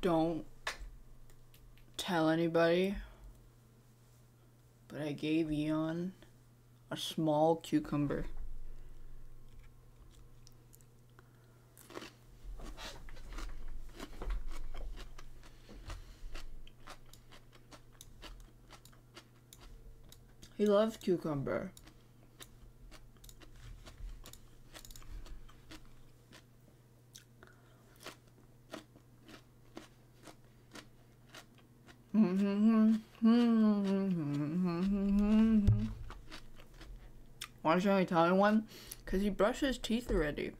don't tell anybody, but I gave Eon a small cucumber. He loves cucumber. Why should I tell anyone? Because he brushed his teeth already.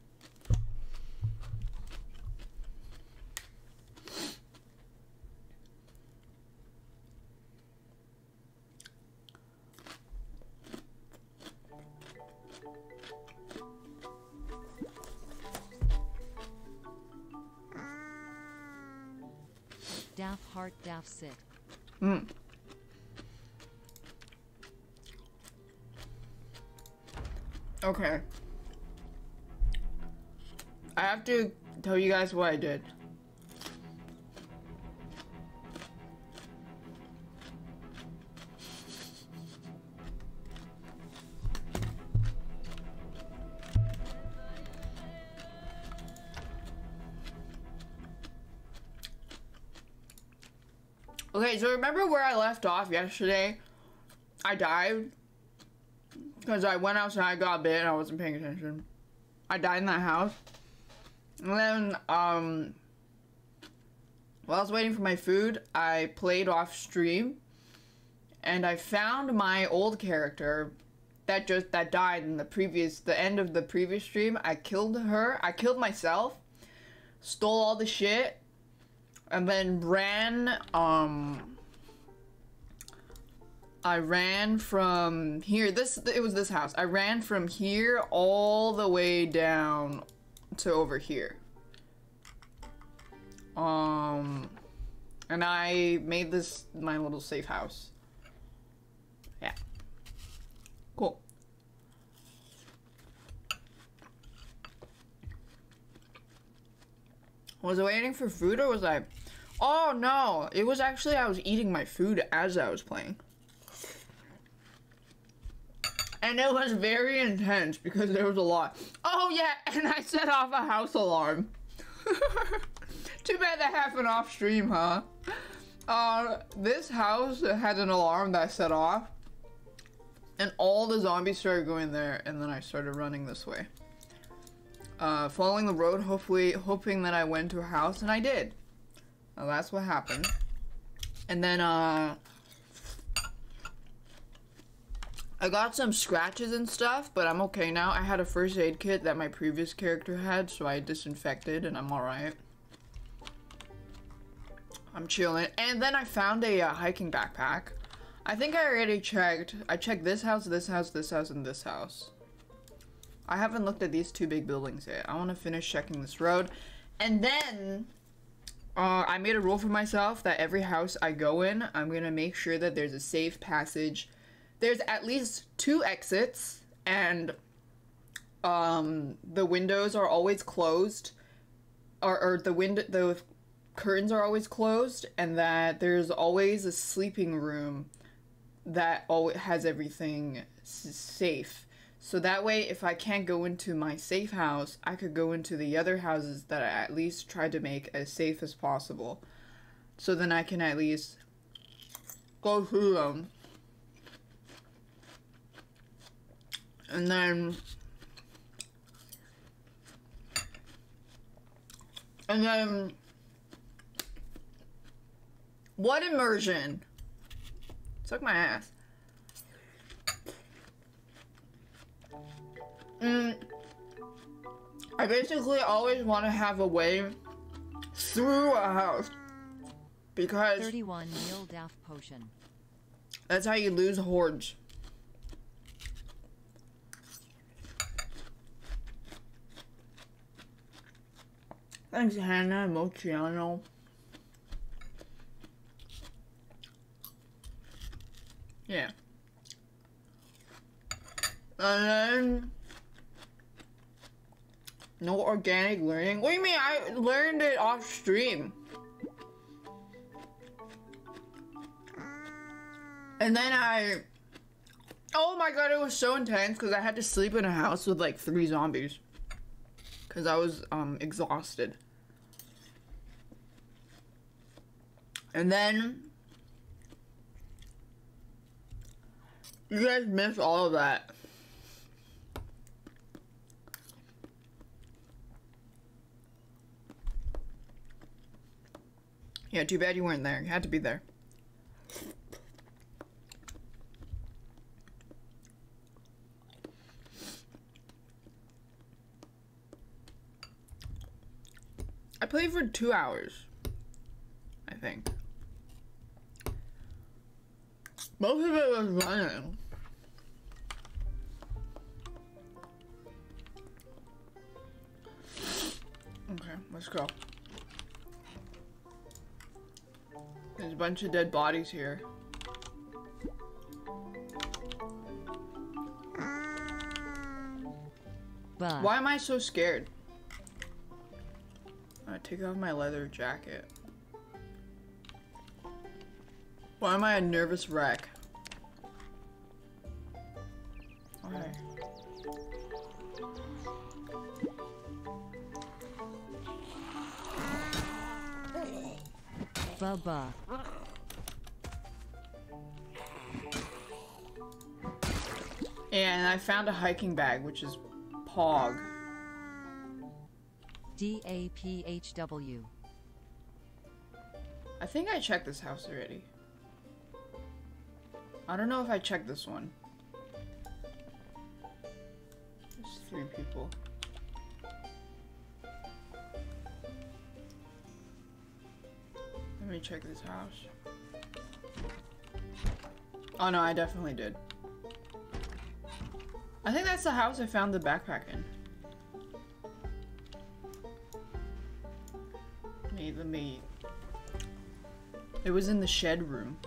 Guys what I did. Okay, so remember where I left off yesterday? I died because I went outside, I got bit, and I wasn't paying attention. I died in that house. And then, um, while I was waiting for my food, I played off stream, and I found my old character that just that died in the previous, the end of the previous stream. I killed her. I killed myself, stole all the shit, and then ran um I ran from here this it was this house I ran from here all the way down to over here um and I made this my little safe house. Yeah. Cool. Was I waiting for food or was I? Oh no, it was actually I was eating my food as I was playing. And it was very intense because there was a lot. Oh yeah, and I set off a house alarm. Too bad that happened off stream, huh? Uh, this house had an alarm that I set off. And all the zombies started going there, and then I started running this way. Uh, following the road, hopefully, hoping that I went to a house, and I did. That's what happened. And then, uh... I got some scratches and stuff, but I'm okay now. I had a first aid kit that my previous character had, so I disinfected and I'm alright. I'm chilling. And then I found a uh, hiking backpack. I think I already checked. I checked this house, this house, this house, and this house. I haven't looked at these two big buildings yet. I want to finish checking this road. And then uh, I made a rule for myself that every house I go in, I'm gonna make sure that there's a safe passage. There's at least two exits, and um, the windows are always closed, or, or the window the curtains are always closed, and that there's always a sleeping room that always has everything safe. So that way, if I can't go into my safe house, I could go into the other houses that I at least tried to make as safe as possible. So then I can at least go through them. And then... And then... What immersion? Suck my ass. Mm, I basically always want to have a way through a house because 31 Neil Daff potion. that's how you lose hordes. Thanks, Hannah Mochiano. Yeah. And then, no organic learning. What do you mean? I learned it off stream. And then I, oh my god, it was so intense because I had to sleep in a house with like three zombies. Because I was um, exhausted. And then. You guys missed all of that. Yeah, too bad you weren't there. You had to be there. I played for two hours. I think. Most of it was running. Okay, let's go. There's a bunch of dead bodies here. Why am I so scared? I take off my leather jacket. Why am I a nervous wreck? Bubba. And I found a hiking bag, which is Pog. D A P H W. I think I checked this house already. I don't know if I checked this one. There's three people. Let me check this house. Oh no, I definitely did. I think that's the house I found the backpack in. Me, let me it was in the shed room.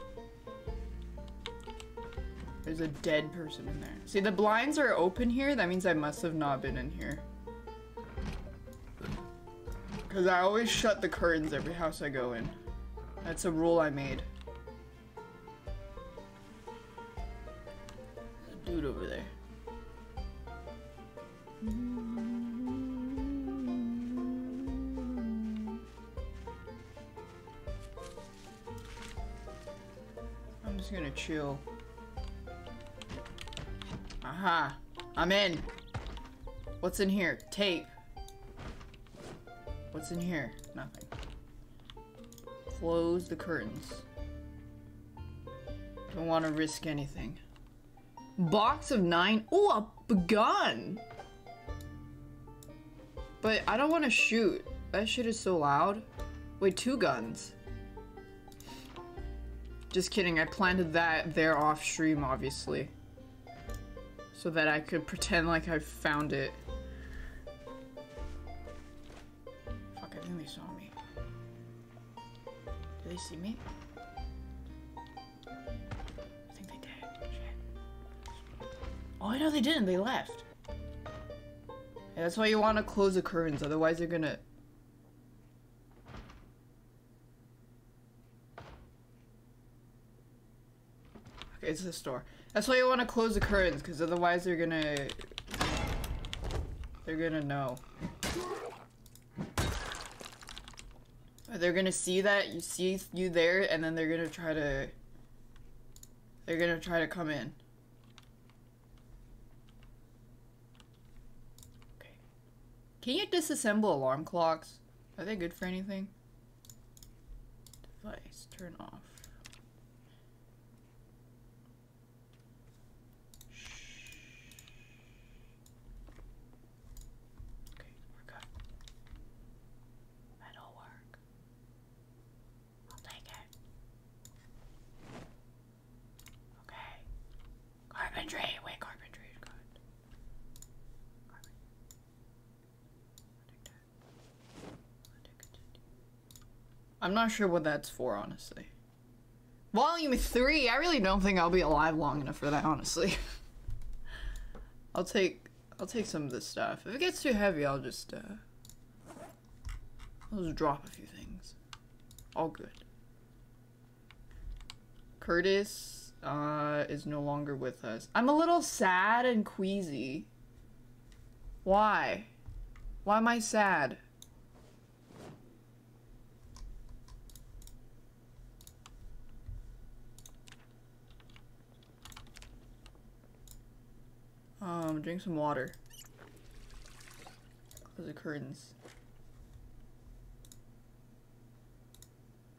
There's a dead person in there. See, the blinds are open here. That means I must have not been in here. Because I always shut the curtains every house I go in. That's a rule I made. There's a dude over there. I'm just gonna chill. Aha. I'm in. What's in here? Tape. What's in here? Nothing. Close the curtains. Don't want to risk anything. Box of nine. Oh, a gun! But I don't want to shoot. That shit is so loud. Wait, two guns. Just kidding, I planted that there off stream, obviously. So that I could pretend like I found it. Fuck, I think they saw me. Did they see me? I think they did. Shit. Oh, no, they didn't. They left. Yeah, that's why you want to close the curtains, otherwise they're gonna... it's the store. That's why you want to close the curtains, because otherwise they're gonna... They're gonna know. They're gonna see that, you see you there, and then they're gonna try to... They're gonna try to come in. Okay. Can you disassemble alarm clocks? Are they good for anything? Device, turn off. Okay, we're good. That'll work. I'll take it. Okay. Carpentry. Wait, carpentry is good. Carpentry. I'll take that. I'll take it. I'm not sure what that's for, honestly. Volume 3? I really don't think I'll be alive long enough for that, honestly. I'll take I'll take some of this stuff. If it gets too heavy, I'll just uh I'll just drop a few things. All good. Curtis uh, is no longer with us. I'm a little sad and queasy. Why? Why am I sad? Um, drink some water. Close the curtains.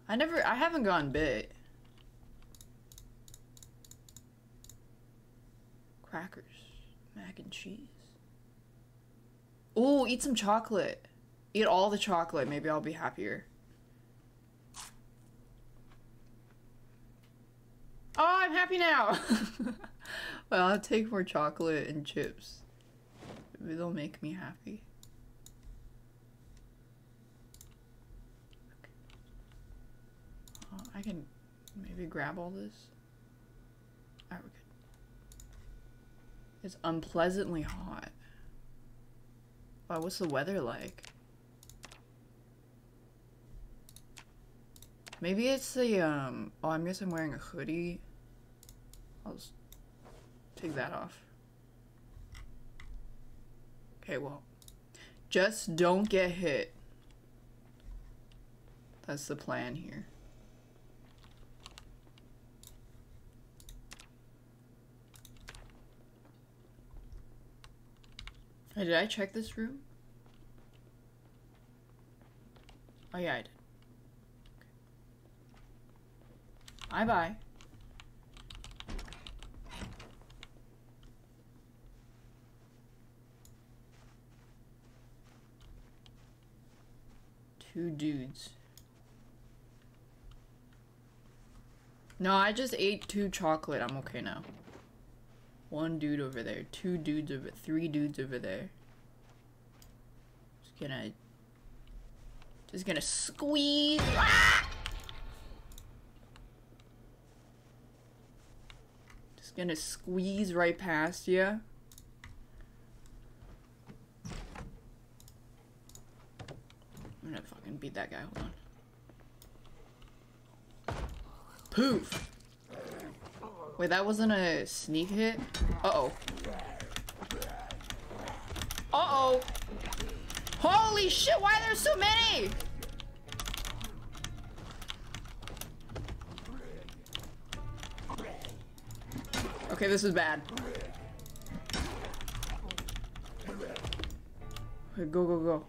I never, I haven't gone bit. Crackers, mac and cheese. Ooh, eat some chocolate. Eat all the chocolate. Maybe I'll be happier. Oh, I'm happy now. well, I'll take more chocolate and chips. Maybe they'll make me happy. Uh, I can maybe grab all this. Alright, we're good. It's unpleasantly hot. Wow, what's the weather like? Maybe it's the, um, oh, I guess I'm wearing a hoodie. I'll just take that off. Okay, well, just don't get hit. That's the plan here. Hey, did I check this room? Oh yeah, I did. Bye bye. Two dudes. No, I just ate two chocolate. I'm okay now. One dude over there. Two dudes over three dudes over there. Just gonna just gonna squeeze ah! Gonna squeeze right past you. I'm gonna fucking beat that guy. Hold on. Poof! Wait, that wasn't a sneak hit? Uh-oh. Uh-oh! Holy shit, why are there so many? Okay, this is bad. Okay, go, go, go.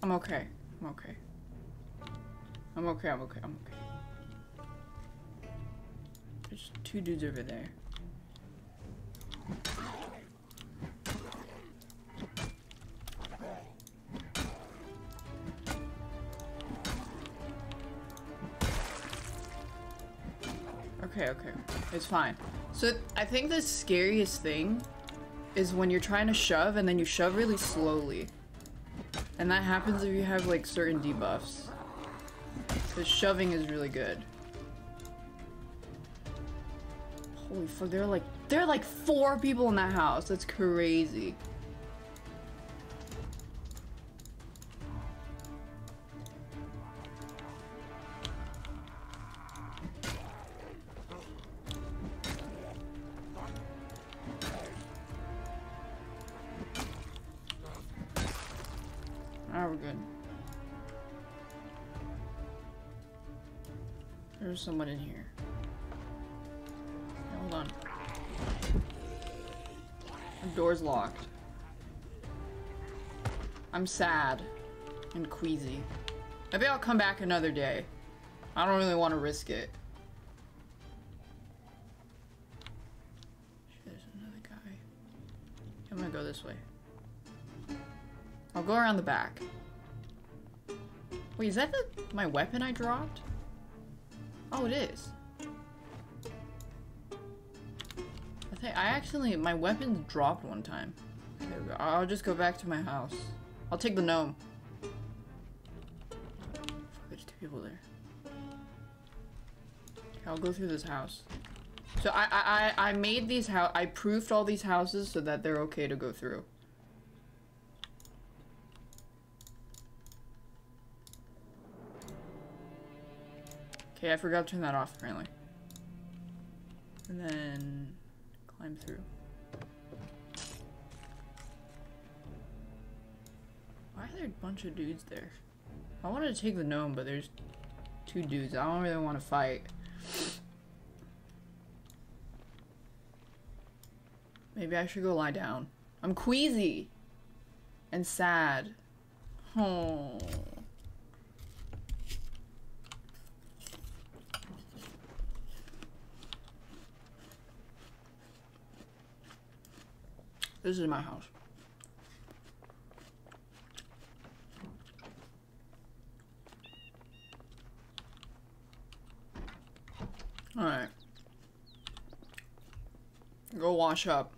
I'm okay. I'm okay. I'm okay, I'm okay, I'm okay. There's two dudes over there. So I think the scariest thing is when you're trying to shove and then you shove really slowly. And that happens if you have like certain debuffs. Because shoving is really good. Holy fuck, there are like there are like four people in that house. That's crazy. Someone in here. Hold on. The door's locked. I'm sad and queasy. Maybe I'll come back another day. I don't really want to risk it. There's another guy. I'm gonna go this way. I'll go around the back. Wait, is that the my weapon I dropped? Oh, it is. I think I actually my weapon dropped one time. I'll just go back to my house. I'll take the gnome. Fuck, there's two people there. Okay, I'll go through this house. So I I I I made these house. I proofed all these houses so that they're okay to go through. Okay, I forgot to turn that off apparently. And then climb through. Why are there a bunch of dudes there? I wanted to take the gnome, but there's two dudes. I don't really want to fight. Maybe I should go lie down. I'm queasy and sad. Oh. This is my house. Alright. Go wash up.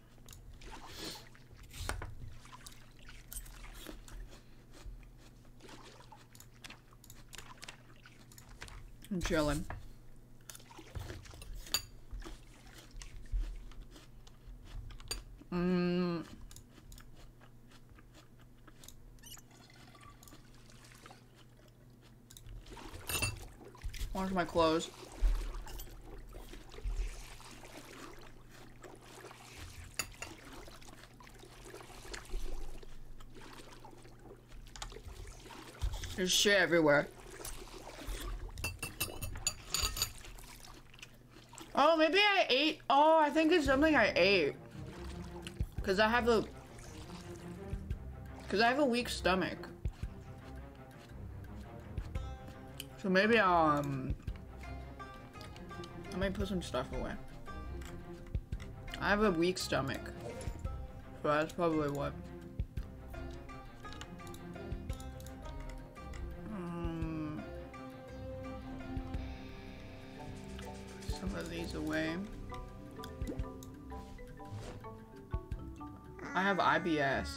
I'm chilling. Mm. Wash my clothes. There's shit everywhere. Oh, maybe I ate. Oh, I think it's something I ate. Cause I have a. Cause I have a weak stomach. So maybe I'll, um. I might put some stuff away. I have a weak stomach. So that's probably what. I have IBS.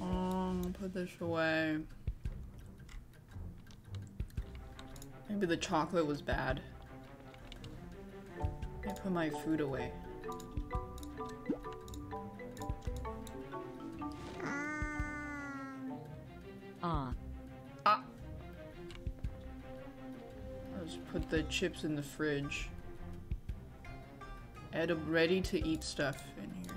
Um, put this away. Maybe the chocolate was bad. I put my food away. Ah. Ah! Let's put the chips in the fridge. Add ready to eat stuff in here.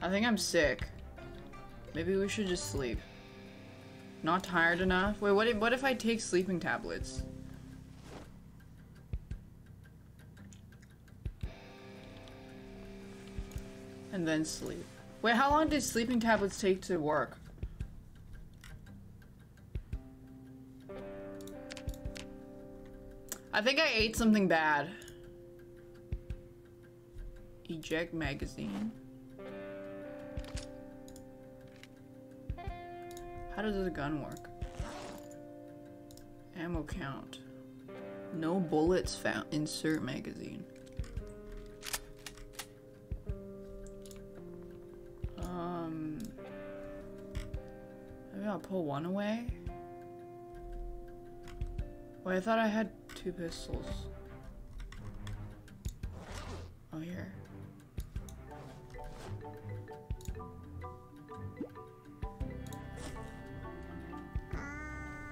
I think I'm sick. Maybe we should just sleep. Not tired enough? Wait, what if, what if I take sleeping tablets? And then sleep. Wait, how long did sleeping tablets take to work? I think I ate something bad. Eject magazine. How does this gun work? Ammo count. No bullets found. Insert magazine. Um. Maybe I'll pull one away. Wait, I thought I had two pistols. Oh, here.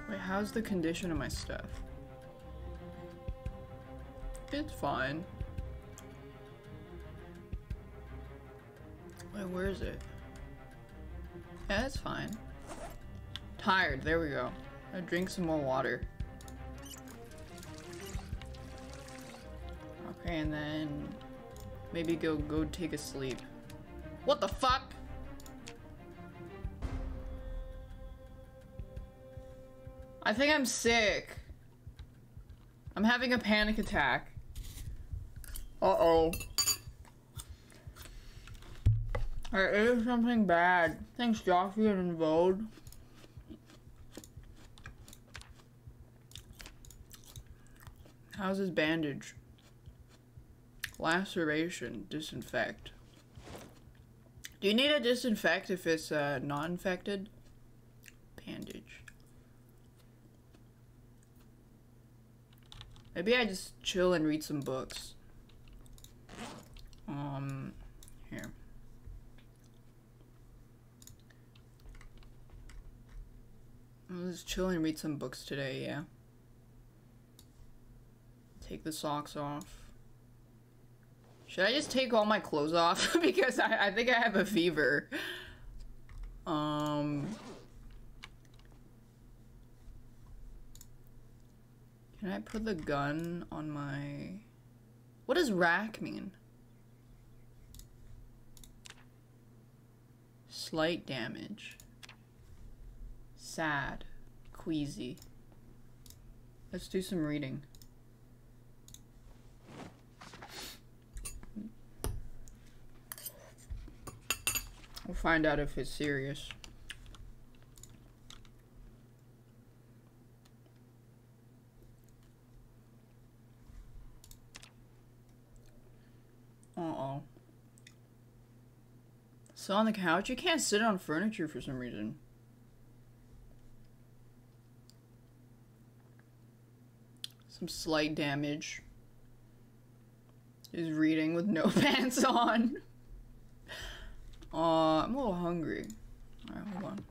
Wait, how's the condition of my stuff? It's fine. Wait, where is it? Yeah, it's fine. Tired, there we go. I drink some more water. And then maybe go go take a sleep. What the fuck? I think I'm sick. I'm having a panic attack. Uh-oh. I ate something bad. Thanks, Joffrey and Vode. How's his bandage? Laceration, disinfect. Do you need a disinfect if it's uh, non-infected? Bandage. Maybe I just chill and read some books. Um, here. I'll just chill and read some books today, yeah. Take the socks off. Should I just take all my clothes off? because I, I think I have a fever. Um... Can I put the gun on my... What does rack mean? Slight damage. Sad. Queasy. Let's do some reading. We'll find out if it's serious. Uh-oh. So on the couch, you can't sit on furniture for some reason. Some slight damage. Is reading with no pants on. Uh, I'm a little hungry. Alright, hold on.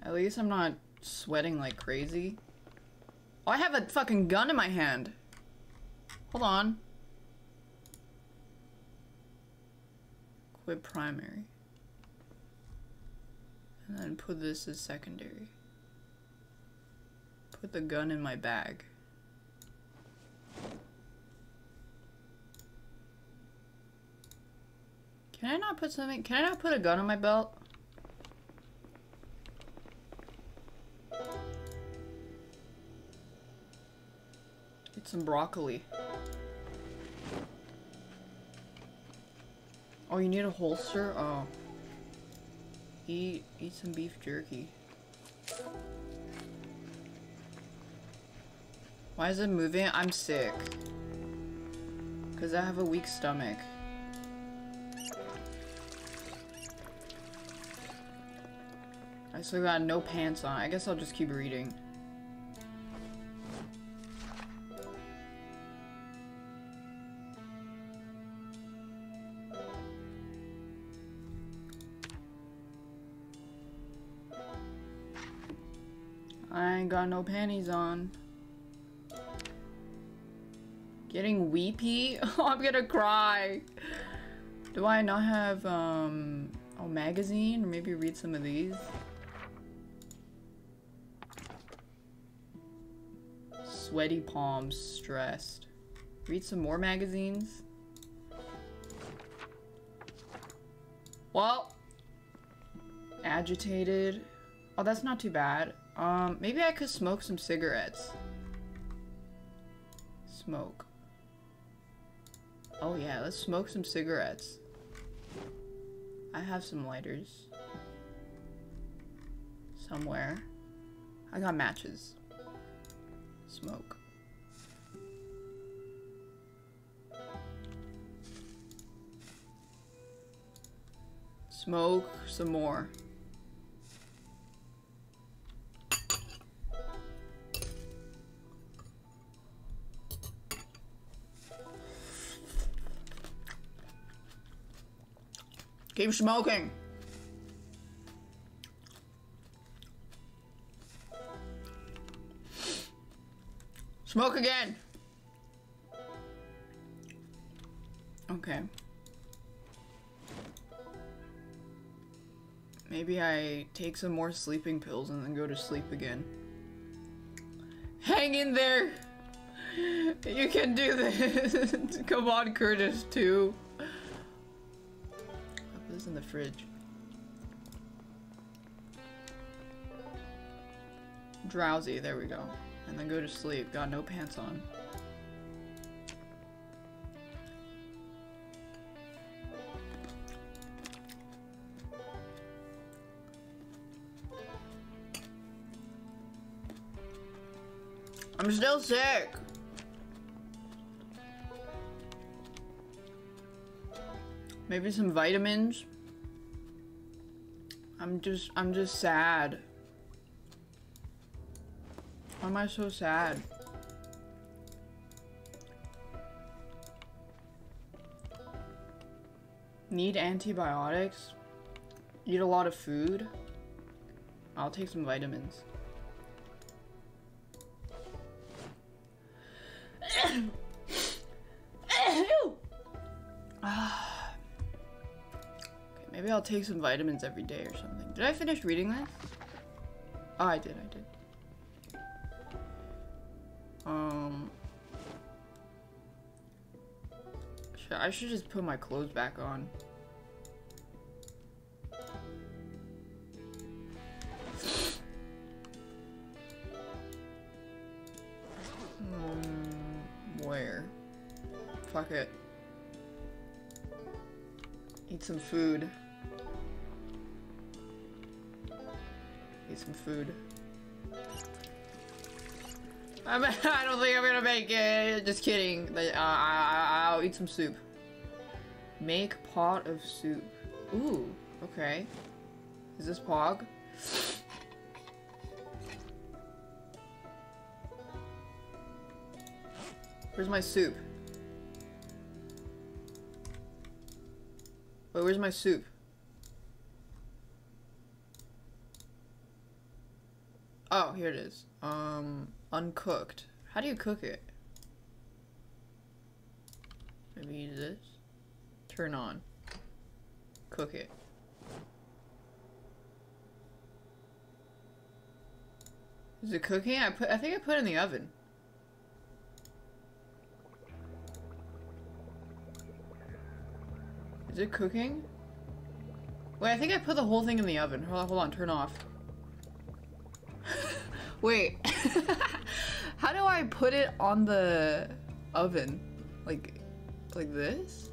At least I'm not sweating like crazy. Oh, I have a fucking gun in my hand. Hold on. Quit primary. And then put this as secondary. Put the gun in my bag. Can I not put something? Can I not put a gun on my belt? Eat some broccoli. Oh, you need a holster? Oh. Eat, eat some beef jerky. Why is it moving? I'm sick. Because I have a weak stomach. I still got no pants on. I guess I'll just keep reading. I ain't got no panties on. Getting weepy? Oh, I'm gonna cry. Do I not have, um, a magazine? Or maybe read some of these? Sweaty palms, stressed. Read some more magazines? Well, agitated. Oh, that's not too bad. Um, maybe I could smoke some cigarettes. Smoke. Oh yeah, let's smoke some cigarettes. I have some lighters. Somewhere. I got matches. Smoke. Smoke some more. Keep smoking. Smoke again. Okay. Maybe I take some more sleeping pills and then go to sleep again. Hang in there! You can do this! Come on, Curtis, too. Put this in the fridge. Drowsy, there we go. And then go to sleep. Got no pants on. I'm still sick. Maybe some vitamins. I'm just, I'm just sad. Why am I so sad? Need antibiotics. Eat a lot of food. I'll take some vitamins. Okay, maybe I'll take some vitamins every day or something. Did I finish reading this? Oh, I did, I did. Um. I should just put my clothes back on. Hmm, where? Fuck it. Eat some food. Eat some food. I don't think I'm gonna make it. Just kidding. Uh, I'll eat some soup. Make pot of soup. Ooh, okay. Is this Pog? Where's my soup? Wait, where's my soup? Oh, here it is. Um, uncooked. How do you cook it? Maybe use this. Turn on. Cook it. Is it cooking? I put. I think I put it in the oven. Is it cooking? Wait, I think I put the whole thing in the oven. Hold on, hold on turn off. Wait. How do I put it on the oven? Like, like this?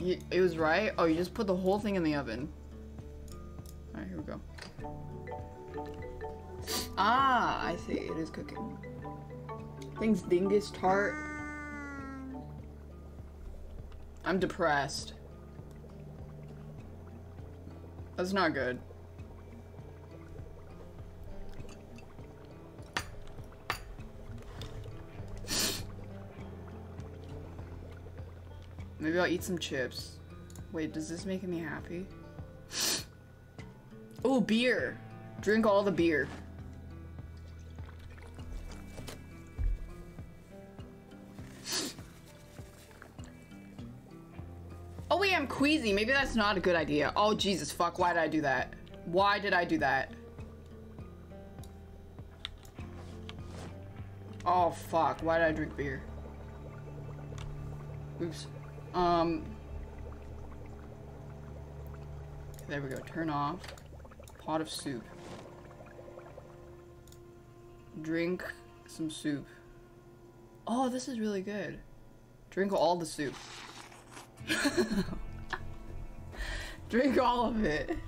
It was right? Oh, you just put the whole thing in the oven. Alright, here we go. Ah, I see. It is cooking. Things dingus tart. I'm depressed. That's not good. Maybe I'll eat some chips. Wait, does this make me happy? Oh, beer. Drink all the beer. Queasy. Maybe that's not a good idea. Oh Jesus fuck, why did I do that? Why did I do that? Oh fuck, why did I drink beer? Oops. Um. There we go, turn off. Pot of soup. Drink some soup. Oh, this is really good. Drink all the soup. Drink all of it.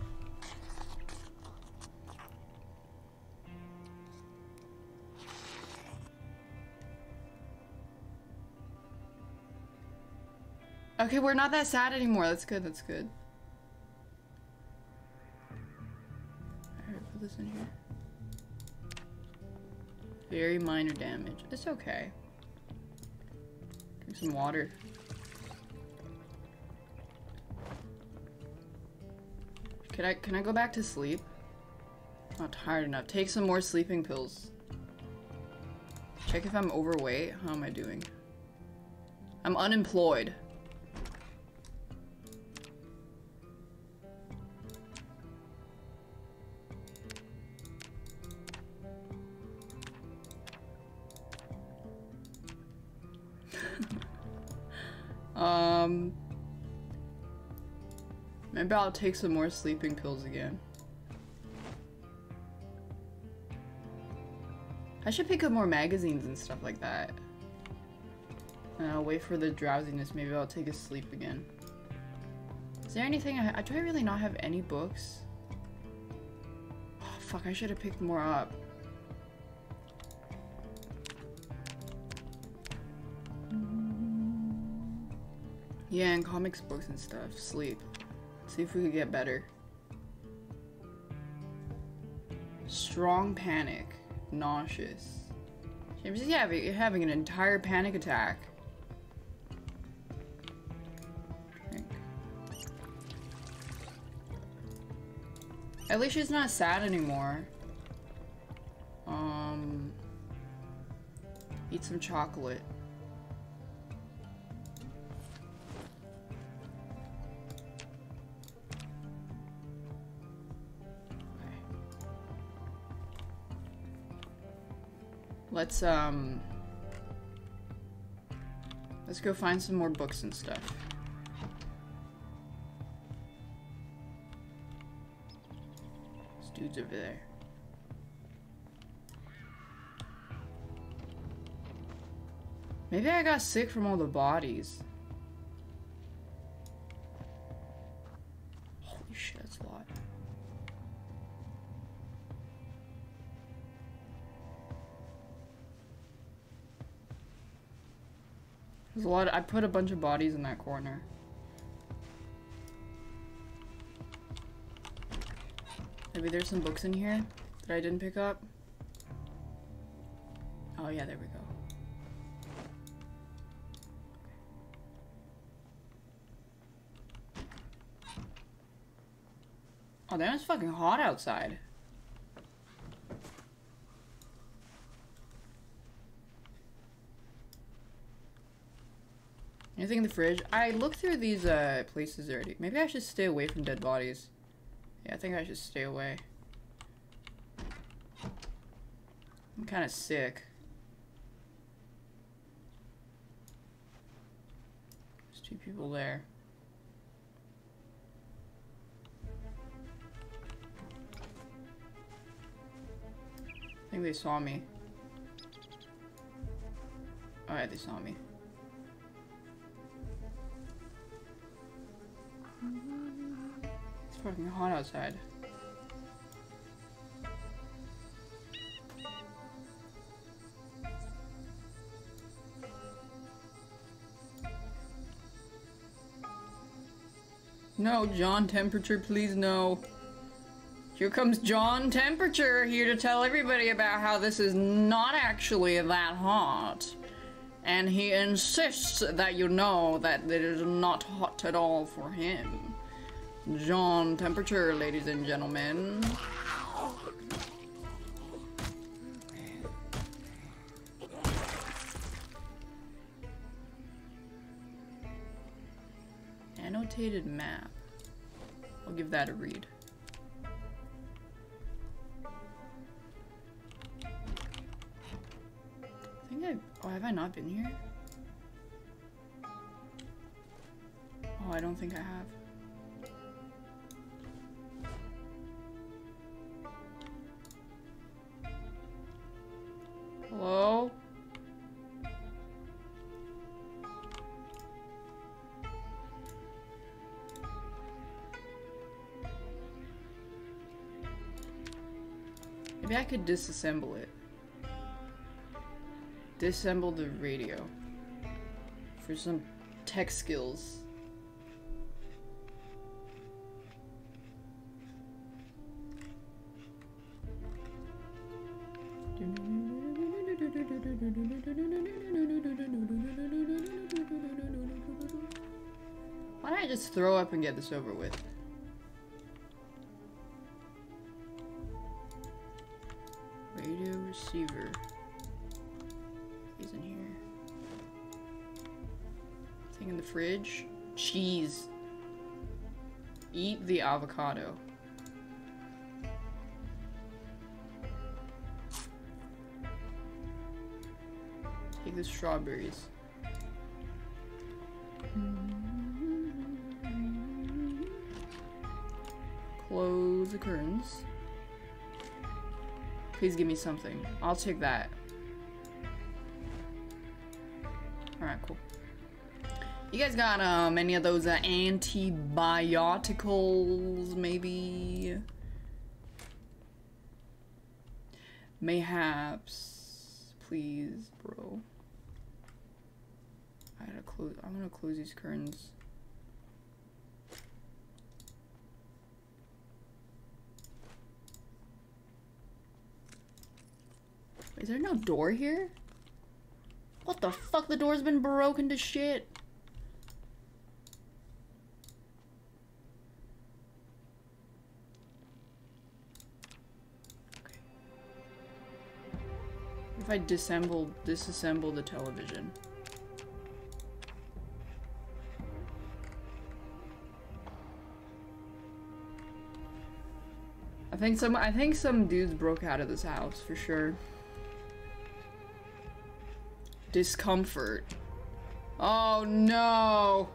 Okay, we're not that sad anymore. That's good, that's good. Alright, put this in here. Very minor damage. It's okay. Drink some water. Can I can I go back to sleep? I'm not tired enough. Take some more sleeping pills. Check if I'm overweight. How am I doing? I'm unemployed. Maybe I'll take some more sleeping pills again. I should pick up more magazines and stuff like that. And I'll wait for the drowsiness. Maybe I'll take a sleep again. Is there anything I, I do I really not have any books? Oh, fuck, I should have picked more up. Yeah, and comics books and stuff. Sleep. See if we could get better. Strong panic. Nauseous. James is having, having an entire panic attack. At least she's not sad anymore. Um, eat some chocolate. Let's, um... Let's go find some more books and stuff. This dude's over there. Maybe I got sick from all the bodies. There's a lot. I put a bunch of bodies in that corner. Maybe there's some books in here that I didn't pick up. Oh yeah, there we go. Oh, damn, it's fucking hot outside. Anything in the fridge? I looked through these uh, places already. Maybe I should stay away from dead bodies. Yeah, I think I should stay away. I'm kind of sick. There's two people there. I think they saw me. Alright, they saw me. It's fucking hot outside. No, John Temperature, please no. Here comes John Temperature here to tell everybody about how this is not actually that hot. And he insists that you know that it is not hot at all for him. John Temperature, ladies and gentlemen. Annotated map. I'll give that a read. I Oh, have I not been here? Oh, I don't think I have. Hello? Maybe I could disassemble it. Disassemble the radio. For some tech skills. Why don't I just throw up and get this over with? Fridge. Cheese. Eat the avocado. Take the strawberries. Close the curtains. Please give me something. I'll take that. You guys got um any of those uh, antibioticals, maybe? Mayhaps. Please, bro. I gotta close I'm gonna close these curtains. Is there no door here? What the fuck? The door's been broken to shit. If I disassemble, disassemble the television. I think some I think some dudes broke out of this house for sure. Discomfort. Oh no.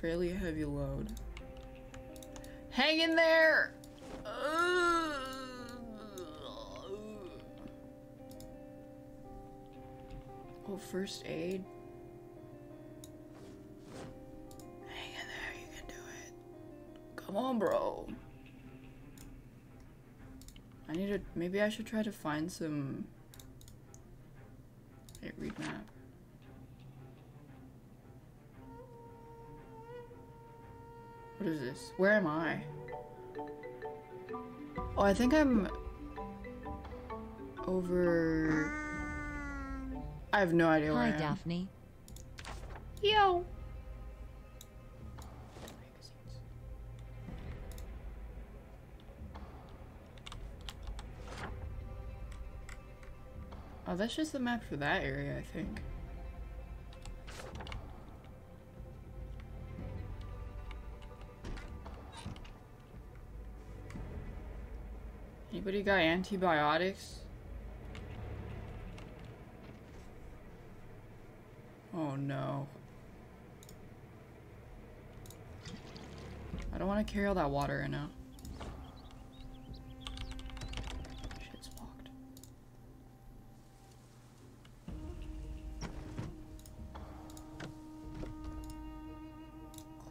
Fairly heavy load. Hang in there. Oh, first aid. Hang in there, you can do it. Come on, bro. I need to. Maybe I should try to find some. Hey, read map. What is this? Where am I? Oh, I think I'm over. I have no idea where Hi, I am. Daphne. Yo. Oh, that's just the map for that area, I think. Anybody got antibiotics? Oh no. I don't want to carry all that water right now. Shit's locked.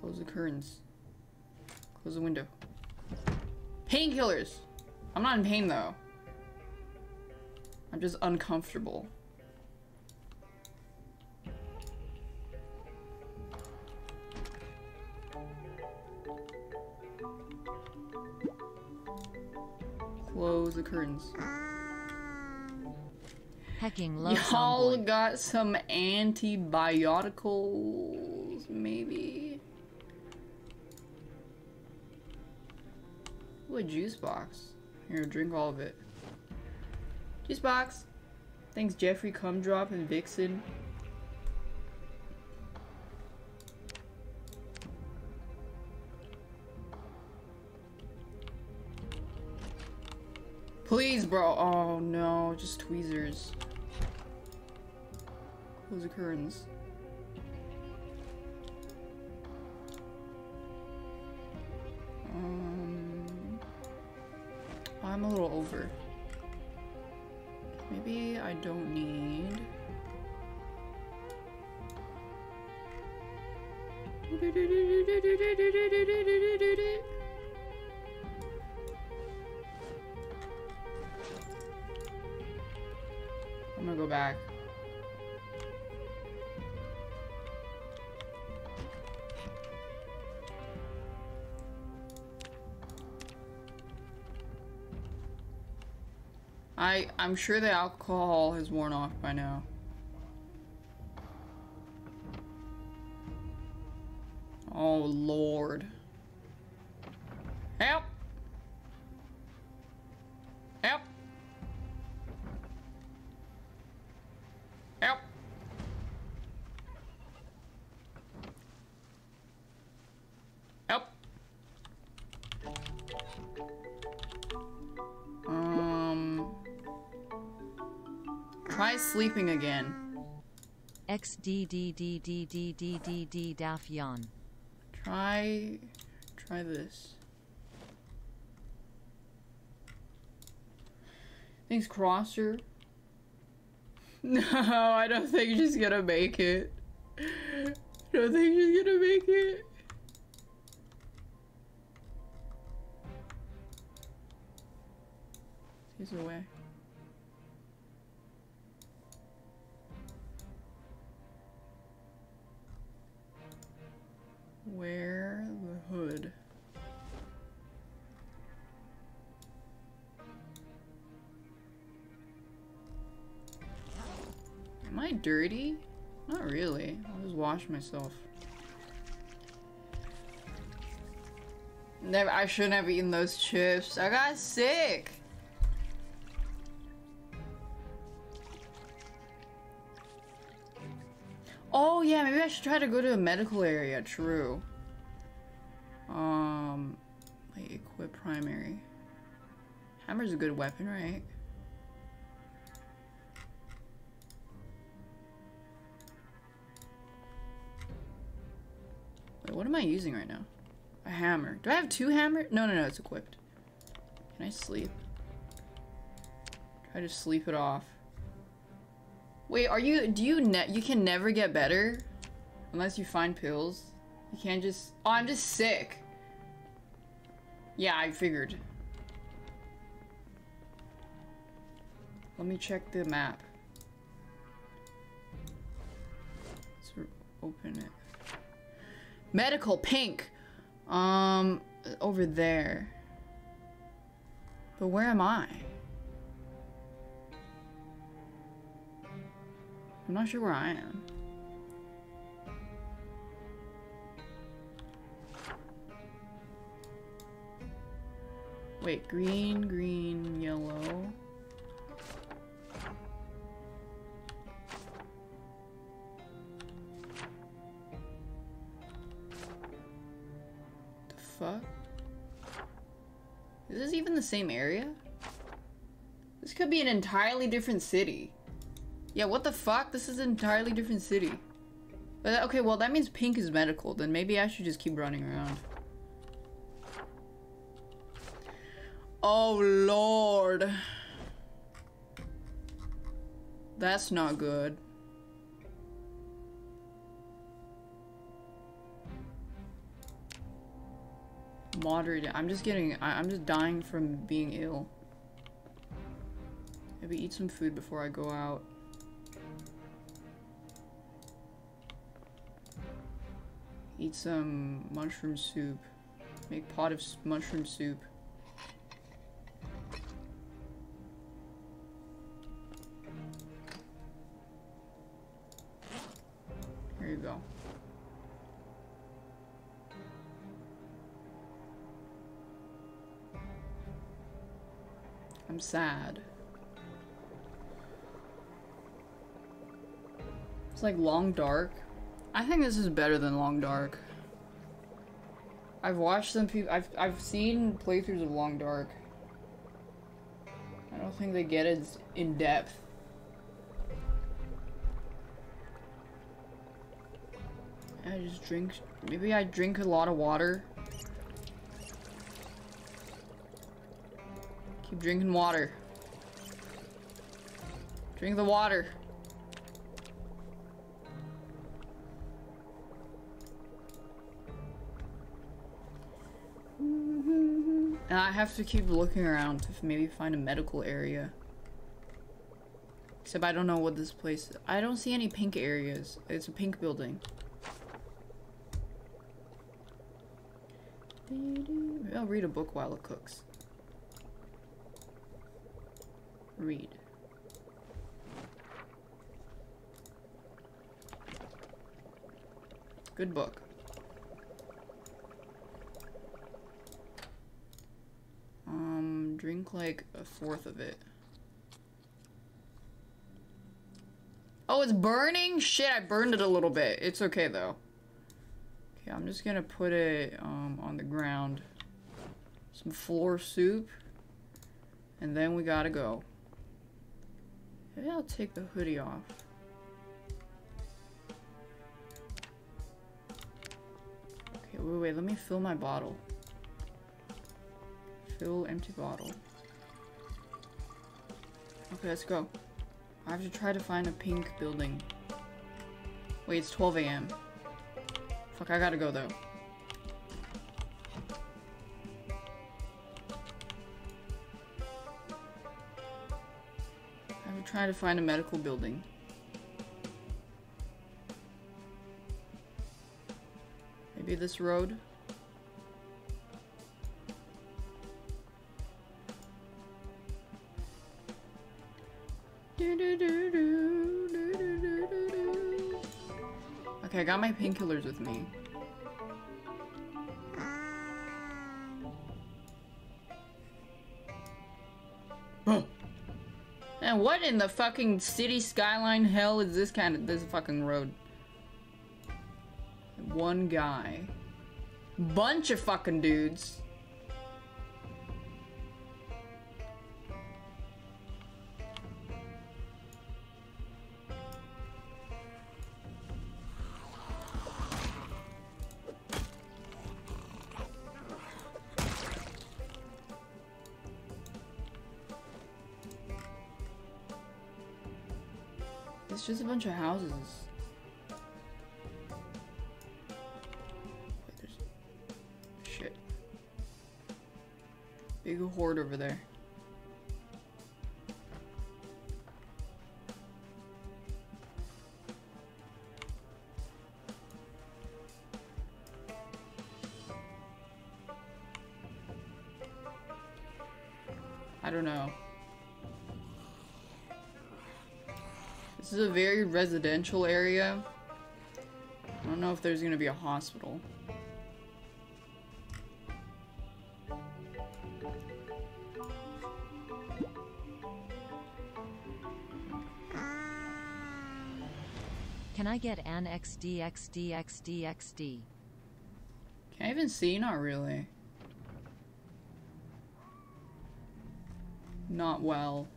Close the curtains. Close the window. Painkillers! I'm not in pain though. I'm just uncomfortable. The curtains. Hecking Y'all got some antibioticals, maybe? Ooh, a juice box. Here, drink all of it. Juice box. Thanks, Jeffrey Cumdrop and Vixen. Please, bro. Oh no, just tweezers. Close the curtains. Um, I'm a little over. Maybe I don't need. Go back. I I'm sure the alcohol has worn off by now. Oh lord. Help! Try sleeping again. XDDDDDDD hood. I dirty? Not really. I'll just wash myself. Never. I shouldn't have eaten those chips. I got sick. Oh yeah, maybe I should try to go to a medical area. True. Um, like equip primary. Hammer's a good weapon, right? Wait, what am I using right now? A hammer. Do I have two hammer? No, no, no, it's equipped. Can I sleep? Try to sleep it off. Wait, are you, do you ne- you can never get better? Unless you find pills? You can't just, oh, I'm just sick. Yeah, I figured. Let me check the map. Let's open it. Medical pink. Um, over there. But where am I? I'm not sure where I am. Wait, green, green, yellow. The fuck? Is this even the same area? This could be an entirely different city. Yeah, what the fuck? This is an entirely different city. But okay, well that means pink is medical. Then maybe I should just keep running around. Oh lord. That's not good. Moderate. I'm just getting. I, I'm just dying from being ill. Maybe eat some food before I go out. Eat some mushroom soup. Make pot of mushroom soup. Here you go. I'm sad. It's like Long Dark. I think this is better than Long Dark. I've watched some people. I've I've seen playthroughs of Long Dark. I don't think they get as in I just drink. Maybe I drink a lot of water. Keep drinking water. Drink the water. And I have to keep looking around to maybe find a medical area. Except I don't know what this place is. I don't see any pink areas. It's a pink building. I'll read a book while it cooks. Read. Good book. Um, drink like a fourth of it. Oh, it's burning? Shit, I burned it a little bit. It's okay though. I'm just gonna put it um, on the ground. Some floor soup. And then we gotta go. Maybe I'll take the hoodie off. Okay, wait, wait, let me fill my bottle. Fill empty bottle. Okay, let's go. I have to try to find a pink building. Wait, it's 12 a.m. Fuck, I gotta go though. I'm trying to find a medical building. Maybe this road? Okay, I got my painkillers with me. Huh. And what in the fucking city skyline hell is this kind of this fucking road? One guy. Bunch of fucking dudes. Bunch of houses. Wait. Shit. Big horde over there. Residential area. I don't know if there's gonna be a hospital. Can I get an XDXDXDXD? Can I even see? Not really. Not well.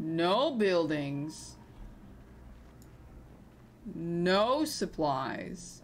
No buildings. No supplies.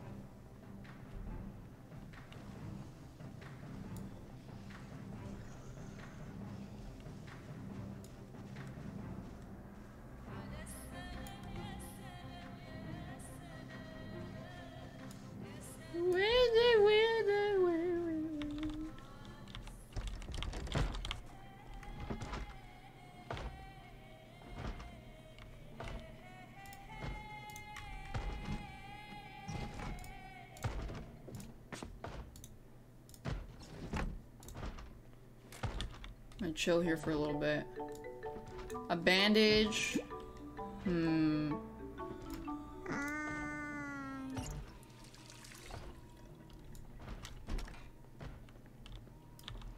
Chill here for a little bit. A bandage. Hmm.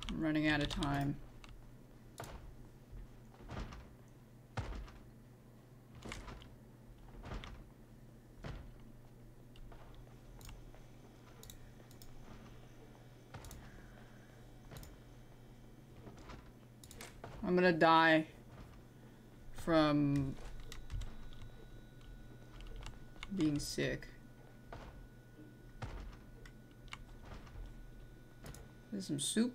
I'm running out of time. I'm gonna die from being sick. There's some soup.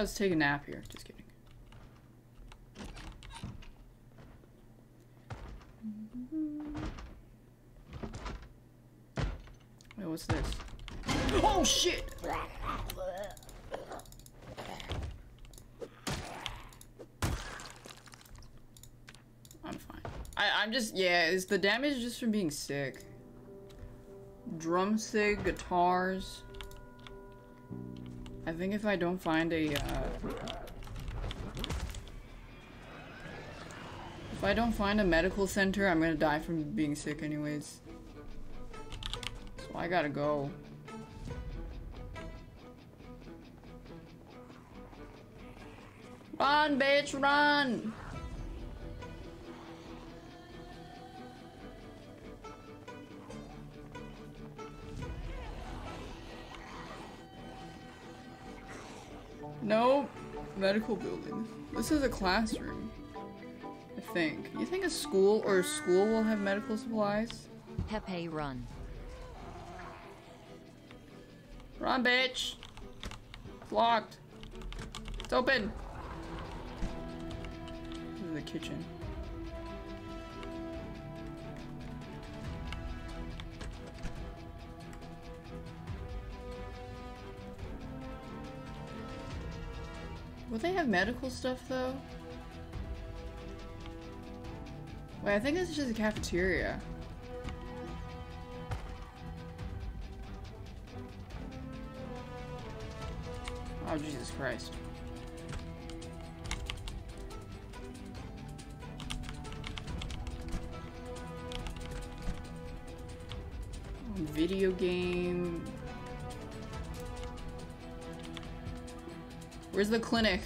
Just take a nap here. Just kidding. Wait, what's this? Oh shit! I'm fine. I, I'm just, yeah, is the damage just from being sick? Drumstick, guitars. I think if I don't find a, uh, If I don't find a medical center, I'm gonna die from being sick anyways. So I gotta go. Run, bitch, run! Medical building. This is a classroom. I think. You think a school or a school will have medical supplies? Pepe Run. Run, bitch! It's locked. It's open. This is the kitchen. Medical stuff though? Wait, I think this is just a cafeteria. Oh, Jesus Christ. Video game. Where's the clinic?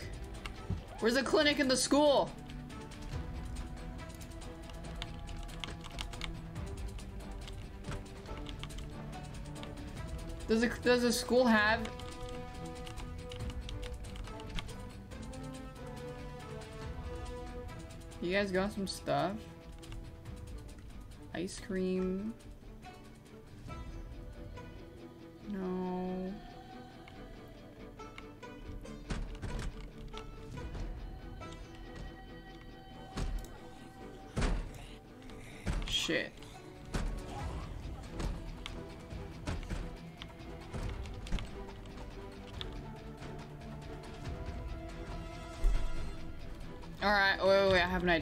Where's the clinic in the school? Does a, does a school have You guys got some stuff? Ice cream.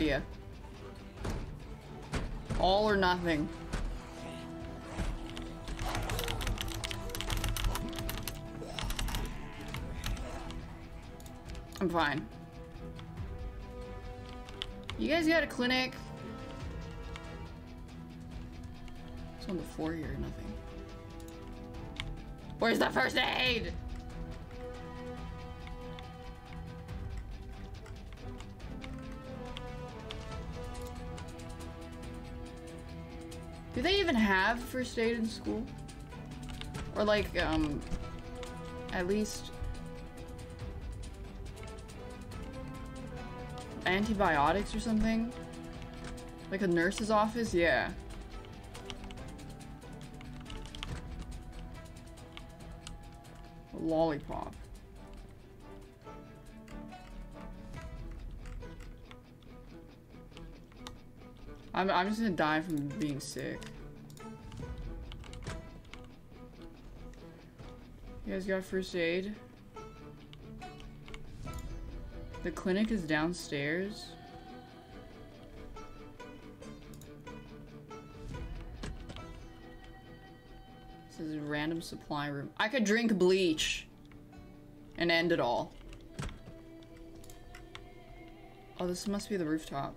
Idea. All or nothing. I'm fine. You guys got a clinic? It's on the floor here, nothing. Where's the first aid? Even have first aid in school? Or like, um, at least antibiotics or something? Like a nurse's office? Yeah. A lollipop. I'm, I'm just gonna die from being sick. You guys got first aid? The clinic is downstairs. This is a random supply room. I could drink bleach and end it all. Oh, this must be the rooftop.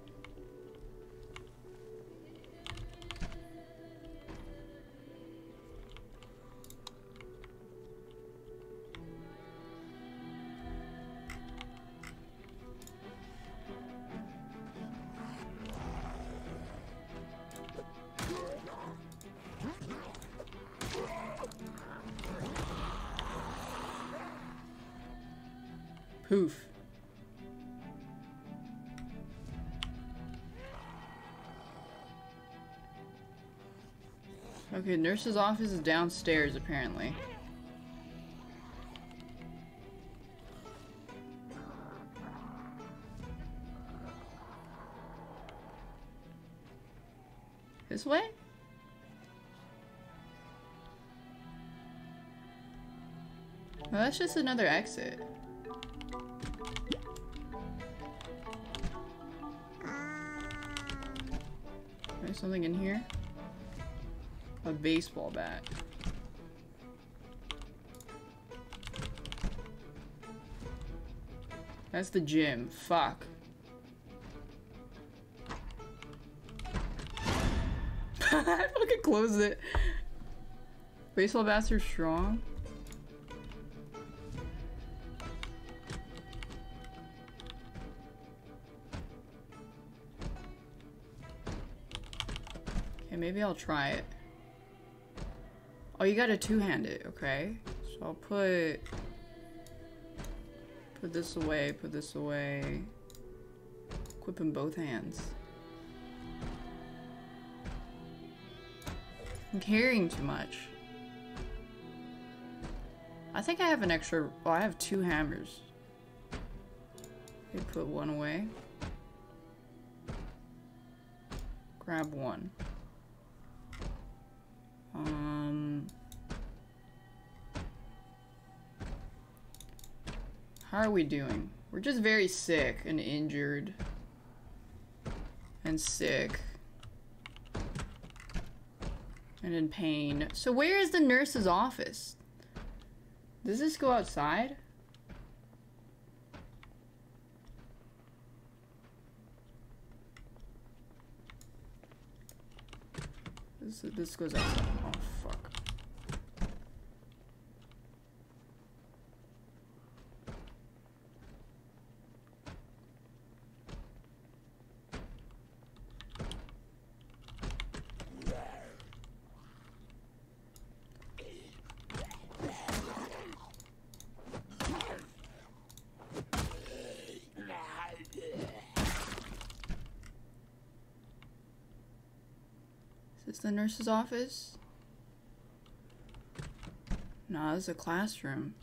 Okay, nurse's office is downstairs apparently. This way? Well, that's just another exit. There's something in here. A baseball bat. That's the gym. Fuck. I fucking closed it. Baseball bats are strong. Okay, maybe I'll try it. Oh, you gotta two-hand it, okay. So I'll put... Put this away, put this away. Equip in both hands. I'm carrying too much. I think I have an extra... Oh, I have two hammers. Okay, put one away. Grab one. How are we doing? We're just very sick and injured. And sick. And in pain. So where is the nurse's office? Does this go outside? This, this goes outside. Oh, fuck. Is this the nurse's office? No, this is a classroom.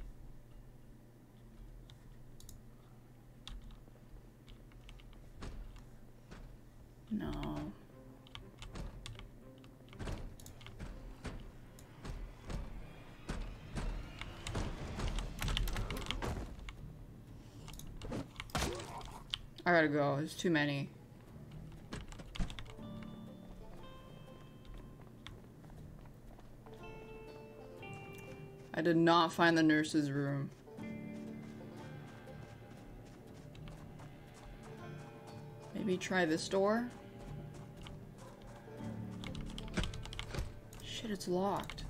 No. I gotta go. There's too many. I did not find the nurse's room. Maybe try this door? Shit, it's locked.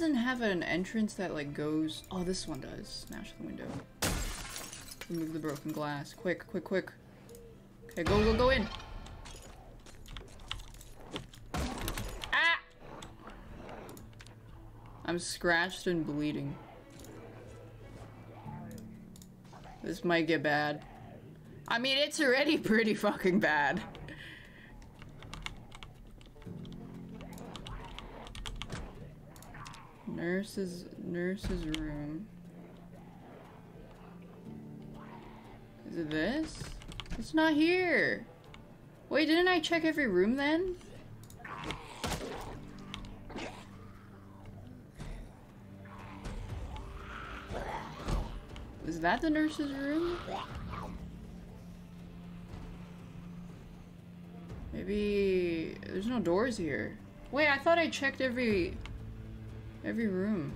Doesn't have an entrance that like goes... Oh, this one does. Smash the window. Remove the broken glass. Quick, quick, quick. Okay, go, go, go in. Ah! I'm scratched and bleeding. This might get bad. I mean, it's already pretty fucking bad. Nurse's nurse's room. Is it this? It's not here. Wait, didn't I check every room then? Is that the nurse's room? Maybe there's no doors here. Wait, I thought I checked every every room.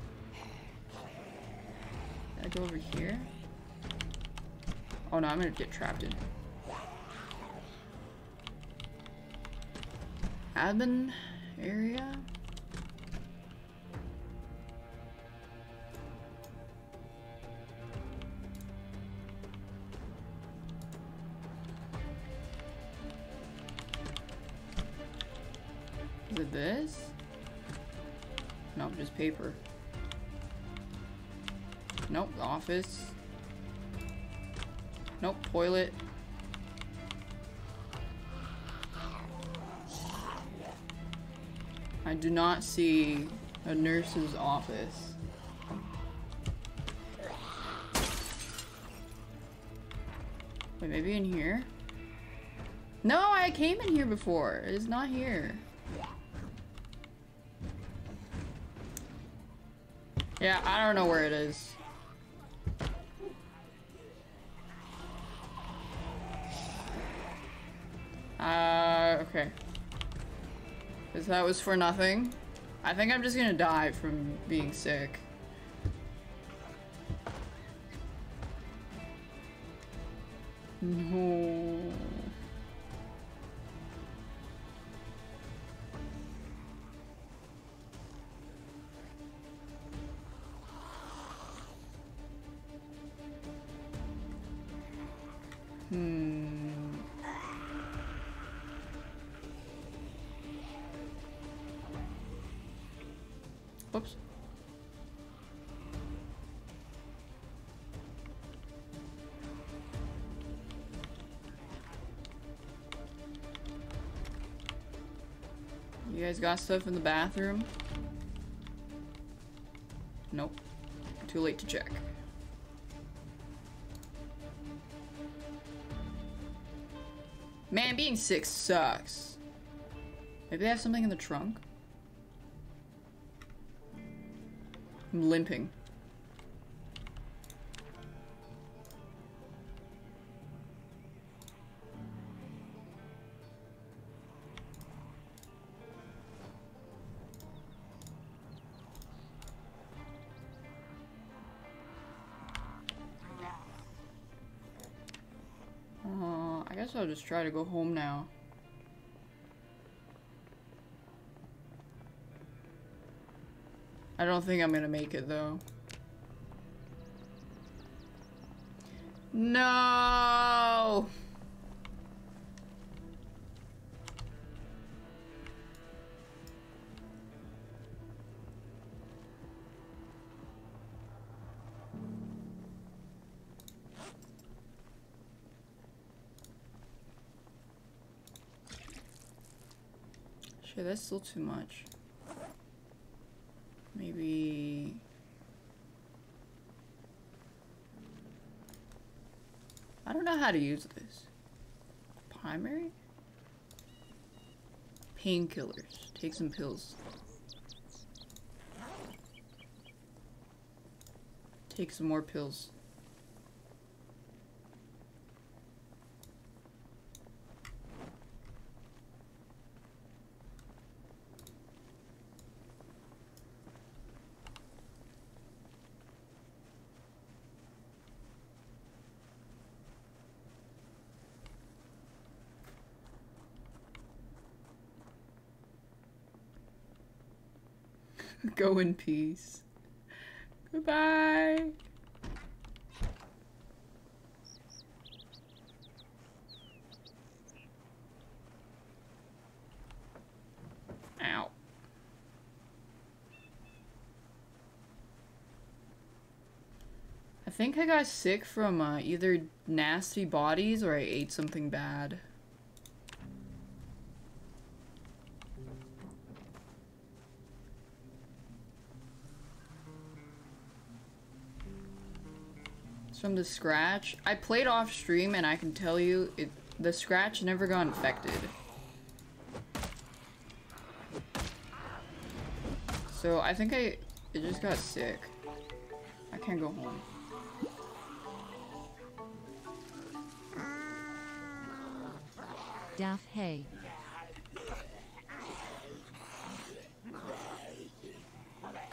I go over here? Oh no, I'm gonna get trapped in. Admin area? Is it this? No, just paper. Nope, office. Nope, toilet. I do not see a nurse's office. Wait, maybe in here? No, I came in here before. It is not here. Yeah, I don't know where it is. Uh, okay. Because that was for nothing. I think I'm just gonna die from being sick. Guys got stuff in the bathroom? Nope. Too late to check. Man, being sick sucks. Maybe I have something in the trunk? I'm limping. I'll just try to go home now. I don't think I'm gonna make it though. No! Shit, that's still too much. Maybe... I don't know how to use this. Primary? Painkillers. Take some pills. Take some more pills. Go in peace. Goodbye. Ow. I think I got sick from uh, either nasty bodies or I ate something bad. From the scratch. I played off stream and I can tell you it the scratch never got infected. So I think I it just got sick. I can't go home. Daph hey.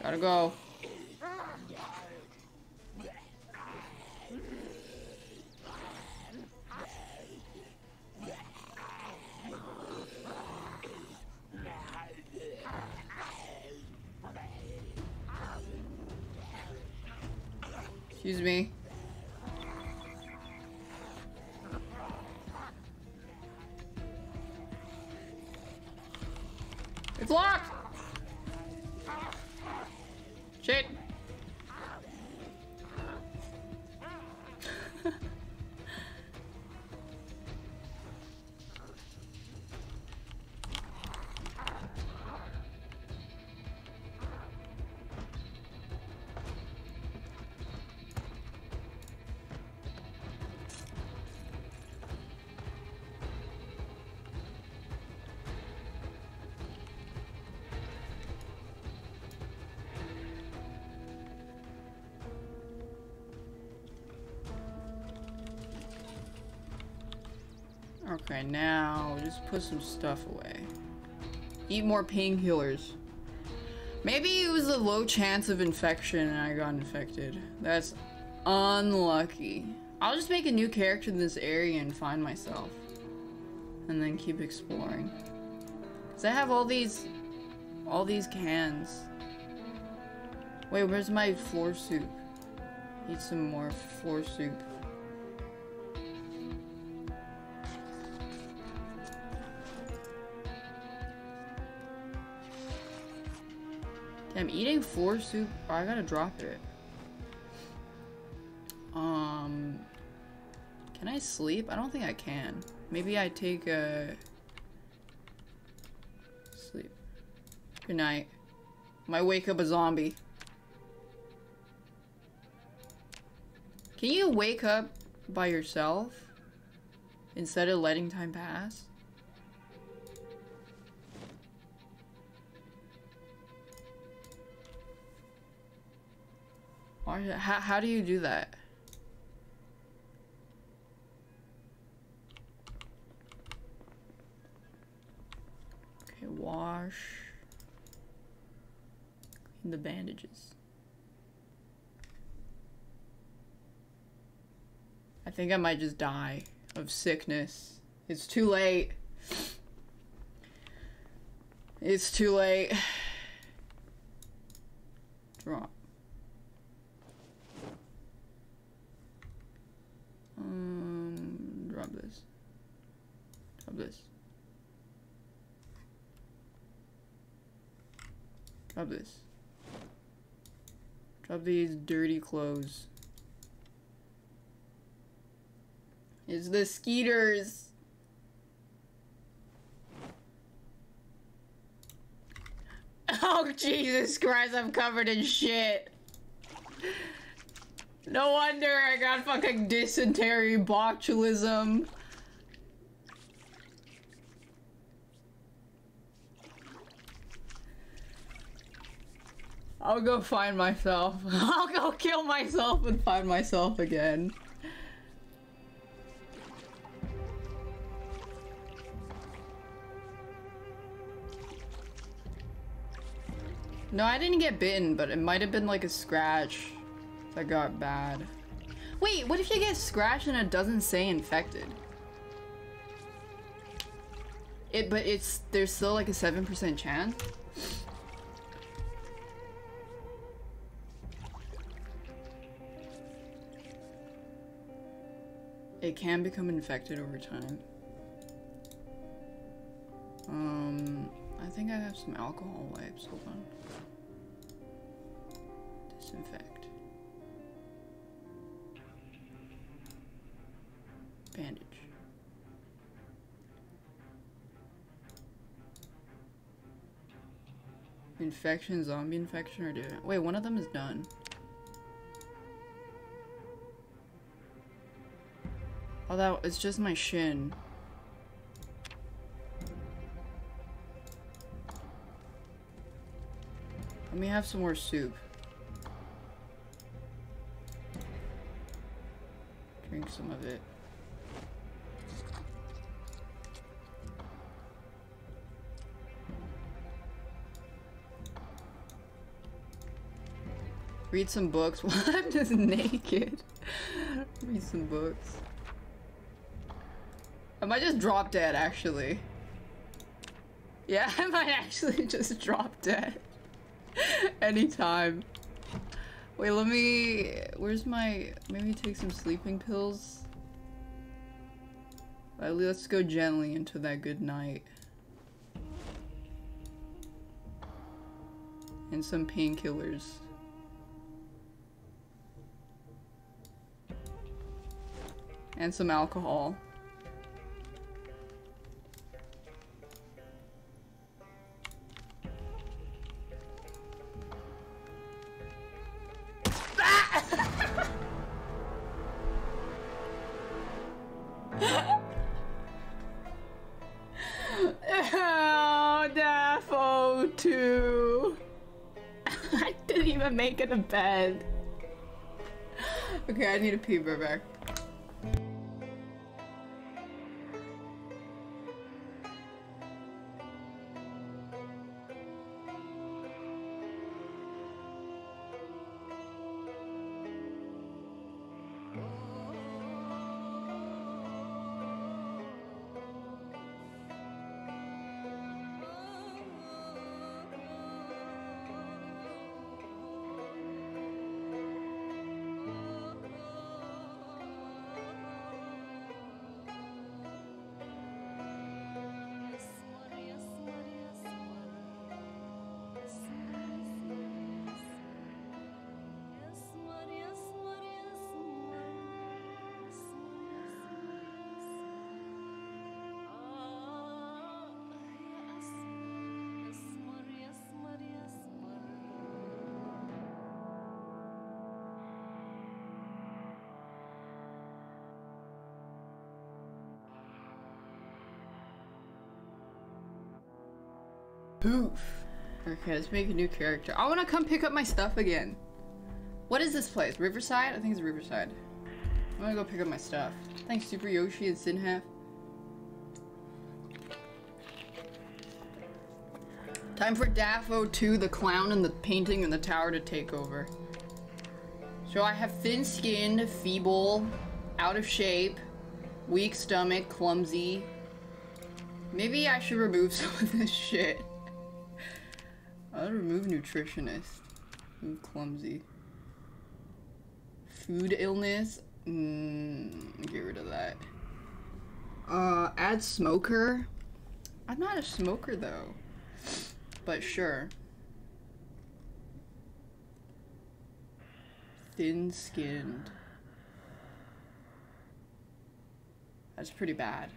Gotta go. Excuse me. Just put some stuff away. Eat more painkillers. Maybe it was a low chance of infection and I got infected. That's unlucky. I'll just make a new character in this area and find myself. And then keep exploring. Cause I have all these, all these cans. Wait, where's my floor soup? Need some more floor soup. Eating floor soup. I gotta drop it. Um, can I sleep? I don't think I can. Maybe I take a sleep. Good night. Might wake up a zombie. Can you wake up by yourself instead of letting time pass? How, how do you do that? Okay, wash. Clean the bandages. I think I might just die of sickness. It's too late. It's too late. Drop. Um, drop this. Drop this. Drop this. Drop these dirty clothes. It's the skeeters. Oh, Jesus Christ, I'm covered in shit. No wonder I got fucking dysentery botulism. I'll go find myself. I'll go kill myself and find myself again. No, I didn't get bitten, but it might have been like a scratch that got bad. Wait, what if you get scratched and it doesn't say infected? It, but it's, there's still like a 7% chance? It can become infected over time. Um, I think I have some alcohol wipes. Hold on. Disinfect. Bandage. Infection, zombie infection, or different. Wait, one of them is done. Oh, that it's just my shin. Let me have some more soup. Drink some of it. Read some books while I'm just naked. Read some books. I might just drop dead, actually. Yeah, I might actually just drop dead. Anytime. Wait, let me... Where's my... Maybe take some sleeping pills? Let's go gently into that good night. And some painkillers. And some alcohol. A bed. Okay, I need to pee, right Poof. Okay, let's make a new character. I want to come pick up my stuff again. What is this place? Riverside? I think it's Riverside. I'm gonna go pick up my stuff. Thanks, Super Yoshi and Sinhalf. Time for Daffo 2, the clown and the painting and the tower to take over. So I have thin skinned, feeble, out of shape, weak stomach, clumsy. Maybe I should remove some of this shit. I'll remove nutritionist. Ooh, clumsy. Food illness. Mm, get rid of that. Uh, add smoker. I'm not a smoker though. But sure. Thin skinned. That's pretty bad.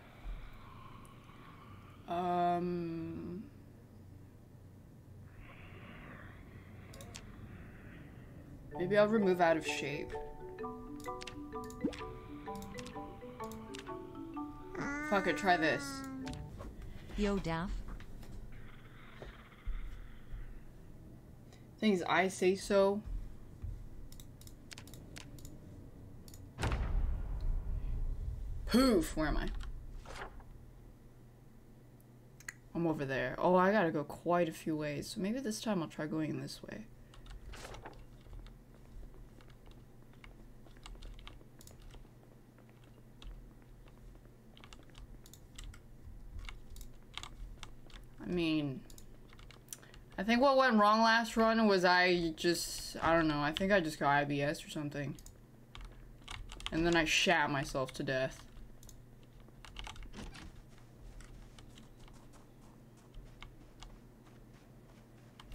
Um. Maybe I'll remove out of shape. Fuck it, try this. Yo, Daph. Things I say so. Poof! Where am I? I'm over there. Oh, I gotta go quite a few ways. So maybe this time I'll try going this way. Mean, I think what went wrong last run was I just, I don't know, I think I just got IBS or something. And then I shat myself to death.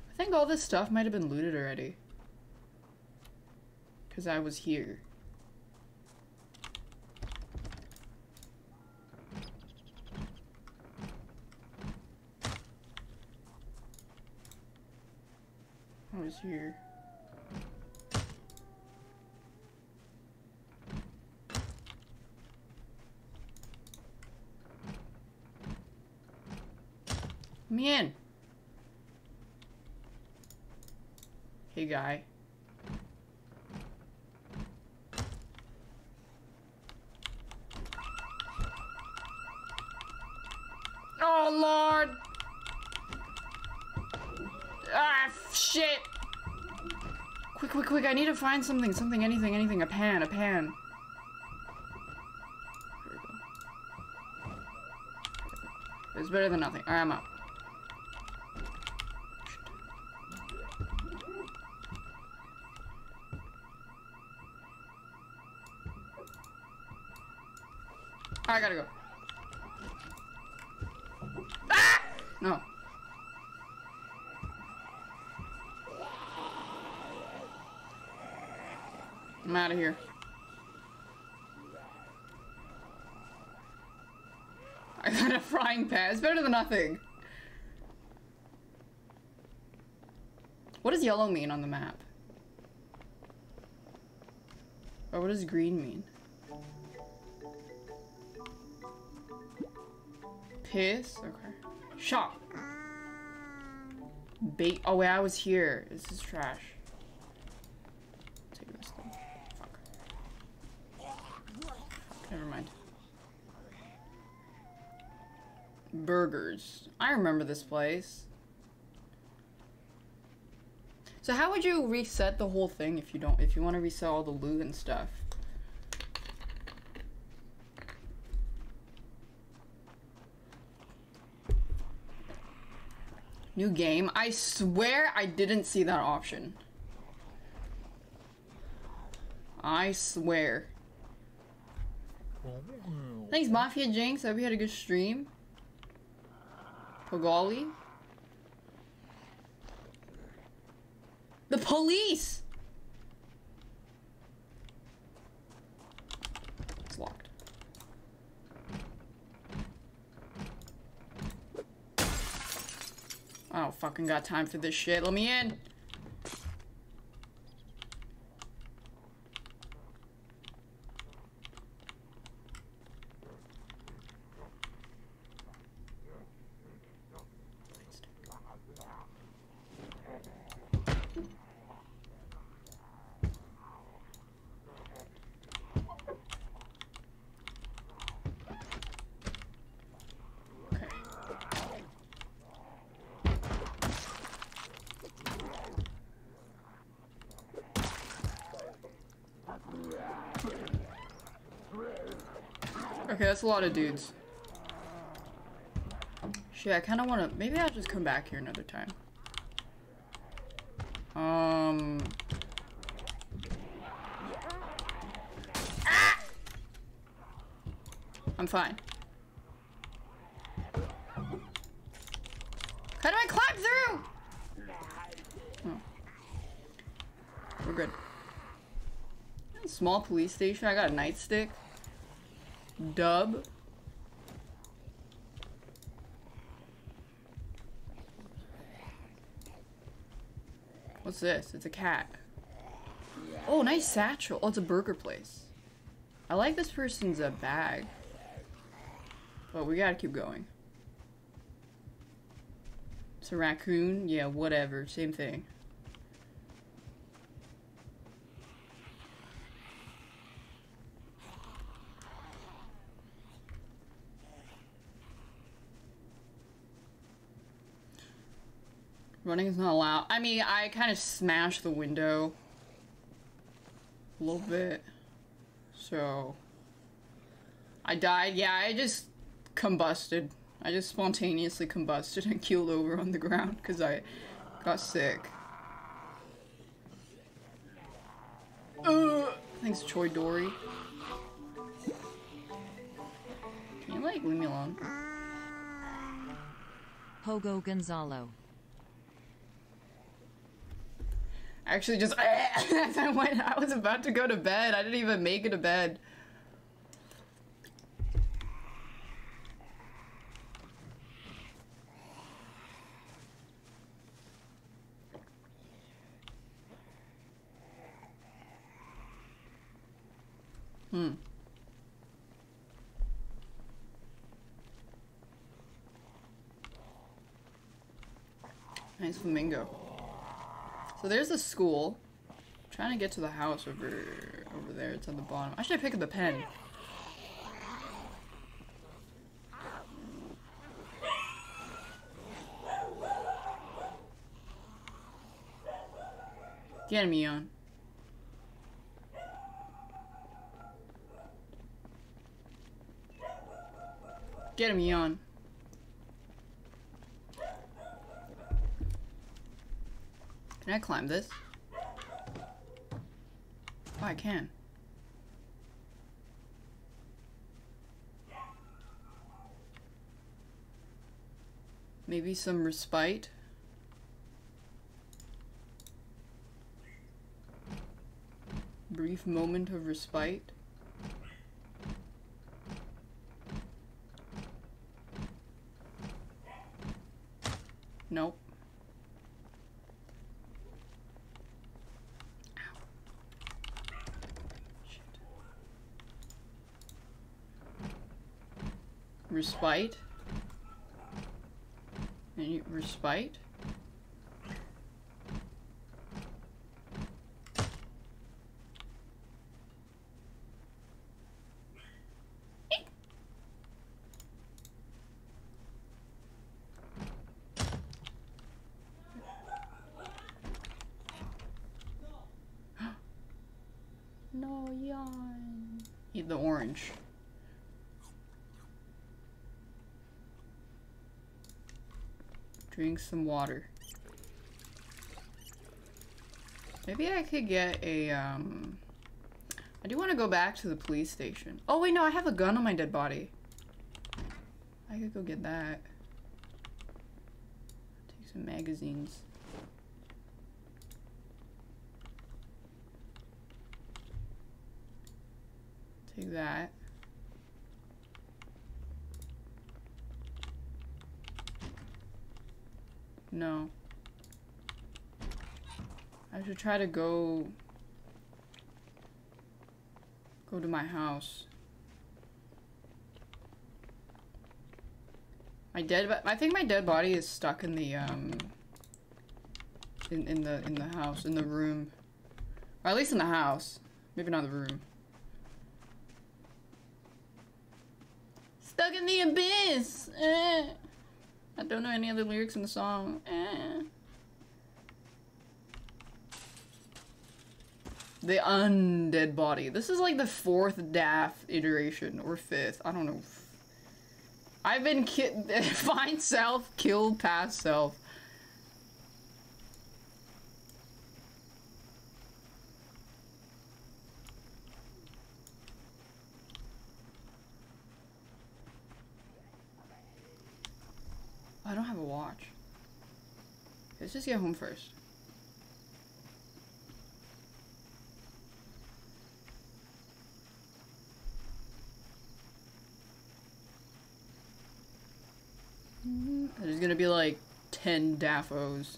I think all this stuff might have been looted already. Because I was here. I was here. Me in. Hey, guy. Oh, Lord! Ah, shit! Quick, quick, quick, I need to find something, something, anything, anything. A pan, a pan. It's better than nothing. Alright, I'm up. I gotta go. Ah! No. I'm out of here. I got a frying pan. It's better than nothing. What does yellow mean on the map? Or what does green mean? Piss? Okay. Shop. Bait. Oh, wait, I was here. This is trash. Take this thing. Fuck. Never mind. Burgers. I remember this place. So how would you reset the whole thing if you don't if you want to reset all the loot and stuff? New game. I swear I didn't see that option. I swear. Thanks, Mafia Jinx. I hope you had a good stream. Pogali. The police! It's locked. I don't fucking got time for this shit. Let me in. Okay, that's a lot of dudes. Shit, I kind of want to. Maybe I'll just come back here another time. Um. Ah! I'm fine. How do I climb through? Oh. We're good. Small police station. I got a nightstick. Dub. What's this? It's a cat. Oh, nice satchel. Oh, it's a burger place. I like this person's uh, bag. But we gotta keep going. It's a raccoon? Yeah, whatever. Same thing. Running is not allowed. I mean, I kind of smashed the window a little bit. So, I died. Yeah, I just combusted. I just spontaneously combusted and keeled over on the ground because I got sick. Ugh. Thanks, Choi Dory. Can you, like, leave me alone? Pogo Gonzalo. Actually, just as I went, I was about to go to bed. I didn't even make it to bed. Hmm. Nice flamingo. So there's the school. I'm trying to get to the house over over there. It's on the bottom. I should pick up the pen. Get me on. Get me on. Can I climb this? Oh, I can. Maybe some respite? Brief moment of respite? Nope. Respite. Any respite? no yawn. Eat the orange. Some water. Maybe I could get a, um... I do want to go back to the police station. Oh, wait, no, I have a gun on my dead body. I could go get that. Take some magazines. Take that. No. I should try to go... Go to my house. My dead... I think my dead body is stuck in the, um... In, in the, in the house, in the room. Or at least in the house. Maybe not the room. Stuck in the abyss! Eh. I don't know any other lyrics in the song. Eh. The undead body. This is like the fourth Daft iteration, or fifth. I don't know. I've been ki- find self, kill past self. Watch. Let's just get home first. There's gonna be like 10 Daffos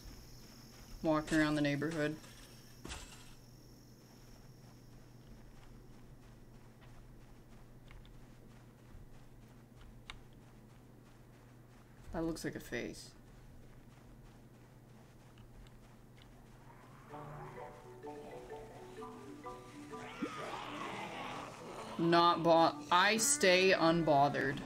walking around the neighborhood. Looks like a face. Not bo- I stay unbothered.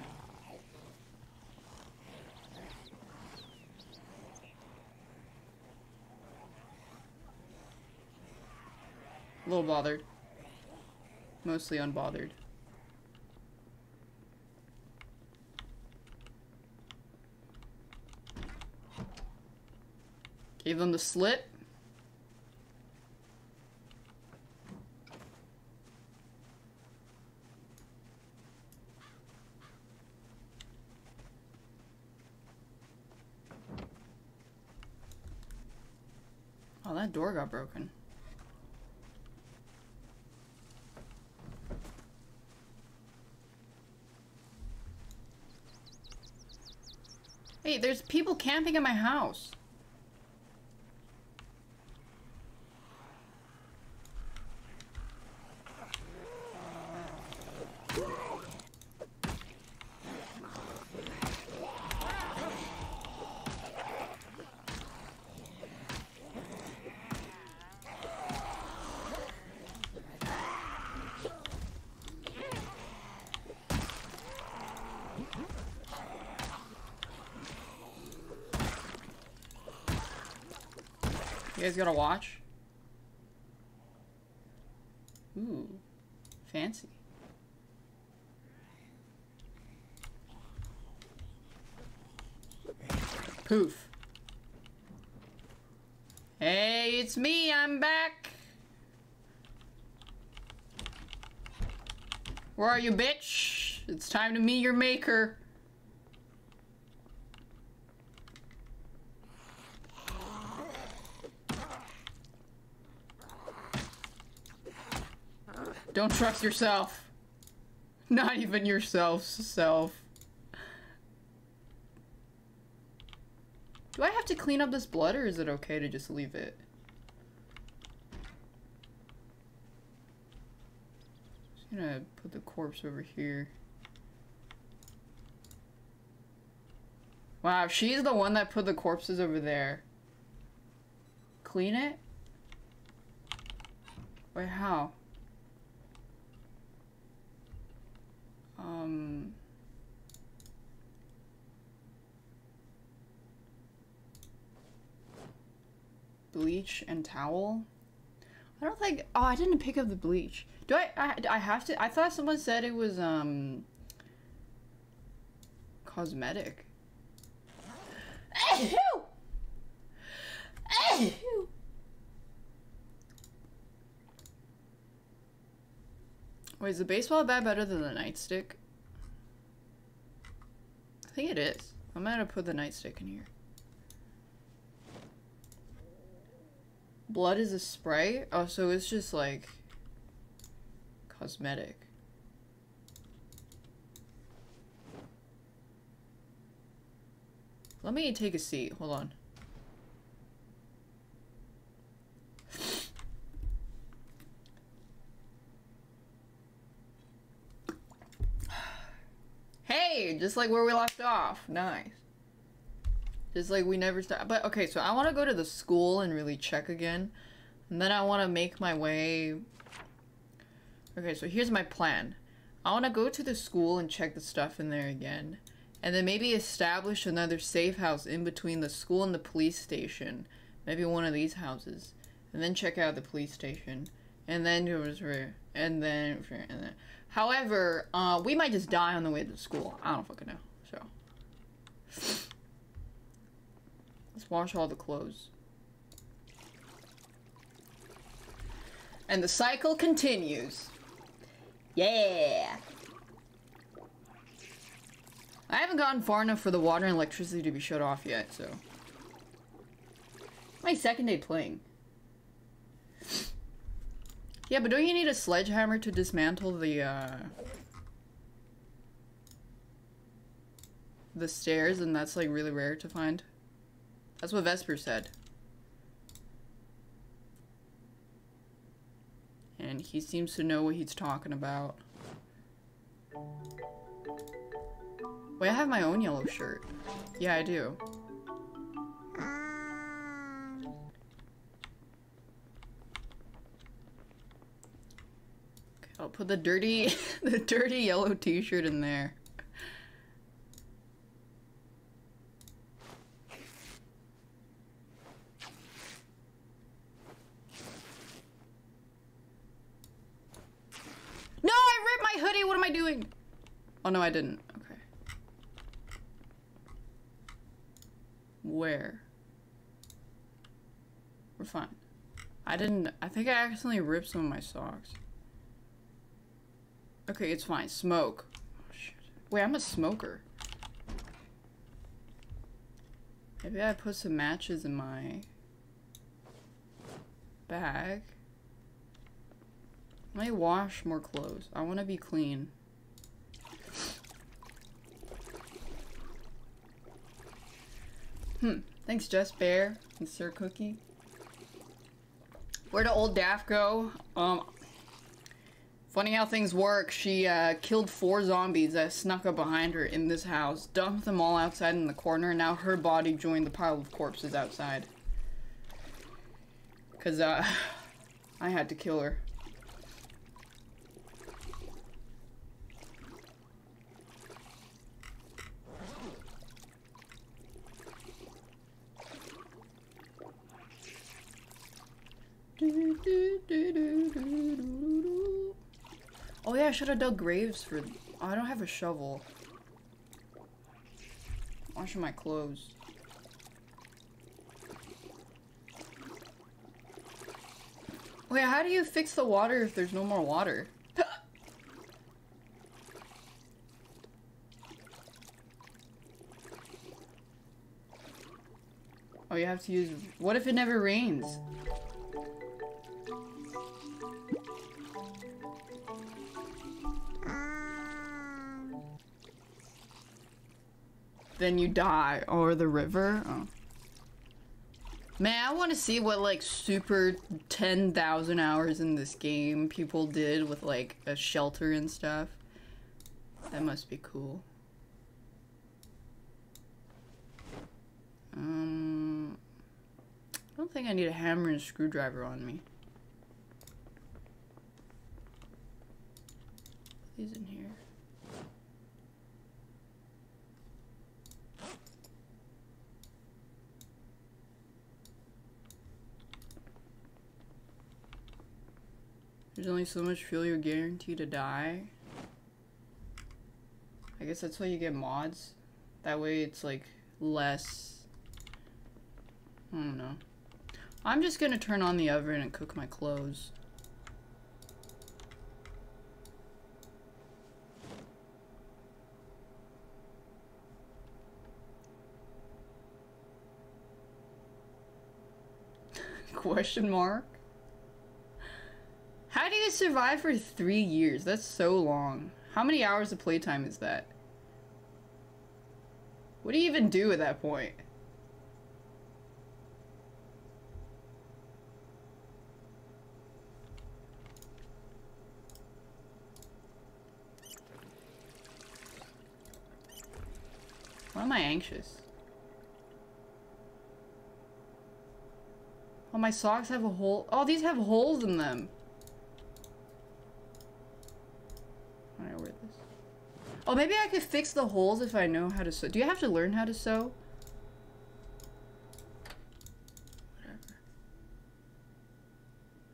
A little bothered. Mostly unbothered. Gave them the slip. Oh, that door got broken. Hey, there's people camping at my house. Guys gotta watch. Ooh, fancy. Poof. Hey, it's me, I'm back. Where are you, bitch? It's time to meet your maker. Don't trust yourself. Not even yourself, self. Do I have to clean up this blood or is it okay to just leave it? Just gonna put the corpse over here. Wow, she's the one that put the corpses over there. Clean it? Wait, how? Um... Bleach and towel? I don't think- oh, I didn't pick up the bleach. Do I- I, I have to- I thought someone said it was, um... Cosmetic. Ew! Ew! Wait, is the baseball bat better than the nightstick? I think it is. I'm gonna put the nightstick in here. Blood is a spray? Oh, so it's just like cosmetic. Let me take a seat. Hold on. Hey, just like where we left off. Nice. Just like we never stopped. But okay, so I want to go to the school and really check again. And then I want to make my way. Okay, so here's my plan. I want to go to the school and check the stuff in there again. And then maybe establish another safe house in between the school and the police station. Maybe one of these houses. And then check out the police station. And then. And then, and then. However, uh, we might just die on the way to school. I don't fucking know. So. Let's wash all the clothes. And the cycle continues. Yeah! I haven't gotten far enough for the water and electricity to be shut off yet, so. My second day playing. Yeah, but don't you need a sledgehammer to dismantle the, uh... The stairs, and that's, like, really rare to find? That's what Vesper said. And he seems to know what he's talking about. Wait, I have my own yellow shirt. Yeah, I do. I'll put the dirty, the dirty yellow t-shirt in there. No, I ripped my hoodie. What am I doing? Oh, no, I didn't. Okay. Where? We're fine. I didn't. I think I accidentally ripped some of my socks. Okay, it's fine. Smoke. Wait, I'm a smoker. Maybe I put some matches in my bag. Let me wash more clothes. I want to be clean. Hmm. Thanks, Just Bear and Sir Cookie. Where'd old Daft go? Um, funny how things work. She uh, killed four zombies that snuck up behind her in this house, dumped them all outside in the corner, and now her body joined the pile of corpses outside. Cause uh, I had to kill her. Oh yeah, I should have dug graves for. I don't have a shovel. Washing my clothes. Wait, how do you fix the water if there's no more water? oh, you have to use. What if it never rains? Then you die. Or the river. Oh. Man, I want to see what like super 10,000 hours in this game people did with like a shelter and stuff. That must be cool. Um, I don't think I need a hammer and screwdriver on me. These in here. There's only so much fuel you're guaranteed to die. I guess that's why you get mods. That way it's like less... I don't know. I'm just gonna turn on the oven and cook my clothes. Question mark? Do survive for three years? That's so long. How many hours of playtime is that? What do you even do at that point? Why am I anxious? Oh, my socks have a hole. Oh, these have holes in them. Oh, maybe I could fix the holes if I know how to sew. Do you have to learn how to sew? Whatever.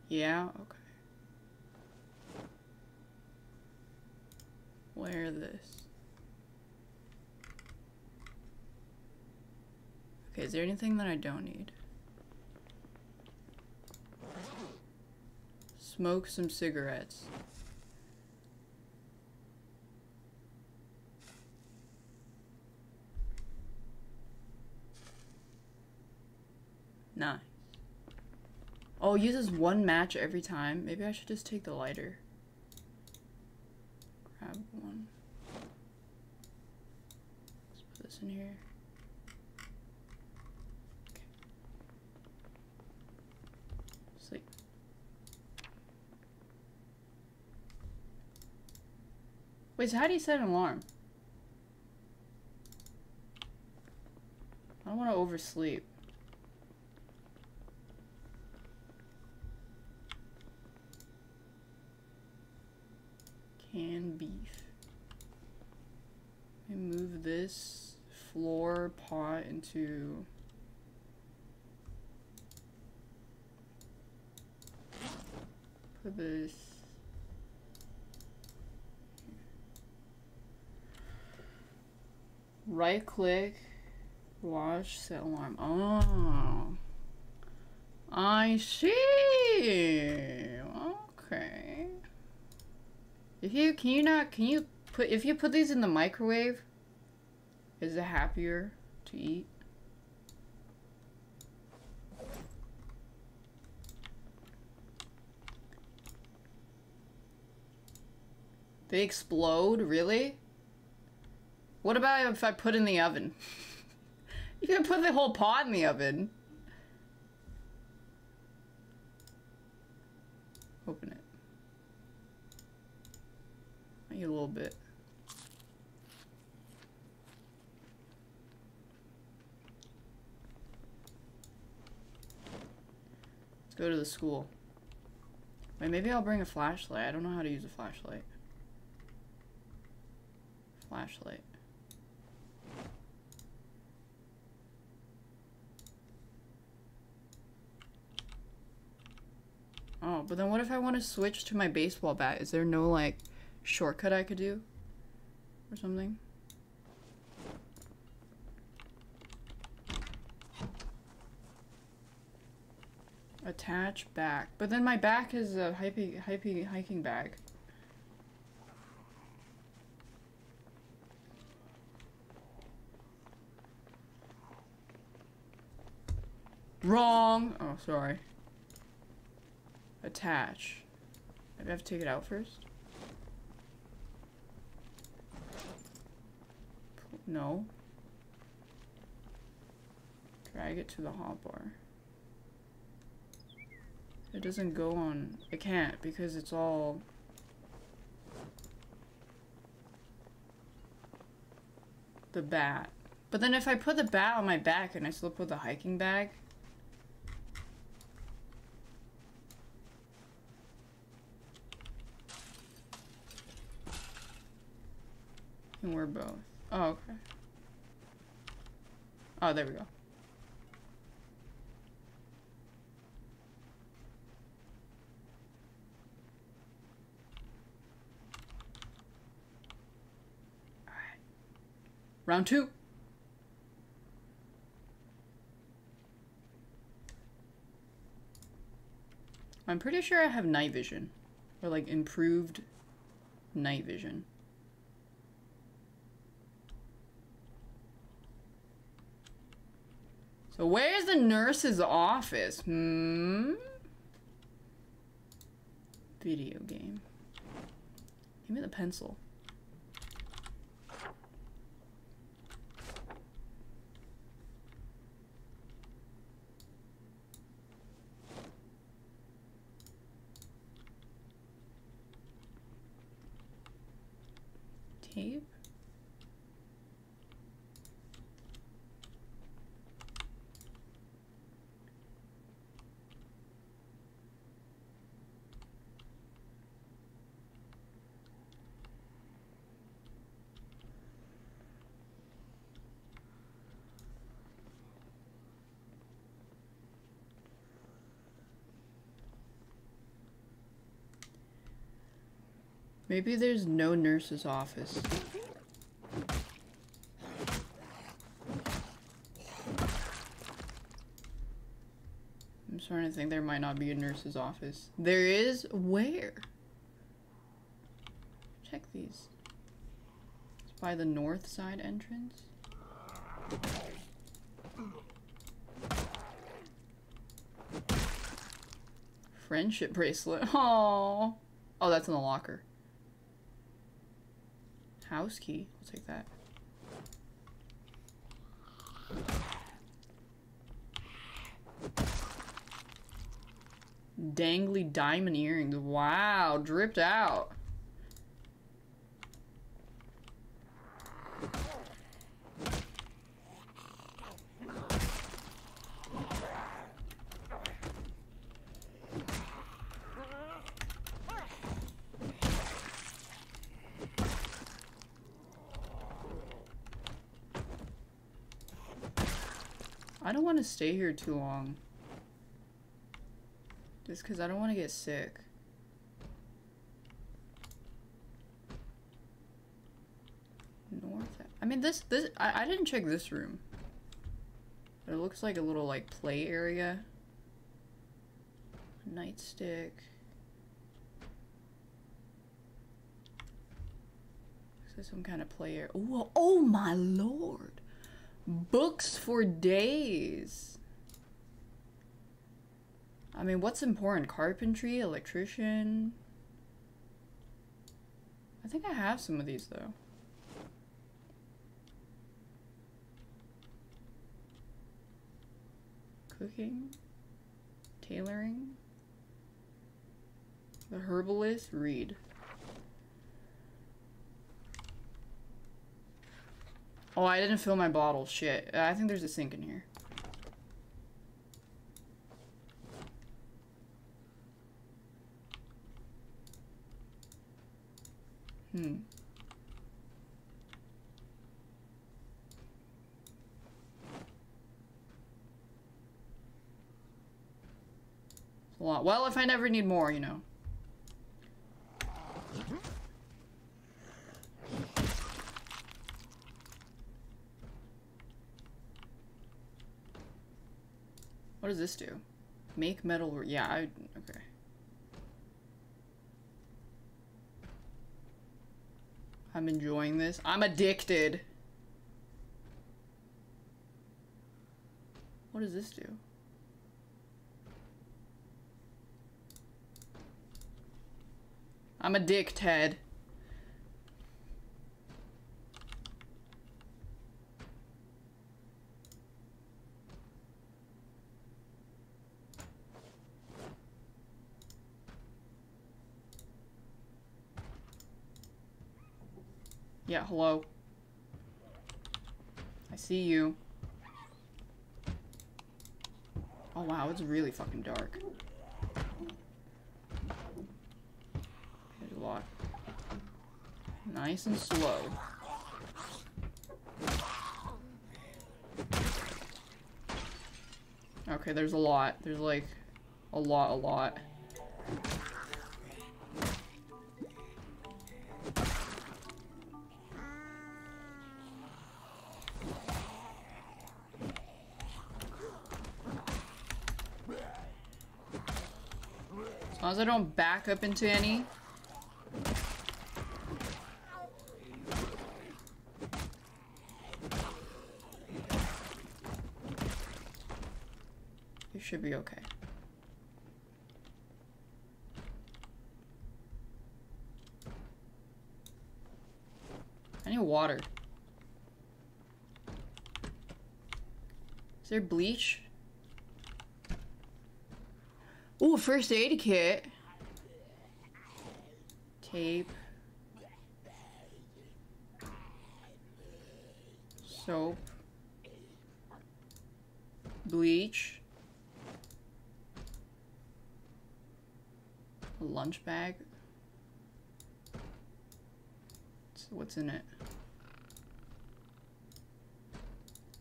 Yeah, okay. Wear this. Okay, is there anything that I don't need? Smoke some cigarettes. Nice. Oh, uses one match every time. Maybe I should just take the lighter. Grab one. Let's put this in here. Sleep. Wait, so how do you set an alarm? I don't want to oversleep. Canned beef. Let move this floor pot into put this right click watch set alarm oh I see if you can you not can you put if you put these in the microwave, is it happier to eat? They explode, really? What about if I put in the oven? you can put the whole pot in the oven. Open it. Maybe a little bit. Let's go to the school. Wait, maybe I'll bring a flashlight. I don't know how to use a flashlight. Flashlight. Oh, but then what if I want to switch to my baseball bat? Is there no, like, shortcut I could do? Or something? Attach back. But then my back is a hypey, hypey hiking bag. Wrong! Oh, sorry. Attach. Maybe I have to take it out first? No. Drag it to the hotbar. It doesn't go on. It can't because it's all. The bat. But then if I put the bat on my back and I still put the hiking bag. And we're both. Oh, okay. Oh, there we go. Alright. Round two. I'm pretty sure I have night vision. Or like improved night vision. Where's the nurse's office? Hmm? Video game. Give me the pencil. Maybe there's no nurse's office. I'm starting to think there might not be a nurse's office. There is? Where? Check these. It's by the north side entrance. Friendship bracelet. Oh. Oh, that's in the locker. House key. I'll take that. Dangly diamond earrings. Wow, dripped out. I don't want to stay here too long. Just because I don't want to get sick. North. I mean, this, this, I, I didn't check this room. But it looks like a little, like, play area. Nightstick. Looks like some kind of play area. Oh my lord! Books for days! I mean, what's important? Carpentry, electrician. I think I have some of these though. Cooking, tailoring, the herbalist, read. Oh, I didn't fill my bottle. Shit. I think there's a sink in here. Hmm. A lot. Well, if I never need more, you know. What does this do? Make metal. Yeah, I. Okay. I'm enjoying this. I'm addicted. What does this do? I'm a dick, Yeah, hello. I see you. Oh wow, it's really fucking dark. There's a lot. Nice and slow. Okay, there's a lot. There's like a lot, a lot. Long as I don't back up into any. It should be okay. I need water. Is there bleach? Ooh, first aid kit. Tape. Soap. Bleach. A lunch bag. So what's in it?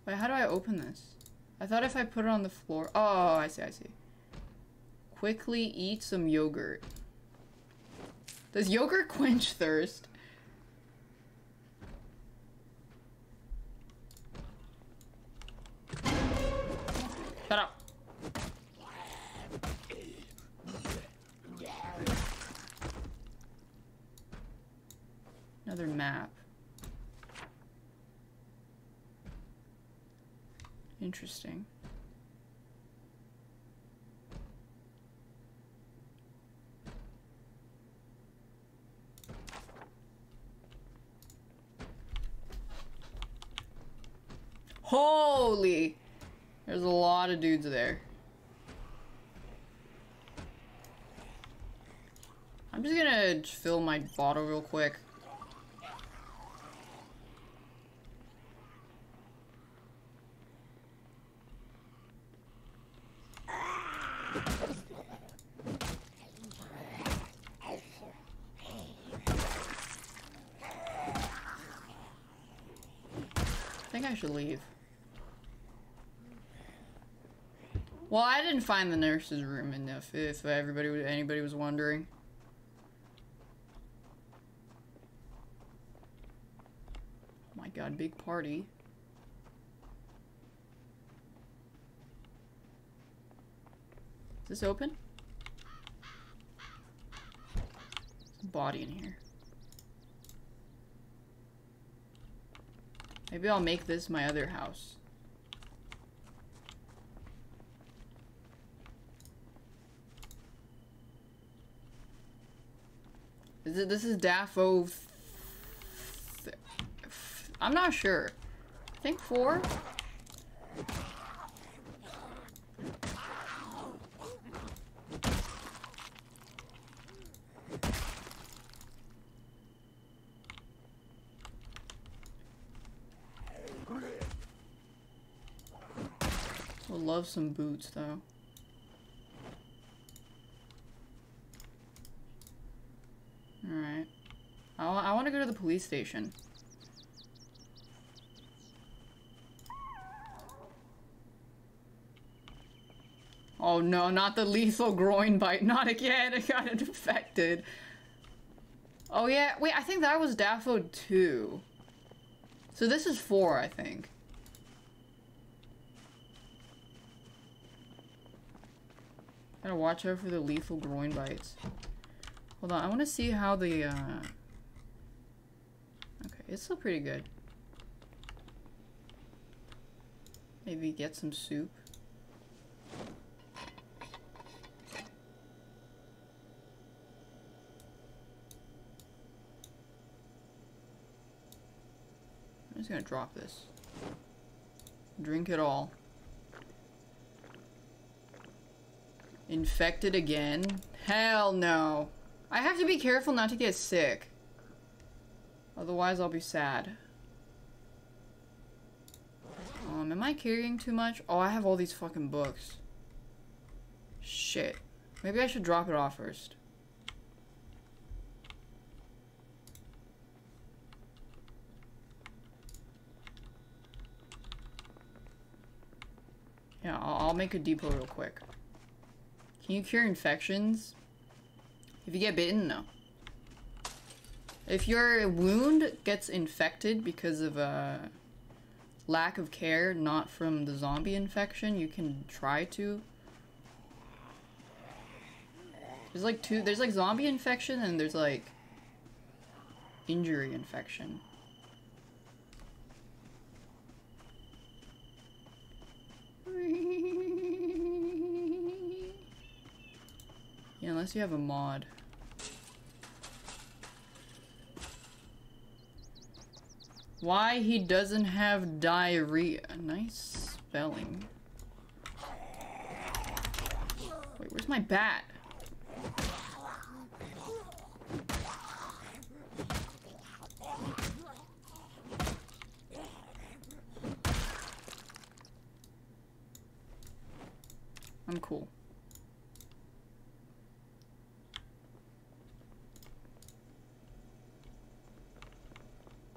Wait, how do I open this? I thought if I put it on the floor. Oh, I see, I see. Quickly eat some yogurt. Does yogurt quench thirst? Shut up. Another map. Interesting. Holy! There's a lot of dudes there. I'm just gonna fill my bottle real quick. I think I should leave. Find the nurse's room enough. If everybody, anybody was wondering. Oh my god, big party. Is this open? Body in here. Maybe I'll make this my other house. This is Dafo. th- I'm not sure. I think four. Would love some boots though. Alright. I, wa- I want to go to the police station. Oh no, not the lethal groin bite. Not again. I got infected. Oh yeah, wait, I think that was Dafo 2. So this is 4, I think. Gotta watch out for the lethal groin bites. Hold on, I want to see how the, uh... It's still pretty good. Maybe get some soup. I'm just gonna drop this. Drink it all. Infected again? Hell no. I have to be careful not to get sick. Otherwise, I'll be sad. Um, am I carrying too much? Oh, I have all these fucking books. Shit. Maybe I should drop it off first. Yeah, I'll, I'll make a depot real quick. Can you cure infections? If you get bitten, no. If your wound gets infected because of a lack of care, not from the zombie infection, you can try to. There's like two, there's like zombie infection and there's like injury infection. Yeah, unless you have a mod. Why he doesn't have diarrhea? Nice spelling. Wait, where's my bat? I'm cool.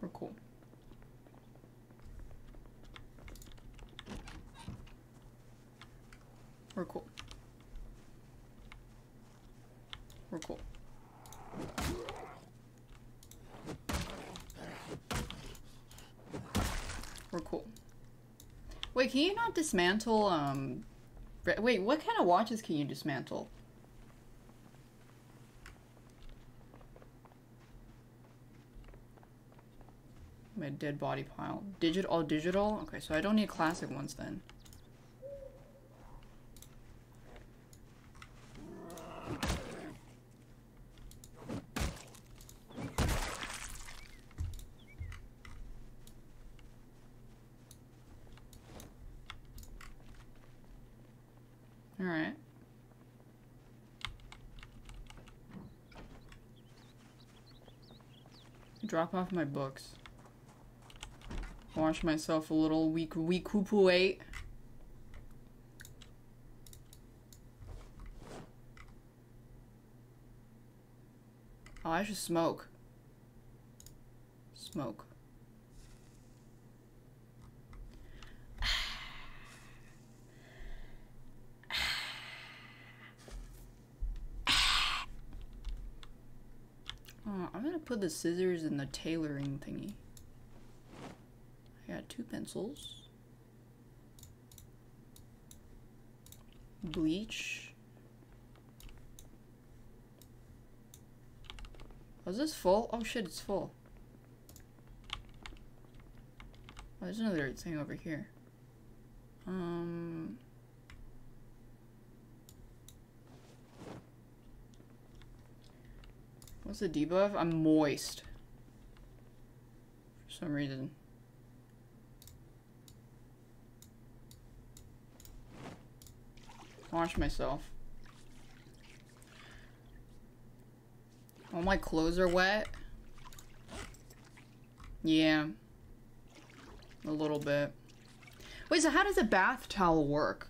We're cool. We're cool. Wait, can you not dismantle, um... Wait, what kind of watches can you dismantle? My dead body pile. Digital, all digital? Okay, so I don't need classic ones then. Alright. Drop off my books. Wash myself a little week recuperate. Oh, I should smoke. Smoke. Oh, I'm gonna put the scissors in the tailoring thingy. I got two pencils. Bleach. Was this full? Oh shit, it's full. Oh, there's another thing over here. Um. What's the debuff? I'm moist. For some reason. Wash myself. All my clothes are wet. Yeah. A little bit. Wait, so how does a bath towel work?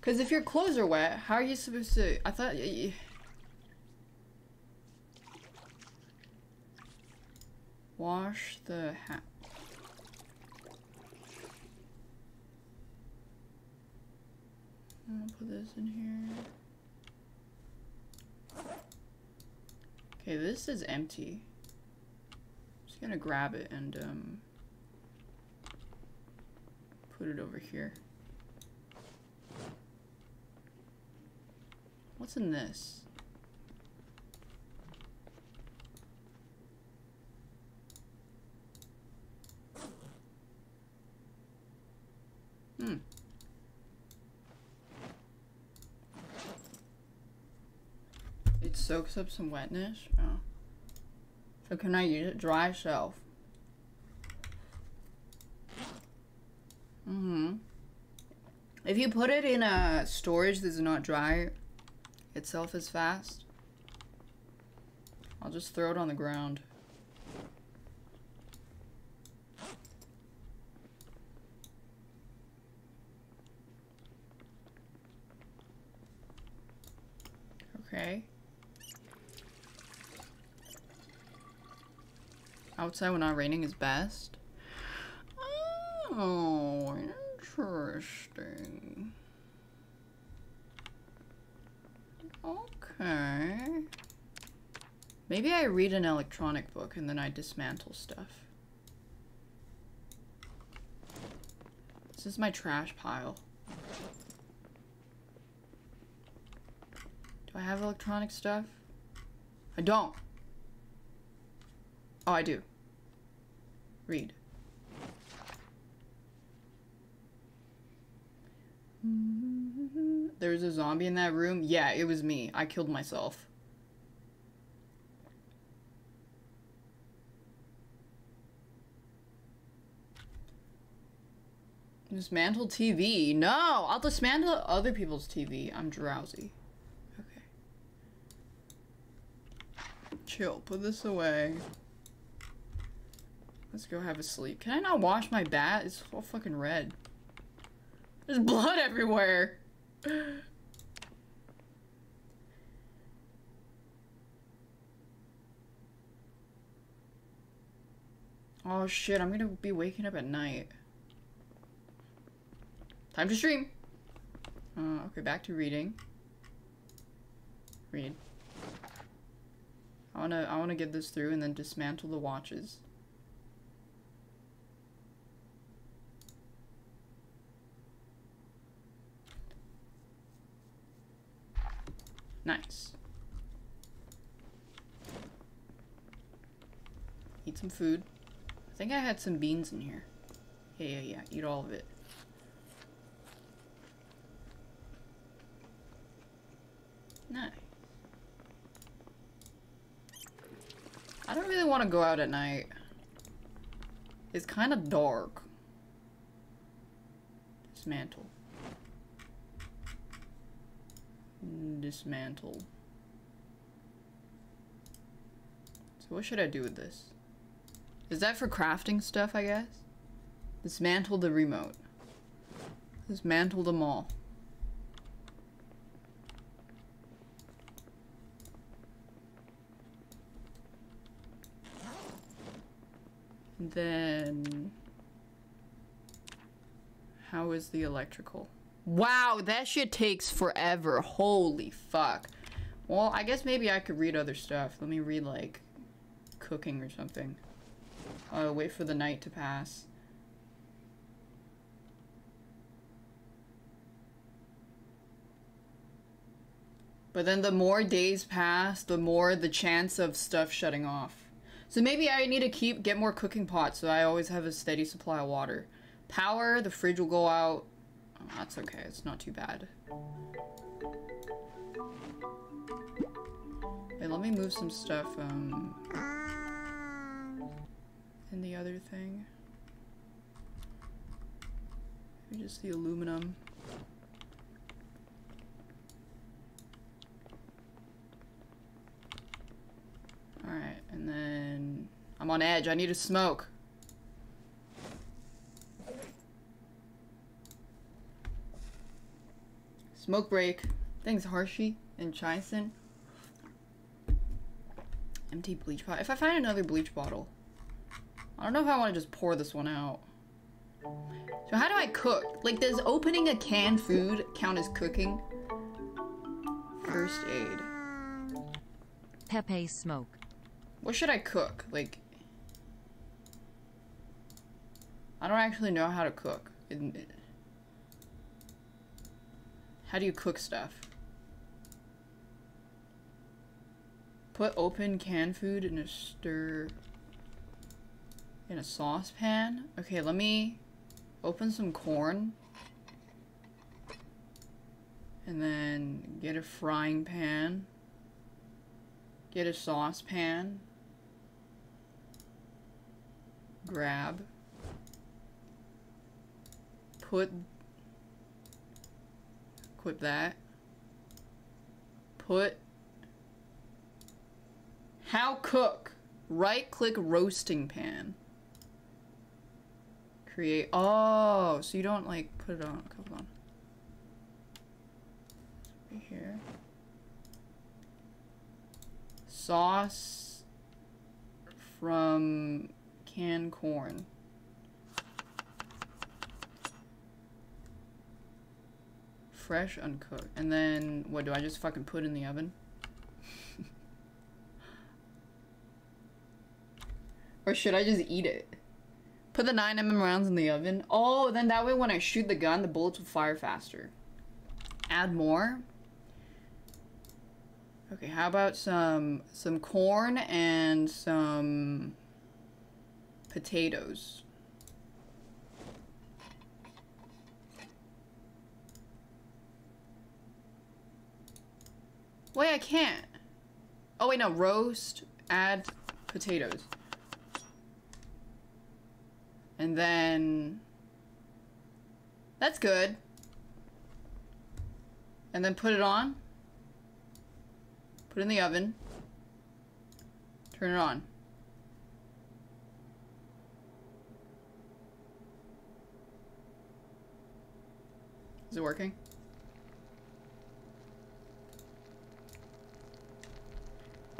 Because if your clothes are wet, how are you supposed to... I thought... Wash the hat. I'm gonna put this in here. Okay, this is empty. Just gonna grab it and um put it over here. What's in this? Hmm. It soaks up some wetness. Oh. So can I use it dry shelf? Mm-hmm. If you put it in a storage that's not dry itself as fast, I'll just throw it on the ground. Okay. Outside when not raining is best. Oh, interesting. Okay. Maybe I read an electronic book and then I dismantle stuff. This is my trash pile. Do I have electronic stuff? I don't. Oh, I do. Read. There was a zombie in that room? Yeah, it was me. I killed myself. Dismantle TV. No, I'll dismantle other people's TV. I'm drowsy. Okay. Chill. Put this away. Let's go have a sleep. Can I not wash my bat? It's all fucking red. There's blood everywhere. Oh shit, I'm gonna be waking up at night. Time to stream. Uh, okay, back to reading. Read. I wanna I wanna get this through and then dismantle the watches. Nice. Eat some food. I think I had some beans in here. Yeah, yeah, yeah. Eat all of it. Nice. I don't really want to go out at night. It's kind of dark. Dismantle. Dismantle. So what should I do with this? Is that for crafting stuff, I guess? Dismantle the remote. Dismantle them all. Then... How is the electrical? Wow, that shit takes forever. Holy fuck. Well, I guess maybe I could read other stuff. Let me read, like, cooking or something. Uh, wait for the night to pass. But then the more days pass, the more the chance of stuff shutting off. So maybe I need to keep get more cooking pots so I always have a steady supply of water. Power, the fridge will go out. That's okay, it's not too bad. Wait, let me move some stuff um, in the other thing. Maybe just the aluminum. Alright, and then I'm on edge. I need to smoke. Smoke break. Thanks, Harshi and Chison. Empty bleach pot. If I find another bleach bottle, I don't know if I want to just pour this one out. So how do I cook? Like, does opening a canned food count as cooking? First aid. Pepe smoke. What should I cook? Like, I don't actually know how to cook. It- it- how do you cook stuff? Put open canned food in a stir in a saucepan. Okay, let me open some corn. And then get a frying pan. Get a saucepan. Grab. Put. Equip that. Put. How cook. Right click roasting pan. Create. Oh, so you don't like put it on. Come on. Right here. Sauce from canned corn. Fresh, uncooked. And then, what, do I just fucking put in the oven? or should I just eat it? Put the 9mm rounds in the oven. Oh, then that way when I shoot the gun, the bullets will fire faster. Add more. Okay, how about some some corn and some potatoes? Wait, I can't. Oh wait, no, roast, add potatoes. And then that's good. And then put it on. Put it in the oven. Turn it on. Is it working?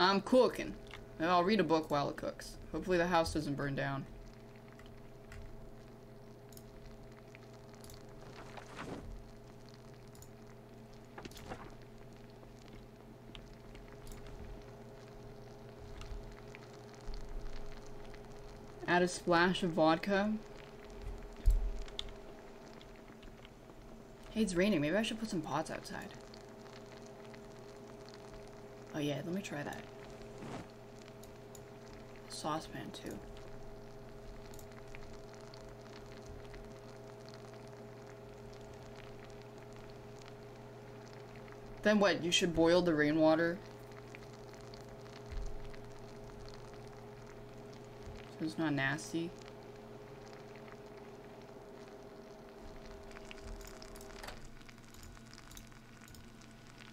I'm cooking. And I'll read a book while it cooks. Hopefully the house doesn't burn down. Add a splash of vodka. Hey, it's raining. Maybe I should put some pots outside. Oh yeah, let me try that. Saucepan too. Then what? You should boil the rainwater. So it's not nasty.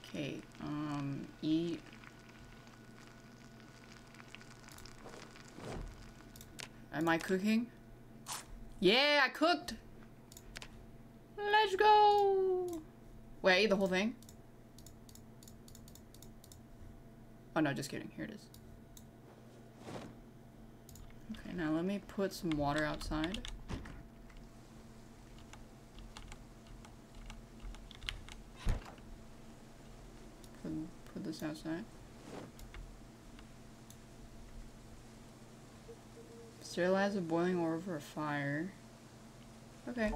Okay, um, eat. Am I cooking? Yeah, I cooked! Let's go! Wait, the whole thing? Oh no, just kidding. Here it is. Okay, now let me put some water outside. Put, put this outside. Sterilize a boiling over a fire. Okay.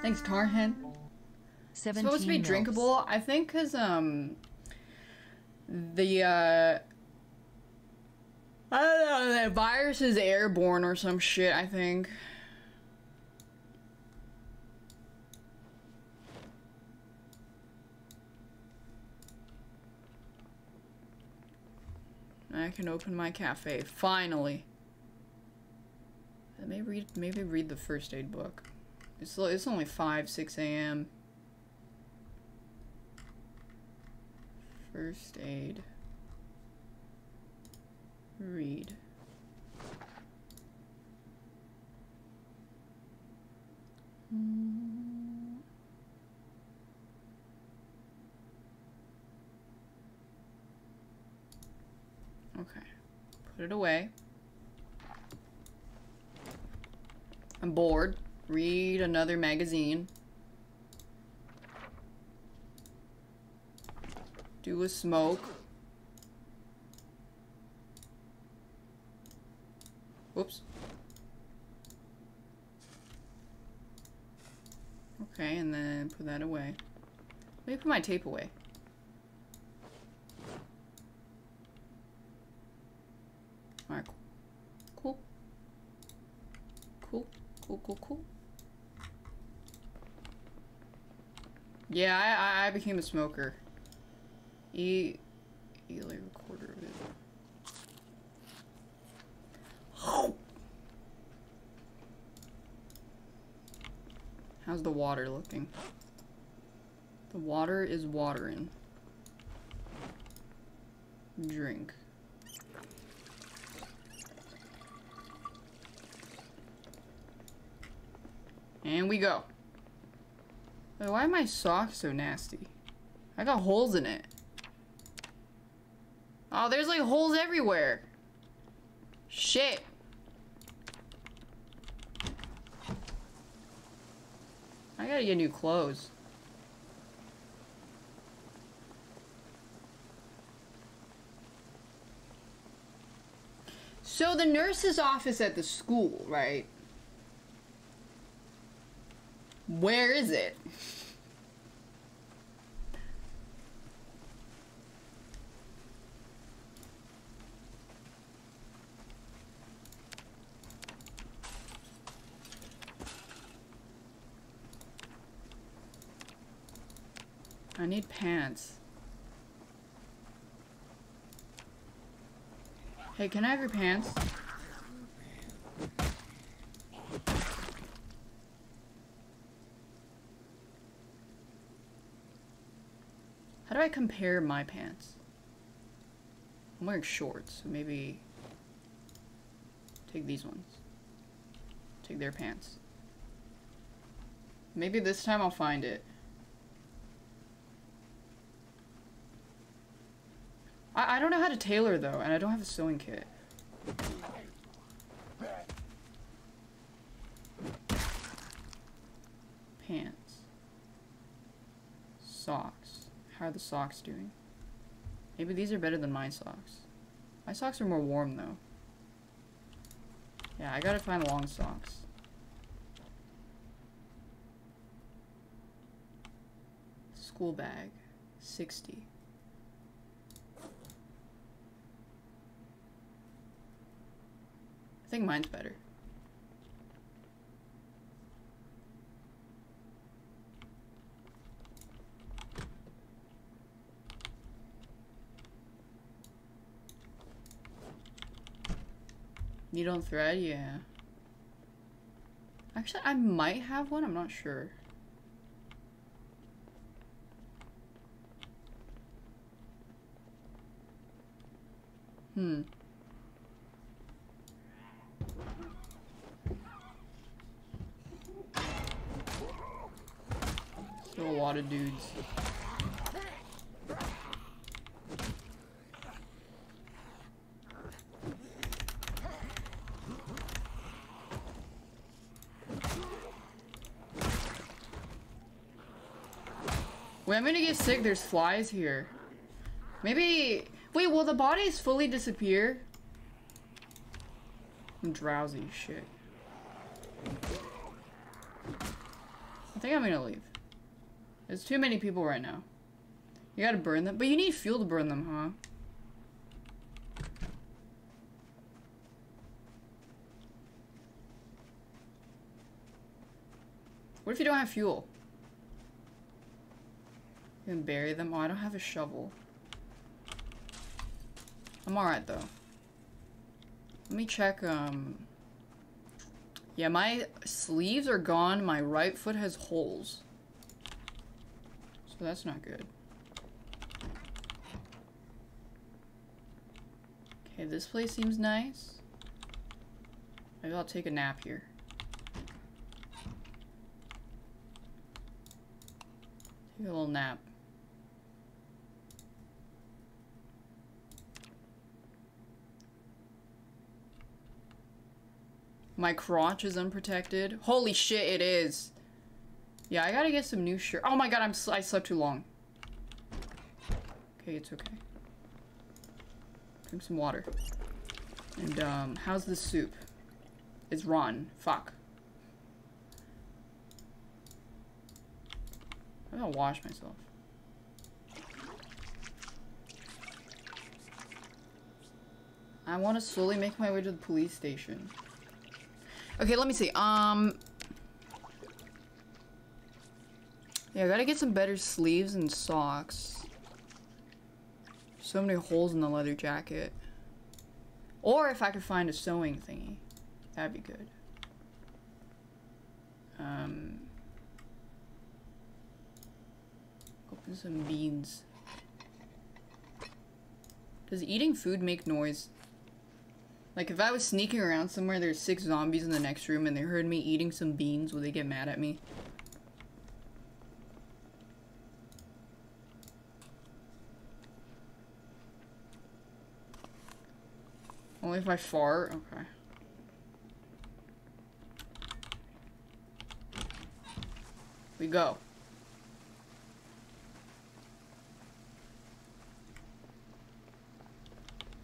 Thanks, Tarhan. It's 17 supposed to be drinkable, I think, because, um, the, uh, I don't know, the virus is airborne or some shit, I think. I can open my cafe, finally. Maybe read, maybe read the first aid book. It's, it's only 5, 6 a.m. First aid. Read. Hmm. Okay. Put it away. I'm bored. Read another magazine. Do a smoke. Whoops. Okay, and then put that away. Let me put my tape away. Alright, cool. Cool. Cool, cool. Yeah, I, I, I became a smoker. Eat like a quarter of it. How's the water looking? The water is watering. Drink. And we go. Wait, why are my socks so nasty? I got holes in it. Oh, there's like holes everywhere. Shit. I gotta get new clothes. So the nurse's office at the school, right? Where is it? I need pants. Hey, can I have your pants? I compare my pants? I'm wearing shorts, so maybe take these ones. Take their pants. Maybe this time I'll find it. I, I don't know how to tailor though, and I don't have a sewing kit. Pants. Socks. How are the socks doing? Maybe these are better than my socks. My socks are more warm though. Yeah, I gotta find long socks. School bag. 60. I think mine's better. Needle and thread, yeah. Actually, I might have one, I'm not sure. Hmm. Still a lot of dudes. I'm gonna get sick. There's flies here. Maybe. Wait, will the bodies fully disappear? I'm drowsy. Shit. I think I'm gonna leave. There's too many people right now. You gotta burn them. But you need fuel to burn them, huh? What if you don't have fuel? Can bury them? Oh, I don't have a shovel. I'm alright, though. Let me check, um... Yeah, my sleeves are gone. My right foot has holes. So that's not good. Okay, this place seems nice. Maybe I'll take a nap here. Take a little nap. My crotch is unprotected. Holy shit, it is. Yeah, I gotta get some new shirt. Oh my god, I'm I slept too long. Okay, it's okay. Drink some water. And, um, how's the soup? It's rotten. Fuck. I gotta wash myself. I want to slowly make my way to the police station. Okay, let me see. Um. Yeah, I gotta get some better sleeves and socks. So many holes in the leather jacket. Or if I could find a sewing thingy. That'd be good. Um. Open some beans. Does eating food make noise? Like, if I was sneaking around somewhere, there's six zombies in the next room and they heard me eating some beans, would they get mad at me? Only if I fart? Okay. We go.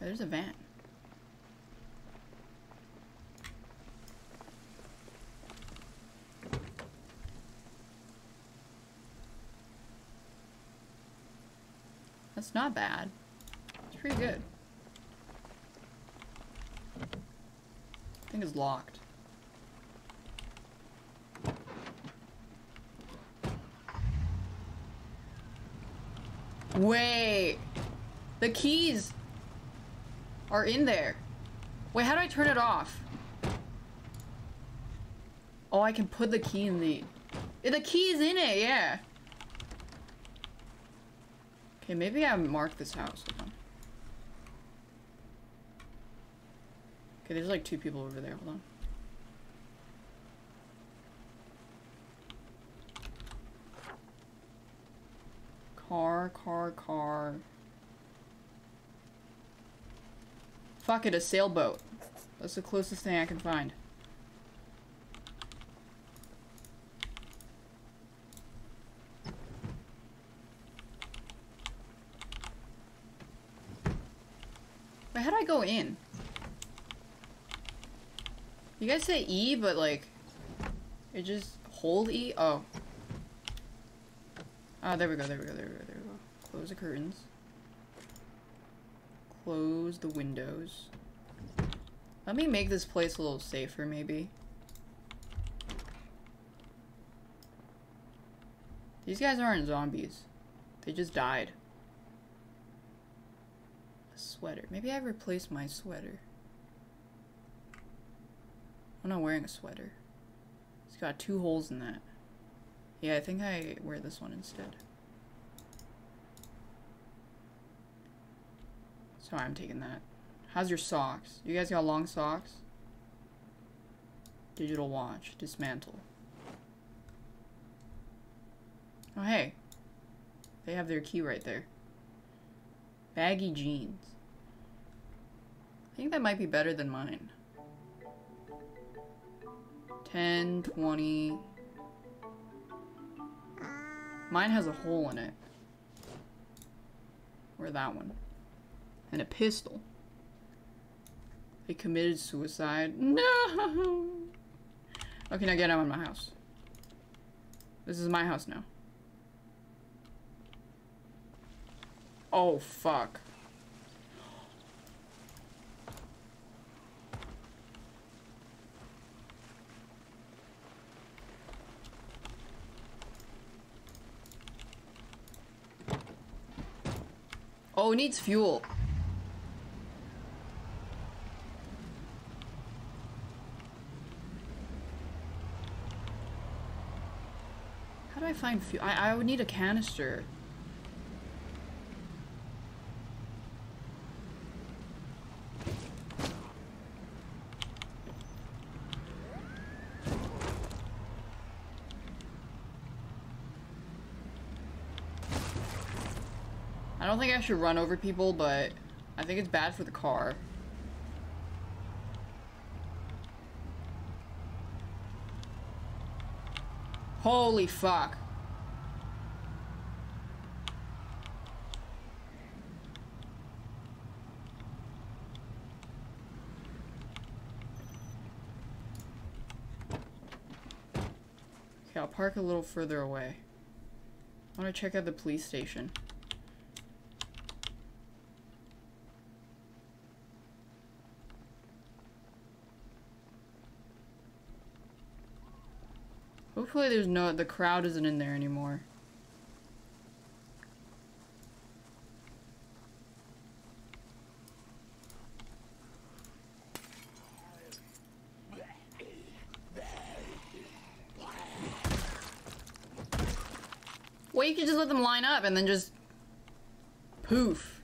There's a van. That's not bad. It's pretty good. I think it's locked. Wait! The keys are in there. Wait, how do I turn it off? Oh, I can put the key in the... The key is in it, yeah. Okay, maybe I mark this house. Okay, there's like two people over there. Hold on. Car, car, car. Fuck it, a sailboat. That's the closest thing I can find. how do I go in? You guys say E, but like, it just hold E? Oh. Oh, there we go, there we go, there we go, there we go. Close the curtains. Close the windows. Let me make this place a little safer, maybe. These guys aren't zombies. They just died. Sweater. Maybe I replaced my sweater. I'm not wearing a sweater. It's got two holes in that. Yeah, I think I wear this one instead. So I'm taking that. How's your socks? You guys got long socks? Digital watch. Dismantle. Oh, hey. They have their key right there. Baggy jeans. I think that might be better than mine. 10, 20. Mine has a hole in it. Or that one. And a pistol. They committed suicide. No! Okay, now get out of my house. This is my house now. Oh, fuck. Oh, it needs fuel. How do I find fuel? I, I would need a canister. I don't think I should run over people, but I think it's bad for the car. Holy fuck. Okay, I'll park a little further away. I want to check out the police station. Hopefully there's no- the crowd isn't in there anymore. Well, you could just let them line up and then just poof.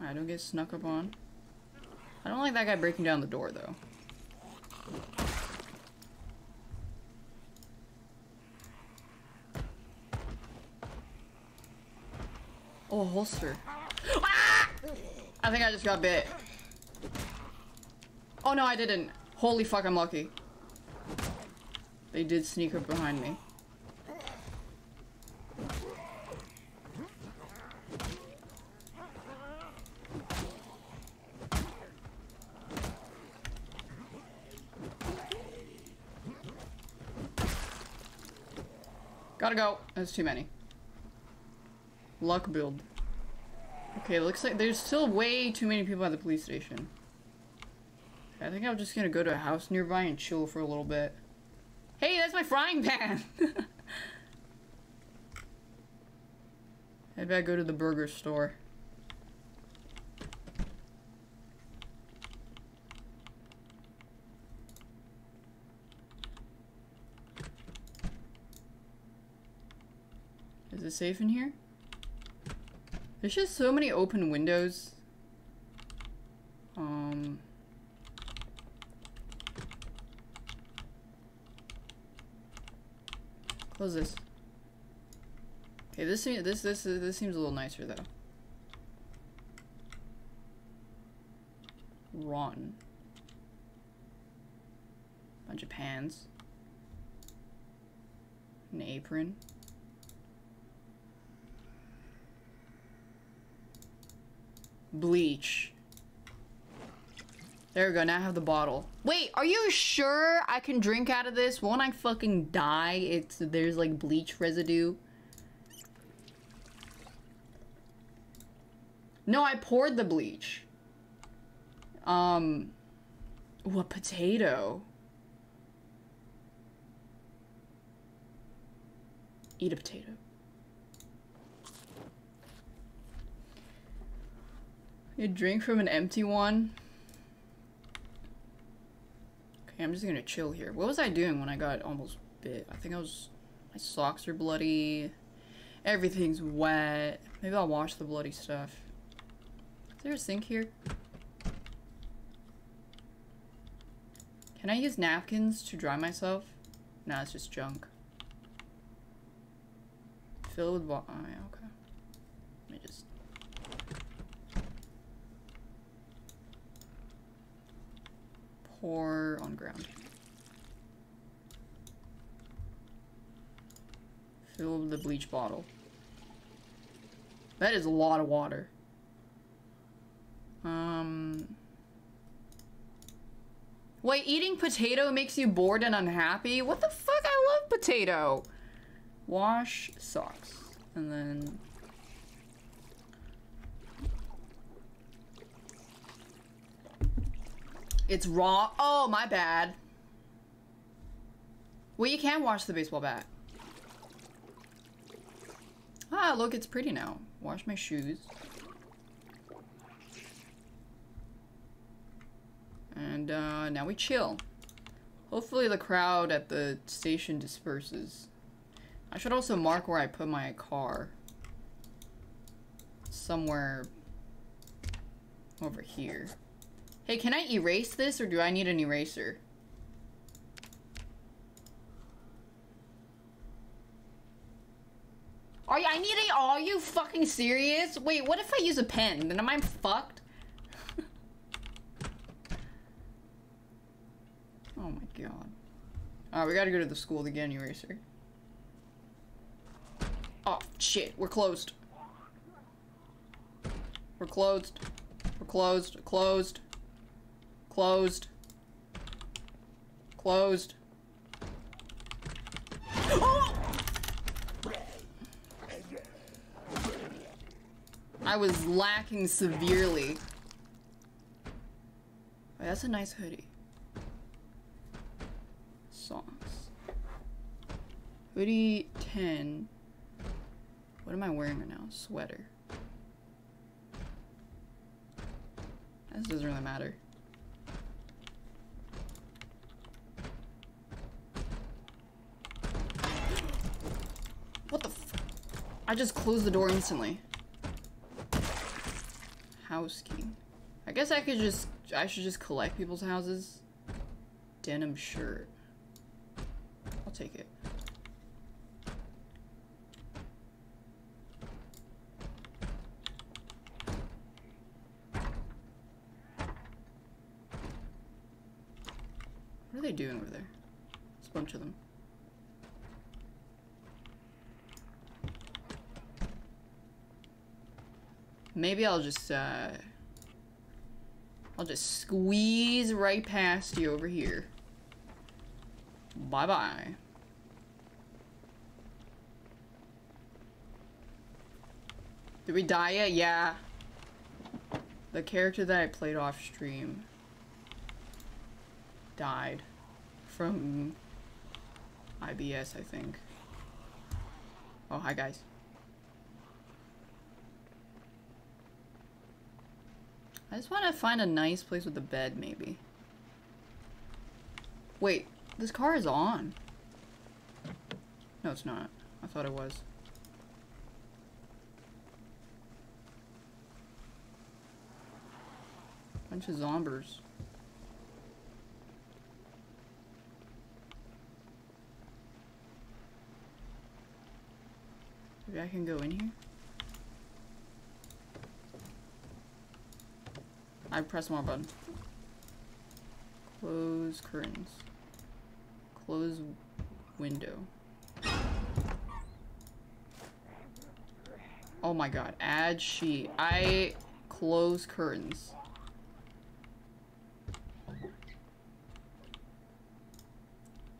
I don't get snuck up on. I don't like that guy breaking down the door, though. Oh, holster. Ah! I think I just got bit. Oh no, I didn't. Holy fuck, I'm lucky. They did sneak up behind me. Go. That's too many. Luck build. Okay, looks like there's still way too many people at the police station. I think I'm just gonna go to a house nearby and chill for a little bit. Hey, that's my frying pan! Maybe I go to the burger store. Safe in here? There's just so many open windows. Um... Close this. Okay, this seems this this this seems a little nicer though. Run. Bunch of pans. An apron. Bleach. There we go, now I have the bottle. Wait, are you sure I can drink out of this? Won't I fucking die? It's there's like bleach residue. No, I poured the bleach. Um a potato. Eat a potato. You drink from an empty one? Okay, I'm just gonna chill here. What was I doing when I got almost bit? I think I was... My socks are bloody. Everything's wet. Maybe I'll wash the bloody stuff. Is there a sink here? Can I use napkins to dry myself? No, it's just junk. Fill with water. Oh, okay. Let me just pour on ground. Fill the bleach bottle. That is a lot of water. Um. Wait, eating potato makes you bored and unhappy? What the fuck? I love potato. Wash socks. And then It's raw. Oh, my bad. Well, you can wash the baseball bat. Ah, look, it's pretty now. Wash my shoes. And uh, now we chill. Hopefully the crowd at the station disperses. I should also mark where I put my car. Somewhere over here. Hey, can I erase this or do I need an eraser? Are you, I need a, are you fucking serious? Wait, what if I use a pen? Then am I fucked? oh my god. Oh, we gotta go to the school to get an eraser. Oh, shit, we're closed. We're closed. We're closed. Closed. Closed. Closed. I was lacking severely. Wait, that's a nice hoodie. Socks. Hoodie 10. What am I wearing right now? Sweater. This doesn't really matter. What the f- I just closed the door instantly. House key. I guess I could just- I should just collect people's houses. Denim shirt. I'll take it. What are they doing over there? There's a bunch of them. Maybe I'll just, uh... I'll just squeeze right past you over here. Bye-bye. Did we die yet? Yeah. The character that I played off stream died from IBS, I think. Oh, hi guys. I just want to find a nice place with a bed, maybe. Wait, this car is on. No, it's not. I thought it was. Bunch of zombies. Maybe I can go in here? I press more button. Close curtains. Close window. Oh my god. Add sheet. I Close curtains.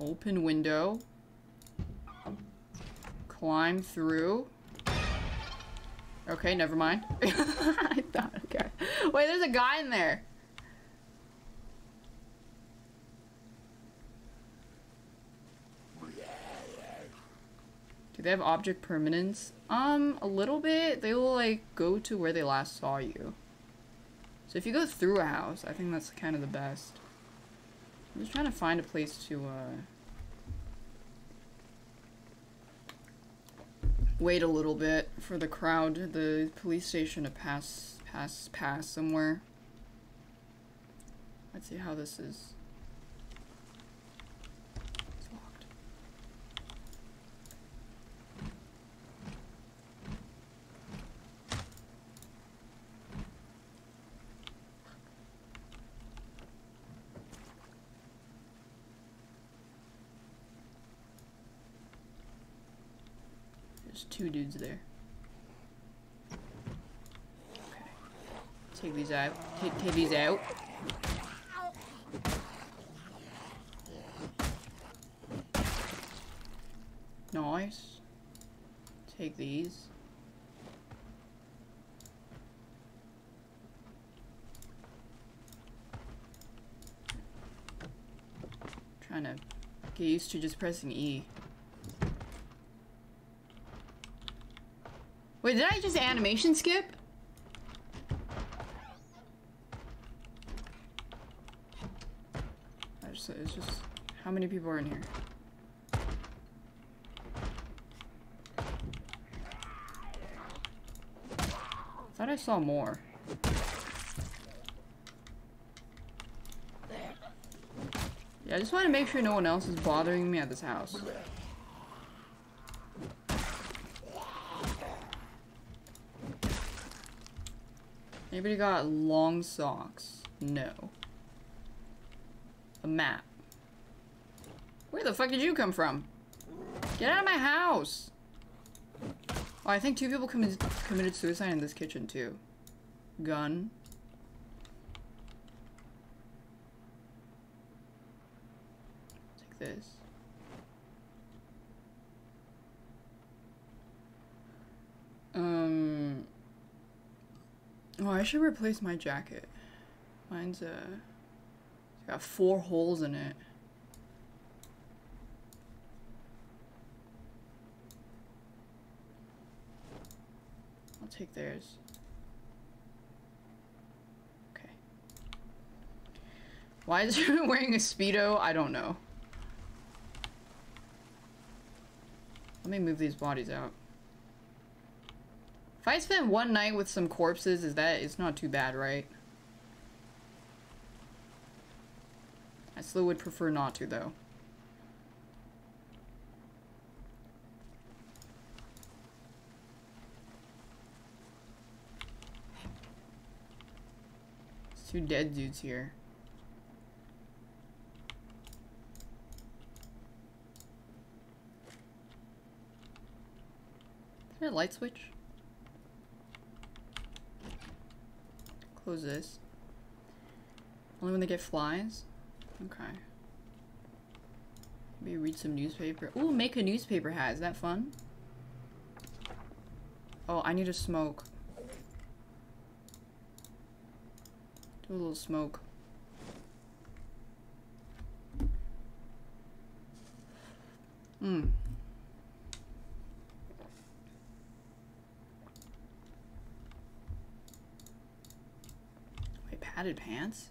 Open window. Climb through. Okay, never mind. I thought. Wait, there's a guy in there. Do they have object permanence? Um, a little bit. They will, like, go to where they last saw you. So if you go through a house, I think that's kind of the best. I'm just trying to find a place to, uh... Wait a little bit for the crowd, the police station to pass, pass, pass somewhere. Let's see how this is. It's locked. There's two dudes there. Take these out. Take, take these out. Nice. Take these. Trying to get used to just pressing E. Wait, did I just animation skip? I just, it's just, how many people are in here? thought I saw more. Yeah, I just want to make sure no one else is bothering me at this house. Anybody got long socks? No. A map. The fuck did you come from? Get out of my house! Oh, I think two people committed suicide in this kitchen too. Gun. Take this. Um. Oh, I should replace my jacket. Mine's uh, it's got four holes in it. I'll take theirs. Okay. Why is he wearing a Speedo? I don't know. Let me move these bodies out. If I spend one night with some corpses, is that, it's not too bad, right? I still would prefer not to, though. Two dead dudes here. Is there a light switch? Close this. Only when they get flies? Okay. Maybe read some newspaper. Ooh, make a newspaper hat. Is that fun? Oh, I need to smoke. Do a little smoke. Hmm. Wait, padded pants?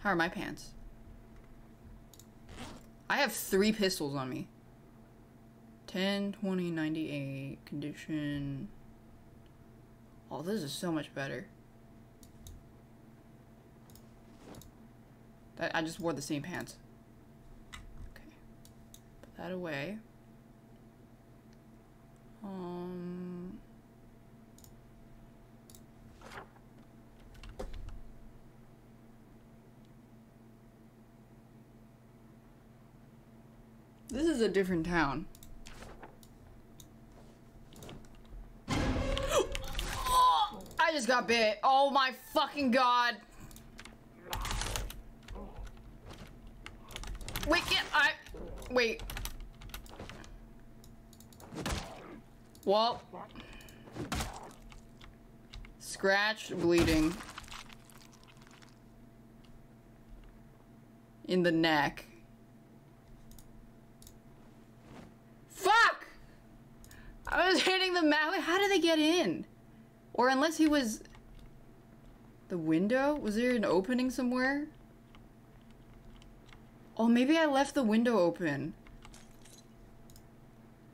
How are my pants? I have three pistols on me. 10, 20, 98, condition. Oh, this is so much better. I just wore the same pants. Okay. Put that away. Um This is a different town. I just got bit. Oh my fucking god. Wait, get I wait. Well. Scratch, bleeding. In the neck. Fuck! I was hitting the map. How did they get in? Or unless he was... The window? Was there an opening somewhere? Oh, maybe I left the window open.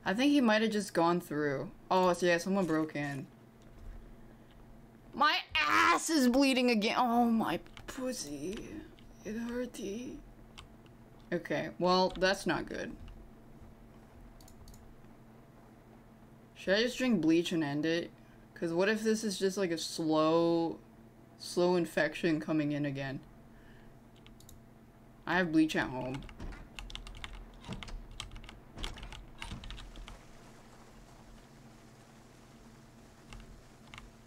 I think he might have just gone through. Oh, so yeah, someone broke in. My ass is bleeding again. Oh, my pussy. It hurty. Okay, well, that's not good. Should I just drink bleach and end it? Because what if this is just like a slow, slow infection coming in again? I have bleach at home.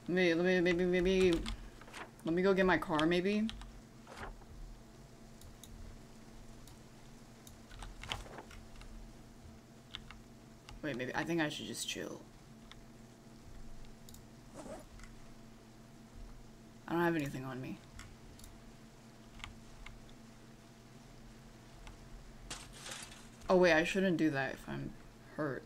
Let me, maybe, maybe, let me go get my car, maybe? Wait, maybe, I think I should just chill. I don't have anything on me. Oh wait, I shouldn't do that if I'm hurt.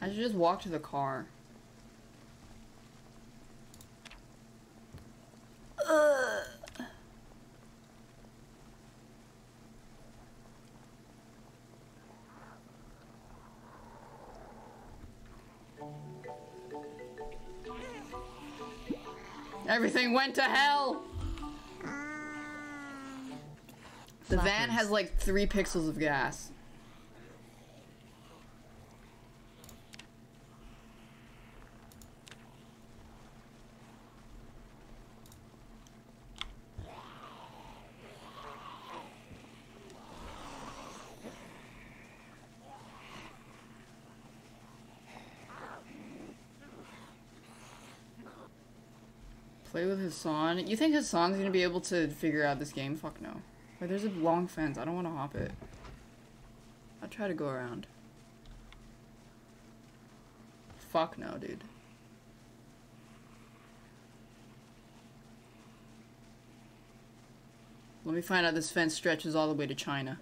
I should just walk to the car. Ugh. Everything went to hell! The van has like three pixels of gas. Play with Hasan. You think Hasan's gonna be able to figure out this game? Fuck no. Wait, there's a long fence. I don't want to hop it. I'll try to go around. Fuck no, dude. Let me find out this fence stretches all the way to China.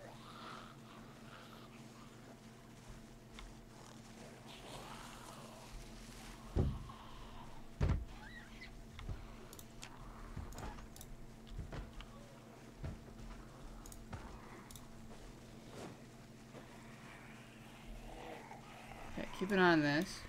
Eye on this.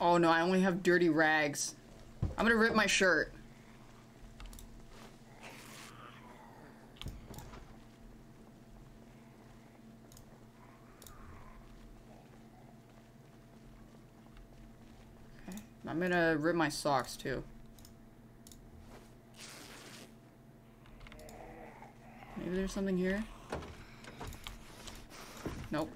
Oh no, I only have dirty rags. I'm gonna rip my shirt. Okay. I'm gonna rip my socks too. Maybe there's something here? Nope.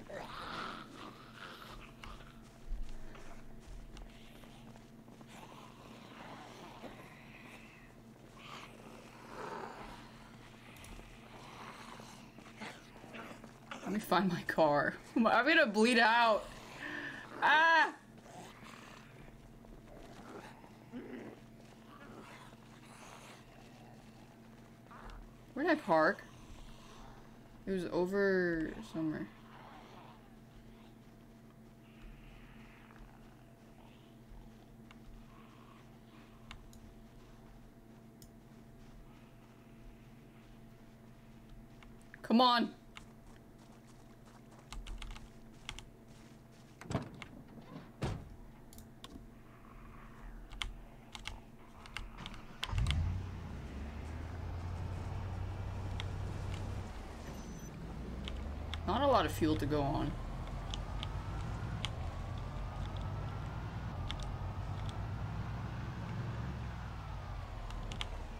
Let me find my car. I'm gonna bleed out. Ah! Where did I park? It was over somewhere. Come on. of fuel to go on.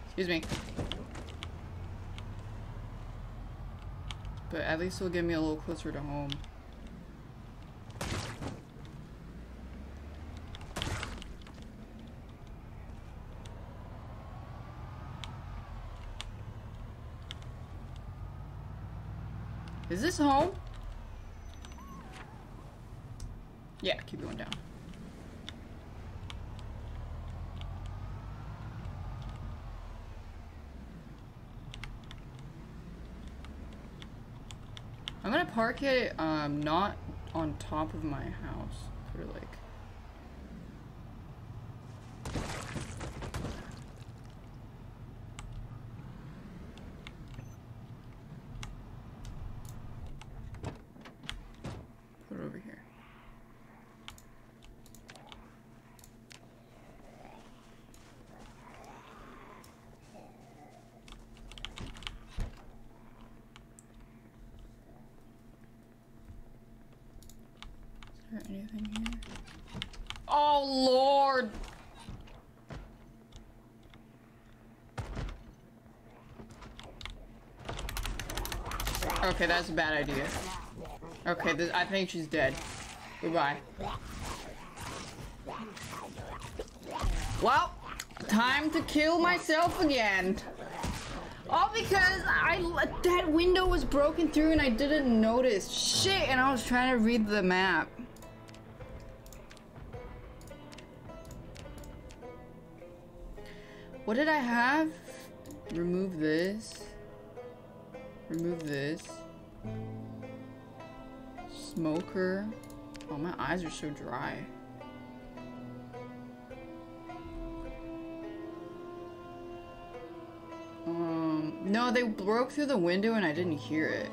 Excuse me. But at least it'll get me a little closer to home. Is this home? It, um, not on top of my house. For like. Put it over here. Is there anything here? Oh lord! Okay, that's a bad idea. Okay, th I think she's dead. Goodbye. Well, time to kill myself again. All because I that window was broken through and I didn't notice. Shit, and I was trying to read the map. What did I have? Remove this. Remove this. Smoker. Oh, my eyes are so dry. Um, no, they broke through the window and I didn't hear it.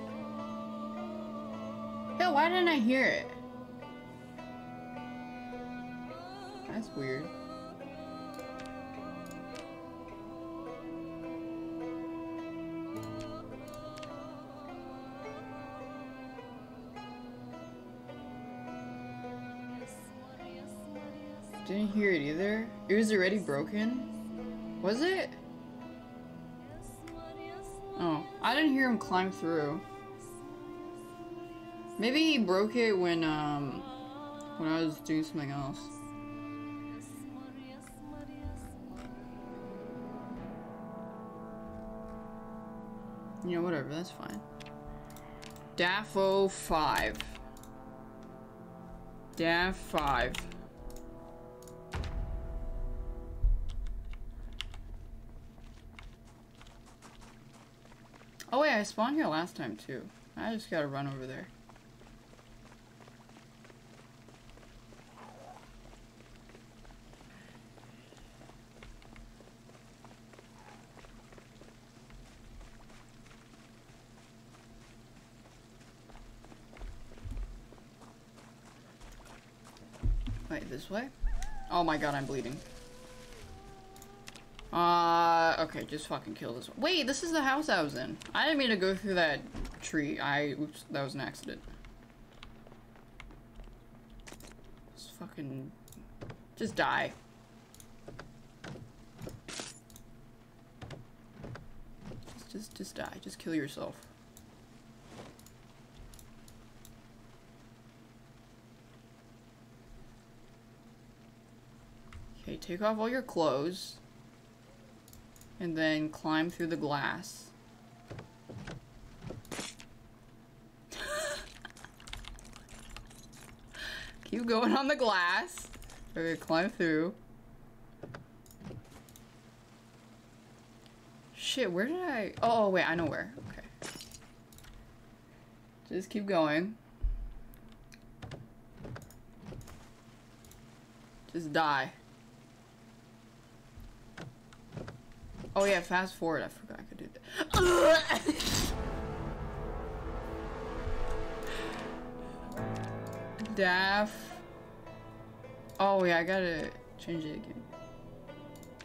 Yeah, why didn't I hear it? That's weird. Hear it either. It was already broken. Was it? Oh, I didn't hear him climb through. Maybe he broke it when um when I was doing something else. You know, whatever, that's fine. Daffo 5. Daph 5. I spawned here last time too. I just gotta run over there. Wait, this way? Oh my god, I'm bleeding. Uh, okay, just fucking kill this one. Wait, this is the house I was in. I didn't mean to go through that tree. I, oops, that was an accident. Just fucking, just die. Just, just, just die. Just kill yourself. Okay, take off all your clothes. And then climb through the glass. Keep going on the glass. Okay, climb through. Shit, where did I... Oh, wait, I know where. Okay. Just keep going. Just die. Oh yeah, fast forward. I forgot I could do that. Daph. Oh yeah, I gotta change it again.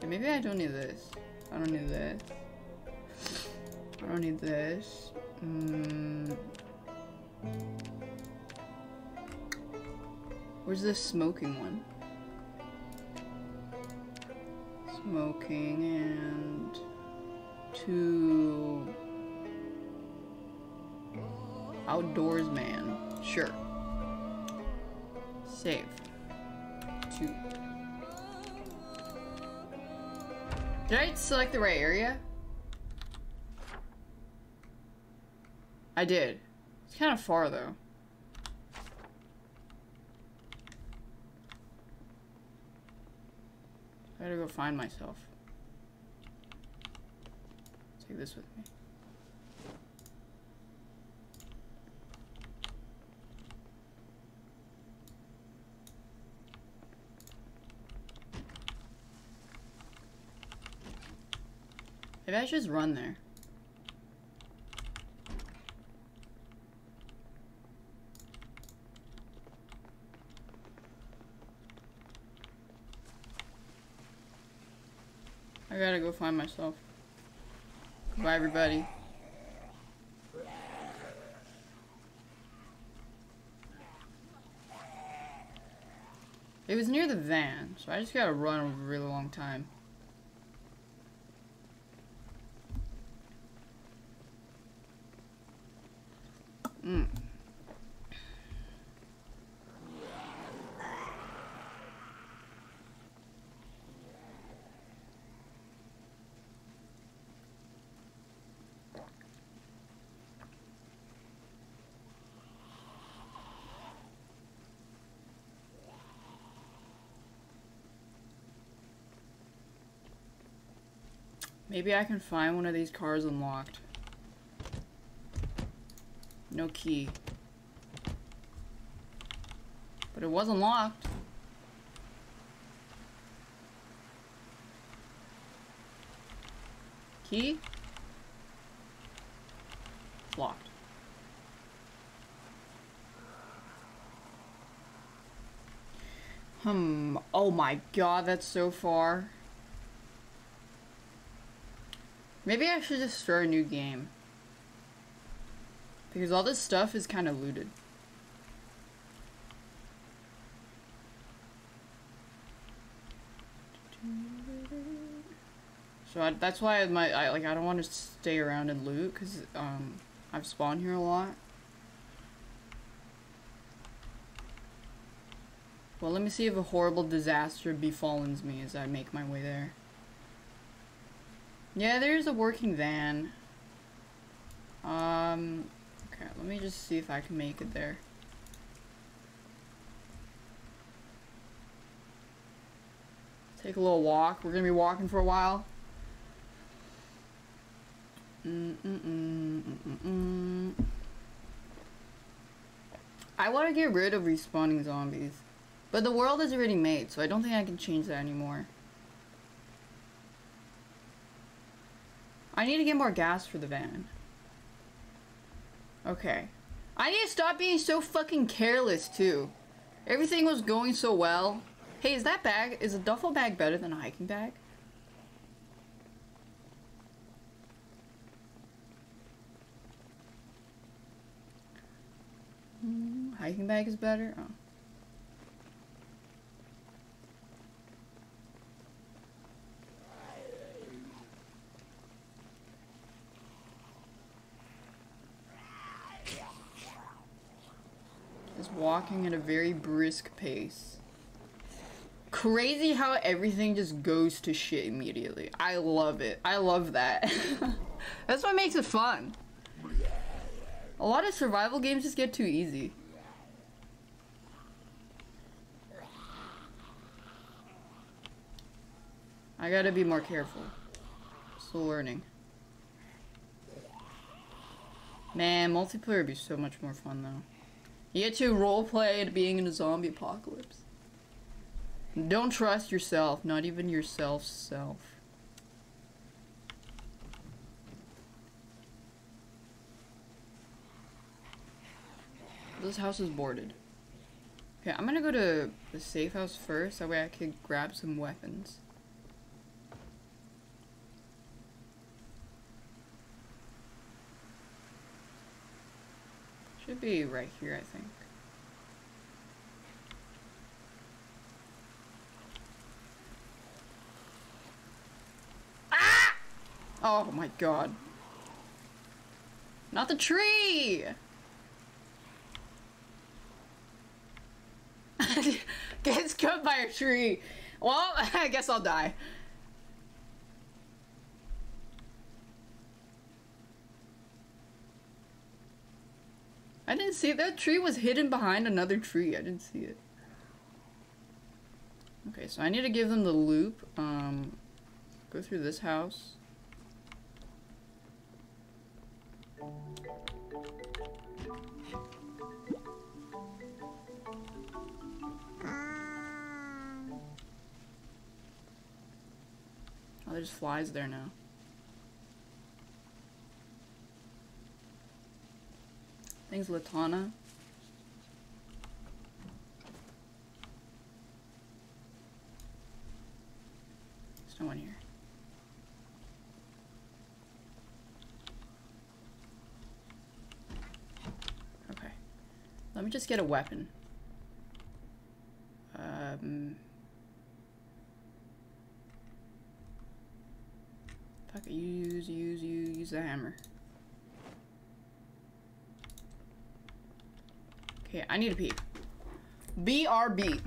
Maybe I don't need this. I don't need this. I don't need this. Mm. Where's this smoking one? Smoking and to outdoors man. Sure. Save. Two. Did I select the right area? I did. It's kind of far though. Gotta go find myself. Take this with me. Maybe I should just run there. I gotta go find myself. Bye, everybody. It was near the van, so I just gotta run a really long time. Mm. Maybe I can find one of these cars unlocked. No key. But it wasn't locked. Key? Locked. Hmm. Oh my god, that's so far. Maybe I should just start a new game. Because all this stuff is kind of looted. So I, that's why my I like I don't want to stay around and loot because um I've spawned here a lot. Well, let me see if a horrible disaster befallens me as I make my way there. Yeah, there's a working van. Um, okay, let me just see if I can make it there. Take a little walk. We're gonna be walking for a while. Mm -mm -mm. I want to get rid of respawning zombies. But the world is already made, so I don't think I can change that anymore. I need to get more gas for the van. Okay. I need to stop being so fucking careless, too. Everything was going so well. Hey, is that bag, is a duffel bag better than a hiking bag? Mm, hiking bag is better? Oh. Is walking at a very brisk pace. Crazy how everything just goes to shit immediately. I love it. I love that. That's what makes it fun. A lot of survival games just get too easy. I gotta be more careful. Still learning. Man, multiplayer would be so much more fun though. You get to roleplay being in a zombie apocalypse. Don't trust yourself, not even yourself self. This house is boarded. Okay, I'm gonna go to the safe house first, that way I could grab some weapons. Should be right here, I think. Ah! Oh my god. Not the tree! Gets cut by a tree. Well, I guess I'll die. I didn't see it. That tree was hidden behind another tree. I didn't see it. Okay, so I need to give them the loop. Um, go through this house. Oh, there's flies there now. Thanks, Latana. There's no one here. Okay. Let me just get a weapon. Um... Fuck it, use, use, use, use the hammer. Okay, I need to pee. BRB.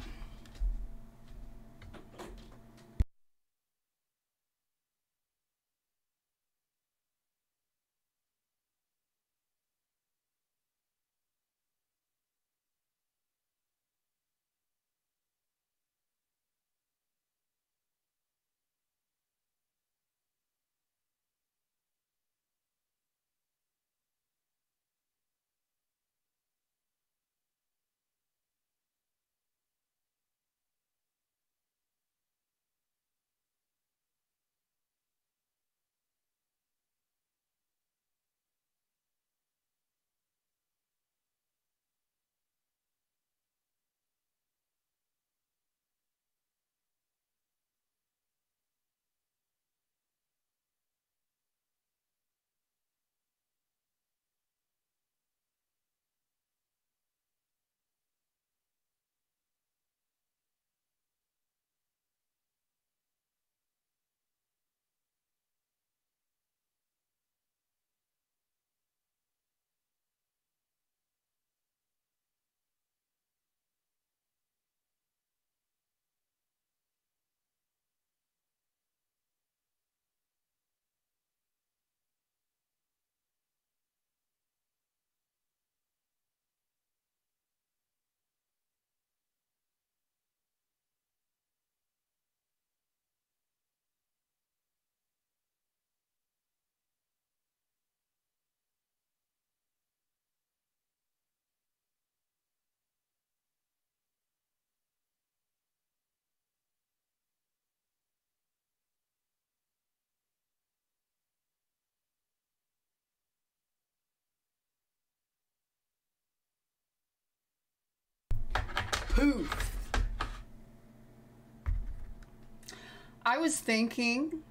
I was thinking.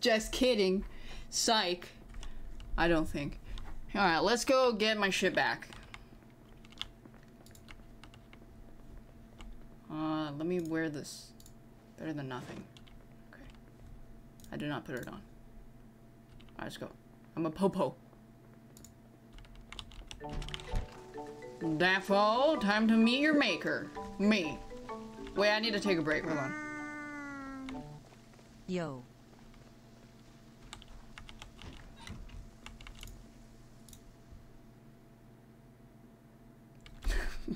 Just kidding. Psych. I don't think. Alright, let's go get my shit back. Uh, let me wear this. Better than nothing. Okay. I did not put it on. Alright, let's go. I'm a popo. Therefore, time to meet your maker. Me. Wait, I need to take a break. Hold on. Yo.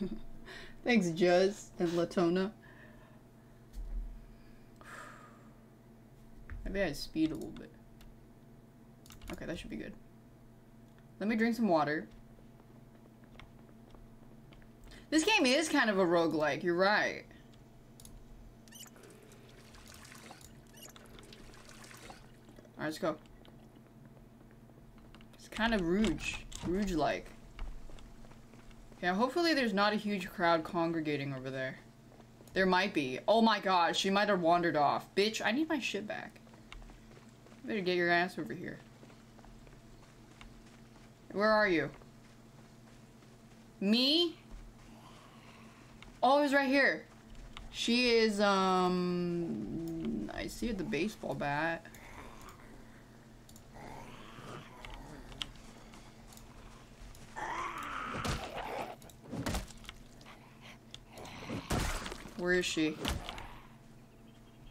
Thanks, Juz and Latona. Maybe I speed a little bit. Okay, that should be good. Let me drink some water. This game is kind of a roguelike, you're right. Alright, let's go. It's kind of Rouge. Rouge-like. Yeah, hopefully there's not a huge crowd congregating over there. There might be. Oh my god, she might have wandered off. Bitch, I need my shit back. Better get your ass over here. Where are you? Me? Oh, he's right here. She is, um... I see the baseball bat. Where is she?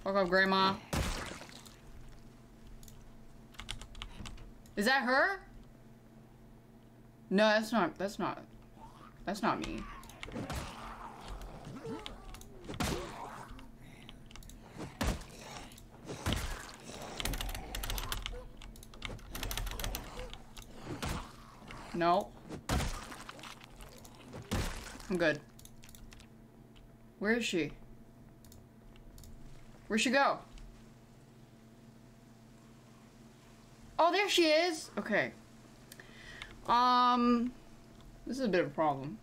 Fuck off, Grandma. Is that her? No, that's not, that's not, that's not me. No. I'm good. Where is she? Where'd she go? Oh, there she is! Okay. Um, this is a bit of a problem.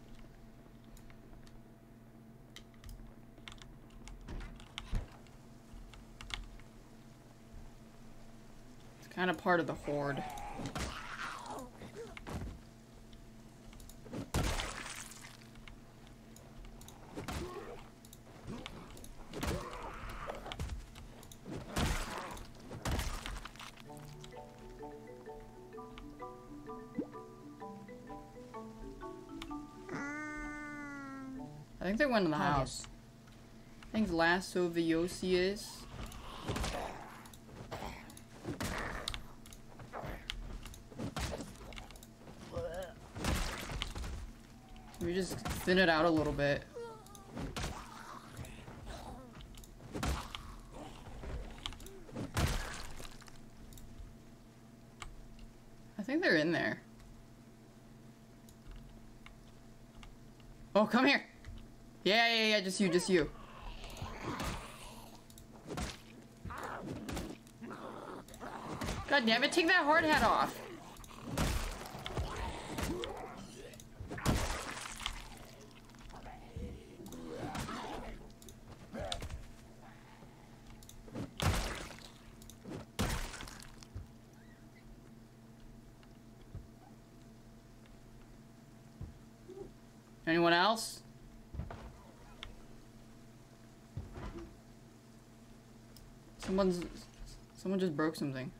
It's kind of part of the horde. I think they went in the house. I think Lassoviosius. We just thin it out a little bit. I think they're in there. Oh, come here. Yeah, yeah, yeah, just you, just you. God damn it, take that hard hat off. Anyone else? Someone's... Someone just broke something.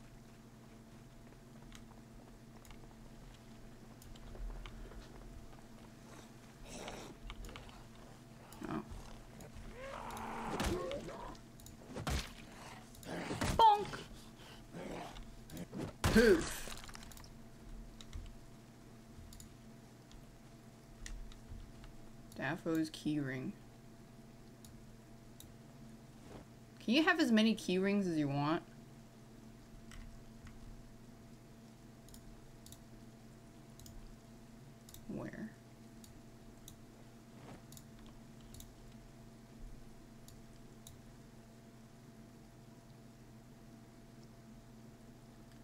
Oh. Bonk! Poof! Dafo's keyring. Can you have as many key rings as you want? Where?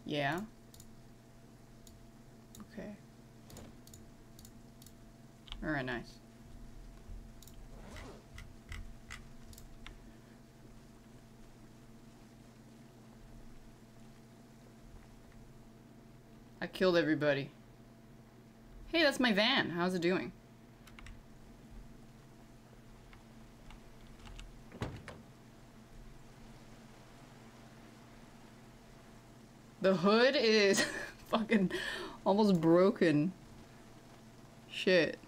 Yeah. Okay. Alright, nice. I killed everybody. Hey, that's my van. How's it doing? The hood is fucking almost broken. Shit.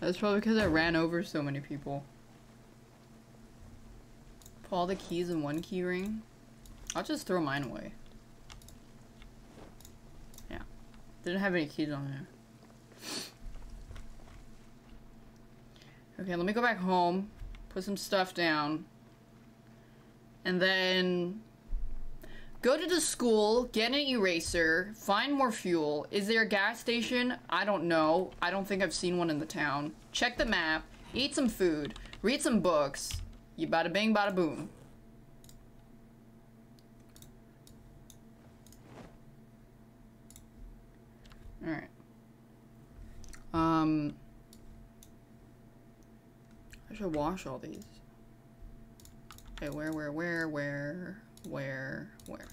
That's probably because I ran over so many people. Put all the keys in one key ring. I'll just throw mine away. Yeah. Didn't have any keys on there. Okay, let me go back home, put some stuff down, and then go to the school, get an eraser, find more fuel. Is there a gas station? I don't know. I don't think I've seen one in the town. Check the map, eat some food, read some books. You bada bing, bada boom. Alright. Um... I should wash all these. Okay, where, where, where, where, where, where?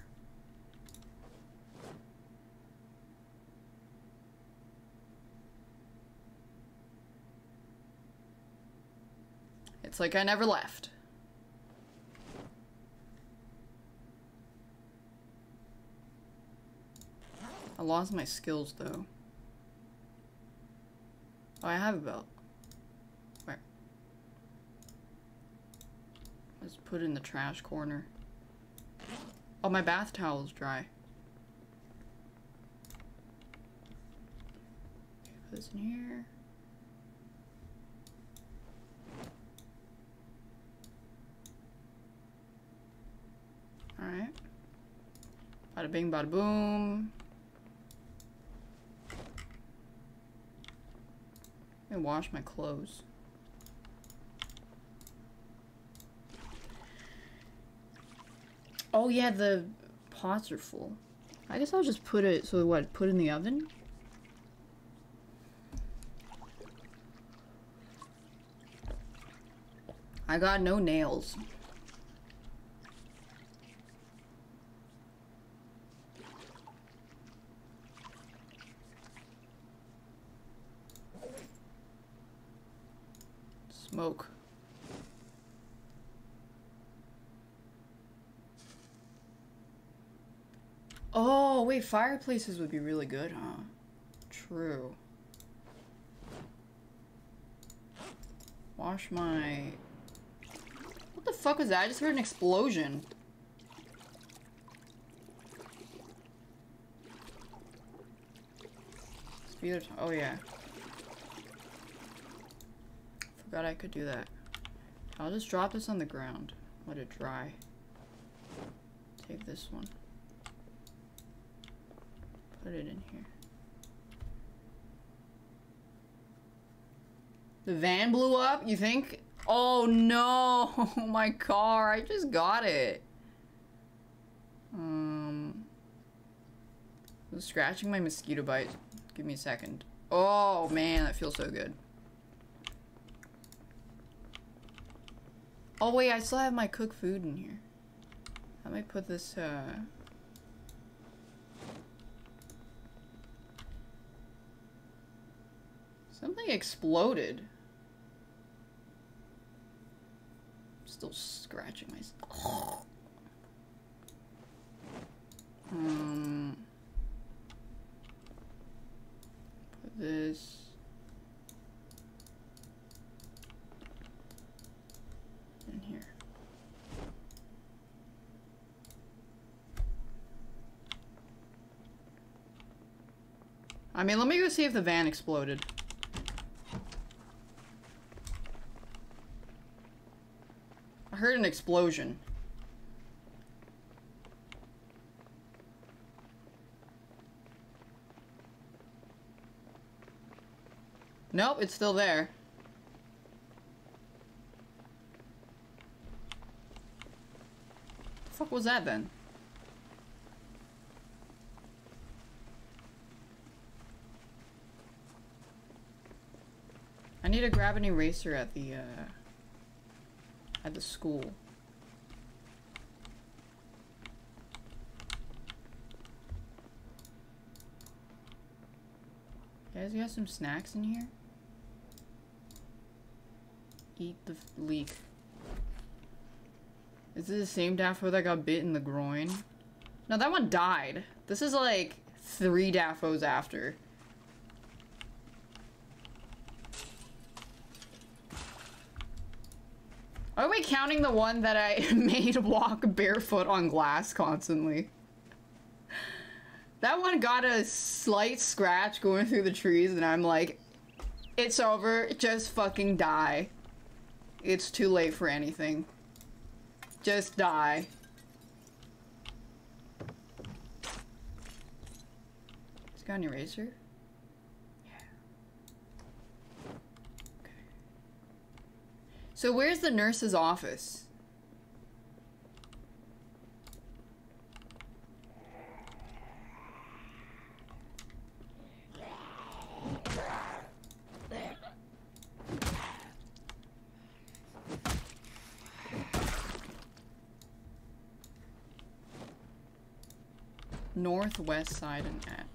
It's like I never left. I lost my skills though. Oh, I have a belt. Where? Let's put it in the trash corner. Oh, my bath towel's dry. Okay, put this in here. Alright. Bada bing, bada boom. And wash my clothes. Oh yeah, the pots are full. I guess I'll just put it, so what, put in the oven? I got no nails. Smoke. Oh, wait, fireplaces would be really good, huh? True. Wash my... What the fuck was that? I just heard an explosion. Oh, yeah. Forgot I could do that. I'll just drop this on the ground. Let it dry. Take this one. Put it in here. The van blew up, you think? Oh no, my car, I just got it. Um, I was scratching my mosquito bite. Give me a second. Oh man, that feels so good. Oh wait, I still have my cooked food in here. Let me put this, uh... Something exploded. Still scratching myself. Um, put this. In here. I mean, let me go see if the van exploded. I heard an explosion. Nope, it's still there. What The fuck was that then? Need to grab an eraser at the, uh at the school. Guys, you got some snacks in here? Eat the leek. Is this the same Daffo that got bit in the groin? No, that one died. This is like three Daffos after. Counting the one that I made walk barefoot on glass constantly? That one got a slight scratch going through the trees and I'm like, it's over, just fucking die. It's too late for anything. Just die. It's got an eraser? So where's the nurse's office? Northwest side and at.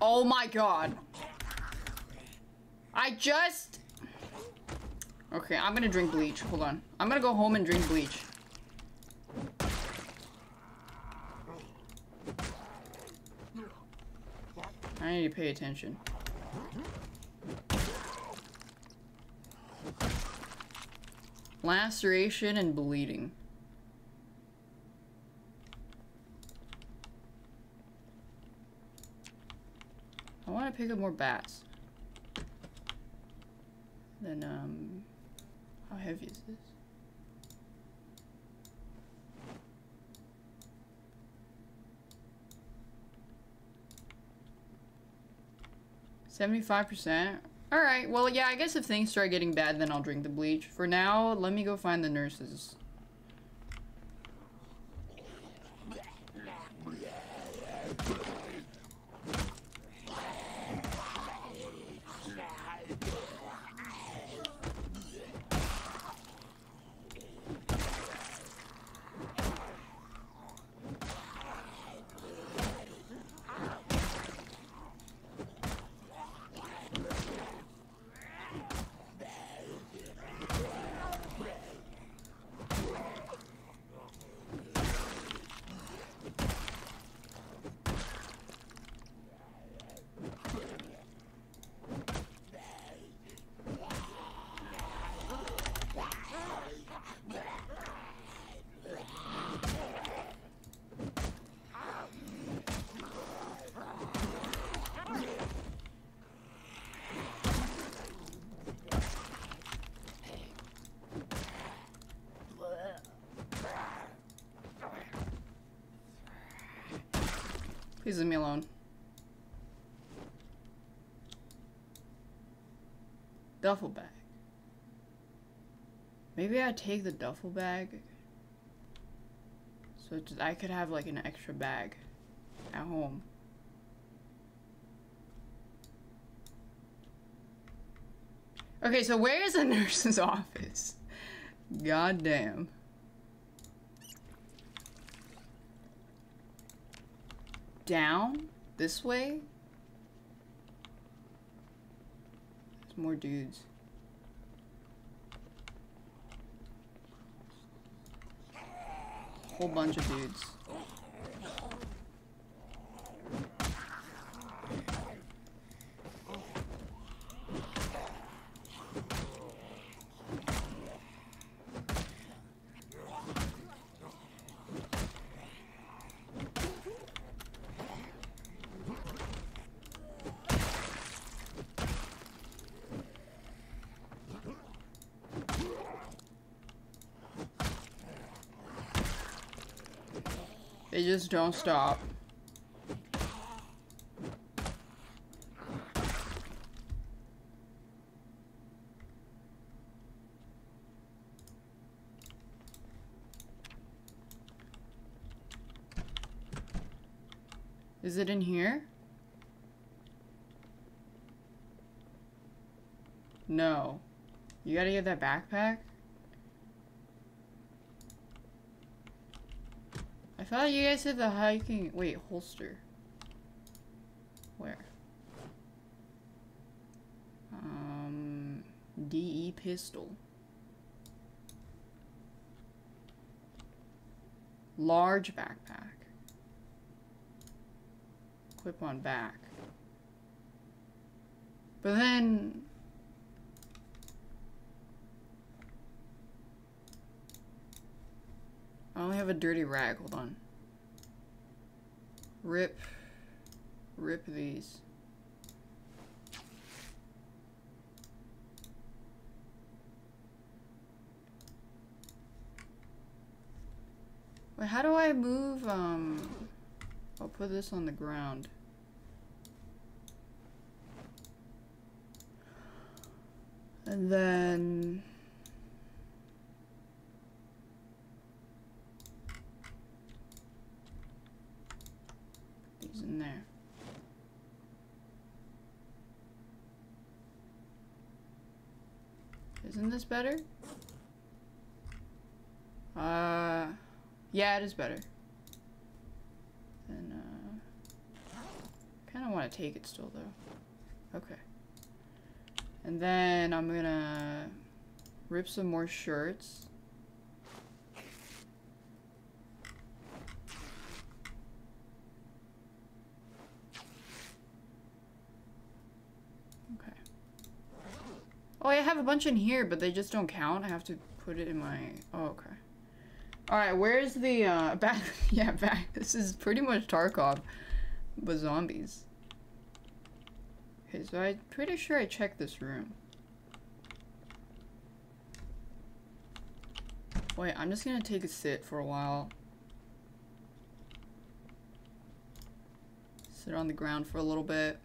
Oh my god. I just... Okay, I'm gonna drink bleach. Hold on. I'm gonna go home and drink bleach. I need to pay attention. Laceration and bleeding. I want to pick up more bats. Then, um, how heavy is this? Seventy-five percent. All right. Well, yeah. I guess if things start getting bad, then I'll drink the bleach. For now, let me go find the nurses. Please leave me alone. Duffel bag. Maybe I take the duffel bag so I could have like an extra bag at home. Okay, so where is the nurse's office? God damn. Down? This way? There's more dudes. Whole bunch of dudes. Just don't stop. Is it in here? No. You gotta get that backpack? Thought you guys said the hiking. Wait, holster. Where? Um, DE pistol. Large backpack. Clip on back. But then. I only have a dirty rag. Hold on. Rip. Rip these. Wait, how do I move, um... I'll put this on the ground. And then... These in there. Isn't this better? Uh, yeah, it is better. And, uh, kind of want to take it still, though. Okay. And then I'm gonna rip some more shirts. Okay. Oh, I have a bunch in here, but they just don't count. I have to put it in my. Oh, okay. All right, where's the uh back? yeah, back. This is pretty much Tarkov, but zombies. Okay, so I'm pretty sure I checked this room. Wait, I'm just gonna take a sit for a while. Sit on the ground for a little bit.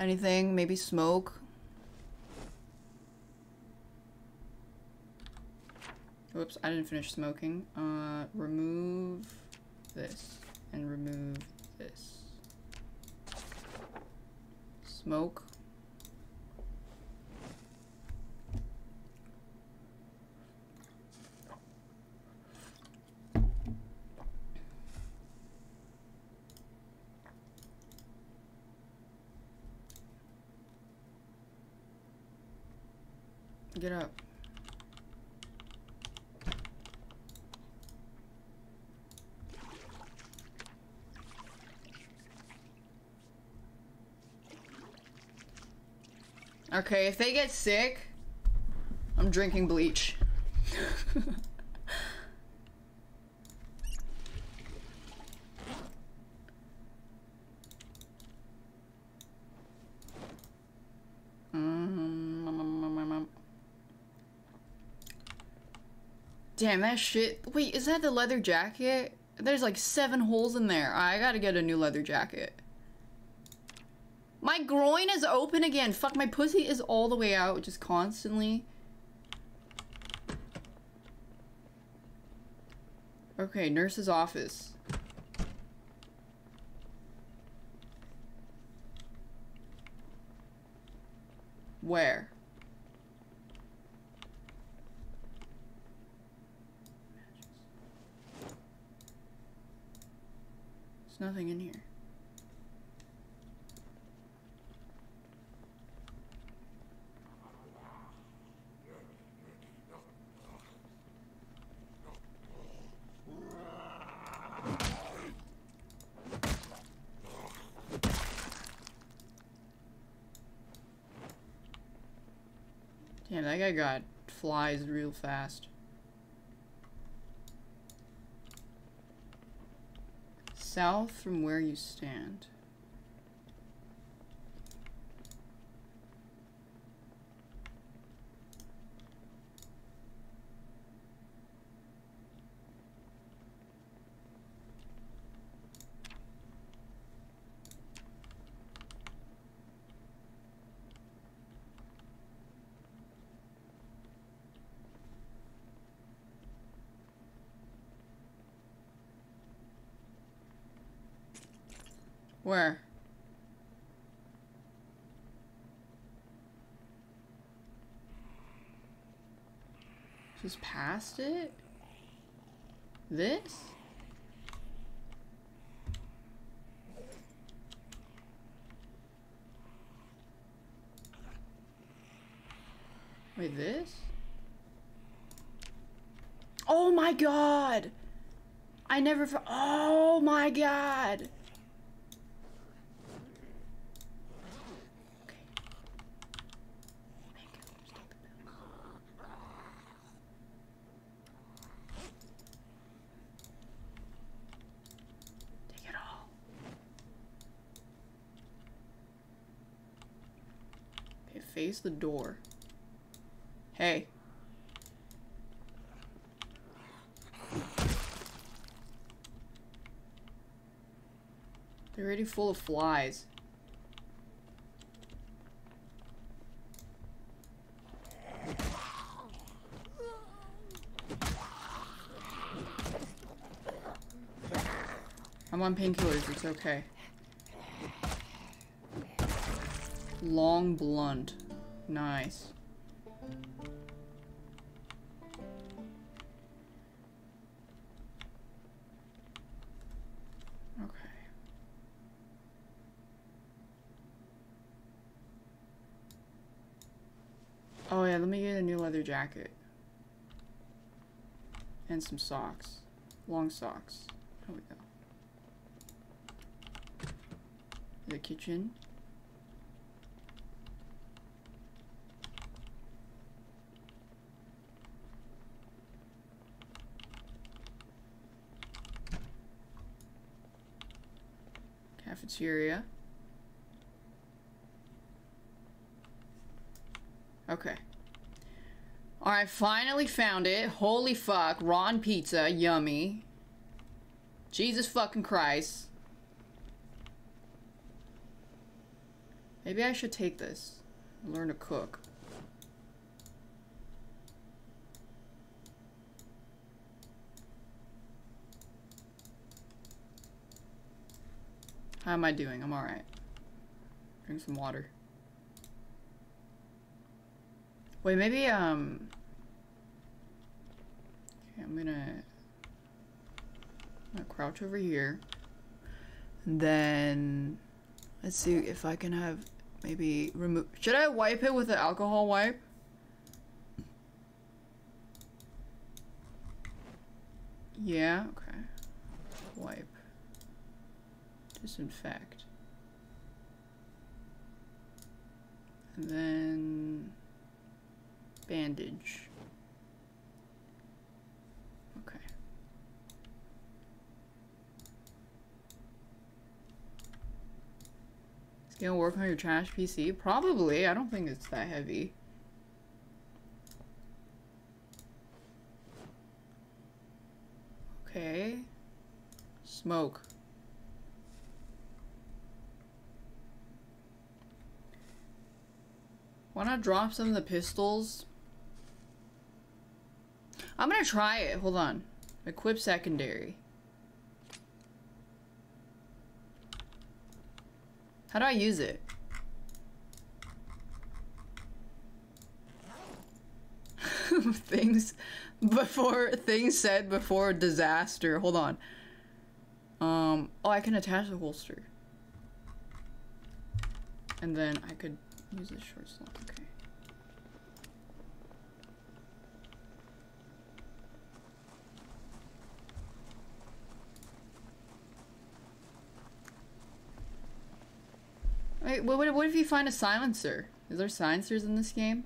Anything? Maybe smoke? Whoops, I didn't finish smoking. Uh, remove this and remove this. Smoke. Get up. Okay, if they get sick, I'm drinking bleach. Damn, that shit. Wait, is that the leather jacket? There's like seven holes in there. I gotta get a new leather jacket. My groin is open again. Fuck, my pussy is all the way out, just constantly. Okay, nurse's office. Where? There's nothing in here. Damn, that guy got flies real fast. South from where you stand. Where? Just past it? This? Wait, this? Oh my god! I never. Oh my god! The door. Hey. They're already full of flies. I'm on painkillers, it's okay. Long blunt. Nice. Okay. Oh yeah, let me get a new leather jacket. And some socks. Long socks. There we go. The kitchen. Cafeteria. Okay. Alright, finally found it. Holy fuck. Ron pizza. Yummy. Jesus fucking Christ. Maybe I should take this. Learn to cook. How am I doing? I'm alright. Drink some water. Wait, maybe, um... Okay, I'm gonna... I'm gonna crouch over here. And then... Let's see if I can have maybe remove... Should I wipe it with an alcohol wipe? Yeah, okay. Wipe. Disinfect. And then bandage. Okay. It's gonna work on your trash PC? Probably. I don't think it's that heavy. Okay. Smoke. Not drop some of the pistols? I'm gonna try it. Hold on. Equip secondary. How do I use it? things before things said before disaster. Hold on. Um oh I can attach the holster. And then I could use this short slot. Okay. Wait, what, what, what if you find a silencer? Is there silencers in this game?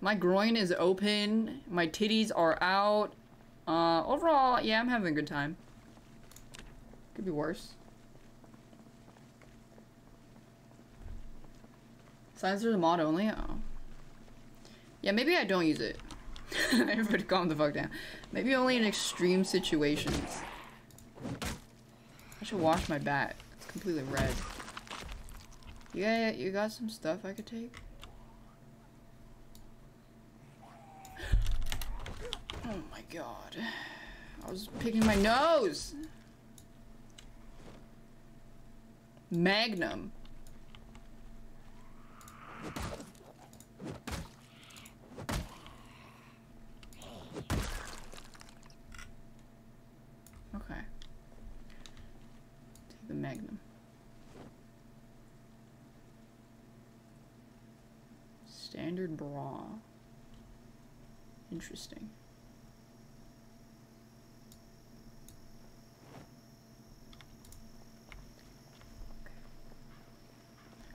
My groin is open. My titties are out. Uh, overall, yeah, I'm having a good time. Could be worse. Silencer's a mod only? Oh. Yeah, maybe I don't use it. Everybody calm the fuck down. Maybe only in extreme situations. I should wash my bat. It's completely red. Yeah, you got some stuff I could take? Oh my god. I was picking my nose! Magnum. Okay. Take the Magnum. Standard bra. Interesting.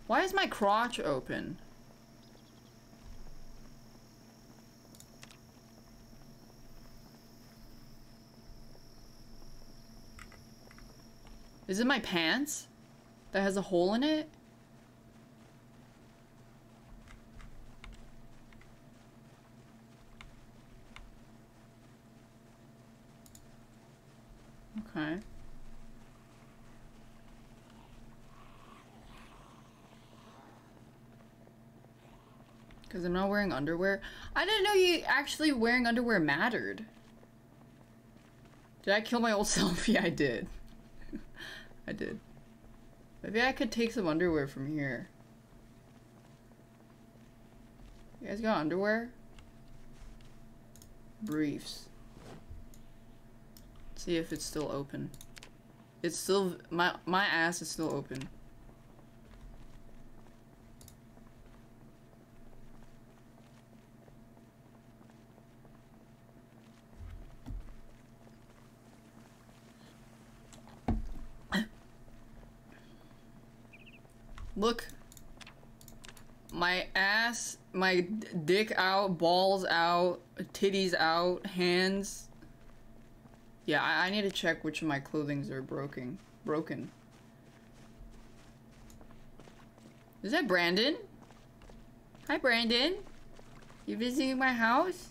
Why is my crotch open? Is it my pants that has a hole in it? Okay. Because I'm not wearing underwear. I didn't know you actually wearing underwear mattered. Did I kill my old self? Yeah, I did. I did. Maybe I could take some underwear from here. You guys got underwear? Briefs. See if it's still open. It's still my my ass is still open. Look. My ass, my dick out, balls out, titties out, hands. Yeah, I, I need to check which of my clothings are broken. Broken. Is that Brandon? Hi, Brandon. You visiting my house?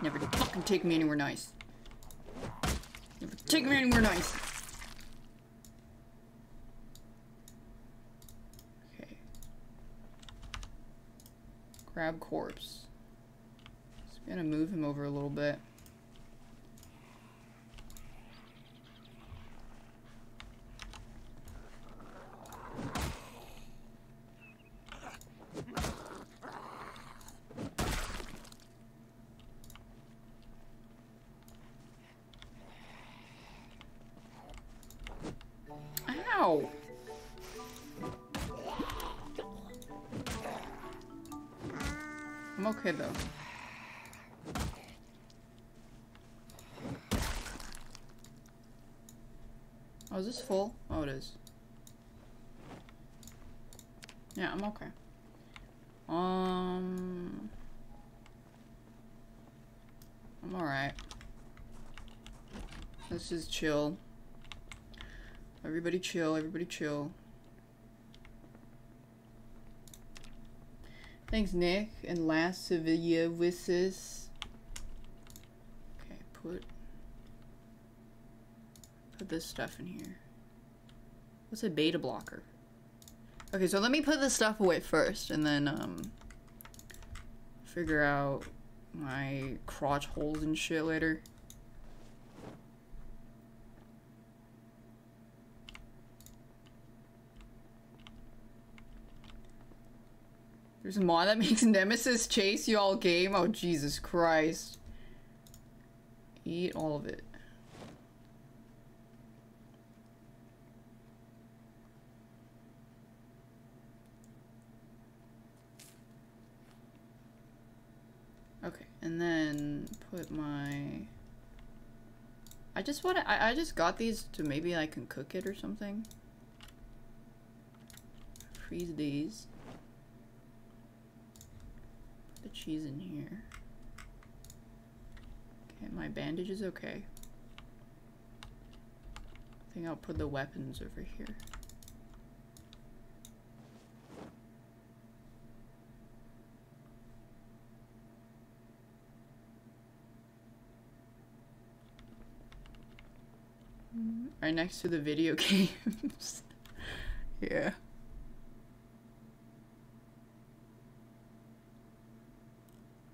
Never fucking take me anywhere nice. Never take me anywhere nice. Grab corpse. Just gonna move him over a little bit. Let's just chill. Everybody chill, everybody chill. Thanks, Nick. And last Sevilla wishes. Okay, put put this stuff in here. What's a beta blocker? Okay, so let me put this stuff away first and then um figure out my crotch holes and shit later. There's a mod that makes Nemesis chase you all game? Oh, Jesus Christ. Eat all of it. Okay, and then put my... I just want to- I, I just got these to maybe I can cook it or something. Freeze these cheese in here. Okay, my bandage is okay. I think I'll put the weapons over here. Right next to the video games. yeah.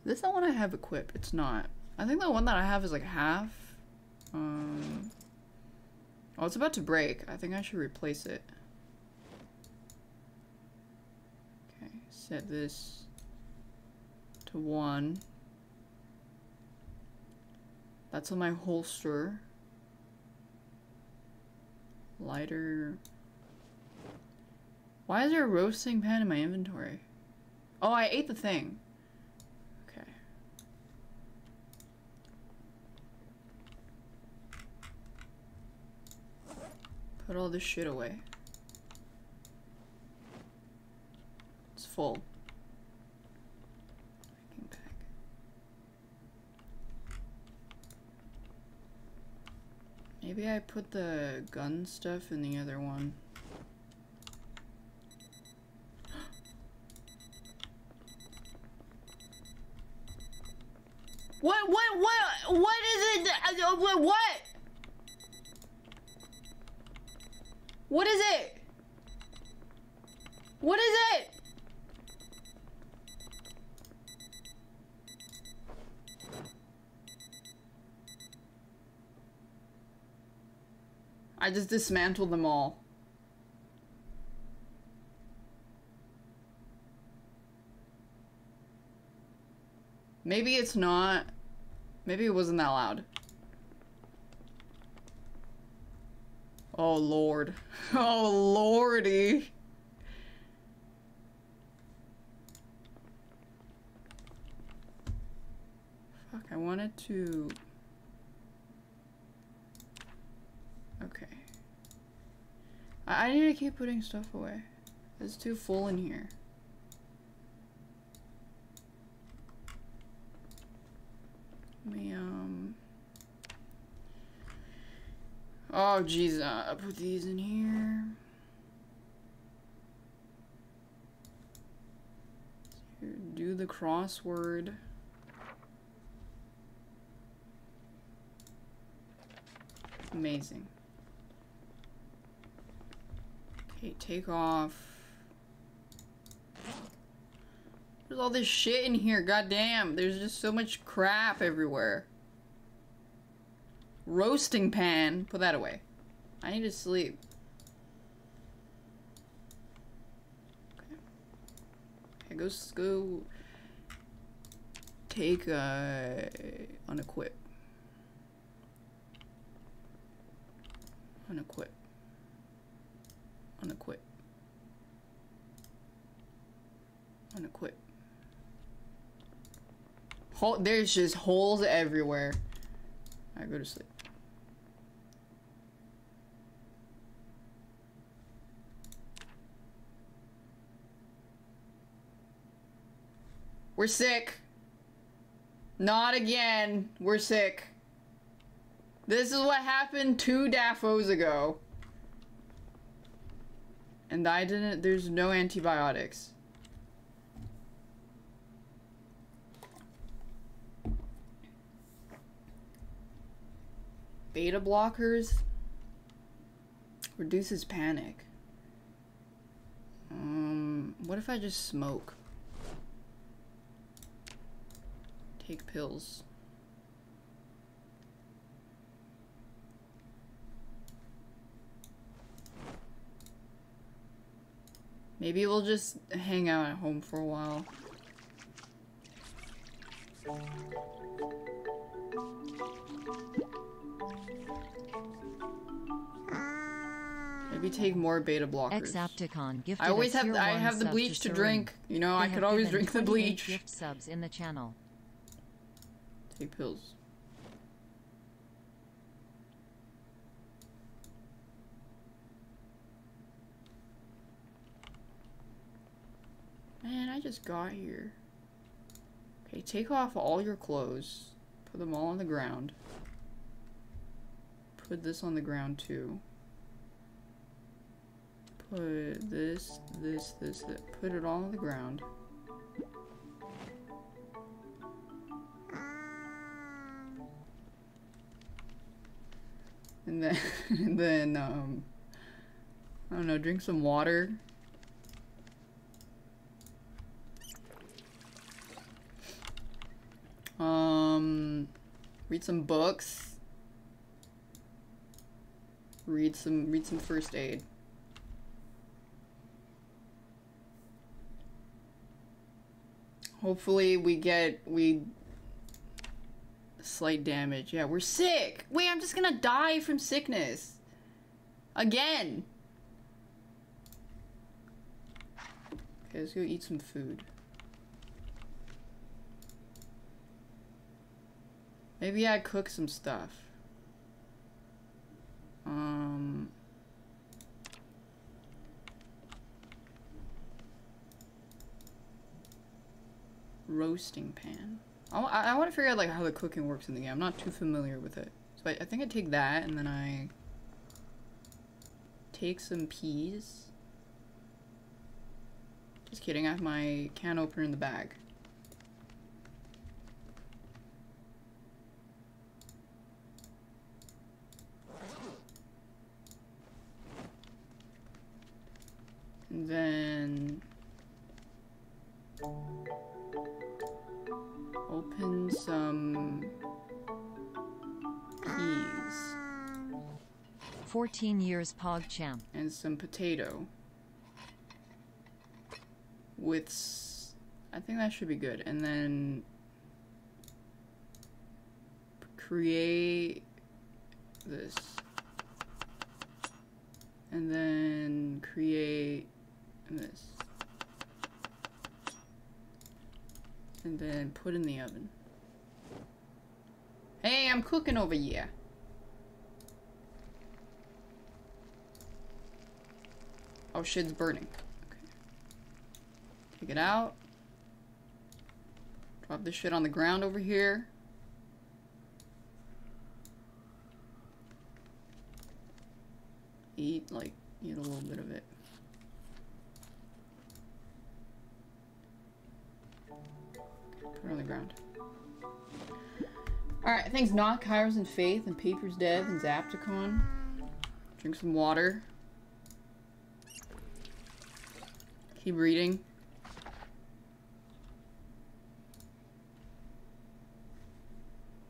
This the one I have equipped? It's not. I think the one that I have is like half. Um, oh, it's about to break. I think I should replace it. Okay, set this to one. That's on my holster. Lighter. Why is there a roasting pan in my inventory? Oh, I ate the thing. Okay. Put all this shit away. It's full. Maybe I put the gun stuff in the other one. What, what, what, what is it? Uh, What, what? Is it? What is it? I just dismantled them all. Maybe it's not. Maybe it wasn't that loud. Oh lord. Oh lordy. Fuck, I wanted to... Okay. I, I need to keep putting stuff away. It's too full in here. Let me, um... Oh, jeez. Uh, I put these in here. Here, Do the crossword. Amazing. Okay, take off. There's all this shit in here, goddamn. There's just so much crap everywhere. Roasting pan. Put that away. I need to sleep. Okay. Okay, go, go. Take, uh, unequip. Unequip. Unequip. Unequip. Hole, there's just holes everywhere. I go to sleep. We're sick. Not again. We're sick. This is what happened two Daffos ago. And I didn't, there's no antibiotics. Beta blockers reduces panic. Um, what if I just smoke? Take pills. Maybe we'll just hang out at home for a while. Maybe take more beta blockers. Exapticon gifted I always have I have the bleach to drink. You know, They I could always drink the bleach. Gift subs in the channel. Pills. Man, I just got here. Okay, take off all your clothes. Put them all on the ground. Put this on the ground too. Put this, this, this, this. Put it all on the ground. And then, and then, um, I don't know, drink some water. Um, read some books. Read some, read some first aid. Hopefully we get, we slight damage. Yeah, we're sick. Wait, I'm just gonna die from sickness. Again. Okay, let's go eat some food. Maybe I cook some stuff. Um. Roasting pan. I, I want to figure out like how the cooking works in the game. I'm not too familiar with it. So I, I think I take that and then I take some peas. Just kidding, I have my can opener in the bag. And then open some peas. 14 years Pog Champ. and some potato. With I think that should be good. And then create this. And then create this and then put in the oven hey I'm cooking over here Oh, shit's burning. Okay. Take it out. Drop this shit on the ground over here. eat, like, eat a little bit of it. It on the ground. Alright, thanks Knock, Kairos, and Faith, and Papers Dev, and Zapticon. Drink some water. Keep reading.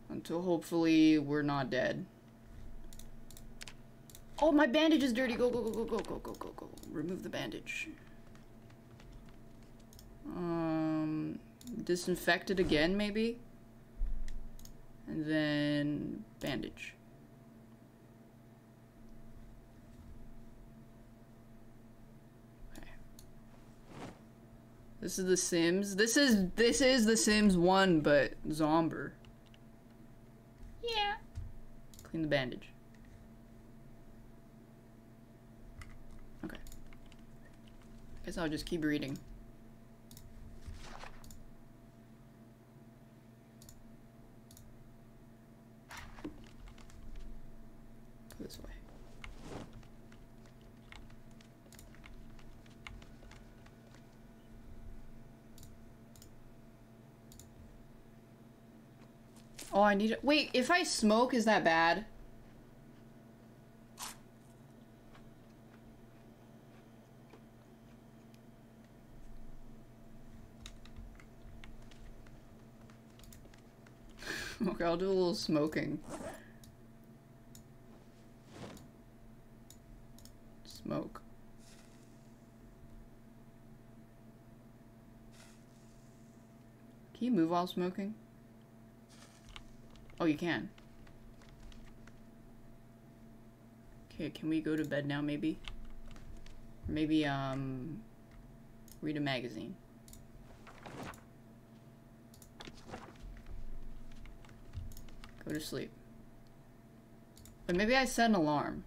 Until hopefully we're not dead. Oh, my bandage is dirty. Go, go, go, go, go, go, go, go, go. Remove the bandage. Um, disinfect it again, maybe? And then bandage. Okay. This is The Sims. This is this is The Sims 1, but zomber. Yeah. Clean the bandage. Okay. Guess I'll just keep reading. Go this way. Oh, I need it. Wait, if I smoke, is that bad? okay, I'll do a little smoking. Smoke. Can you move while smoking? Oh, you can. Okay, can we go to bed now, maybe? Maybe, um, read a magazine. Go to sleep. But maybe I set an alarm.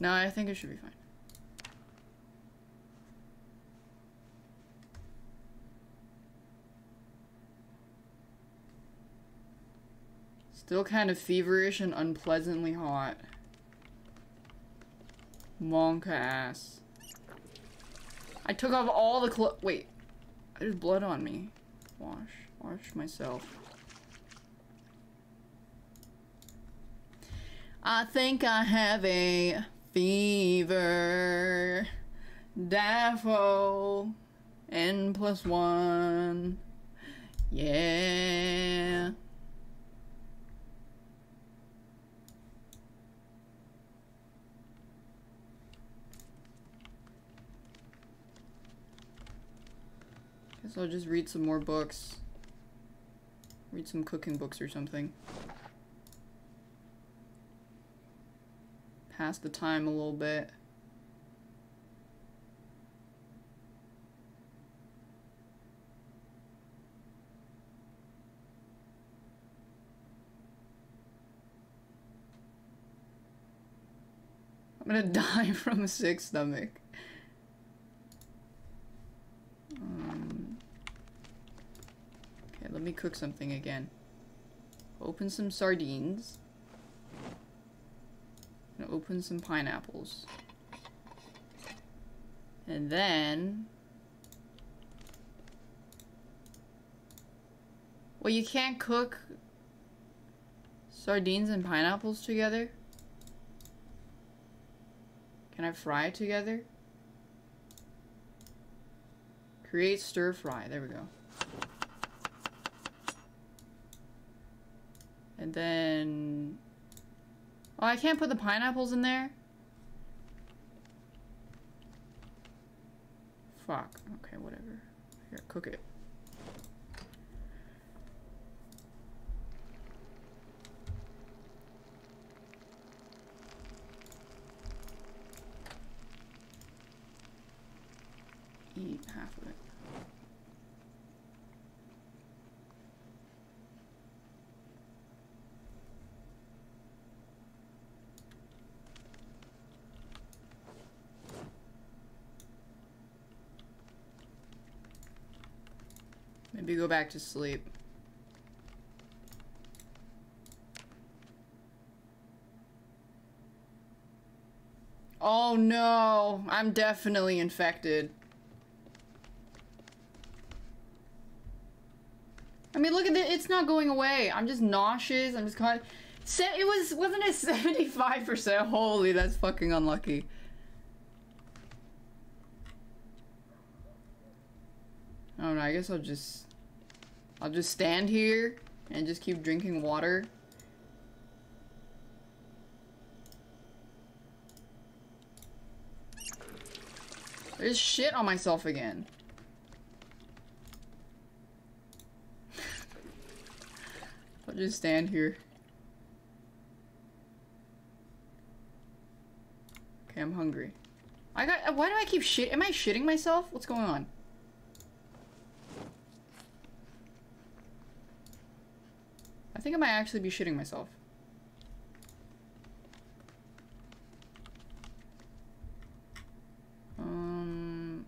No, I think it should be fine. Still kind of feverish and unpleasantly hot. monkaS. I took off all the clo- wait. There's blood on me. Wash. Wash myself. I think I have a fever. Daffo. N plus one. Yeah. Guess I'll just read some more books. Read some cooking books or something. Pass the time a little bit. I'm gonna die from a sick stomach. Um, let me cook something again. Open some sardines. And open some pineapples. And then... Well, you can't cook sardines and pineapples together? Can I fry it together? Create stir fry. There we go. And then... Oh, I can't put the pineapples in there? Fuck. Okay, whatever. Here, cook it. Eat go back to sleep. Oh no, I'm definitely infected. I mean, look at it. It's not going away. I'm just nauseous. I'm just kind of... It was... Wasn't it 75%? Holy, that's fucking unlucky. I don't know. I guess I'll just... I'll just stand here and just keep drinking water. There's shit on myself again. I'll just stand here. Okay, I'm hungry. I got- why do I keep shit- am I shitting myself? What's going on? I think I might actually be shitting myself. Um...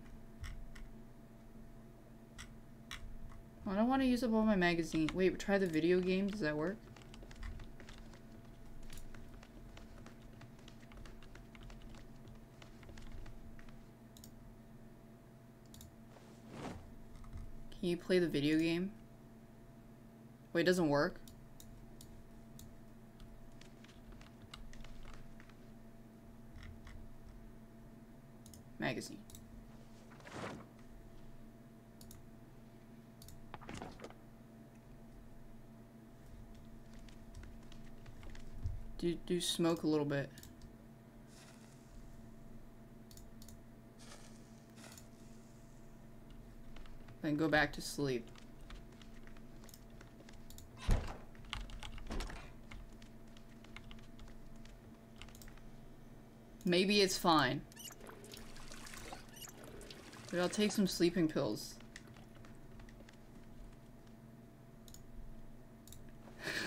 I don't want to use up all my magazine. Wait, try the video game. Does that work? Can you play the video game? Wait, it doesn't work? Magazine. Do, do smoke a little bit. Then go back to sleep. Maybe it's fine. But I'll take some sleeping pills.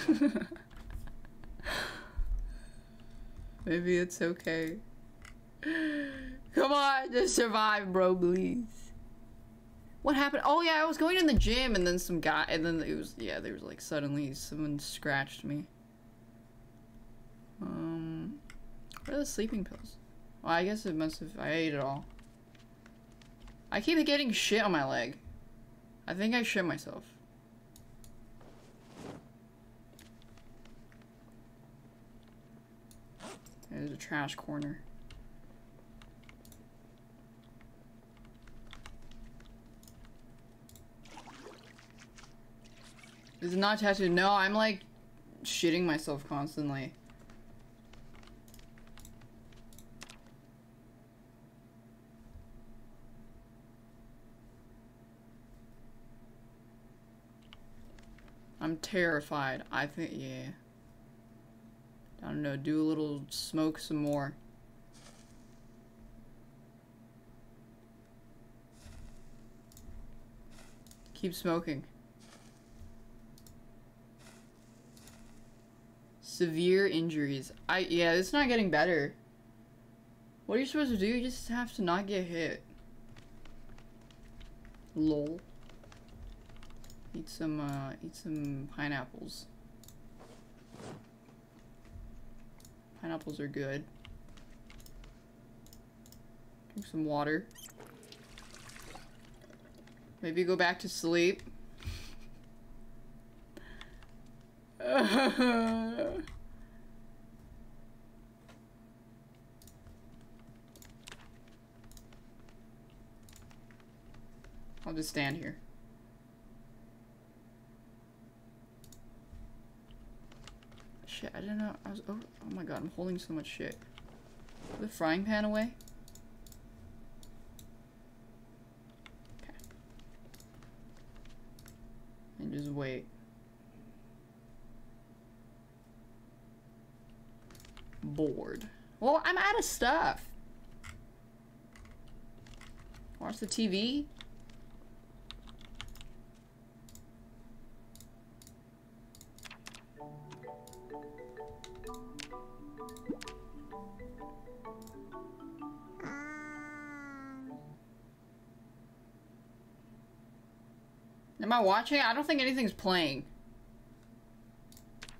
Maybe it's okay. Come on, just survive, bro, please. What happened? Oh yeah, I was going in the gym and then some guy, and then it was, yeah, there was like suddenly someone scratched me. Um, where are the sleeping pills? Well, I guess it must have, I ate it all. I keep getting shit on my leg. I think I shit myself. There's trash corner. Is it not tattooed? No, I'm like shitting myself constantly. I'm terrified. I think, yeah. I don't know, do a little smoke some more. Keep smoking. Severe injuries. I, yeah, it's not getting better. What are you supposed to do? You just have to not get hit. Lol. Eat some, uh, eat some pineapples. Pineapples are good. Drink some water. Maybe go back to sleep. I'll just stand here. Shit, I didn't know. I was over. Oh my god, I'm holding so much shit. The frying pan away. Okay. And just wait. Bored. Well, I'm out of stuff. Watch the TV. I watching? I don't think anything's playing.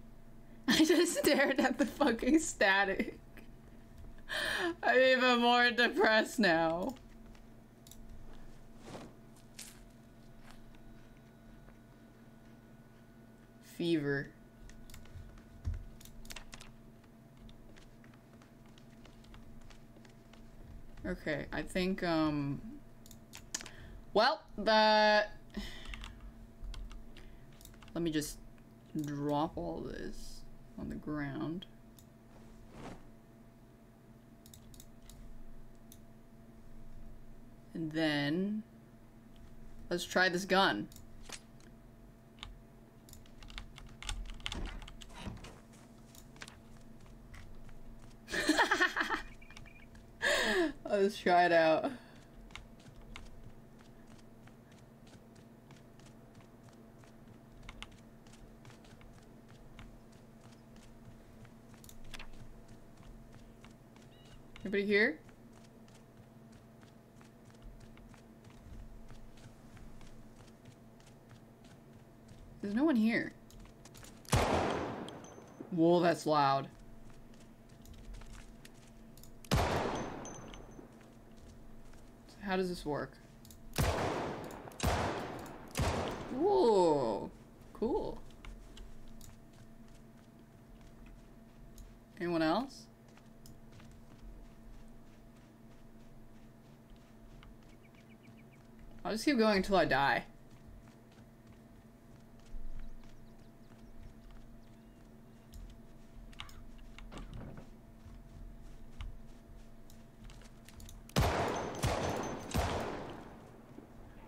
I just stared at the fucking static. I'm even more depressed now. Fever. Okay, I think, um... Well, the... Let me just drop all this on the ground. And then... Let's try this gun. Let's try it out. Anybody here? There's no one here. Whoa, that's loud. How does this work? Whoa, cool. Anyone else? I'll just keep going until I die.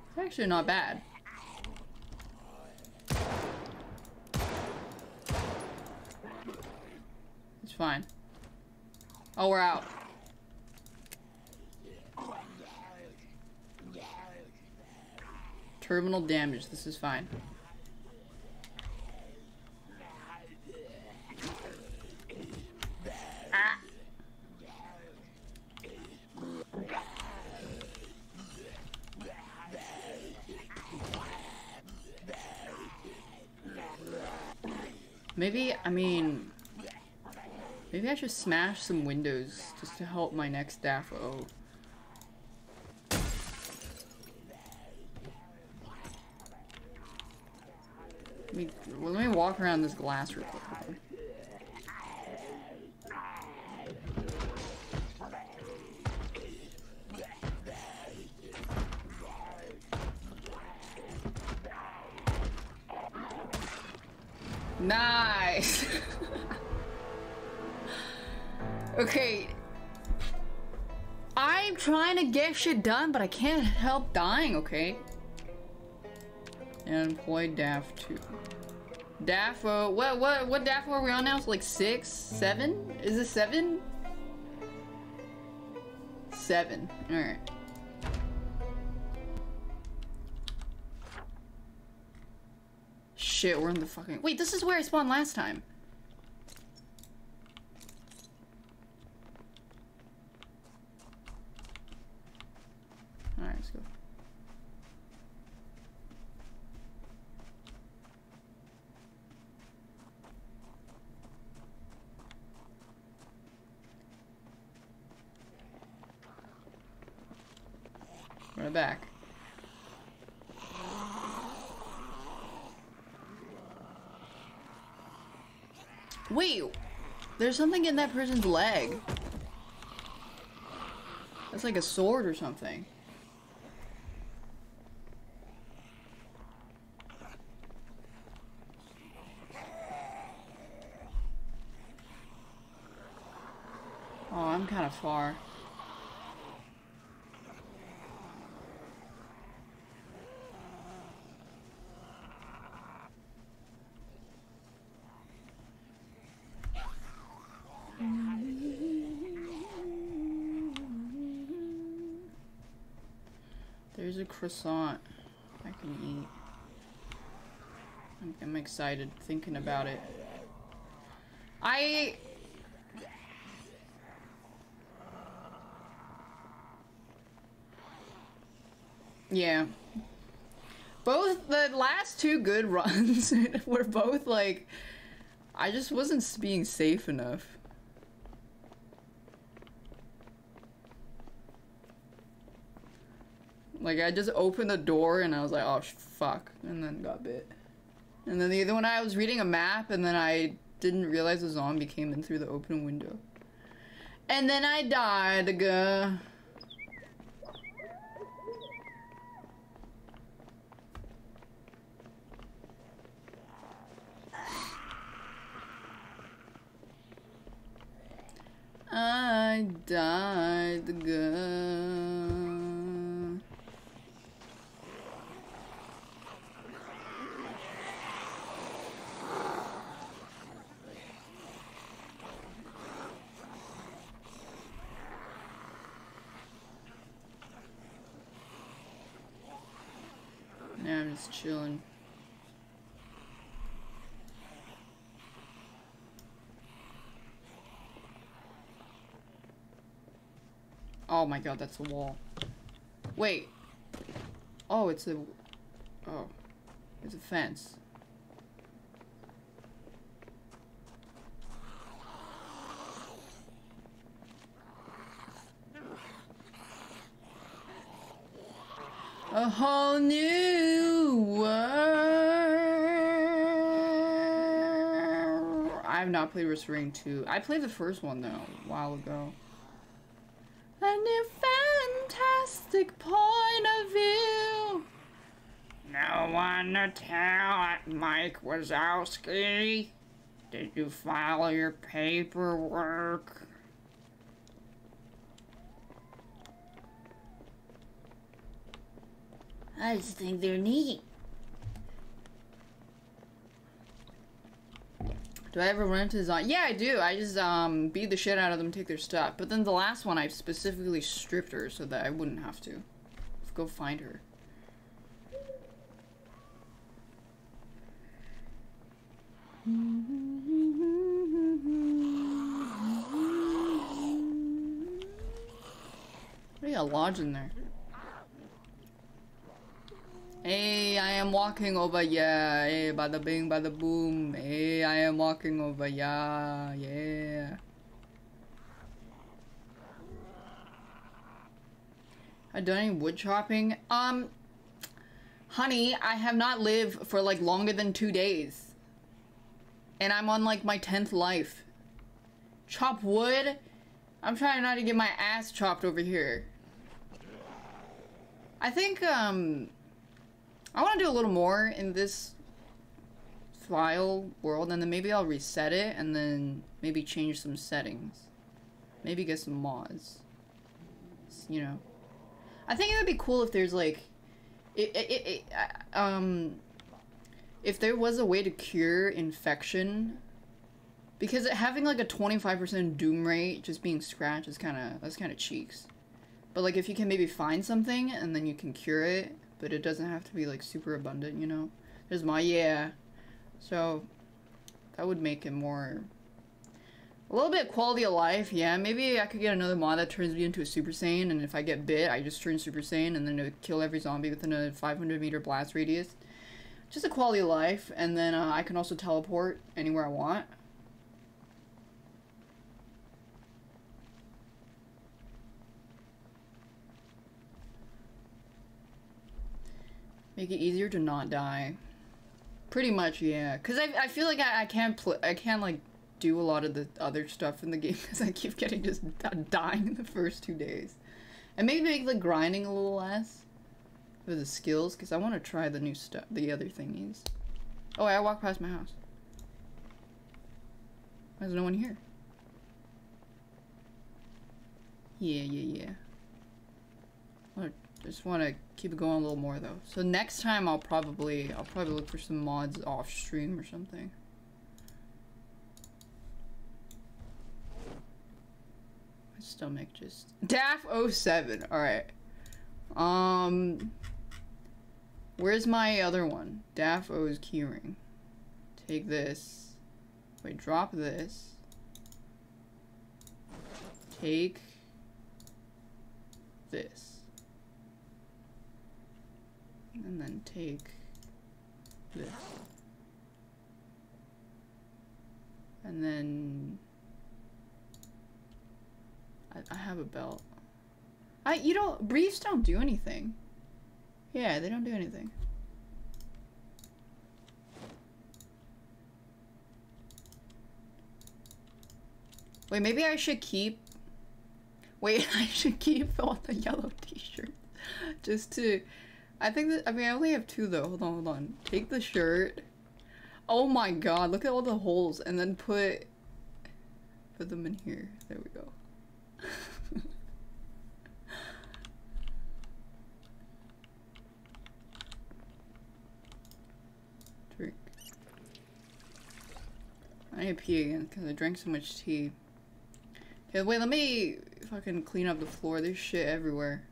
It's actually not bad. It's fine. Oh, we're out. Terminal damage. This is fine. Maybe, I mean, maybe I should smash some windows just to help my next Daffo. Oh. Let me, well, let me walk around this glass real quick. Nice. okay. I'm trying to get shit done, but I can't help dying, okay? And employ Daph 2. Daph, uh, what, what, what Daph are we on now? It's like six? Seven? Is it seven? Seven. Alright. Shit, we're in the fucking- Wait, this is where I spawned last time. Alright, let's go. Run it back. Wait, there's something in that person's leg. That's like a sword or something. Oh, I'm kind of far. There's a croissant I can eat. I'm, I'm excited thinking about it. I Yeah. Both the last two good runs were both like I just wasn't being safe enough. Like I just opened the door and I was like, oh fuck, and then got bit. And then the other one, I was reading a map and then I didn't realize a zombie came in through the open window. And then I died. Guh. I died. Guh. Oh my god, that's a wall. Wait. Oh, it's a. Oh. It's a fence. A whole new world. I have not played Risk of Rain 2. I played the first one though, a while ago. A new fantastic point of view. No one to tell it, Mike Wazowski. Did you file your paperwork? I just think they're neat. Do I ever run into zombie? Yeah, I do. I just um beat the shit out of them, take their stuff. But then the last one, I specifically stripped her so that I wouldn't have to go find her. What do you got lodge in there? Hey, I am walking over, yeah. Hey, bada bing, bada boom. Hey, I am walking over, yeah, yeah. I done any wood chopping? Um, honey, I have not lived for like longer than two days. And I'm on like my 10th life. Chop wood? I'm trying not to get my ass chopped over here. I think, um, I want to do a little more in this file world, and then maybe I'll reset it, and then maybe change some settings. Maybe get some mods. You know. I think it would be cool if there's like, it, it, it, um, if there was a way to cure infection, because having like a 25% doom rate just being scratched is kind of, that's kind of cheeks. But like if you can maybe find something and then you can cure it, but it doesn't have to be like super abundant, you know? There's my, yeah. So, that would make it more, a little bit quality of life, yeah. Maybe I could get another mod that turns me into a Super Saiyan, and if I get bit, I just turn Super Saiyan, and then it kill every zombie within a 500 meter blast radius. Just a quality of life, and then uh, I can also teleport anywhere I want. Make it easier to not die. Pretty much, yeah. Cause I, I feel like I, I can't play, I can't like do a lot of the other stuff in the game because I keep getting just dying in the first two days. And maybe make the grinding a little less for the skills because I want to try the new stuff, the other thingies. Oh, I walked past my house. There's no one here. Yeah, yeah, yeah. I just want to keep it going a little more though. So next time I'll probably I'll probably look for some mods off stream or something. My stomach just Daph 07. All right. Um Where's my other one? DAF O's keyring. Take this. Wait, drop this. Take this. And then take this. And then I, I have a belt. I you don't briefs don't do anything. Yeah, they don't do anything. Wait, maybe I should keep. Wait, I should keep all the yellow t-shirts. Just to. I think that. I mean, I only have two though. Hold on, hold on. Take the shirt. Oh my god, look at all the holes. And then put. Put them in here. There we go. Drink. I need to pee again because I drank so much tea. Okay, wait, let me fucking clean up the floor. There's shit everywhere.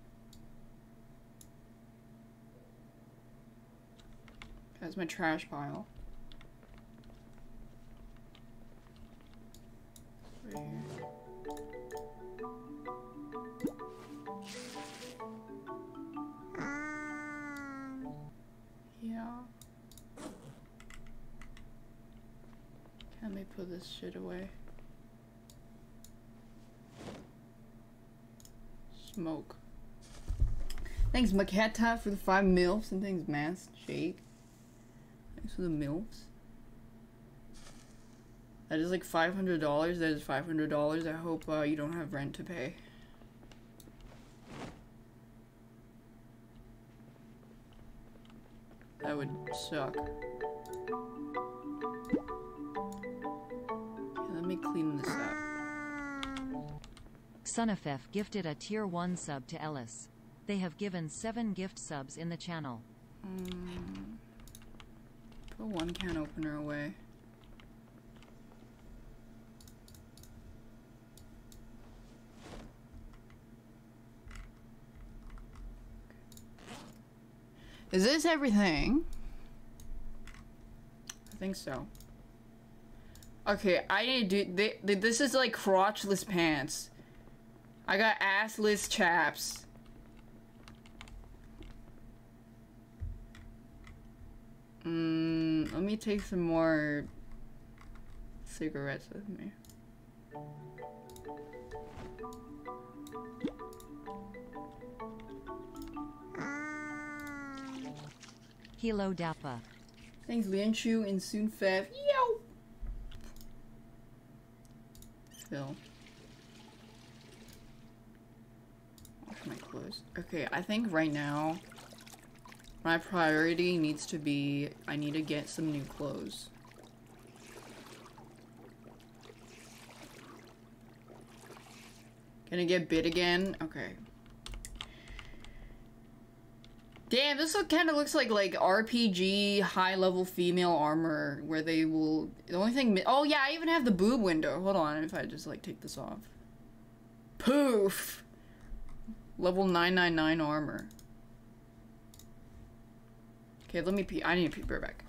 That's my trash pile. Right. Um. Yeah. Can we put this shit away? Smoke. Thanks, Maketa, for the five milfs, and thanks, Mass Jake. For the milfs. That is like five hundred dollars. That is five hundred dollars. I hope uh, you don't have rent to pay. That would suck. Okay, let me clean this up. Sunafef gifted a tier 1 sub to Ellis. They have given 7 gift subs in the channel. Mm, put one can opener away. Is this everything? I think so. Okay, I need to do. This is like crotchless pants. I got assless chaps. Mm, let me take some more cigarettes with me. Hilo Dappa. Thanks, Lianshu and Soon Fev. Yo! Phil. Wash my clothes. Okay, I think right now my priority needs to be I need to get some new clothes. Gonna get bit again? Okay. Damn, this kind of looks like like RPG high level female armor where they will. The only thing. Oh yeah, I even have the boob window. Hold on, if I just like take this off. Poof. Level 999 armor. Okay, let me pee. I need to pee. Right back.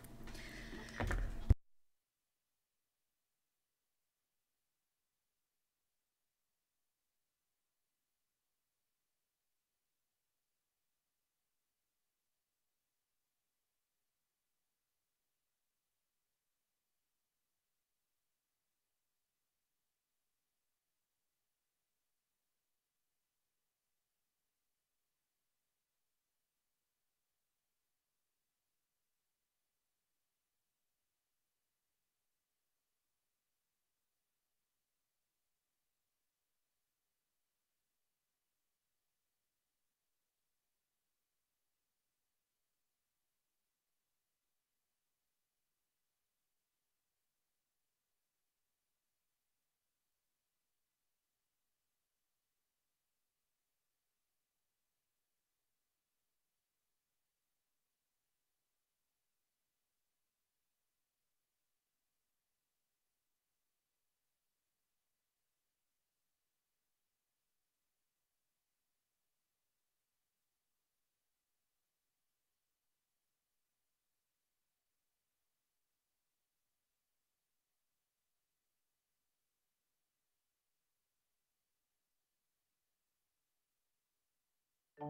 Oh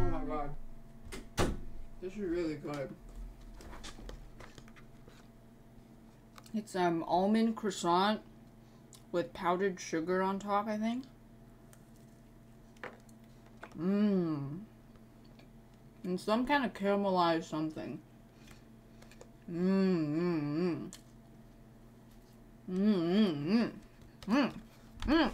my god. This is really good. It's um almond croissant with powdered sugar on top, I think. Mmm. And some kind of caramelized something. Mmm, mmm, mmm. Mmm, mmm, mmm. Mmm.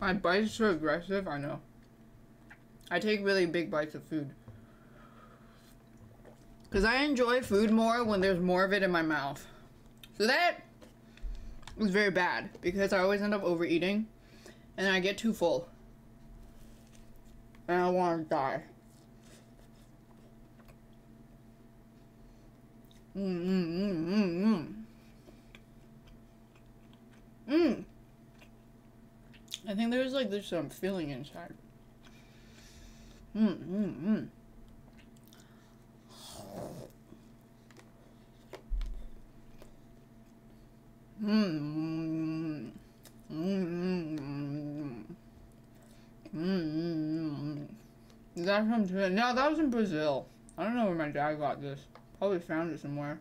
My bites are aggressive, I know. I take really big bites of food. Because I enjoy food more when there's more of it in my mouth. So that was very bad because I always end up overeating and I get too full. And I want to die. Mmm, mmm, mmm, mmm, mmm. Mmm. I think there's like there's some feeling inside. Mmm, mmm, mmm. Mmm. Mmm. Mmm. Is that from Chile? No, that was in Brazil. I don't know where my dad got this. Probably found it somewhere.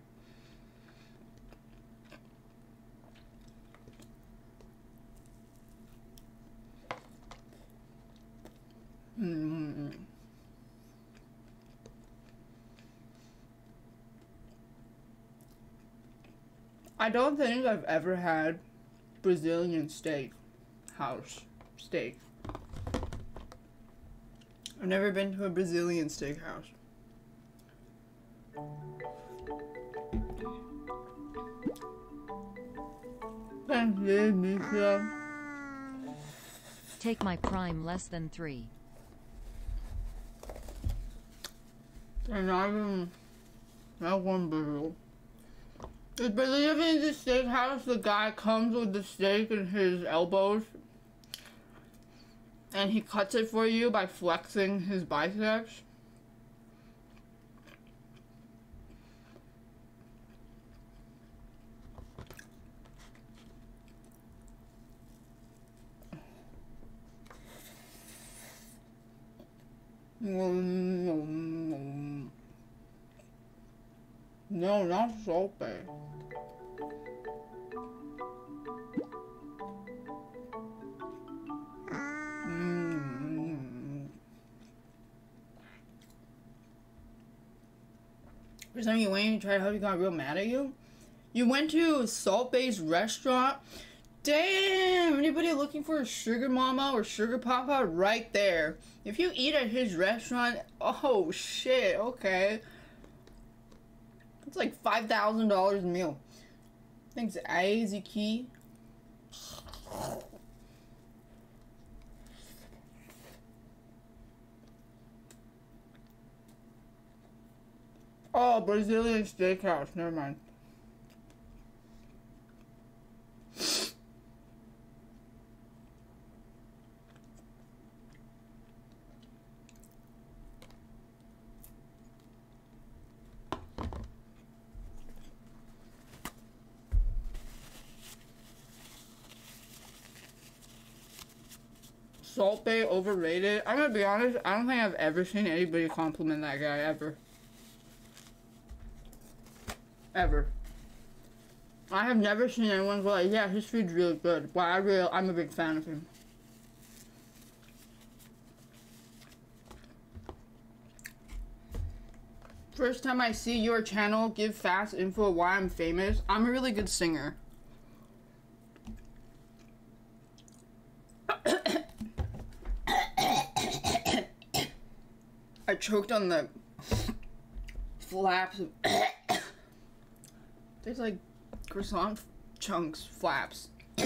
Mm. I don't think I've ever had Brazilian steak house steak. I've never been to a Brazilian steakhouse. Thank you, Misha. Take my prime less than 3. And not even not one Brazil. Is in the steakhouse the guy comes with the steak in his elbows and he cuts it for you by flexing his biceps? No, not soap. Mm. For some you went and tried how he got real mad at you? You went to a Salt Bae's restaurant? Damn! Anybody looking for a sugar mama or sugar papa? Right there. If you eat at his restaurant, oh shit, okay. It's like five thousand dollars a meal. Thanks, Key. Oh, Brazilian steakhouse. Never mind. Salt Bae overrated. I'm gonna be honest, I don't think I've ever seen anybody compliment that guy ever. Ever. I have never seen anyone go like, yeah, his food's really good. Well, I really, I'm a big fan of him. First time I see your channel, give fast info why I'm famous. I'm a really good singer. Choked on the flaps. There's like croissant chunks, flaps.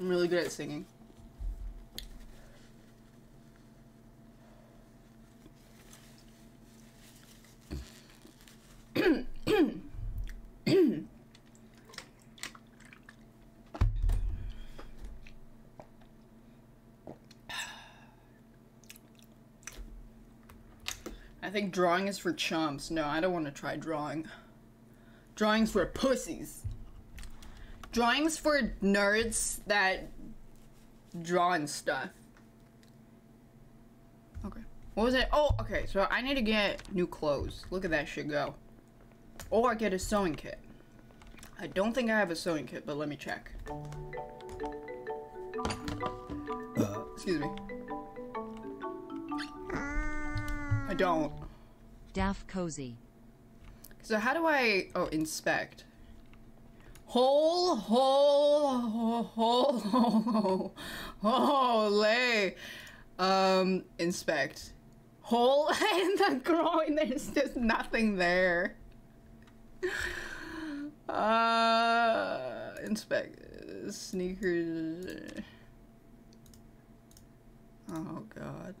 I'm really good at singing. I drawing is for chumps. No, I don't want to try drawing. Drawing's for pussies. Drawing's for nerds that draw and stuff. Okay. What was it? Oh, okay. So I need to get new clothes. Look at that shit go. Or get a sewing kit. I don't think I have a sewing kit, but let me check. Excuse me. I don't. Daph Cozy. So how do I oh inspect? Hole hole hole hole hole lay um inspect. Hole in the groin, there's just nothing there. Uh inspect sneakers. Oh god.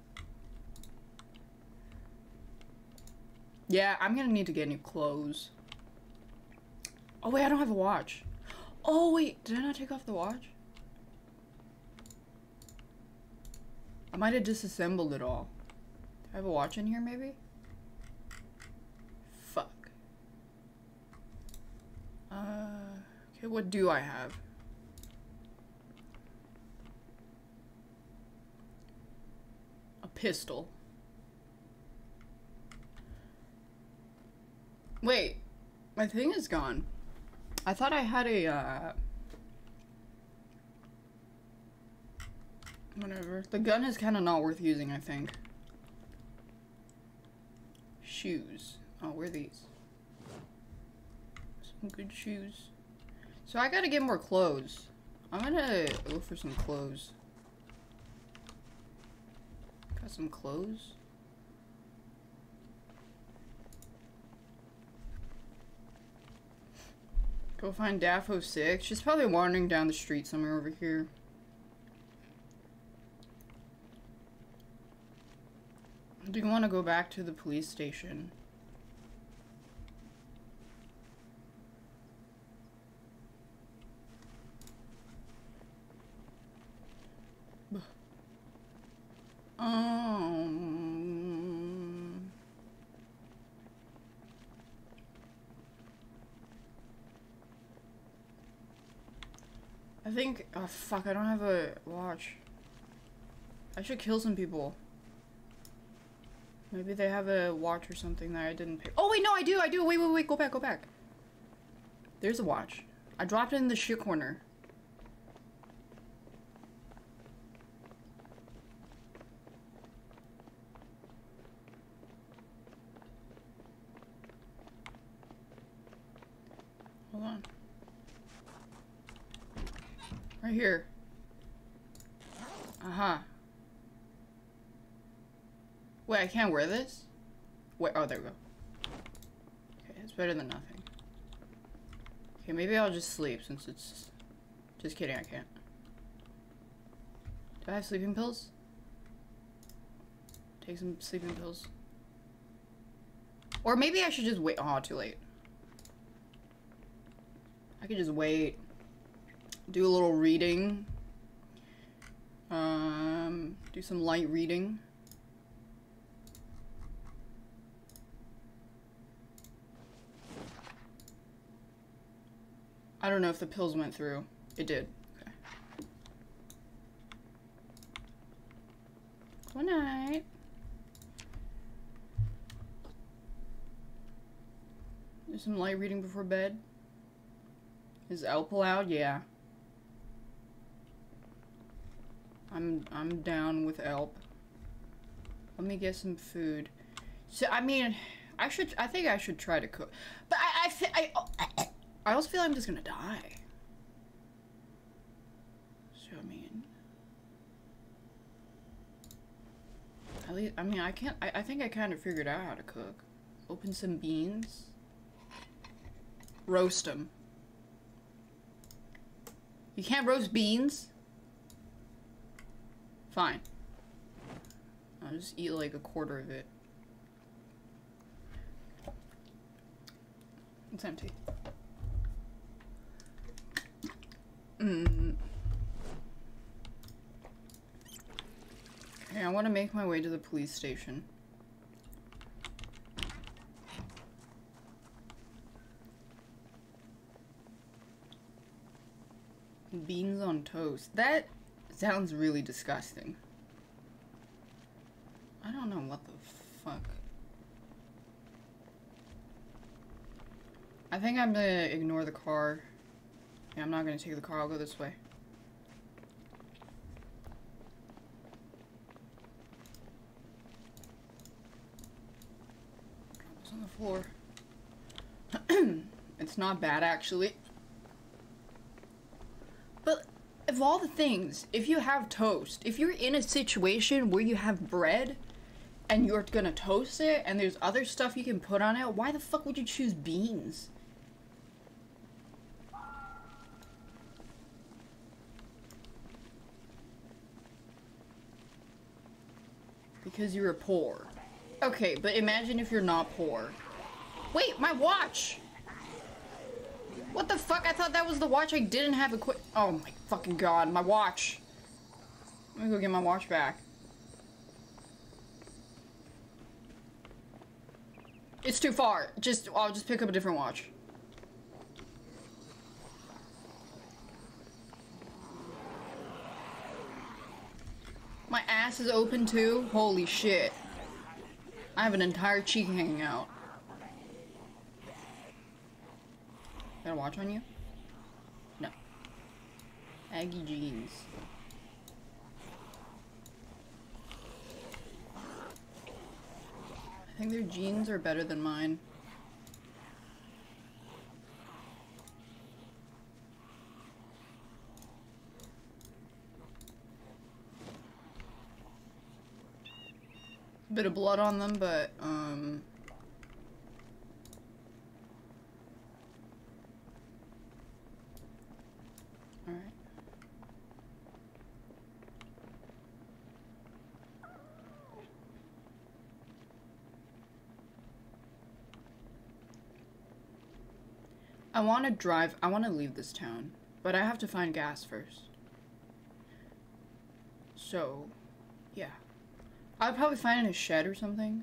Yeah, I'm gonna need to get new clothes. Oh wait, I don't have a watch. Oh wait, did I not take off the watch? I might have disassembled it all. Do I have a watch in here maybe? Fuck. Uh, okay, what do I have? A pistol. Wait, my thing is gone. I thought I had a, uh... Whatever. The gun is kind of not worth using, I think. Shoes. Oh, where are these? Some good shoes. So I gotta get more clothes. I'm gonna go for some clothes. Got some clothes? Go find Daffo 6. She's probably wandering down the street somewhere over here. Do you want to go back to the police station? Um... I think. Oh fuck! I don't have a watch. I should kill some people. Maybe they have a watch or something that I didn't pick. Oh wait, no, I do, I do. Wait, wait, wait. Go back, go back. There's a watch. I dropped it in the shit corner. Hold on. Right here. Uh-huh. Wait, I can't wear this? Wait, oh, there we go. Okay, it's better than nothing. Okay, maybe I'll just sleep since it's... Just kidding, I can't. Do I have sleeping pills? Take some sleeping pills. Or maybe I should just wait. Oh, too late. I could just wait. Do a little reading. Um, do some light reading. I don't know if the pills went through. It did. Okay. Good night. Do some light reading before bed. Is Elp allowed? Yeah. I'm I'm down with Elp. Let me get some food. So I mean, I should. I think I should try to cook, but I I I, I also feel I'm just gonna die. So I mean, at least I mean I can't. I, I think I kind of figured out how to cook. Open some beans. Roast them. You can't roast beans? Fine. I'll just eat like a quarter of it. It's empty. Mmm. Okay, I want to make my way to the police station. Beans on toast. That sounds really disgusting. I don't know what the fuck. I think I'm gonna ignore the car. Yeah, I'm not gonna take the car. I'll go this way. It's on the floor. it's not bad, actually. But of all the things, if you have toast, if you're in a situation where you have bread and you're gonna toast it and there's other stuff you can put on it, why the fuck would you choose beans? Because you were poor. Okay, but imagine if you're not poor. Wait, my watch! What the fuck? I thought that was the watch I didn't have equip- Oh my fucking god, my watch. Let me go get my watch back. It's too far. Just, I'll just pick up a different watch. My ass is open too? Holy shit. I have an entire cheek hanging out. Got a watch on you? No. Aggie jeans. I think their jeans are better than mine. Bit of blood on them, but, um... Alright. I want to drive, I want to leave this town, but I have to find gas first. So, yeah. I'll probably find in a shed or something.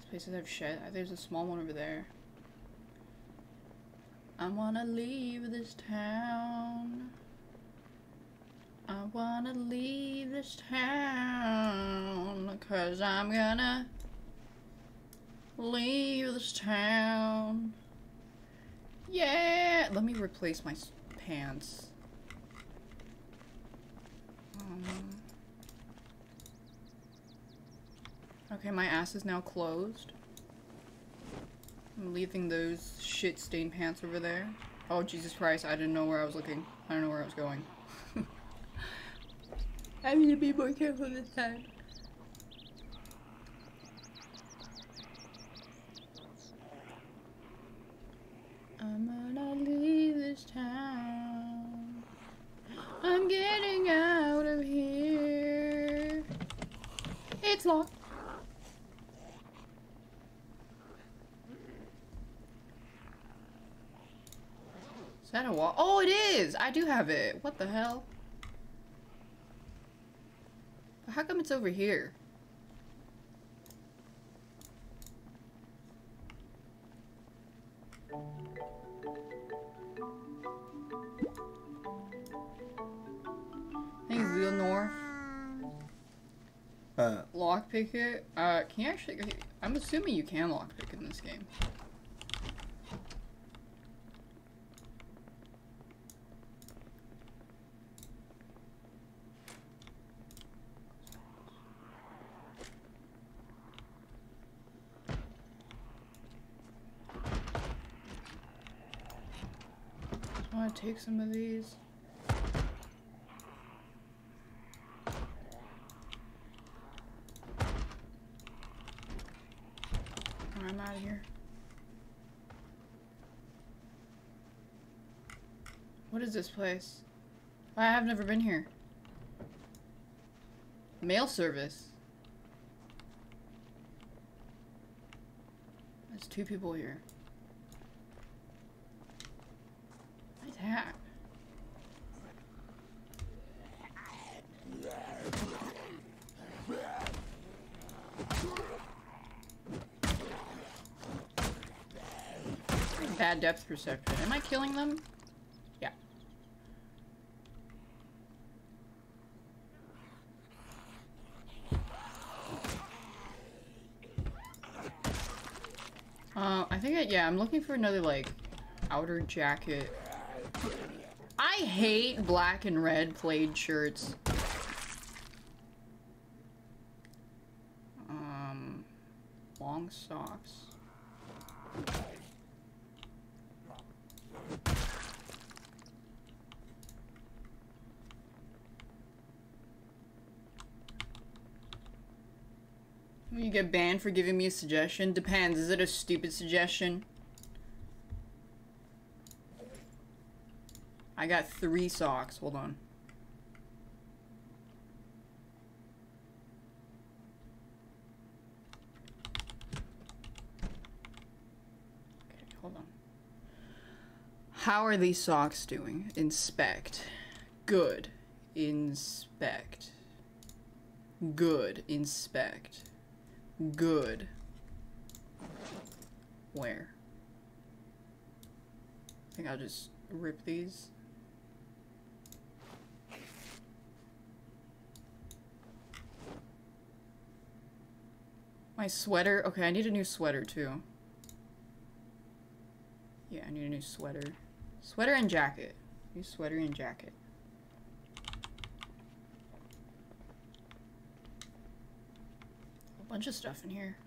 These places have shed. Uh, there's a small one over there. I wanna leave this town. I wanna leave this town. Cause I'm gonna leave this town. Yeah! Let me replace my pants. Um, okay, my ass is now closed. I'm leaving those shit stained pants over there. Oh, Jesus Christ, I didn't know where I was looking. I don't know where I was going. I need to be more careful this time. I'm gonna leave this town. I'm getting out of here. It's locked. Is that a wall? Oh, it is! I do have it. What the hell? How come it's over here? North. Uh, Lockpick it? Uh, can you actually- I'm assuming you can lockpick in this game. I want to take some of these. I'm out of here. What is this place? I have never been here. Mail service. There's two people here. What's that? Bad depth perception. Am I killing them? Yeah. think, I, yeah, I'm looking for another, like, outer jacket. I hate black and red plaid shirts. Um, long socks. You get banned for giving me a suggestion? Depends. Is it a stupid suggestion? I got three socks. Hold on. Okay, hold on. How are these socks doing? Inspect. Good. Inspect. Good. Inspect. Good. Where? I think I'll just rip these. My sweater. Okay, I need a new sweater too. Yeah, I need a new sweater. Sweater and jacket. New sweater and jacket. A bunch of stuff in here.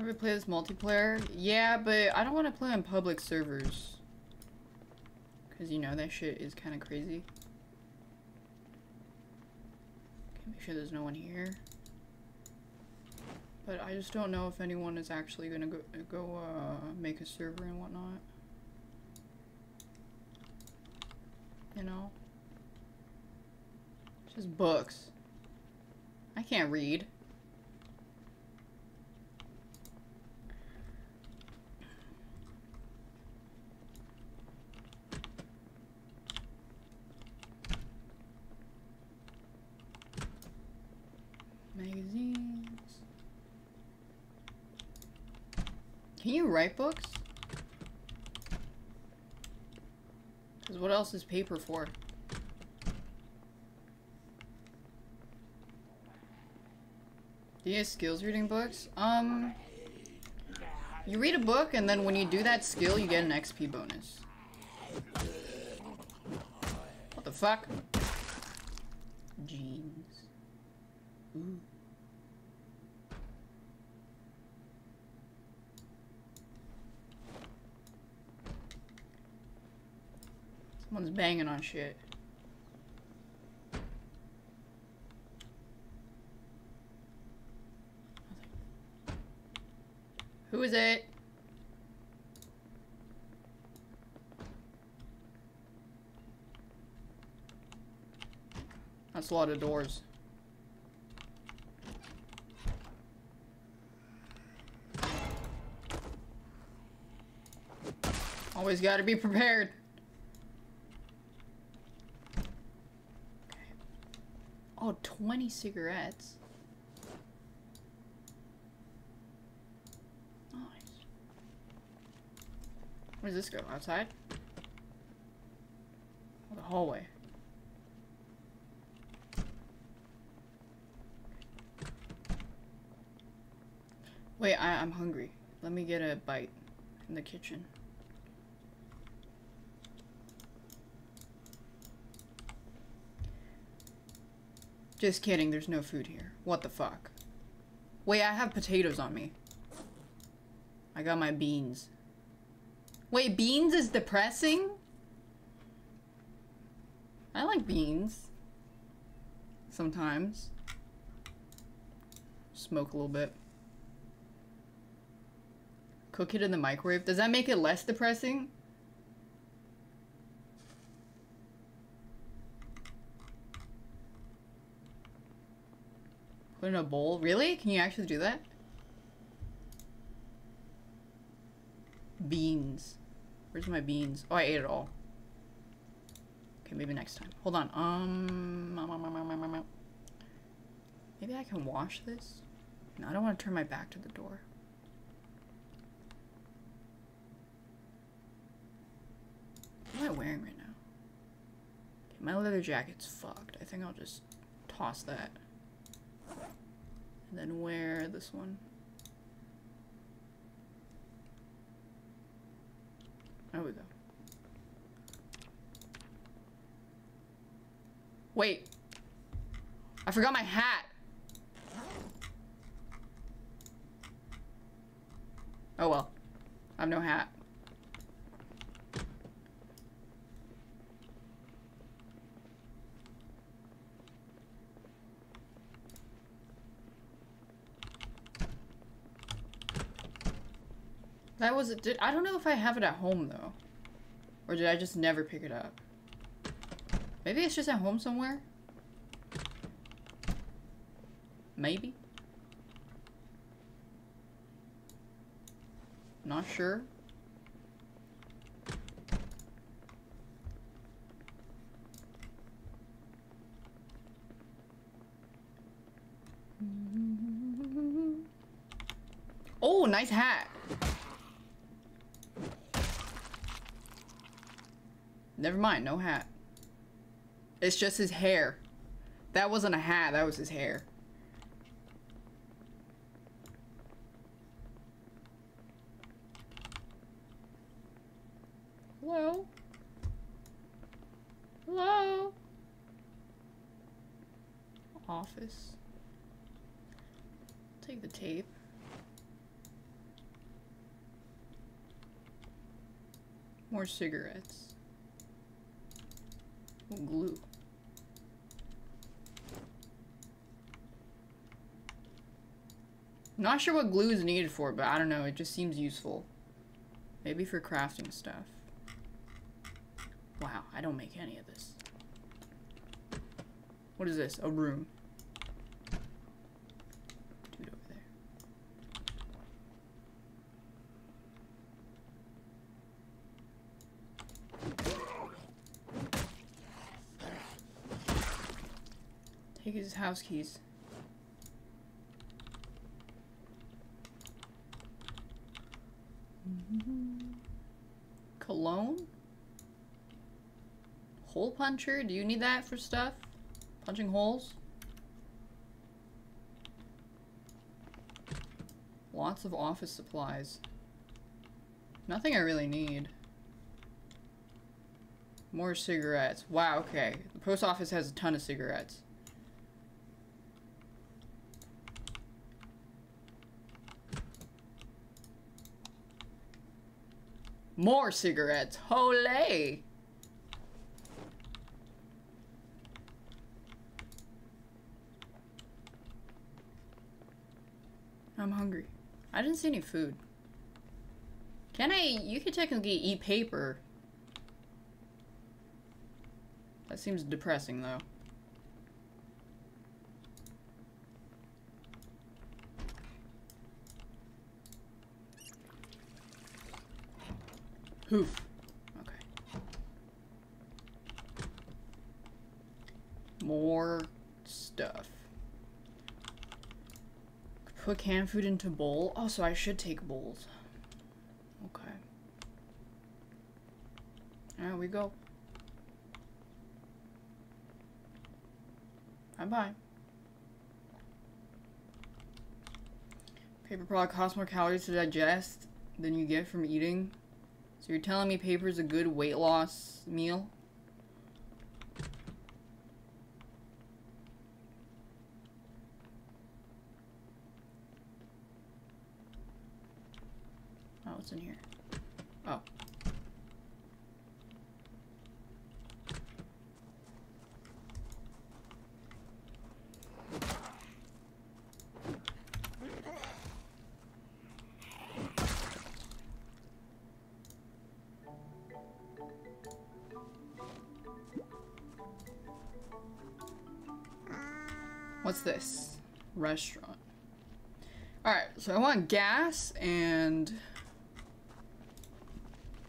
Ever play this multiplayer? Yeah, but I don't want to play on public servers. Because, you know, that shit is kind of crazy. Okay, make sure there's no one here. But I just don't know if anyone is actually gonna go, go uh, make a server and whatnot. You know? Just books. I can't read. Magazines. Can you write books? Because what else is paper for? Do you have skills reading books? Um, you read a book and then when you do that skill, you get an XP bonus. What the fuck? Jeans. Ooh. Someone's banging on shit. Who is it? That's a lot of doors. Always gotta be prepared. Okay. Oh, 20 cigarettes. Nice. Where does this go? Outside? Oh, the hallway. Wait, I I'm hungry. Let me get a bite in the kitchen. Just kidding, there's no food here. What the fuck? Wait, I have potatoes on me. I got my beans. Wait, beans is depressing? I like beans. Sometimes. Smoke a little bit. Cook it in the microwave. Does that make it less depressing? Put in a bowl? Really? Can you actually do that? Beans. Where's my beans? Oh, I ate it all. Okay, maybe next time. Hold on. Um, maybe I can wash this. No, I don't want to turn my back to the door. What am I wearing right now? Okay, my leather jacket's fucked. I think I'll just toss that. And then where this one? There we go. Wait. I forgot my hat. Oh well. I have no hat. That was did I don't know if I have it at home though. Or did I just never pick it up? Maybe it's just at home somewhere? Maybe? Not sure. Oh, nice hat. Never mind, no hat. It's just his hair. That wasn't a hat, that was his hair. Hello? Hello? Office. Take the tape. More cigarettes. Glue. Not sure what glue is needed for, but I don't know. It just seems useful. Maybe for crafting stuff. Wow, I don't make any of this. What is this? A room. Dude over there. Take his house keys. Cologne? Hole puncher? Do you need that for stuff? Punching holes? Lots of office supplies. Nothing I really need. More cigarettes. Wow, okay. The post office has a ton of cigarettes. More cigarettes. Holy! I'm hungry. I didn't see any food. Can I? You can technically eat paper. That seems depressing, though. Hoof. Okay. More stuff. Put canned food into bowl. Also, I should take bowls. Okay. There we go. Bye-bye. Paper product costs more calories to digest than you get from eating. So you're telling me paper is a good weight loss meal? Gas and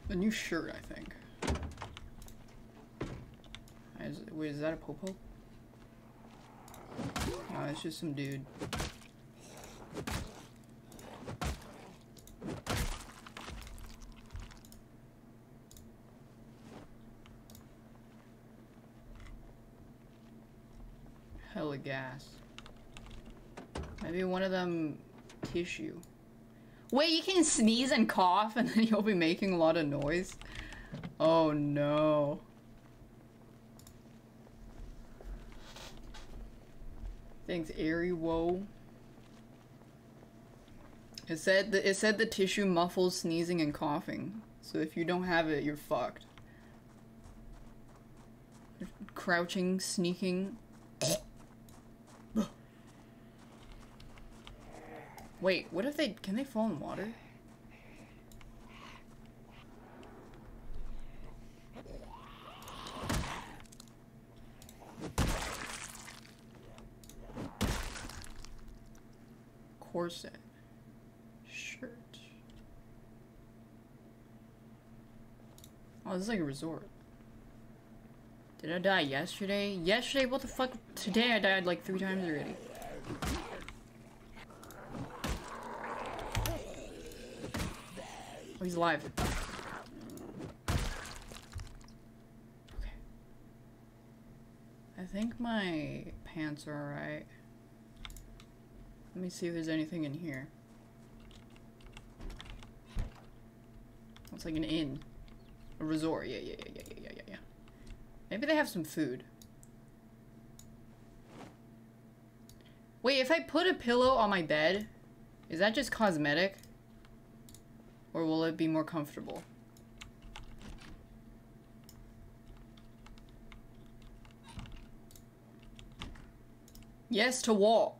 a new shirt, I think. Is, wait, is that a popo? No, it's just some dude. Hella gas. Maybe one of them tissue. Wait, you can sneeze and cough and then you'll be making a lot of noise? Oh no. Thanks, Airy Woe. It said the, it said the tissue muffles sneezing and coughing. So if you don't have it, you're fucked. Crouching, sneaking. Wait, what if they can they fall in water? Corset. Shirt. Oh, this is like a resort. Did I die yesterday? Yesterday? What the fuck? Today I died like three times already. He's alive. Okay. I think my pants are alright. Let me see if there's anything in here. It's like an inn. A resort. Yeah, yeah, yeah, yeah, yeah, yeah, yeah. Maybe they have some food. Wait, if I put a pillow on my bed, is that just cosmetic? Or will it be more comfortable? Yes to what?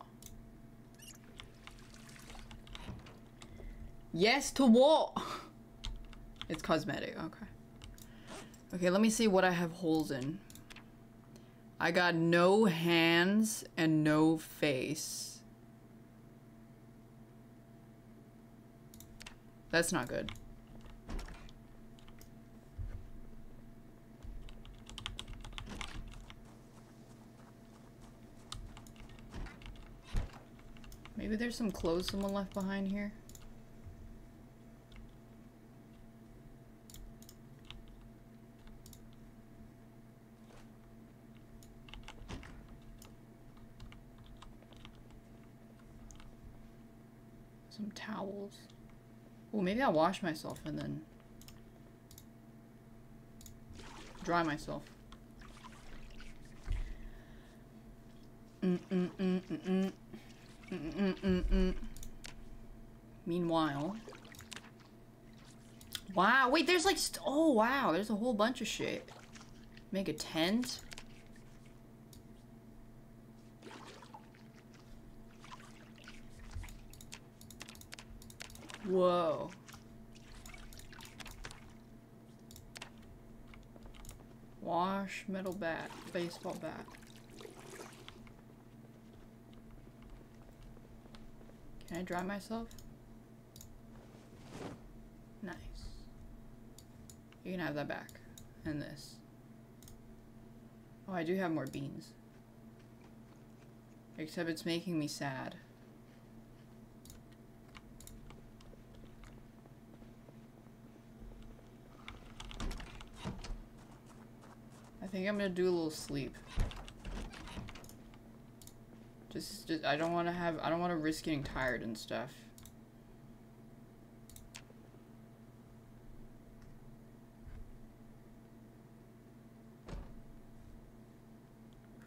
Yes to what? It's cosmetic, okay. Okay, let me see what I have holes in. I got no hands and no face. That's not good. Maybe there's some clothes someone left behind here. Some towels. Well, maybe I'll wash myself and then dry myself. Mm -mm -mm -mm -mm. Mm -mm -mm -mm. Meanwhile. Wow, wait, there's like, oh wow, there's a whole bunch of shit. Make a tent? Whoa. Wash metal bat, baseball bat. Can I dry myself? Nice. You can have that back. And this. Oh, I do have more beans. Except it's making me sad. I think I'm gonna do a little sleep. Just, just I don't want to have, I don't want to risk getting tired and stuff.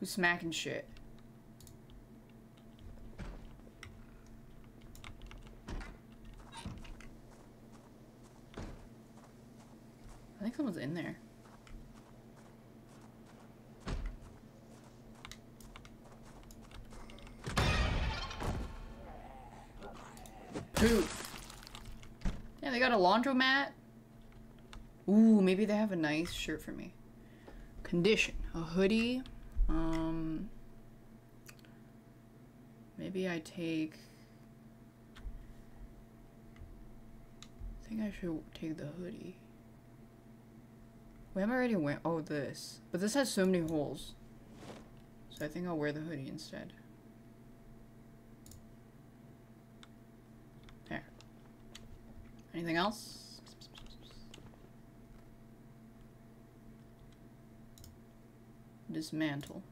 Who's smacking shit? I think someone's in there. Poof. Yeah, they got a laundromat. Ooh, maybe they have a nice shirt for me. Condition. A hoodie. Um... Maybe I take... I think I should take the hoodie. Wait, I already wearing? Oh, this. But this has so many holes. So I think I'll wear the hoodie instead. There. Anything else? Dismantle.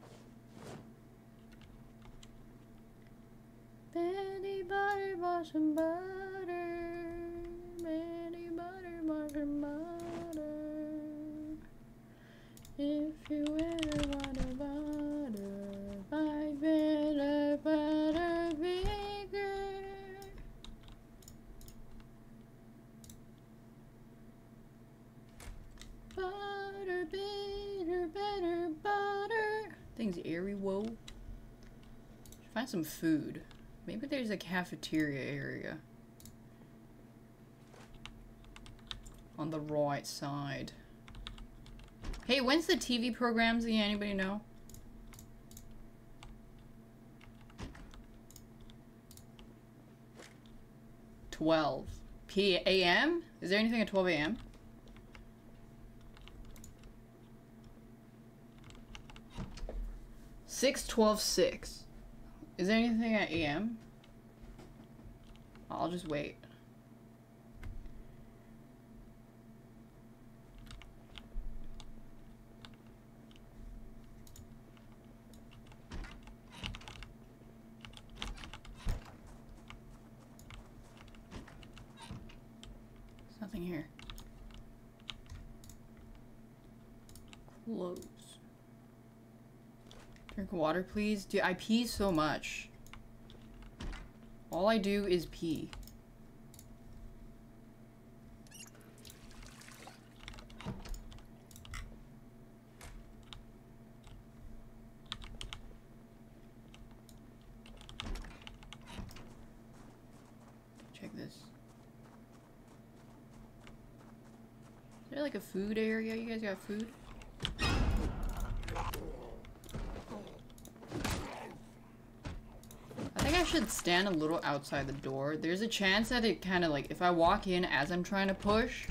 Butter. Butter, butter, butter. If you butter. Things airy woe. Should find some food. Maybe there's a cafeteria area. On the right side. Hey, when's the TV programs again? Anybody know? Twelve. P a.m. Is there anything at twelve a.m.? Six twelve six. Is there anything at a.m.? I'll just wait. There's nothing here. Close. Drink water, please. Dude, I pee so much. All I do is pee. Check this. Is there like a food area? You guys got food? I think I stand a little outside the door. There's a chance that it kind of like, if I walk in as I'm trying to push,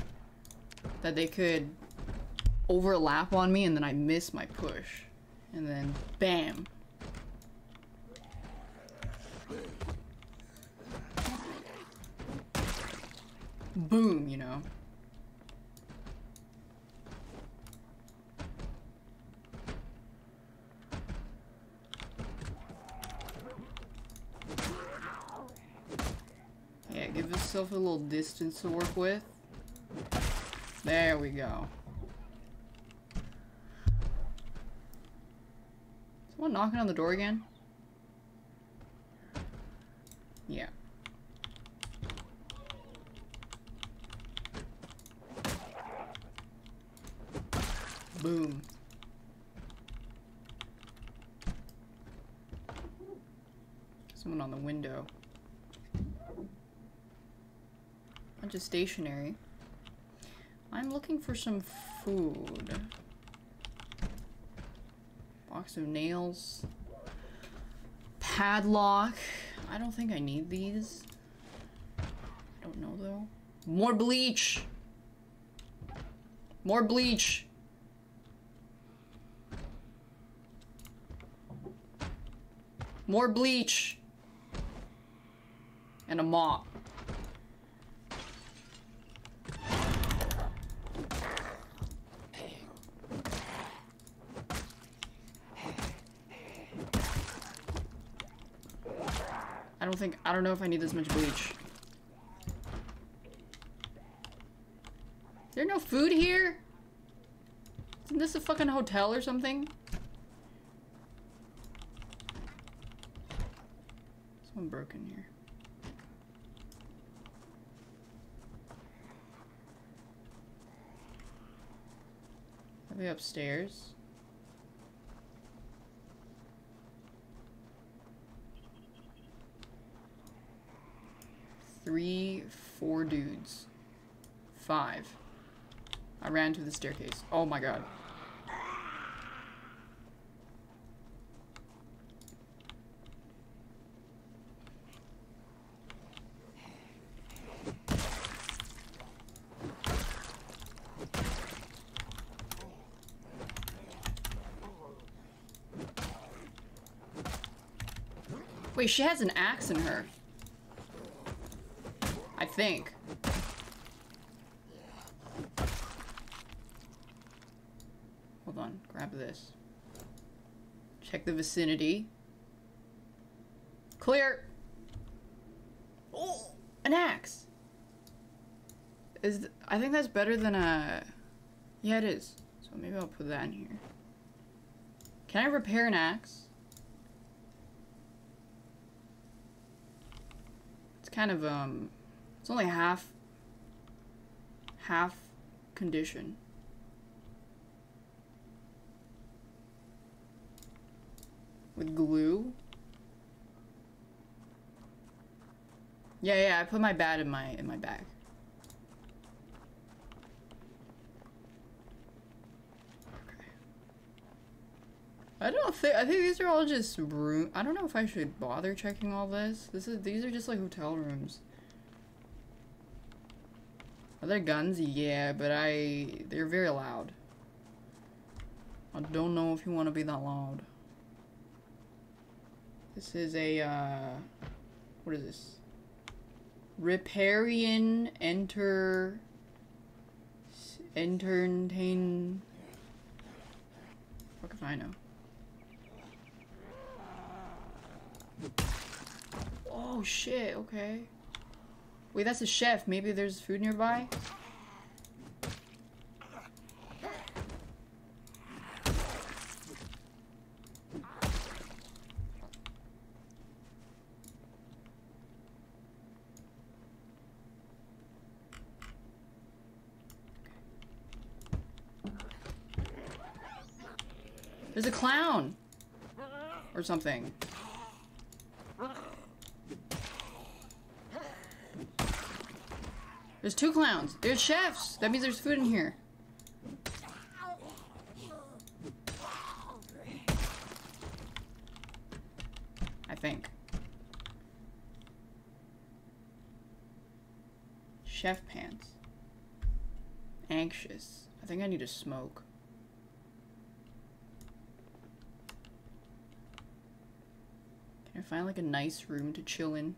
that they could overlap on me and then I miss my push. And then, bam. Boom, you know. Yourself a little distance to work with. There we go. Someone knocking on the door again? Yeah. Boom. Someone on the window. Bunch of stationery. I'm looking for some food. Box of nails. Padlock. I don't think I need these. I don't know though. More bleach! More bleach! More bleach! And a mop. I don't know if I need this much bleach. Is there no food here? Isn't this a fucking hotel or something? Someone broken here. Are we upstairs? Three, four dudes. Five. I ran to the staircase. Oh my god. Wait, she has an axe in her. Think. Hold on, grab this. Check the vicinity. Clear! Oh, an axe. Is I think that's better than a. Yeah, it is. So maybe I'll put that in here. Can I repair an axe? It's kind of um. It's only half. Half condition. With glue? Yeah, yeah, I put my bat in my in my bag. Okay. I don't think I think these are all just room. I don't know if I should bother checking all this. This is these are just like hotel rooms. Are there guns? Yeah, but I they're very loud. I don't know if you want to be that loud. This is a uh what is this? Riparian enter entertain fuck if I know. Oh shit, okay. Wait, that's a chef. Maybe there's food nearby? There's a clown! Or something. There's two clowns. There's chefs. That means there's food in here. I think. Chef pants. Anxious. I think I need to smoke. Can I find like a nice room to chill in?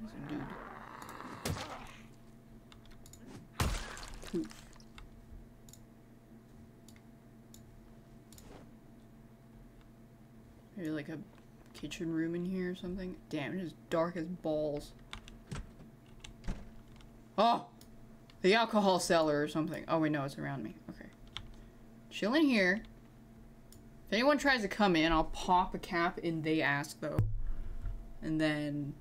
There's a dude. Poof. Maybe like a kitchen room in here or something. Damn, it is dark as balls. Oh! The alcohol cellar or something. Oh wait, no, it's around me. Okay. Chill in here. If anyone tries to come in, I'll pop a cap in they ask though. And then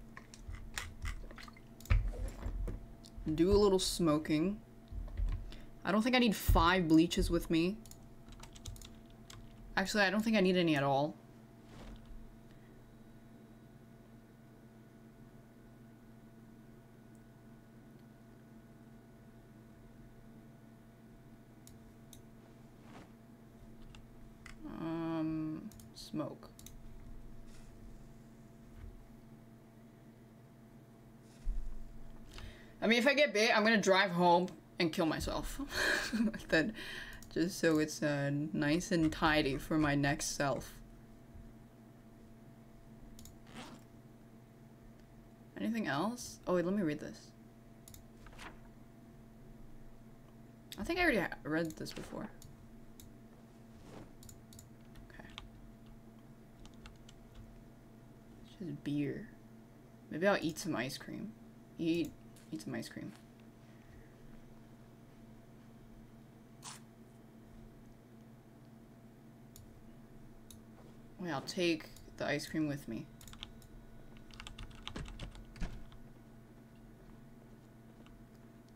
do a little smoking. I don't think I need five bleaches with me. Actually, I don't think I need any at all. Um, smoke. I mean, if I get bit, I'm gonna drive home and kill myself. then, just so it's uh, nice and tidy for my next self. Anything else? Oh wait, let me read this. I think I already read this before. Okay. Just beer. Maybe I'll eat some ice cream. Eat Eat some ice cream. Wait, I'll take the ice cream with me.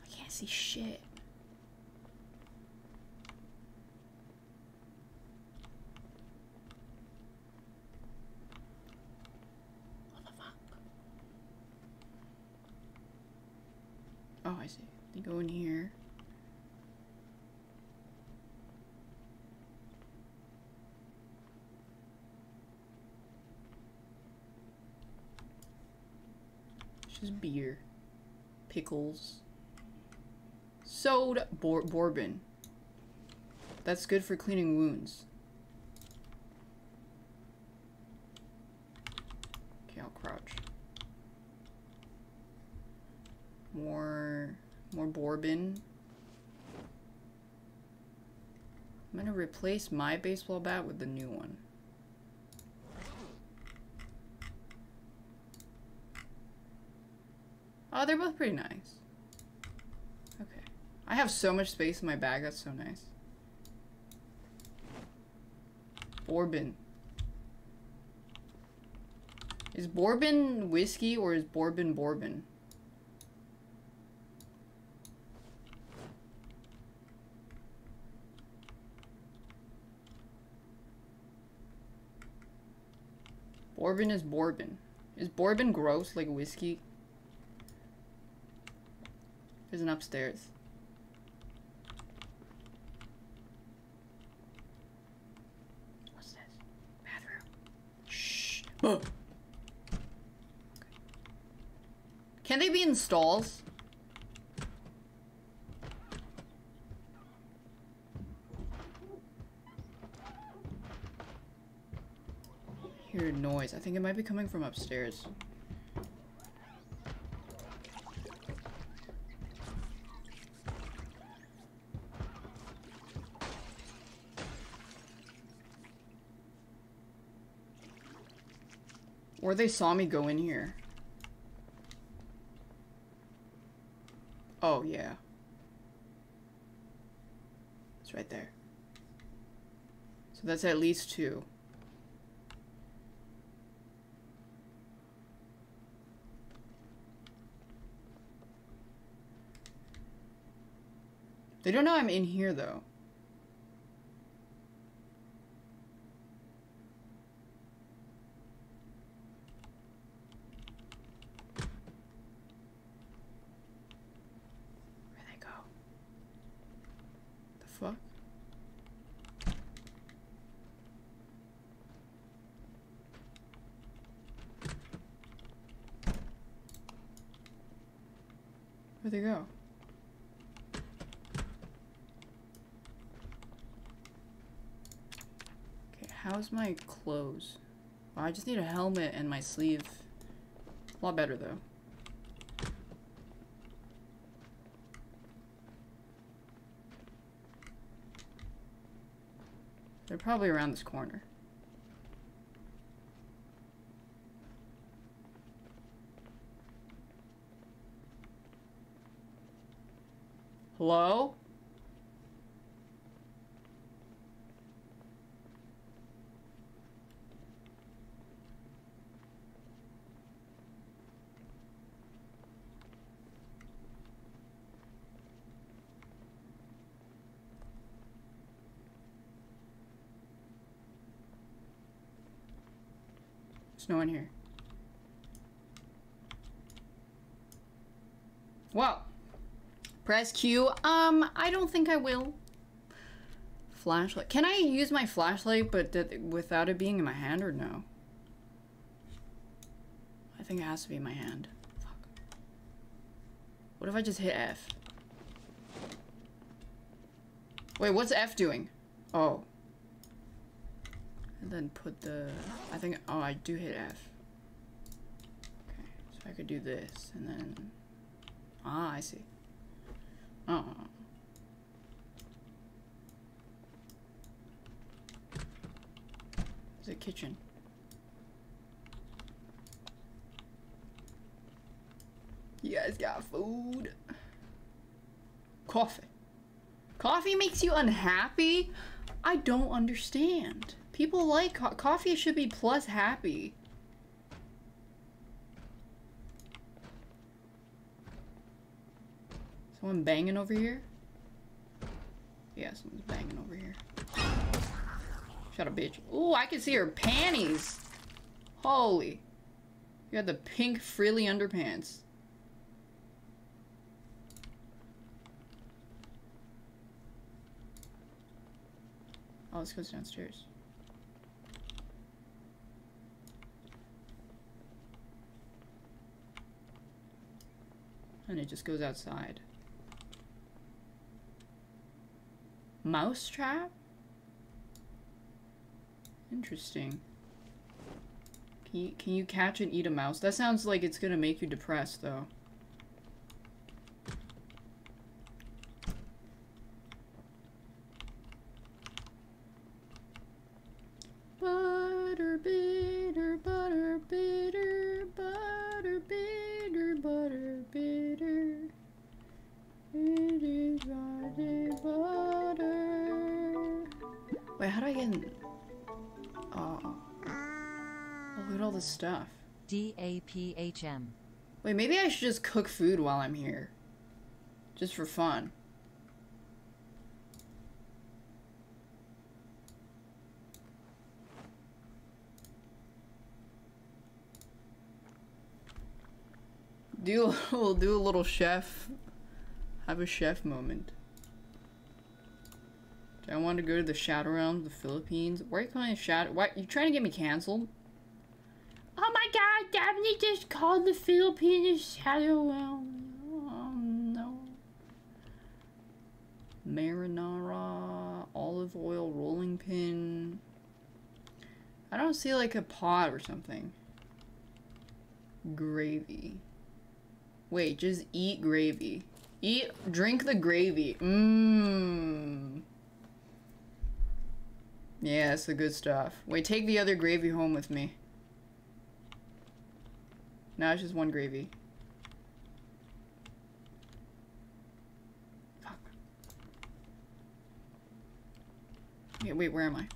I can't see shit. What the fuck? Oh, I see. You go in here. It's just beer. Pickles. Soda. Bourbon. That's good for cleaning wounds. more bourbon. I'm gonna replace my baseball bat with the new one. Oh, they're both pretty nice. Okay. I have so much space in my bag, that's so nice. Bourbon. Is bourbon whiskey or is bourbon bourbon? Bourbon is bourbon. Is bourbon gross like whiskey? There's an upstairs. What's this? Bathroom. Shh. Can they be in stalls? Noise. I think it might be coming from upstairs. Or they saw me go in here. Oh, yeah. It's right there. So that's at least two. They don't know I'm in here, though. Where'd they go? The fuck? Where'd they go? Okay, how's my clothes? Oh, I just need a helmet and my sleeve. A lot better though. They're probably around this corner. Hello? There's no one here. Well, press Q. Um, I don't think I will. Flashlight. Can I use my flashlight, but th- without it being in my hand, or no? I think it has to be in my hand. Fuck. What if I just hit F? Wait, what's F doing? Oh. And then put the... I think... Oh, I do hit F. Okay, so I could do this, and then... Ah, I see. Oh. It's a kitchen. You guys got food? Coffee. Coffee makes you unhappy? I don't understand. People like co coffee should be plus happy. Someone banging over here? Yeah, someone's banging over here. Shut up, bitch. Ooh, I can see her panties. Holy. You got the pink frilly underpants. Oh, this goes downstairs. And it just goes outside. Mouse trap? Interesting. Can you, can you catch and eat a mouse? That sounds like it's gonna make you depressed, though. P H M. Wait, maybe I should just cook food while I'm here. Just for fun. Do a little, do a little chef. Have a chef moment. Do I want to go to the Shadow Realm, the Philippines? Why are you calling it Shadow? Why you trying to get me canceled? God, Daphne just called the Philippines Shadow Realm. Oh no. Marinara, olive oil, rolling pin. I don't see like a pot or something. Gravy. Wait, just eat gravy. Eat, drink the gravy. Mmm. Yeah, that's the good stuff. Wait, take the other gravy home with me. Now it's just one gravy. Fuck. Okay, wait, where am I?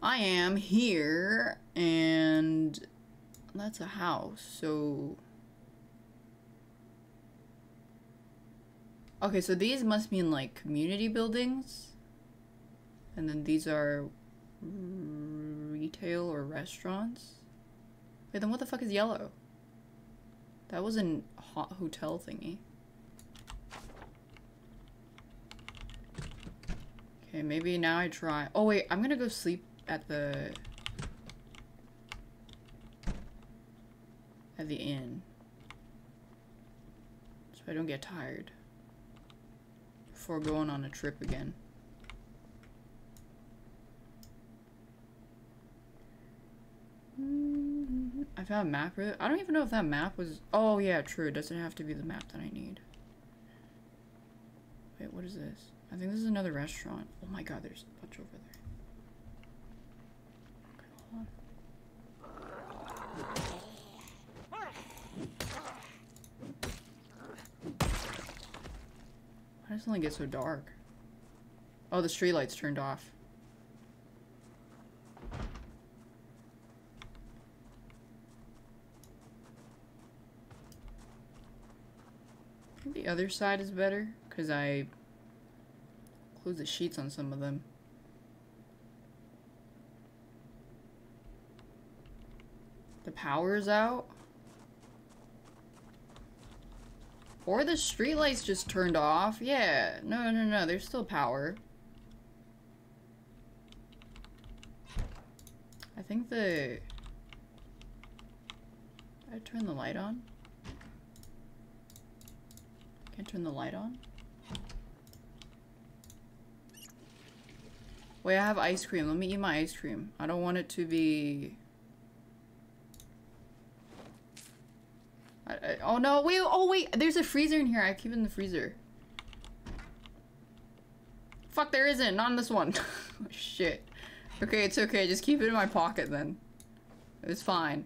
I am here, and that's a house, so... Okay, so these must mean like community buildings. And then these are retail or restaurants. Wait, then what the fuck is yellow? That was a hot hotel thingy. Okay, maybe now I try. Oh wait, I'm gonna go sleep at the at the inn. So I don't get tired before going on a trip again. I found a map. I don't even know if that map was. Oh, yeah, true. It doesn't have to be the map that I need. Wait, what is this? I think this is another restaurant. Oh my god, there's a bunch over there. Okay, hold on. Why does it only get so dark? Oh, the streetlights turned off. The other side is better because I close the sheets on some of them. The power's out. Or the streetlights just turned off. Yeah, no, no, no, there's still power. I think the... I turn the light on? I turn the light on? Wait, I have ice cream. Let me eat my ice cream. I don't want it to be... I, I, oh no, wait, oh wait, there's a freezer in here. I keep it in the freezer. Fuck, there isn't. Not in this one. oh, shit. Okay, it's okay. Just keep it in my pocket then. It's fine.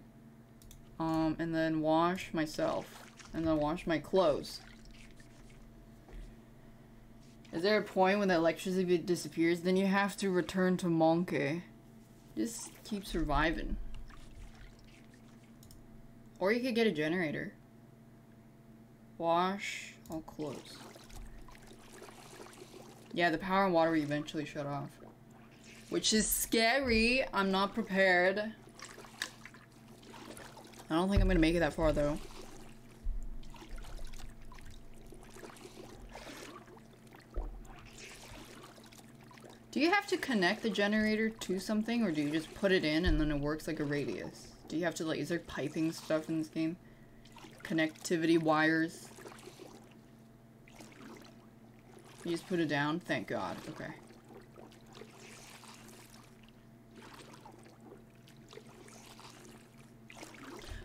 Um, and then wash myself. And then wash my clothes. Is there a point when the electricity disappears? Then you have to return to Monkey. Just keep surviving. Or you could get a generator. Wash all clothes. Yeah, the power and water will eventually shut off. Which is scary. I'm not prepared. I don't think I'm gonna make it that far though. Do you have to connect the generator to something or do you just put it in and then it works like a radius? Do you have to like, is there piping stuff in this game? Connectivity wires? You just put it down? Thank god, okay.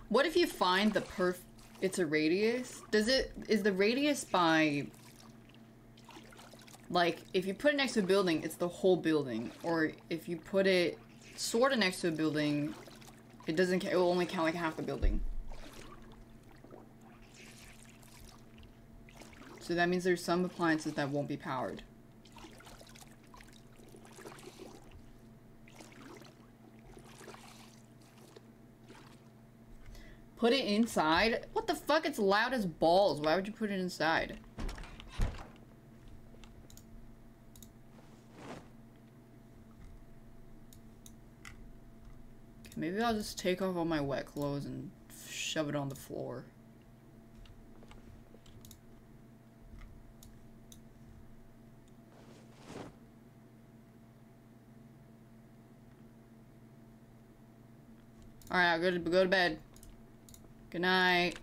What if you find the perf- it's a radius? Does it- is the radius by like, if you put it next to a building, it's the whole building. Or if you put it sort of next to a building, it doesn't it will only count like half the building. So that means there's some appliances that won't be powered. Put it inside? What the fuck? It's loud as balls. Why would you put it inside? Maybe I'll just take off all my wet clothes and shove it on the floor. Alright, I'll go to, go to bed. Good night.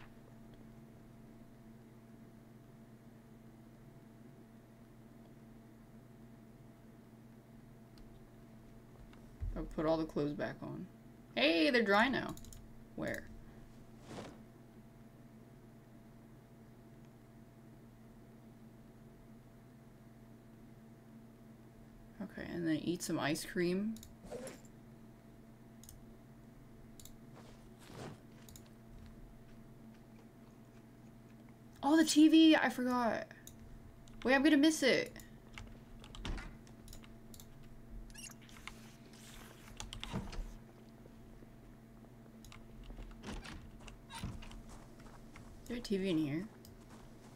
I'll put all the clothes back on. Hey, they're dry now. Where? Okay, and then eat some ice cream. Oh, the TV! I forgot. Wait, I'm gonna miss it. There a TV in here?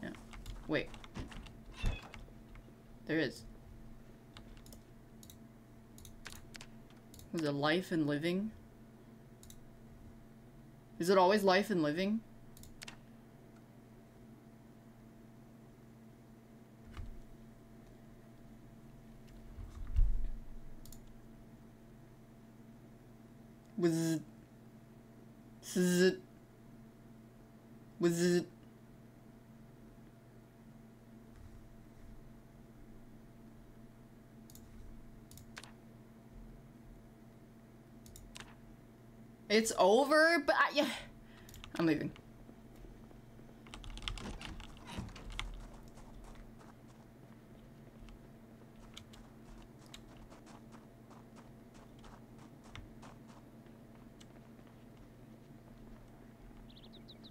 No. Wait. There is. Was it life and living? Is it always life and living? Was it? Was it? It's over, but I, yeah, I'm leaving.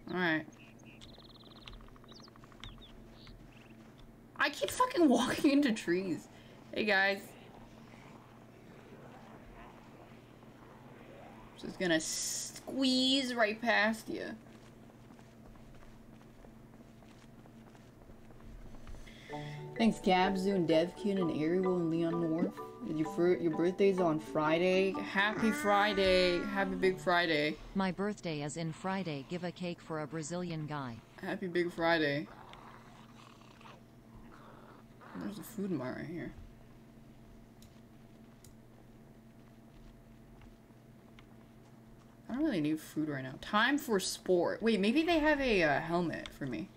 Alright. I keep fucking walking into trees. Hey guys. Just gonna squeeze right past you. Thanks, Gabzu and Devkin and Ariel and Leon North. Your your birthday's on Friday. Happy Friday. Happy Big Friday. My birthday is in Friday. Give a cake for a Brazilian guy. Happy Big Friday. There's a food mart right here. I don't really need food right now. Time for sport. Wait, maybe they have a uh, helmet for me.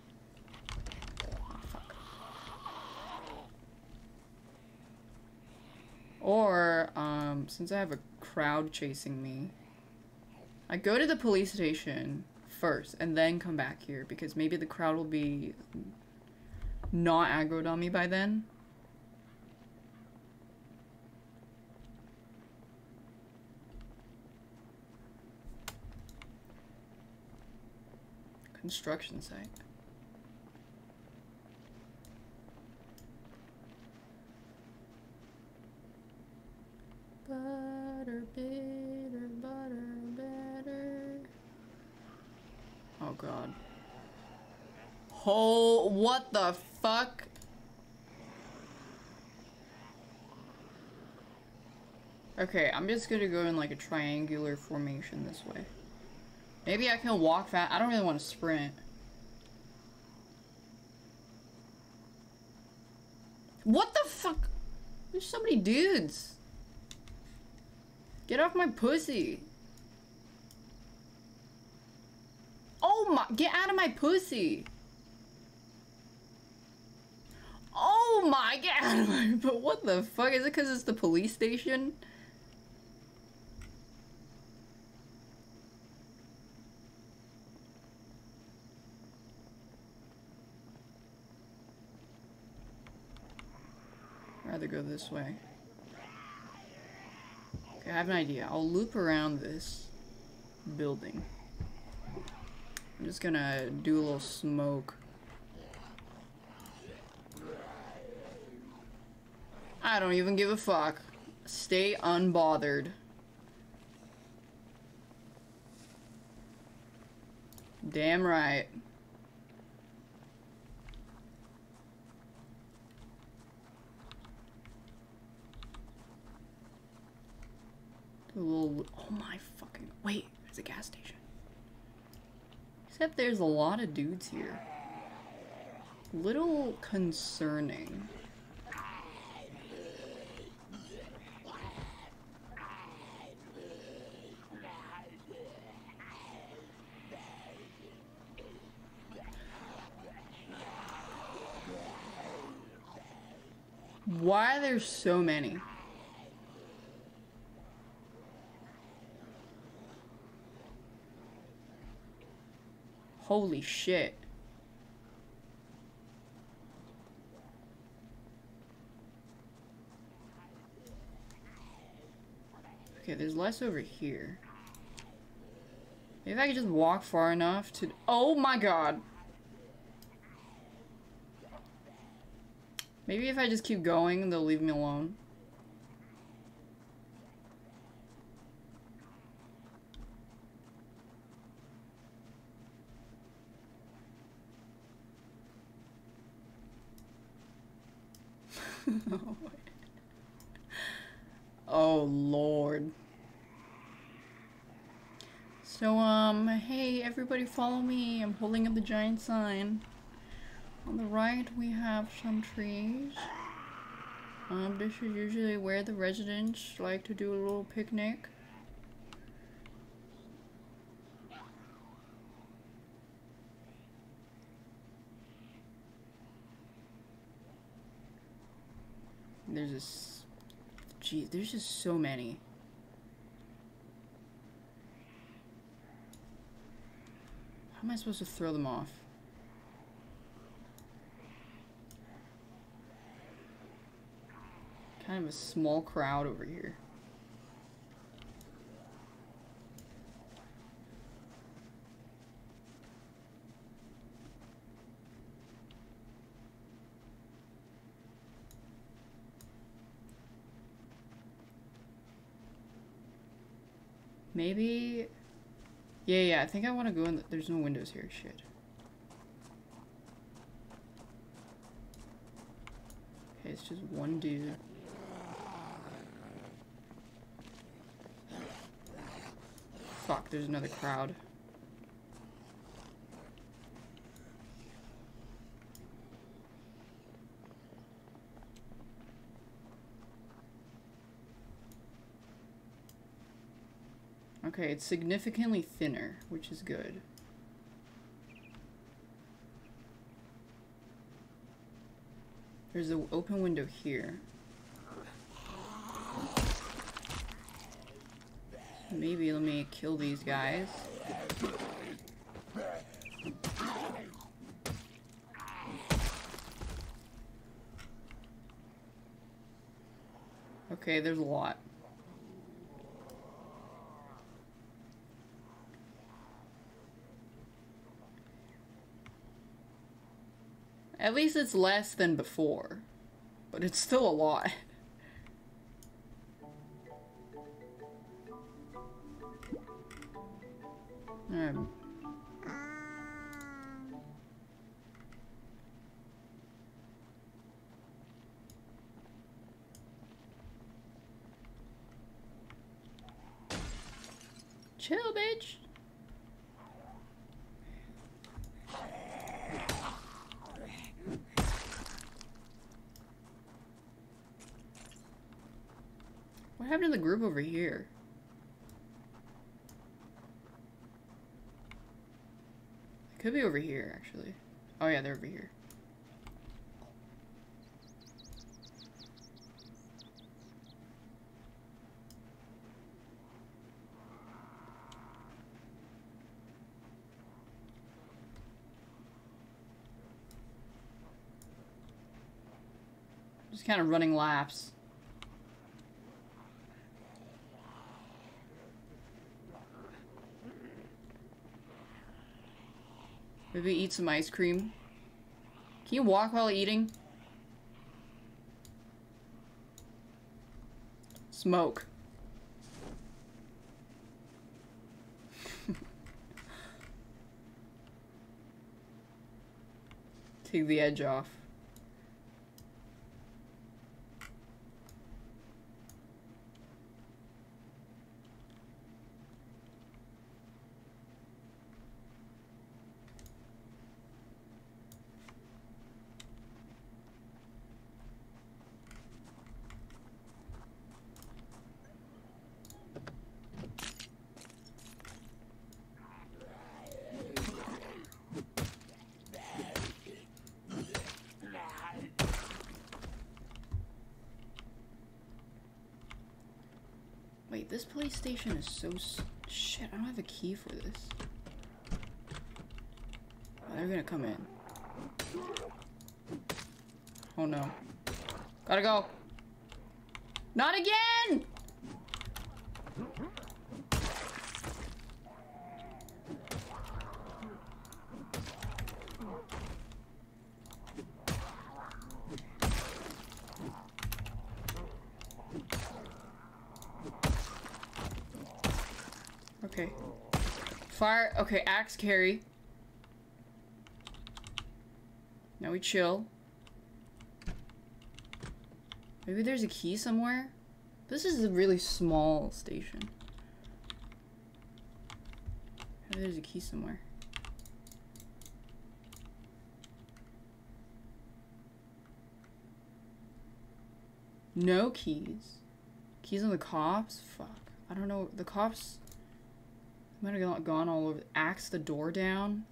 Fuck. Or, um, since I have a crowd chasing me, I go to the police station first and then come back here because maybe the crowd will be not aggroed on me by then. Construction site. Butter, bitter, butter, better. Oh god. Oh, what the fuck? Okay, I'm just gonna go in like a triangular formation this way. Maybe I can walk fast. I don't really want to sprint. What the fuck? There's so many dudes. Get off my pussy. Oh my, get out of my pussy. Oh my, my, but what the fuck? Is it because it's the police station? rather go this way. Okay, I have an idea. I'll loop around this building. I'm just gonna do a little smoke. I don't even give a fuck. Stay unbothered. Damn right. Little. Oh my fucking. Wait, there's a gas station. Except there's a lot of dudes here. Little concerning. Why are there so many? Holy shit. Okay, there's less over here. Maybe I could just walk far enough to- Oh my god! Maybe if I just keep going, they'll leave me alone. oh lord. So um, hey everybody follow me. I'm holding up the giant sign. On the right, we have some trees. Um, this is usually where the residents like to do a little picnic. There's this. Gee, there's just so many. How am I supposed to throw them off? Kind of a small crowd over here. Maybe... Yeah, yeah, I think I want to go in... The... There's no windows here, shit. Okay, it's just one dude. Fuck, there's another crowd. Okay, it's significantly thinner, which is good. There's an open window here. Maybe let me kill these guys. Okay, there's a lot. At least it's less than before. But it's still a lot. Chill, bitch. What happened to the group over here? It could be over here, actually. Oh yeah, they're over here. Just kind of running laps. Maybe eat some ice cream. Can you walk while eating? Smoke. Take the edge off. Station is so shit. I don't have a key for this. Oh, they're gonna come in. Oh no. Gotta go. Not again! Okay. Fire. Okay, axe carry. Now we chill. Maybe there's a key somewhere? This is a really small station. Maybe there's a key somewhere. No keys. Keys on the cops? Fuck. I don't know. The cops might have gone- gone all over. Axe the door down.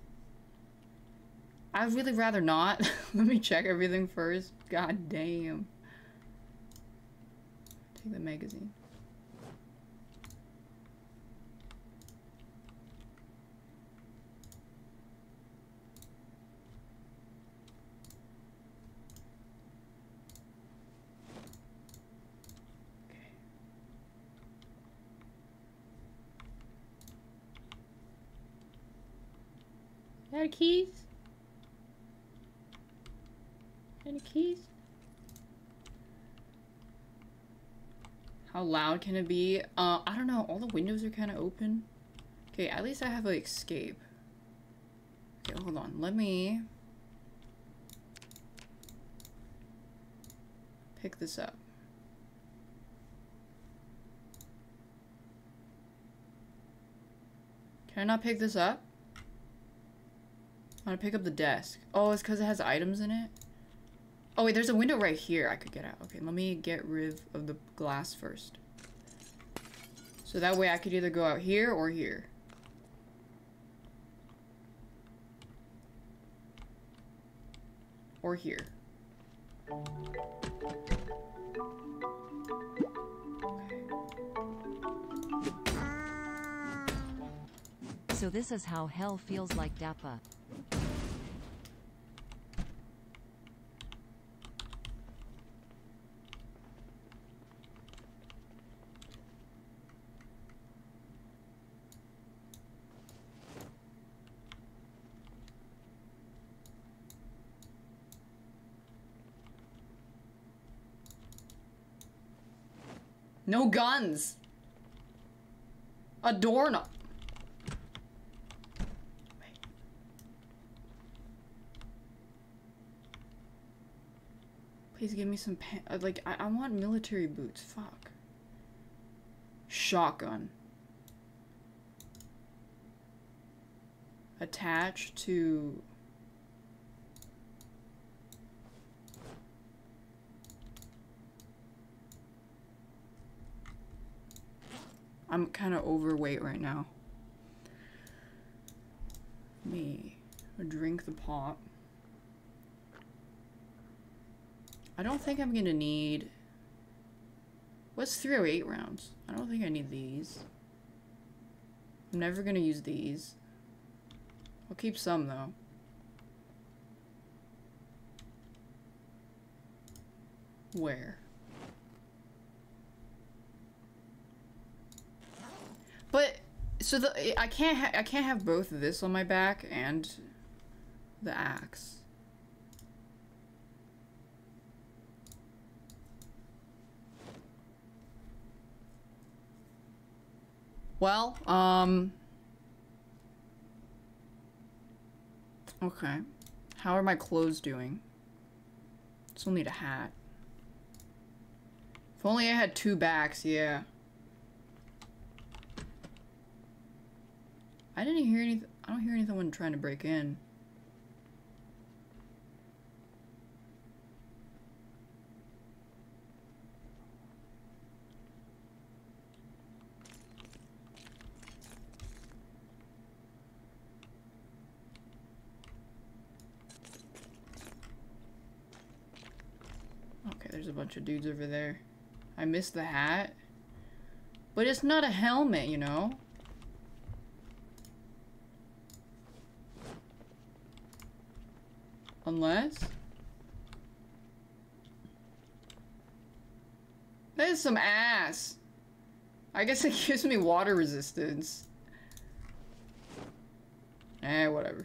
I'd really rather not. Let me check everything first. God damn. Take the magazine. Any keys? Any keys? How loud can it be? Uh, I don't know. All the windows are kind of open. Okay, at least I have an escape. Okay, hold on. Let me pick this up. Can I not pick this up? I want to pick up the desk. Oh, it's because it has items in it? Oh, wait, there's a window right here I could get out. Okay, let me get rid of the glass first. So that way I could either go out here or here. Or here. So this is how hell feels like Dappa. No guns! A doorknob. Please give me some pa- uh, like I, I want military boots. Fuck. Shotgun. Attached to I'm kind of overweight right now. Me drink the pot. I don't think I'm gonna need. What's 308 rounds? I don't think I need these. I'm never gonna use these. I'll keep some though. Where? But so the I can't ha- I can't have both this on my back and the axe. Well, um Okay. How are my clothes doing? Still need a hat. If only I had two backs, yeah. I didn't hear anything. I don't hear anyone trying to break in. Okay, there's a bunch of dudes over there. I missed the hat. But it's not a helmet, you know? Unless... That is some ass. I guess it gives me water resistance. Eh, whatever.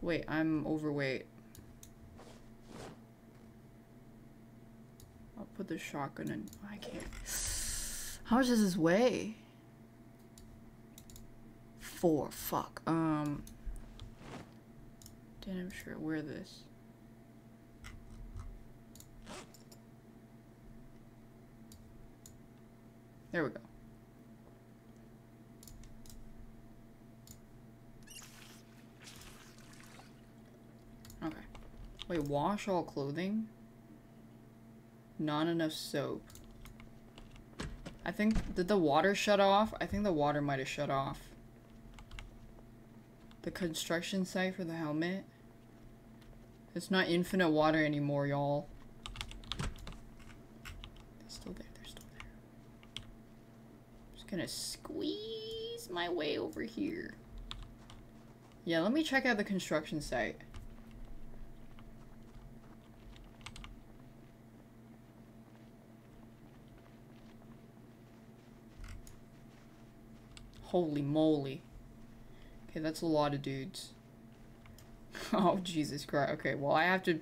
Wait, I'm overweight. Put the shotgun in. I can't. How much does this weigh? Four. Fuck. Um. Damn sure Wear this. There we go. Okay. Wait, wash all clothing? Not enough soap. I think, did the water shut off? I think the water might have shut off. The construction site for the helmet? It's not infinite water anymore, y'all. They're still there, they're still there. Just gonna squeeze my way over here. Yeah, let me check out the construction site. Holy moly. Okay, that's a lot of dudes. oh, Jesus Christ. Okay, well, I have to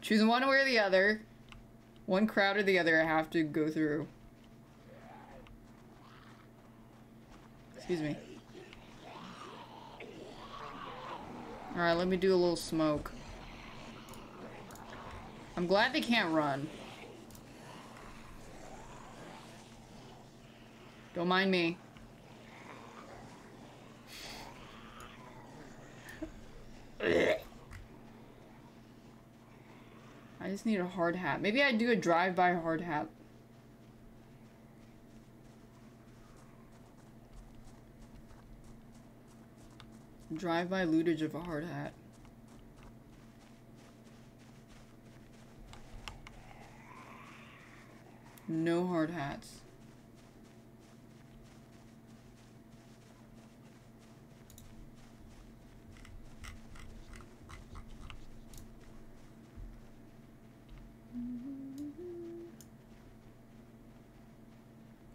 choose one way or the other. One crowd or the other I have to go through. Excuse me. Alright, let me do a little smoke. I'm glad they can't run. Don't mind me. Just need a hard hat. Maybe I do a drive-by hard hat. Drive-by lootage of a hard hat. No hard hats.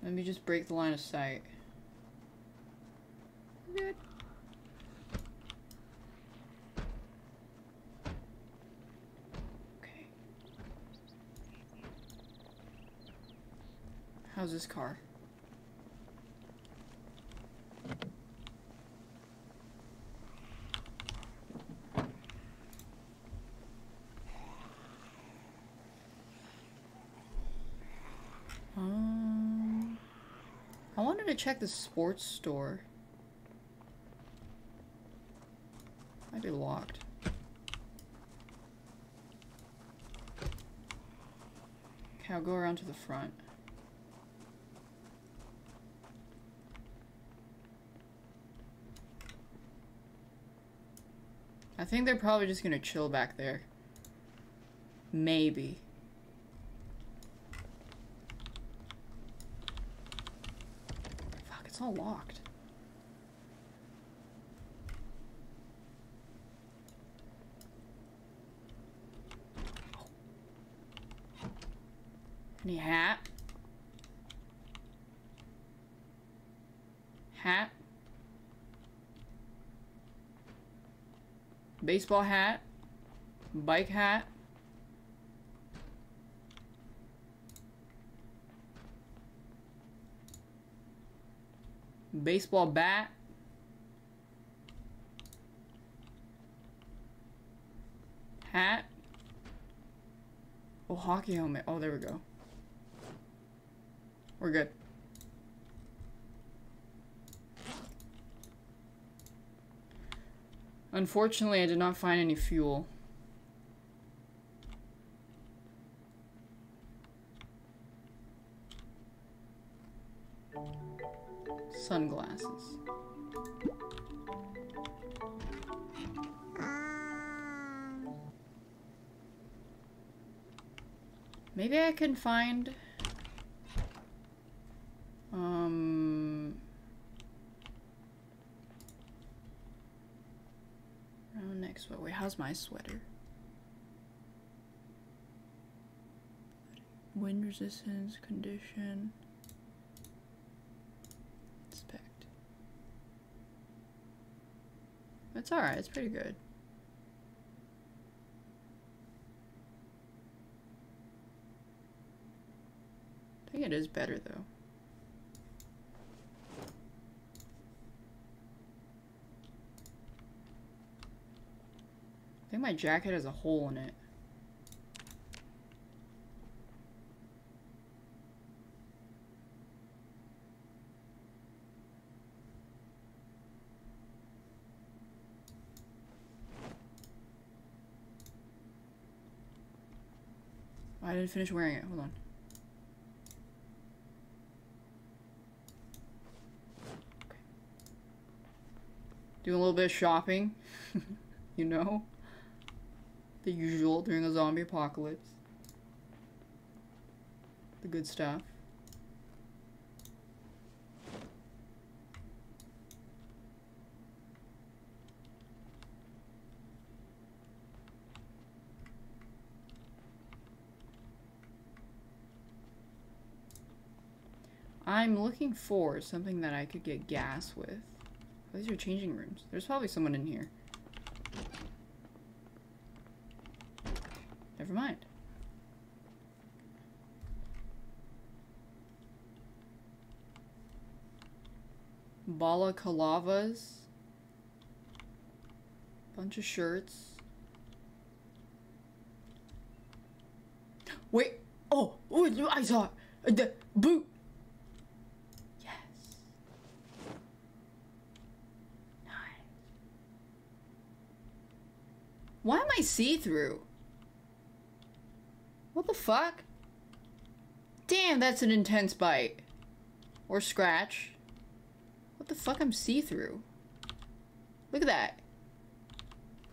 Let me just break the line of sight. Good. Okay. How's this car? Um, I wanted to check the sports store. Might be locked. Okay, I'll go around to the front. I think they're probably just gonna chill back there. Maybe. Fuck, it's all locked. Any hat? Hat? Baseball hat? Bike hat? Baseball bat. Hat. Oh, hockey helmet. Oh, there we go. We're good. Unfortunately, I did not find any fuel. Find... Um... Round neck sweater. Wait, how's my sweater? Wind resistance, condition. Inspect. It's alright, it's pretty good. I think it is better though. I think my jacket has a hole in it. Oh, I didn't finish wearing it. Hold on. Doing a little bit of shopping, you know? The usual during a zombie apocalypse. The good stuff. I'm looking for something that I could get gas with. These are changing rooms. There's probably someone in here. Never mind. Balaclavas. Bunch of shirts. Wait. Oh, oh I saw. The boot. Yes. Nice. I see-through? What the fuck? Damn, that's an intense bite. Or scratch. What the fuck? I'm see-through. Look at that.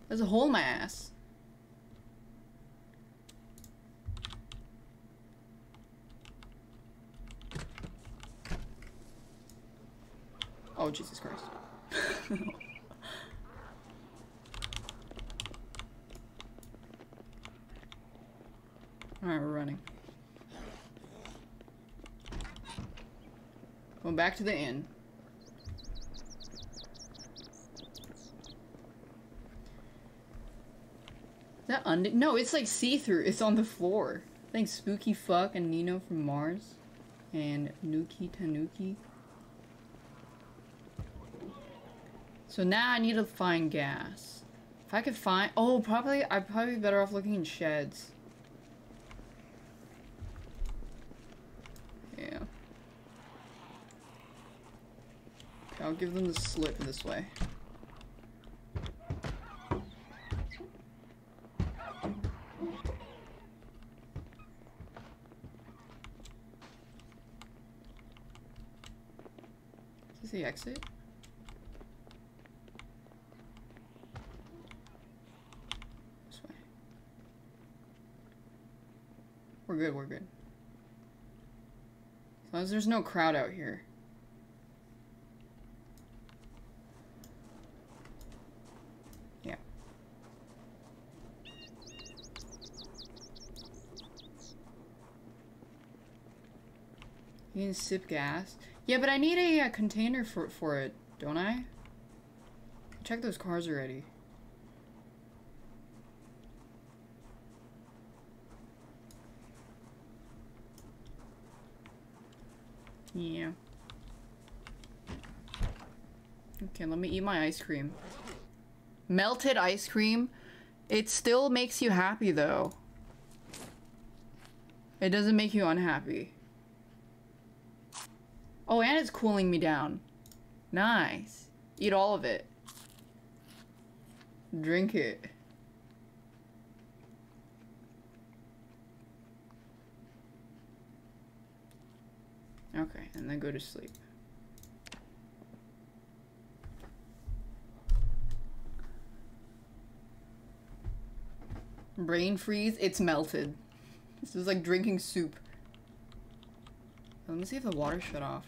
There's a hole in my ass. Oh, Jesus Christ. Alright, we're running. Going back to the inn. Is that und- No, it's like see-through. It's on the floor. Thanks Spooky Fuck and Nino from Mars. And Nuki Tanuki. So now I need to find gas. If I could find- Oh, probably- I'd probably be better off looking in sheds. Yeah. Okay, I'll give them the slip this way. Is this the exit? This way. We're good, we're good. As long as there's no crowd out here. Yeah. You can sip gas. Yeah, but I need a, uh container for for it, don't I? Check those cars already. Yeah. Okay, let me eat my ice cream. Melted ice cream. It still makes you happy though. It doesn't make you unhappy. Oh, and it's cooling me down. Nice. Eat all of it. Drink it. Okay, and then go to sleep. Brain freeze, it's melted. This is like drinking soup. Let me see if the water shut off.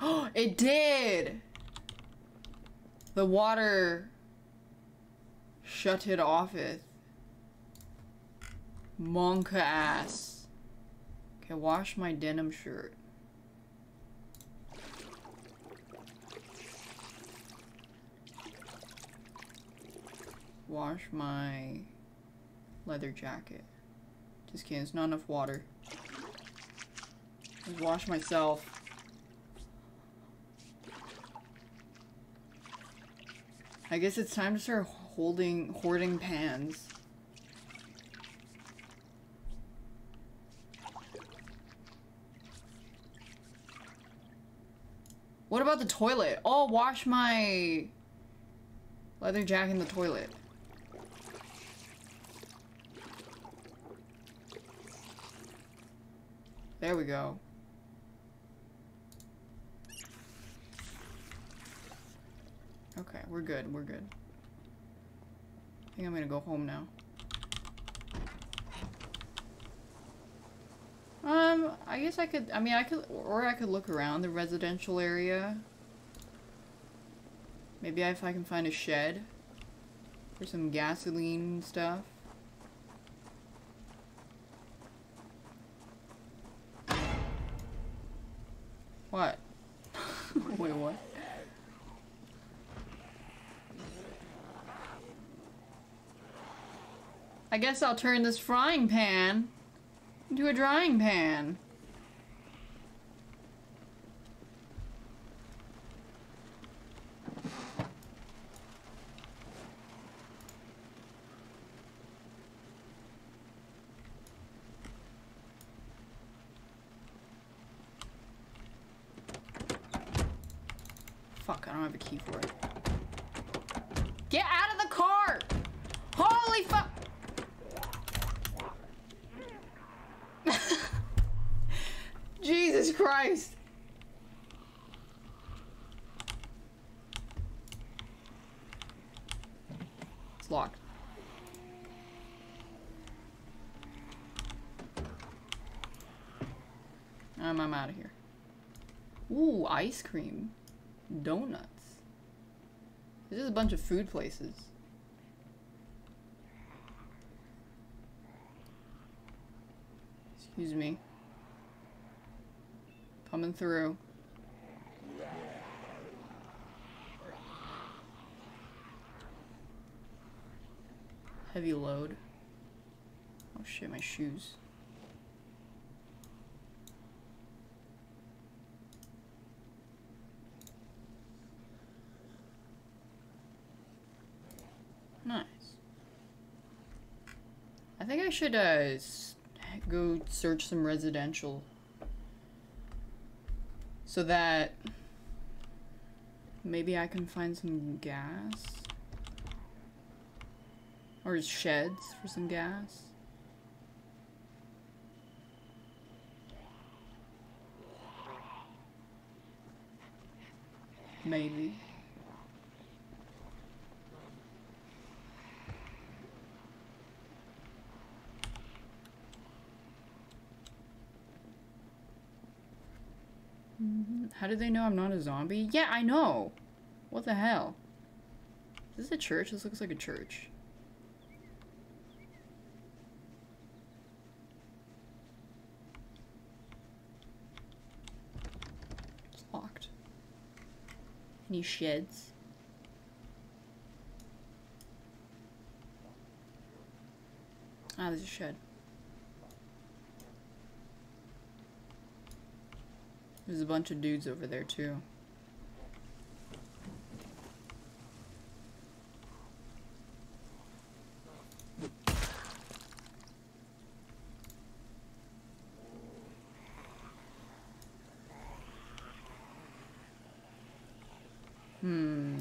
Oh, it did! The water shut it off it. monkaS. Okay, wash my denim shirt. Wash my leather jacket. Just kidding, it's not enough water. Just wash myself. I guess it's time to start holding hoarding pans. What about the toilet? Oh, wash my leather jacket in the toilet. There we go. Okay, we're good, we're good. I think I'm gonna go home now. Um, I guess I could, I mean, I could, or I could look around the residential area. Maybe if I can find a shed for some gasoline stuff. What? Wait, what? I guess I'll turn this frying pan into a drying pan. Fuck, I don't have a key for it. Get out of the car! Holy fuck! Jesus Christ! It's locked. Um, I'm out of here. Ooh, ice cream. Donuts. This is a bunch of food places. Excuse me. Coming through. Heavy load. Oh shit, my shoes. Nice. Think I should uh, go search some residential so that maybe I can find some gas or sheds for some gas. Maybe. How do they know I'm not a zombie? Yeah, I know. What the hell? Is this a church? This looks like a church. It's locked. Any sheds? Ah, there's a shed. There's a bunch of dudes over there too. Hmm.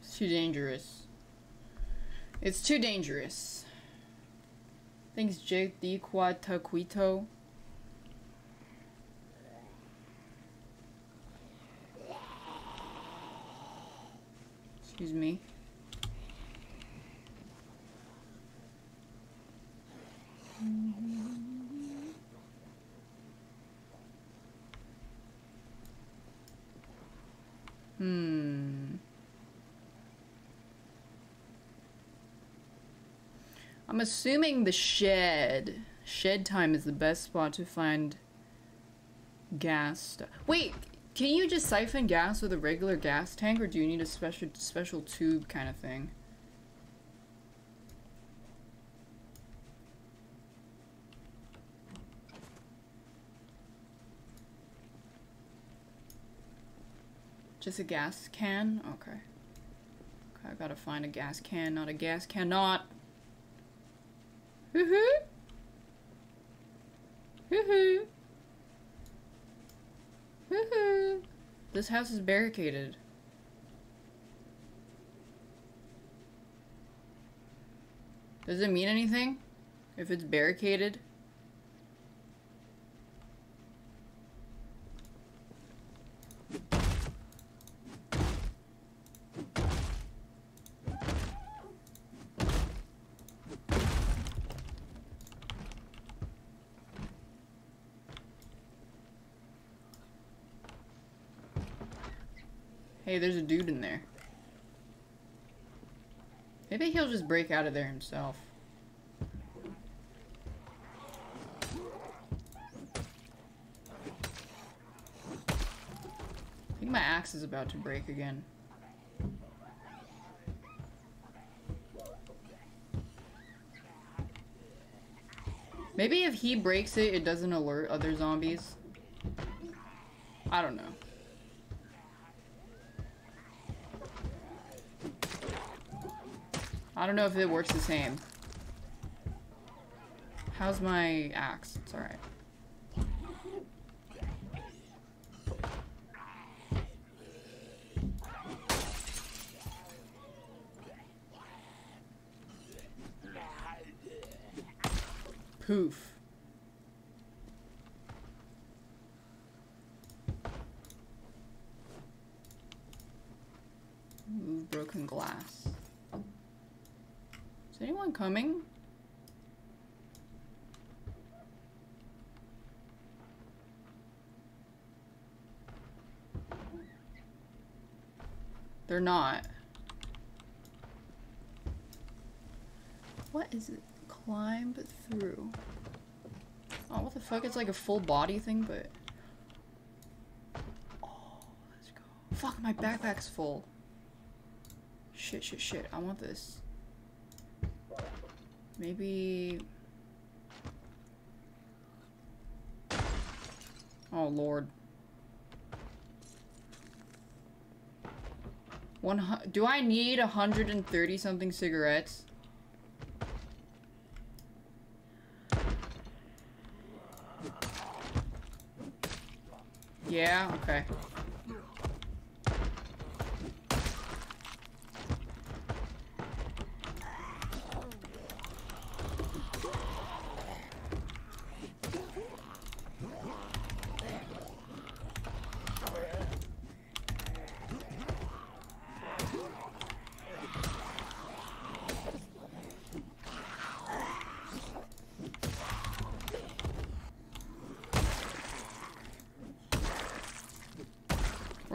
It's too dangerous. It's too dangerous. Thanks, Jake D. Quataquito. Excuse me. Hmm. I'm assuming the shed. Shed time is the best spot to find gas. Wait, can you just siphon gas with a regular gas tank, or do you need a special special tube kind of thing? Just a gas can? Okay. Okay, I gotta find a gas can, not a gas can, Hoo-hoo. Hoo-hoo. Hoo-hoo. This house is barricaded. Does it mean anything? If it's barricaded? Hey, there's a dude in there. Maybe he'll just break out of there himself. I think my axe is about to break again. Maybe if he breaks it, it doesn't alert other zombies. I don't know. I don't know if it works the same. How's my axe? It's alright. Poof. Move broken glass. Is anyone coming? They're not. What is it? Climb through. Oh, what the fuck? It's like a full body thing, but. Oh, let's go. Fuck, my backpack's full. Shit, shit, shit. I want this. Maybe. Oh lord. One Do I need a hundred and thirty something cigarettes? Yeah. Okay.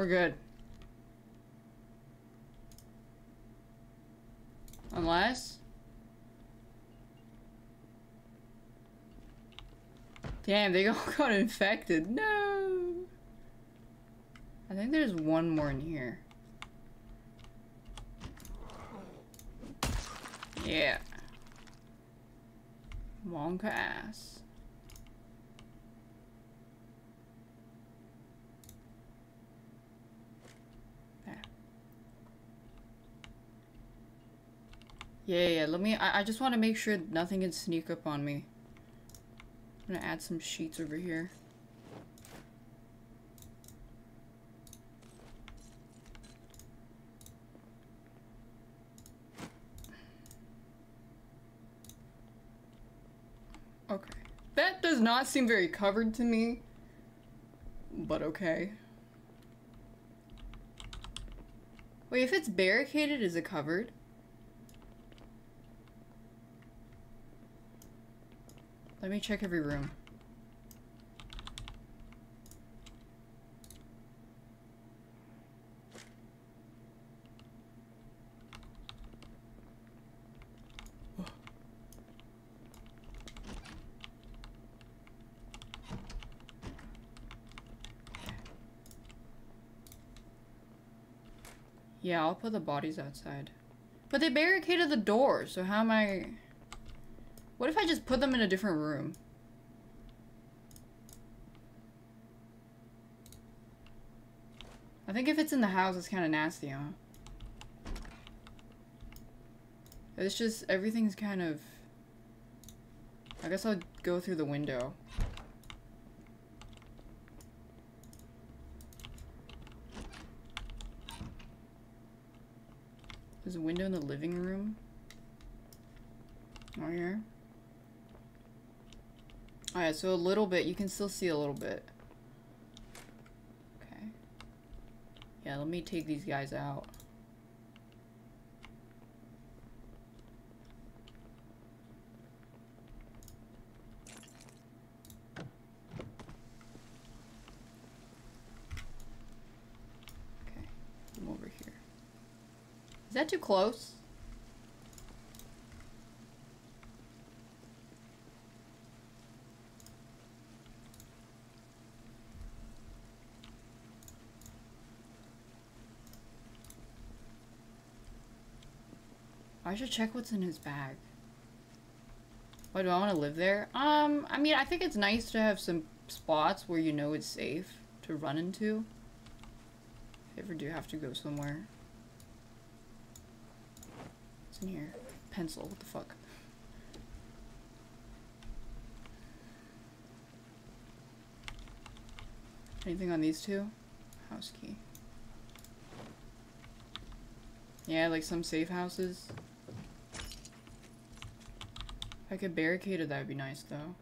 We're good. Unless... Damn, they all got infected. No! I think there's one more in here. Yeah. Wonka Yeah, yeah, let me- I, I just want to make sure nothing can sneak up on me. I'm gonna add some sheets over here. Okay. That does not seem very covered to me, but okay. Wait, if it's barricaded, is it covered? Let me check every room. Yeah, I'll put the bodies outside. But they barricaded the door, so how am I... What if I just put them in a different room? I think if it's in the house, it's kind of nasty, huh? It's just, everything's kind of... I guess I'll go through the window. There's a window in the living room. Right here. Alright, so a little bit. You can still see a little bit. Okay. Yeah, let me take these guys out. Okay, come over here. Is that too close? I should check what's in his bag. Why do I want to live there? Um, I mean, I think it's nice to have some spots where you know it's safe to run into. If you ever do have to go somewhere. What's in here? Pencil, what the fuck? Anything on these two? House key. Yeah, like some safe houses. If I could barricade it, that would be nice, though.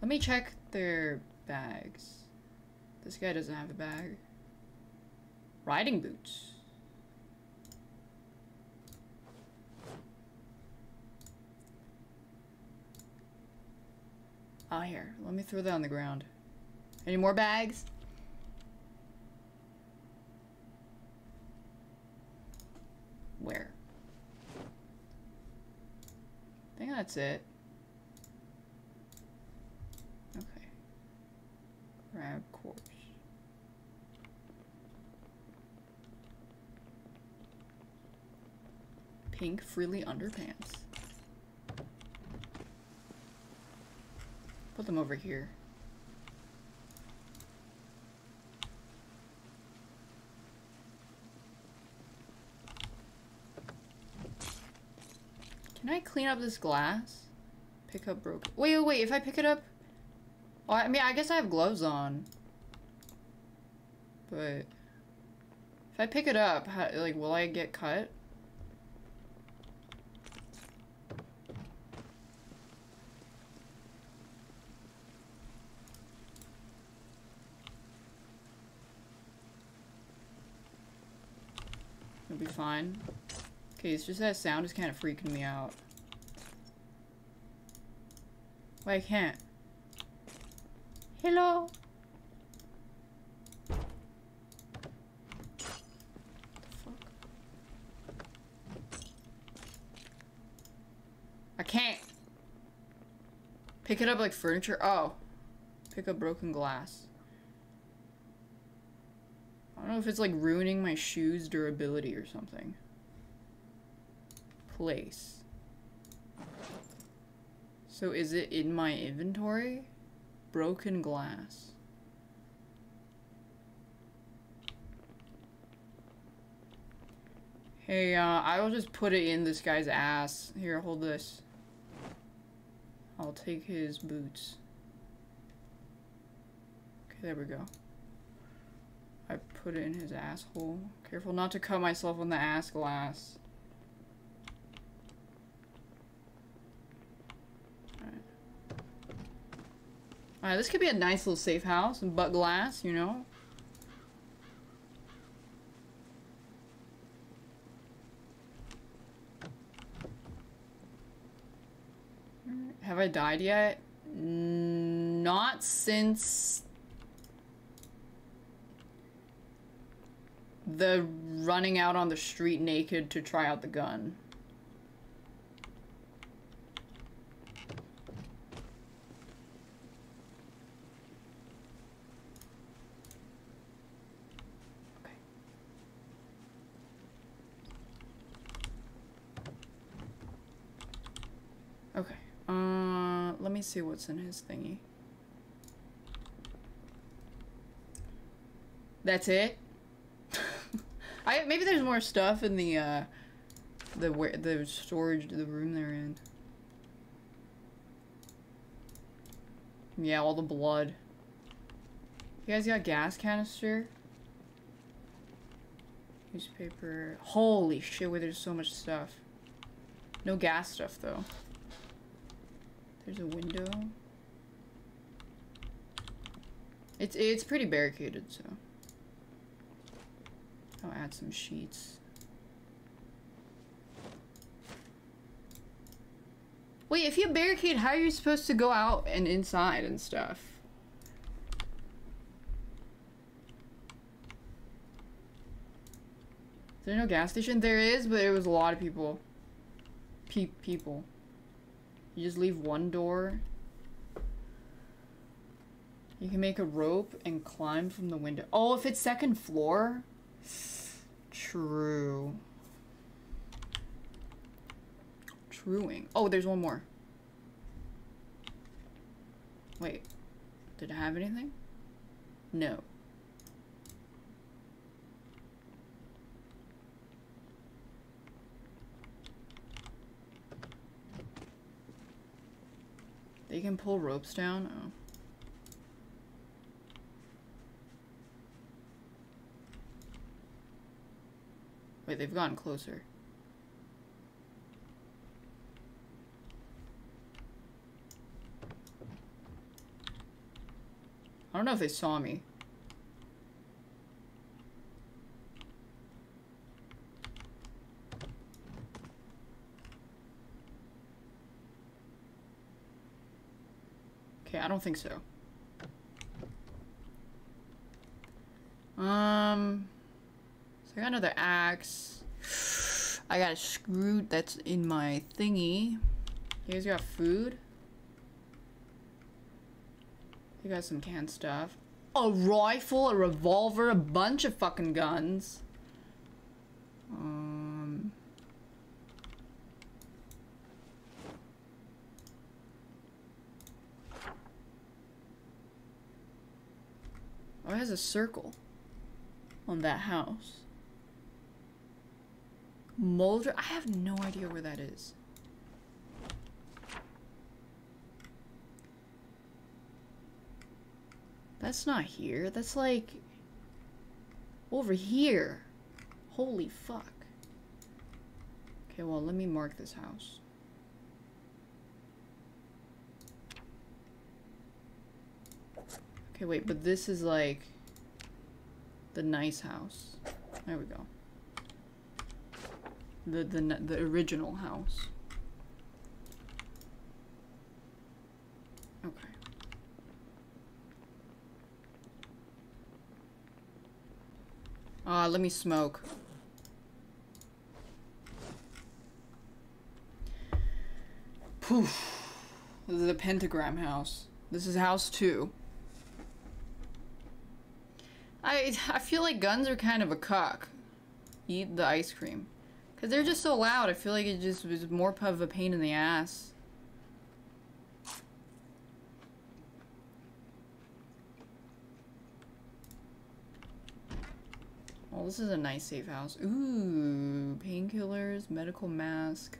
Let me check their bags. This guy doesn't have a bag. Riding boots. Oh, here. Let me throw that on the ground. Any more bags? Where? I that's it. Okay. Grab corpse. Pink frilly underpants. Put them over here. Can I clean up this glass? Pick up broken. Wait, wait, wait. If I pick it up. Oh, I mean, I guess I have gloves on. But. If I pick it up, how, like, will I get cut? It'll be fine. Okay, it's just that sound is kind of freaking me out. Wait, I can't. Hello? I can't. Pick it up like furniture? Oh. Pick up broken glass. I don't know if it's like ruining my shoes durability or something. Place. So is it in my inventory? Broken glass. Hey, uh, I will just put it in this guy's ass. Here, hold this. I'll take his boots. Okay, there we go. I put it in his asshole. Careful not to cut myself on the ass glass. Alright, this could be a nice little safe house and butt glass, you know? Have I died yet? Not since the running out on the street naked to try out the gun. Okay. Okay. Uh, let me see what's in his thingy. That's it? I maybe there's more stuff in the uh the where the storage the room they're in. Yeah, all the blood. You guys got gas canister? Newspaper. Holy shit, wait, there's so much stuff. No gas stuff though. There's a window. It's it's pretty barricaded, so. I'll add some sheets. Wait, if you barricade, how are you supposed to go out and inside and stuff? Is there no gas station? There is, but it was a lot of people. Pe people. You just leave one door. You can make a rope and climb from the window. Oh, if it's second floor? True. Truing. Oh, there's one more. Wait. Did I have anything? No. They can pull ropes down? Oh. Wait, they've gotten closer. I don't know if they saw me. Don't think so. Um... So I got another axe. I got a screw that's in my thingy. You guys got food? You got some canned stuff. A rifle, a revolver, a bunch of fucking guns. Um... Has a circle on that house. Muldraugh? I have no idea where that is. That's not here. That's like... Over here. Holy fuck. Okay, well, let me mark this house. Okay, wait, but this is like... The nice house. There we go. The, the, the original house. Okay. Uh, let me smoke. Poof. This is a pentagram house. This is house two. I I feel like guns are kind of a cock. Eat the ice cream. Cause they're just so loud, I feel like it just was more of a pain in the ass. Oh, this is a nice safe house. Ooh, painkillers, medical mask.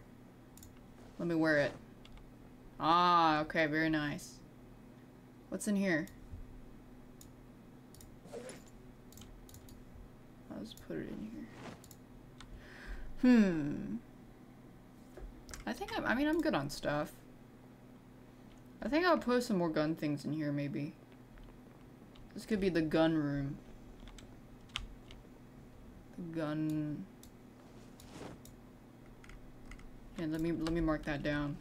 Let me wear it. Ah, okay, very nice. What's in here? Just put it in here. Hmm. I think I'm, I mean, I'm good on stuff. I think I'll put some more gun things in here, maybe. This could be the gun room. The gun... Yeah, let me let me mark that down.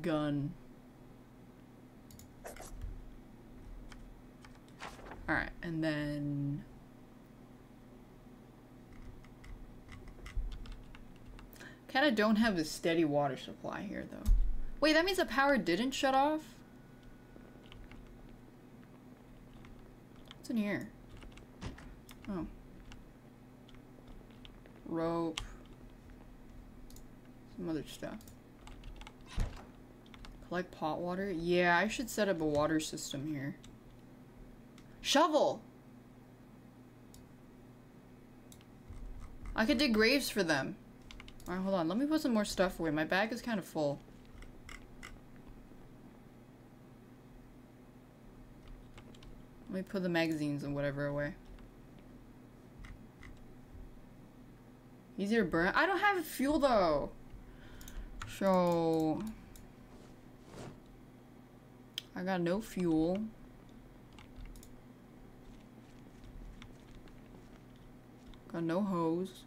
Gun. Alright, and then... Kinda don't have a steady water supply here, though. Wait, that means the power didn't shut off? What's in here? Oh. Rope. Some other stuff. Collect pot water? Yeah, I should set up a water system here. Shovel! I could dig graves for them. Alright, hold on. Let me put some more stuff away. My bag is kind of full. Let me put the magazines and whatever away. Easier burn. I don't have fuel though. So I got no fuel. Got no hose.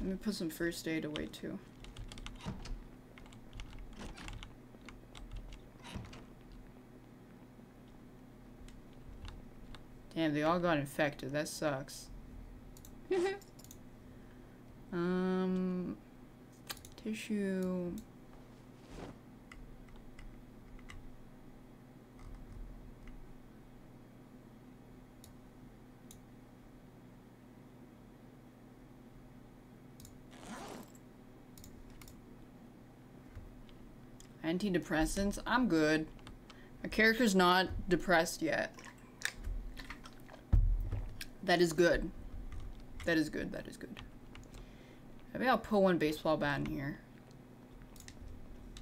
Let me put some first aid away too. Damn, they all got infected. That sucks. um, tissue. Antidepressants? I'm good. My character's not depressed yet. That is good. That is good, that is good. Maybe I'll put one baseball bat in here.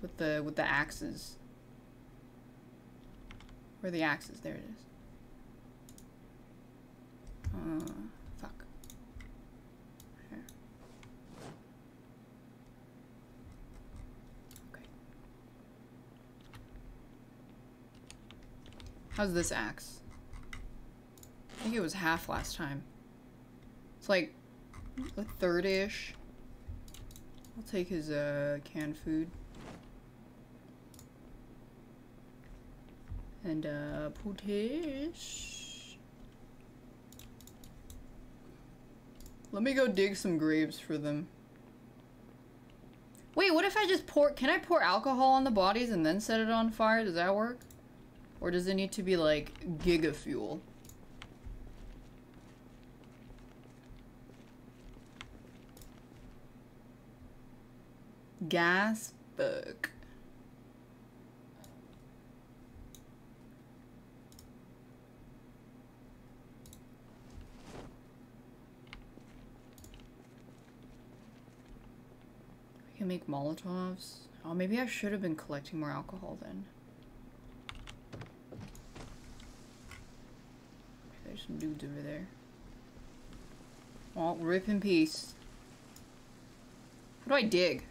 With the with the axes. Where the axes? There it is. Uh, fuck. Here. Okay. How's this axe? I think it was half last time. It's like a third-ish. I'll take his uh, canned food. And uh, potash. Let me go dig some graves for them. Wait, what if I just pour- can I pour alcohol on the bodies and then set it on fire? Does that work? Or does it need to be like giga fuel? Gas book. I can make Molotovs. Oh, maybe I should have been collecting more alcohol then. There's some dudes over there. Oh, rip in peace. How do I dig?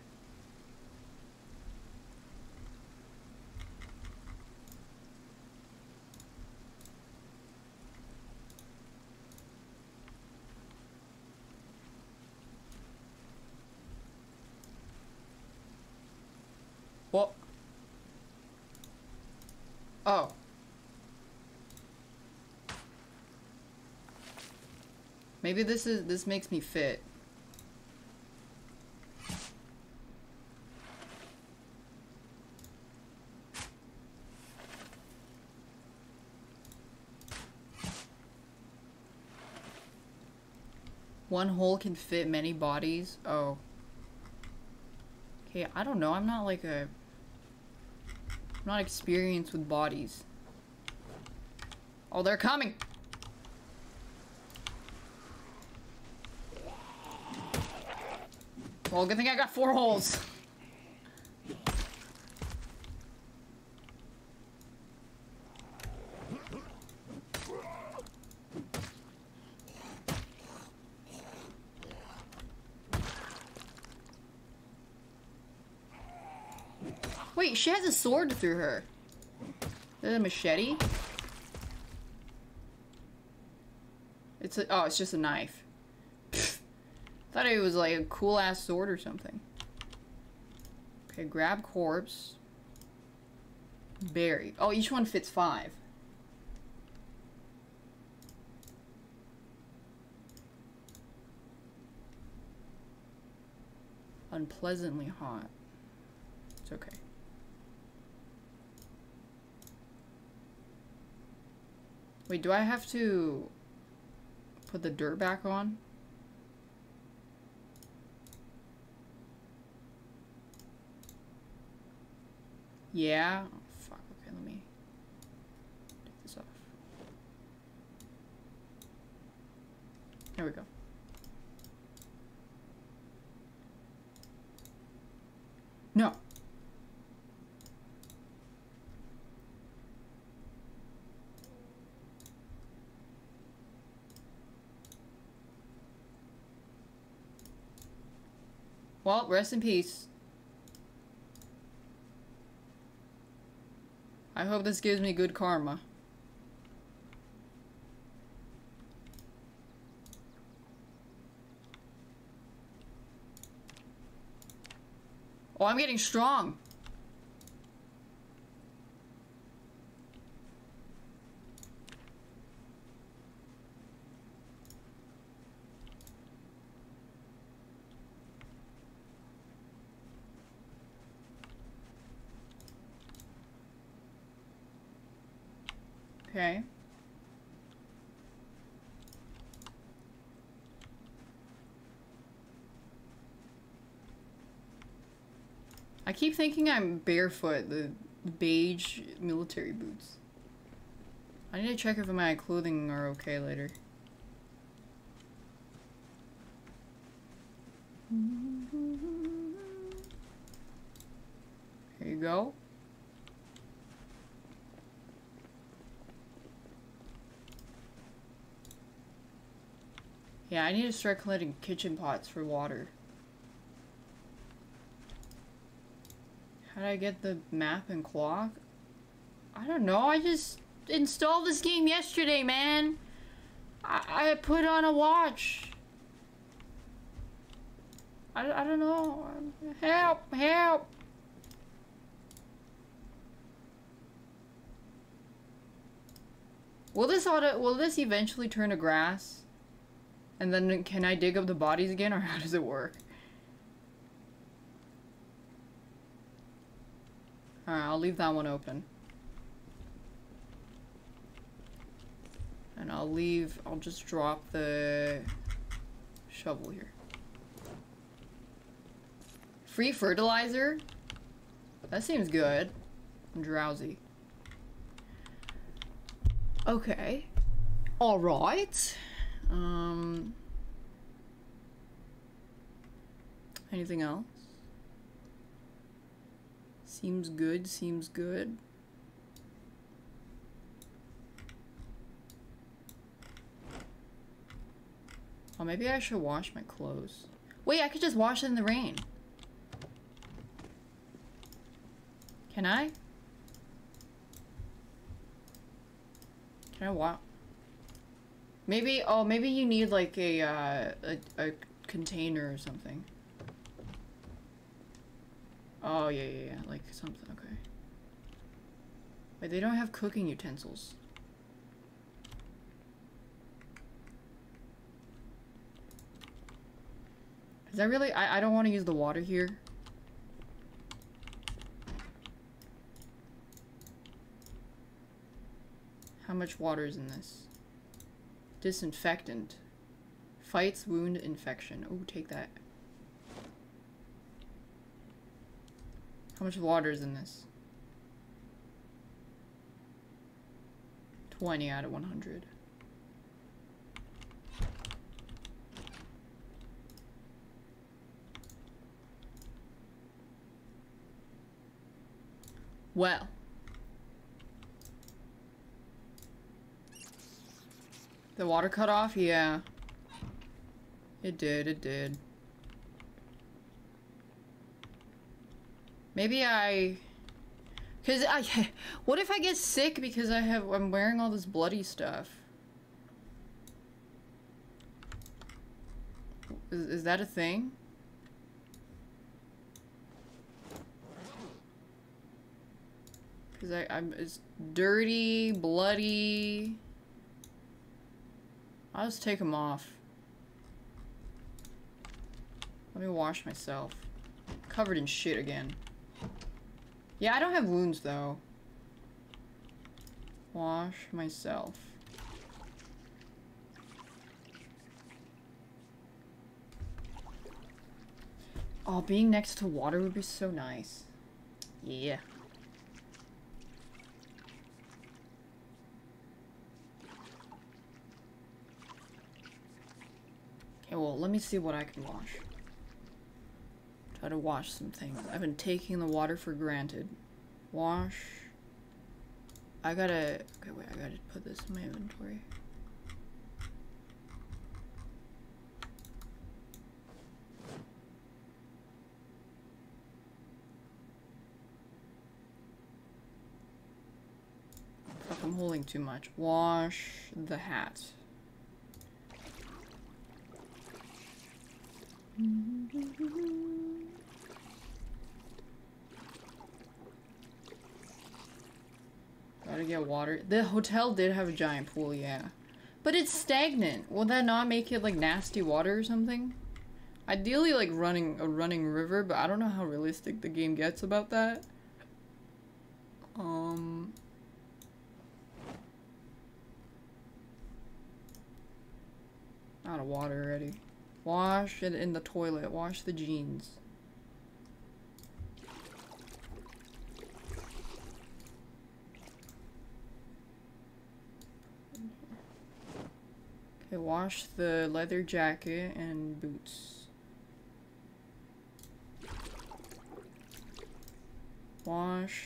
What? Oh. Maybe this is this makes me fit. One hole can fit many bodies. Oh. Okay, I don't know. I'm not like a... I'm not experienced with bodies. Oh, they're coming! Well, good thing I got four holes. Wait, she has a sword through her. Is it a machete? It's a, oh, it's just a knife. Thought it was like a cool ass sword or something. Okay, grab corpse. Berry. Oh, each one fits five. Unpleasantly hot. It's okay. Wait, do I have to put the dirt back on? Yeah. Oh, fuck. Okay, let me take this off. There we go. No. Well, rest in peace. I hope this gives me good karma. Oh, I'm getting strong. Okay. I keep thinking I'm barefoot, the beige military boots. I need to check if my clothing are okay later. Here you go. Yeah, I need to start collecting kitchen pots for water. How did I get the map and clock? I don't know, I just installed this game yesterday, man. I, I put on a watch. I, I don't know. Help, help. Will this auto, will this eventually turn to grass? And then can I dig up the bodies again or how does it work? Alright, I'll leave that one open. And I'll leave, I'll just drop the shovel here. Free fertilizer? That seems good. I'm drowsy. Okay. Alright. Um... Anything else? Seems good, seems good. Oh, maybe I should wash my clothes. Wait, I could just wash it in the rain. Can I? Can I wash? Maybe, oh, maybe you need like a, uh, a, a container or something. Oh, yeah, yeah, yeah, like something, okay. Wait, they don't have cooking utensils. Is that really, I, I don't want to use the water here. How much water is in this? Disinfectant. Fights wound infection. Oh, take that. How much water is in this? 20 out of 100. Well. The water cut off? Yeah. It did, it did. Maybe I... Cause I, what if I get sick because I have I'm wearing all this bloody stuff? Is, is that a thing? Cause I I'm it's dirty, bloody. I'll just take them off. Let me wash myself. Covered in shit again. Yeah, I don't have wounds though. Wash myself. Oh, being next to water would be so nice. Yeah. Okay, well, let me see what I can wash. To wash some things. I've been taking the water for granted. Wash. I gotta... Okay, wait, I gotta put this in my inventory. Fuck, I'm holding too much. Wash the hat. Gotta get water. The hotel did have a giant pool, yeah. But it's stagnant. Will that not make it like nasty water or something? Ideally like running a running river, but I don't know how realistic the game gets about that. Um Out of water already. Wash it in the toilet. Wash the jeans. Okay, wash the leather jacket and boots. Wash.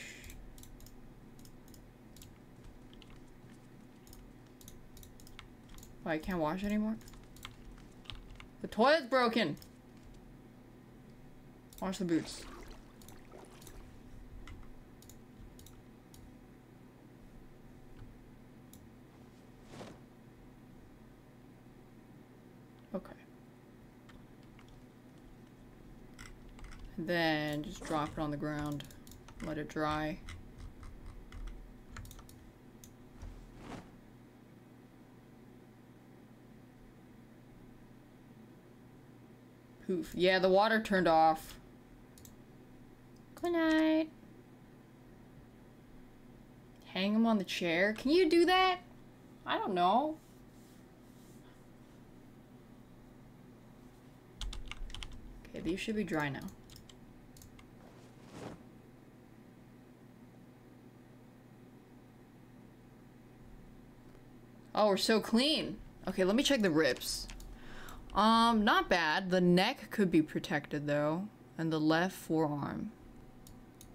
Oh, I can't wash anymore? The toilet's broken! Wash the boots. Okay. Then just drop it on the ground. Let it dry. Poof. Yeah, the water turned off. Good night. Hang him on the chair. Can you do that? I don't know. Okay, these should be dry now. Oh, we're so clean. Okay, let me check the ribs. Um, not bad. The neck could be protected though. And the left forearm.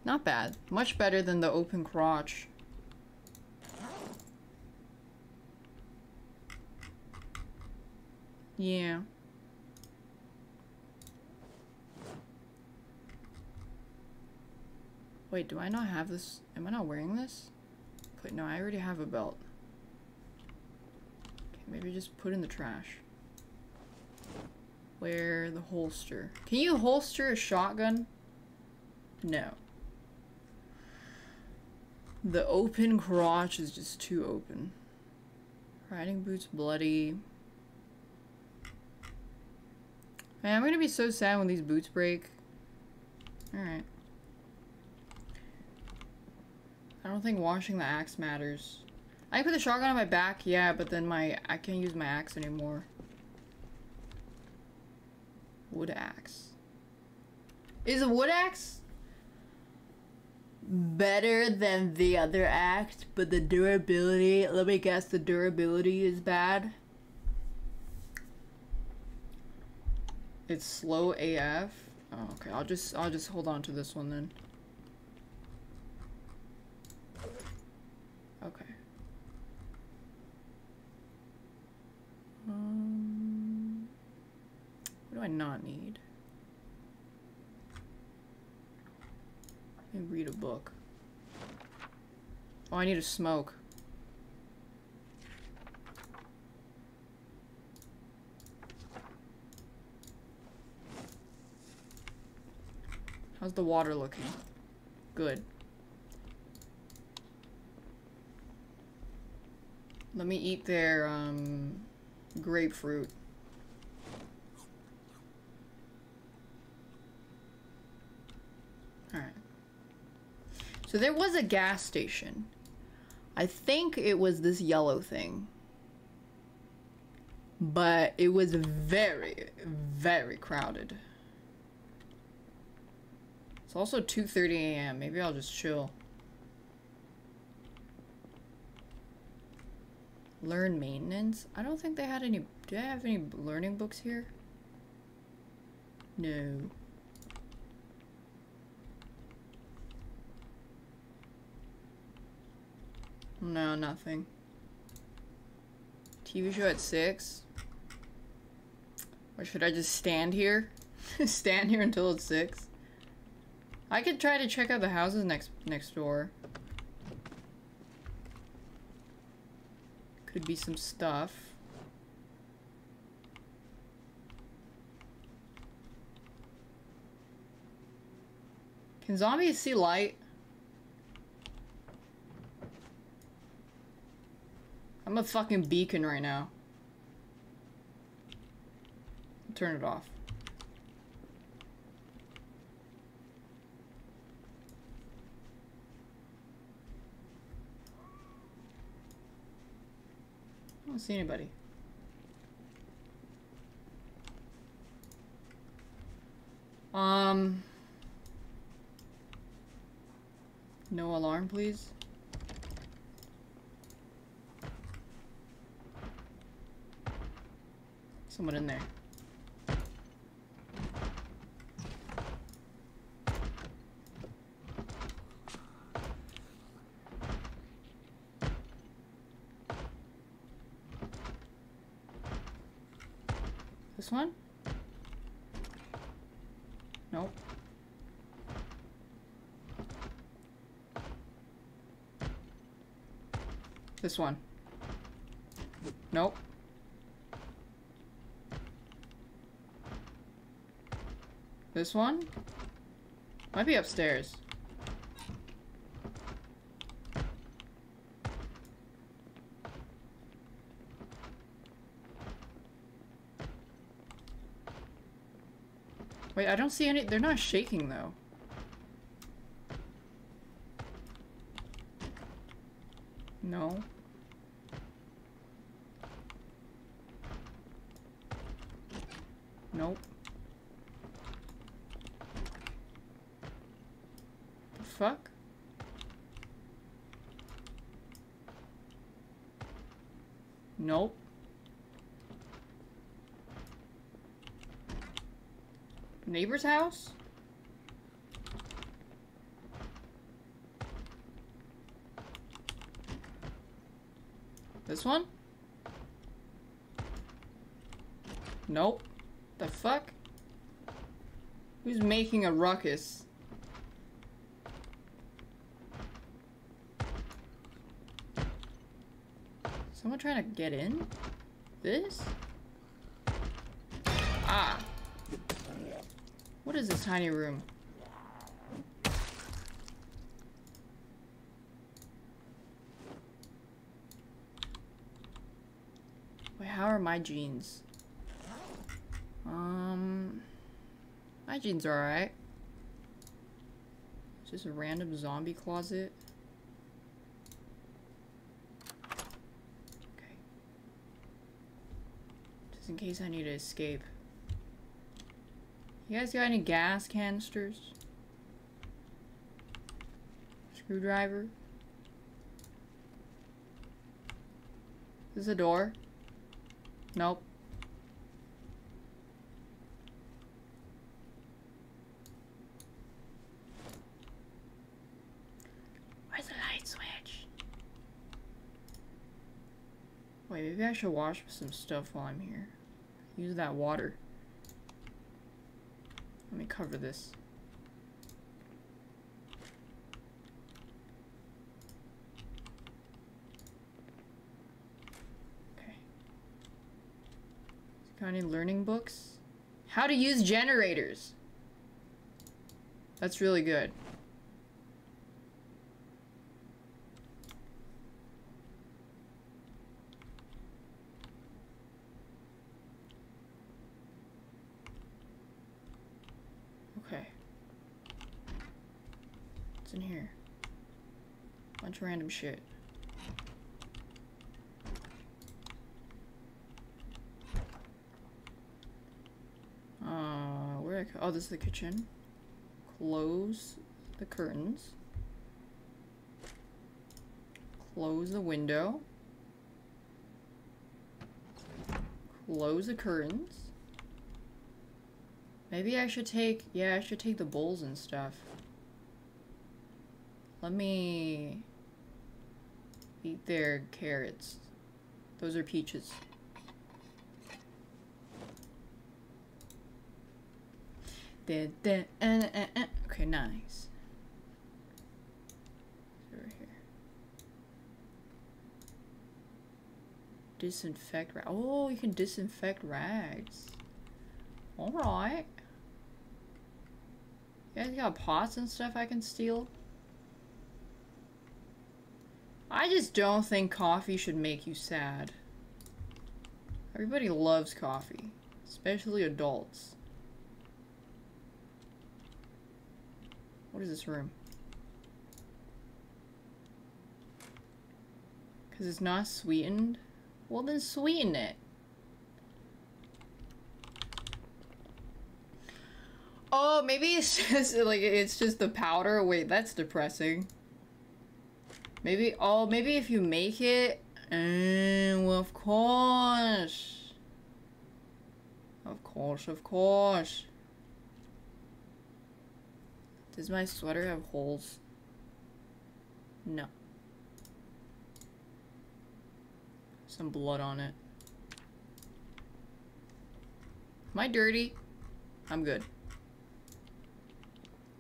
Not bad. Much better than the open crotch. Yeah. Wait, do I not have this? Am I not wearing this? Wait, no, I already have a belt. Maybe just put in the trash. Where the holster. Can you holster a shotgun? No. The open crotch is just too open. Riding boots bloody. Man, I'm gonna be so sad when these boots break. Alright. I don't think washing the axe matters. I can put the shotgun on my back, yeah, but then my I can't use my axe anymore. Wood axe. Is a wood axe better than the other axe, but the durability, let me guess the durability is bad? It's slow AF? Oh, okay, I'll just I'll just hold on to this one then. Okay. Um, what do I not need? Me read a book. Oh, I need to smoke. How's the water looking? Good. Let me eat their, um, grapefruit. Alright. So there was a gas station. I think it was this yellow thing. But it was very, very crowded. It's also 2.30 a.m. Maybe I'll just chill. Learn maintenance? I don't think they had any... Do I have any learning books here? No. No, nothing. TV show at 6? Or should I just stand here? stand here until it's 6? I could try to check out the houses next next door. Could be some stuff. Can zombies see light? I'm a fucking beacon right now. Turn it off. Don't see anybody. Um... No alarm, please. Someone in there. This one? Nope. This one. Nope. This one? Might be upstairs. Wait, I don't see any- they're not shaking though. No. Nope. The fuck? Nope. Neighbor's house? This one? Nope. The fuck? Who's making a ruckus? Someone trying to get in? This? Is this tiny room? Wait, how are my jeans? Um, my jeans are alright. It's just a random zombie closet. Okay. Just in case I need to escape. You guys got any gas canisters? Screwdriver? Is this a door? Nope. Where's the light switch? Wait, maybe I should wash some stuff while I'm here. Use that water cover this. Okay. Got any learning books? How to use generators. That's really good. Shit. Uh, where? I, oh, this is the kitchen. Close the curtains. Close the window. Close the curtains. Maybe I should take, yeah, I should take the bowls and stuff. Let me eat their carrots. Those are peaches. Uh, uh, uh. Okay, nice. Over here. Disinfect ra- Oh, you can disinfect rags. Alright. You guys got pots and stuff I can steal? I just don't think coffee should make you sad. Everybody loves coffee. Especially adults. What is this room? Because it's not sweetened? Well, then sweeten it. Oh, maybe it's just, like, it's just the powder? Wait, that's depressing. Maybe, oh, maybe if you make it... Um, well, of course. Of course, of course. Does my sweater have holes? No. Some blood on it. Am I dirty? I'm good.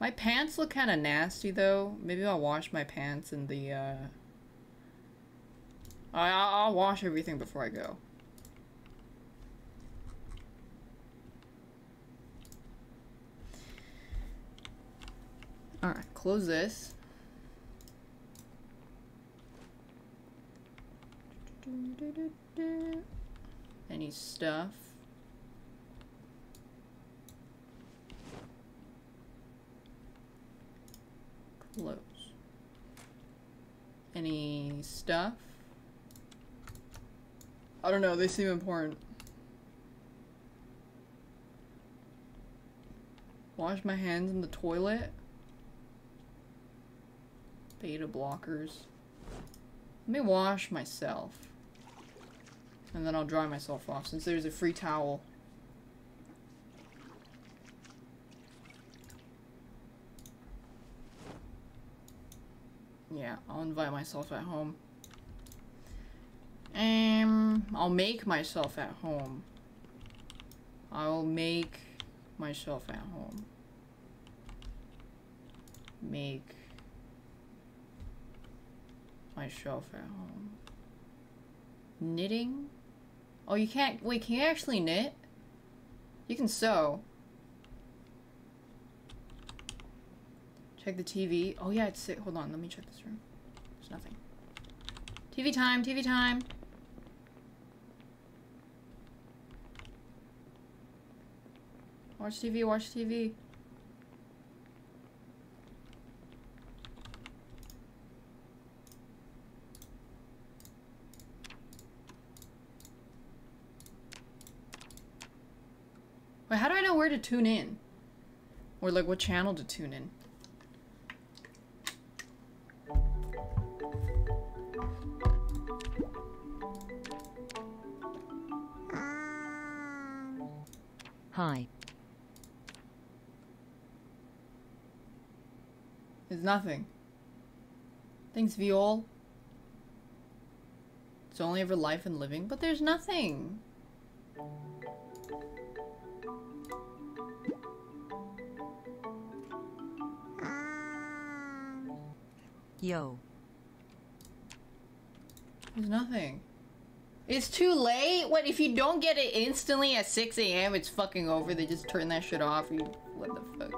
My pants look kind of nasty though. Maybe I'll wash my pants in the, uh... I I'll wash everything before I go. Alright, close this. Any stuff? Close. Any stuff? I don't know, they seem important. Wash my hands in the toilet? Beta blockers. Let me wash myself. And then I'll dry myself off since there's a free towel. Yeah, I'll invite myself at home. Um, I'll make myself at home. I'll make myself at home. Make myself at home. Knitting? Oh, you can't- wait, can you actually knit? You can sew. Check the TV. Oh yeah, it's sick. Hold on, let me check this room. There's nothing. TV time, TV time. Watch TV, watch TV. Wait, how do I know where to tune in? Or like what channel to tune in? Hi. There's nothing. Thanks, Viol. It's only ever life and living, but there's nothing. Yo. There's nothing. It's too late? What, if you don't get it instantly at 6 a.m., it's fucking over? They just turn that shit off? You, what the fuck?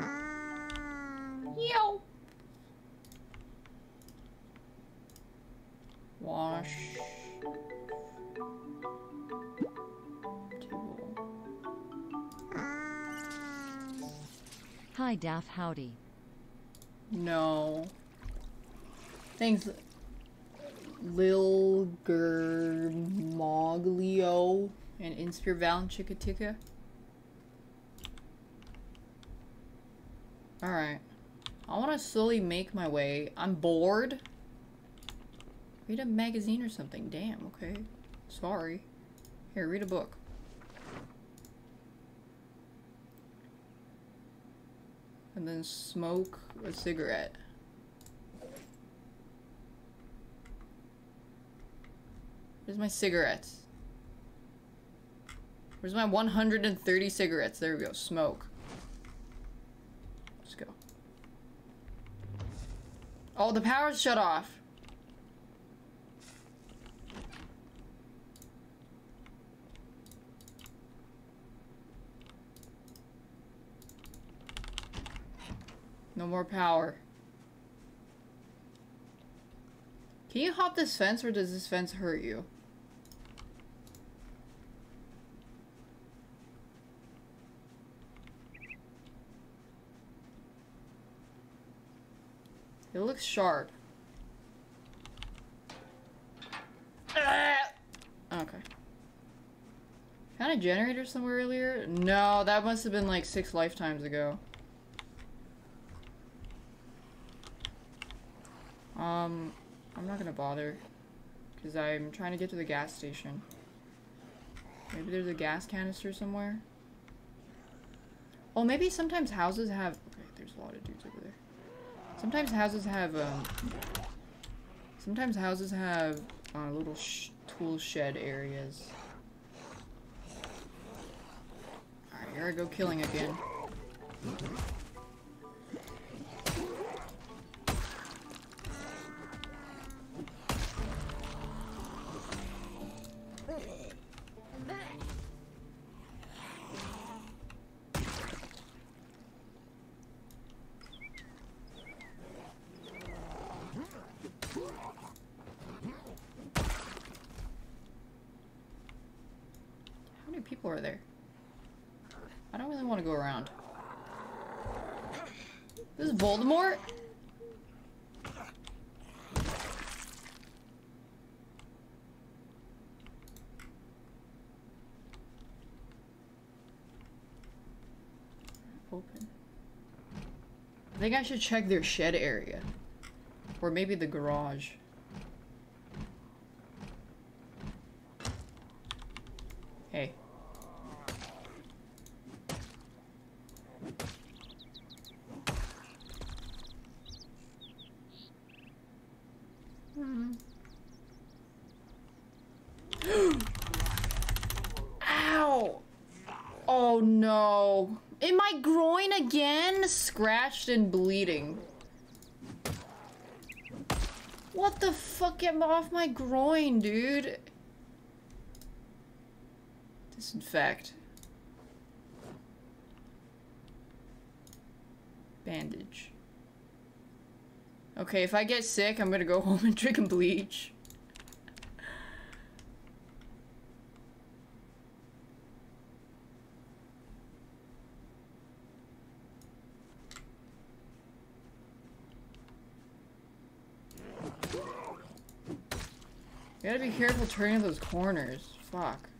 Mm, yo! Wash. Mm. Hi Daph Howdy. No. Thanks, Lil Germoglio and Inspire Val and Chikatika. Alright. I want to slowly make my way. I'm bored. Read a magazine or something. Damn, okay. Sorry. Here, read a book. And then smoke a cigarette. Where's my cigarettes? Where's my 130 cigarettes? There we go. Smoke. Let's go. Oh, the power's shut off. No more power. Can you hop this fence or does this fence hurt you? It looks sharp. Ah! Okay. Found a generator somewhere earlier? No, that must have been like six lifetimes ago. Um, I'm not gonna bother. Because I'm trying to get to the gas station. Maybe there's a gas canister somewhere. Oh, maybe sometimes houses have... Okay, there's a lot of dudes over there. Sometimes houses have, um... Sometimes houses have uh, little sh tool shed areas. Alright, here I go killing again. Think I should check their shed area. Or maybe the garage. Hey. Hmm. Ow! Oh no. In my groin again? Scratched and bleeding. What the Get off my groin, dude. Disinfect. Bandage. Okay, if I get sick, I'm gonna go home and drink and bleach. Careful turning those corners. Fuck.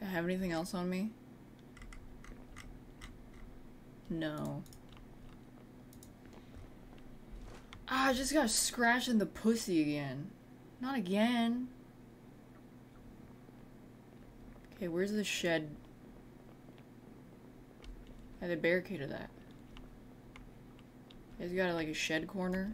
Do I have anything else on me? No. Ah, I just got scratched in the pussy again. Not again. Okay, where's the shed? I had a barricade of that. It's got like a shed corner.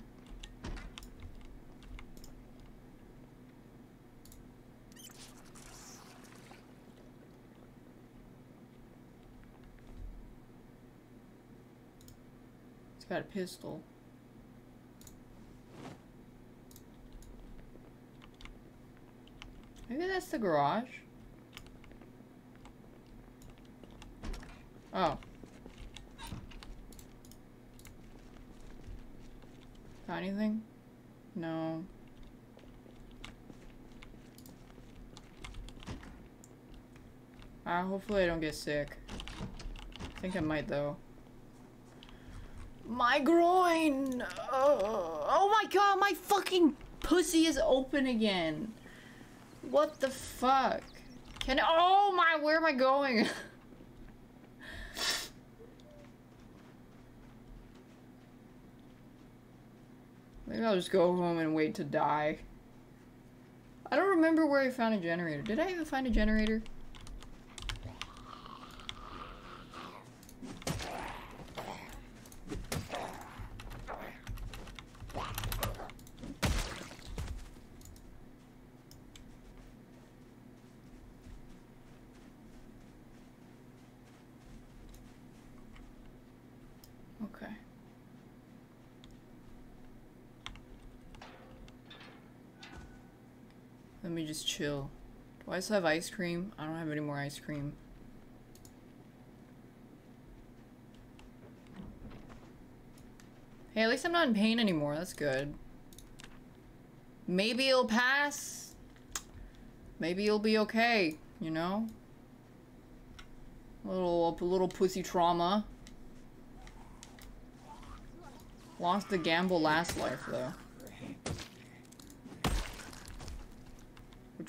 It's got a pistol. Maybe that's the garage. Oh. Got anything? No. Uh, hopefully I don't get sick. I think I might though. My groin! Oh, oh my god, my fucking pussy is open again. What the fuck? Can oh my, where am I going? Maybe I'll just go home and wait to die. I don't remember where I found a generator. Did I even find a generator? Okay. Let me just chill. Do I still have ice cream? I don't have any more ice cream. Hey, at least I'm not in pain anymore. That's good. Maybe it'll pass. Maybe it'll be okay, you know? A little, a little pussy trauma. Lost the gamble last life, though.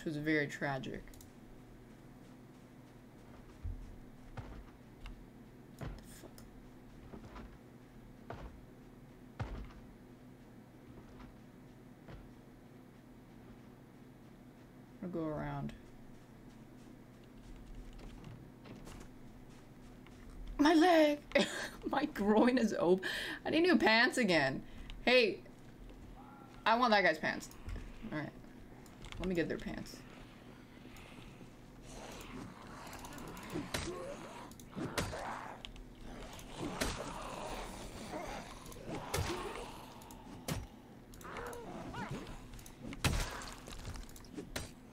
Which was very tragic. Go around. My leg! My groin is open. I need new pants again. Hey, I want that guy's pants. Let me get their pants.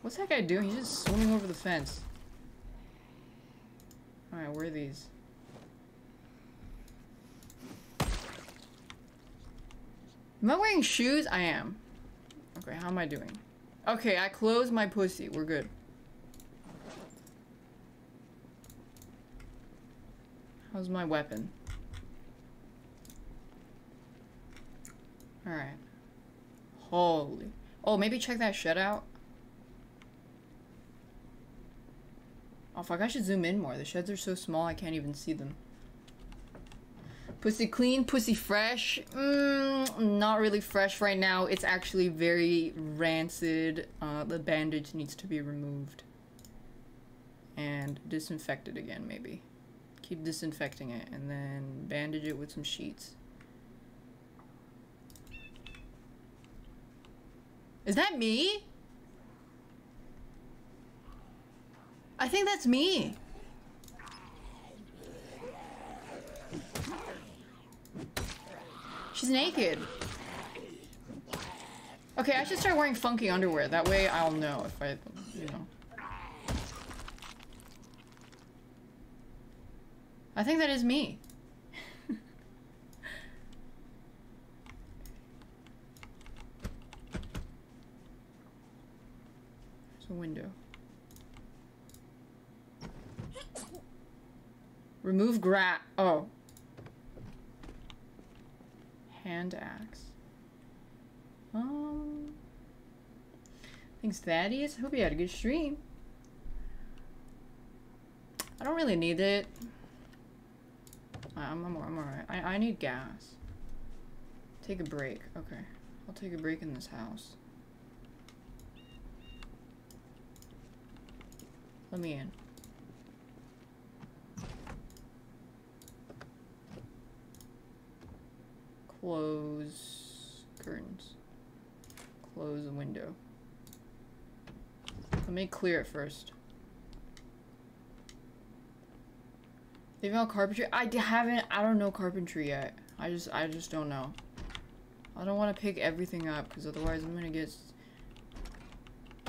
What's that guy doing? He's just swimming over the fence. Alright, where are these? Am I wearing shoes? I am. Okay, how am I doing? Okay, I closed my pussy. We're good. How's my weapon? Alright. Holy. Oh, maybe check that shed out? Oh fuck, I should zoom in more. The sheds are so small I can't even see them. Pussy clean, pussy fresh. Mm, not really fresh right now. It's actually very rancid. Uh, the bandage needs to be removed. And disinfected again, maybe. Keep disinfecting it and then bandage it with some sheets. Is that me? I think that's me. She's naked. Okay, I should start wearing funky underwear. That way I'll know if I, you know. I think that is me. There's a window. Remove gra- oh. Hand axe. Um. Thanks, Thaddeus. Hope you had a good stream. I don't really need it. I'm, I'm, I'm alright. I, I need gas. Take a break. Okay. I'll take a break in this house. Let me in. Close curtains. Close the window. Let me clear it first. They've got carpentry. I haven't. I don't know carpentry yet. I just, I just don't know. I don't want to pick everything up because otherwise I'm gonna get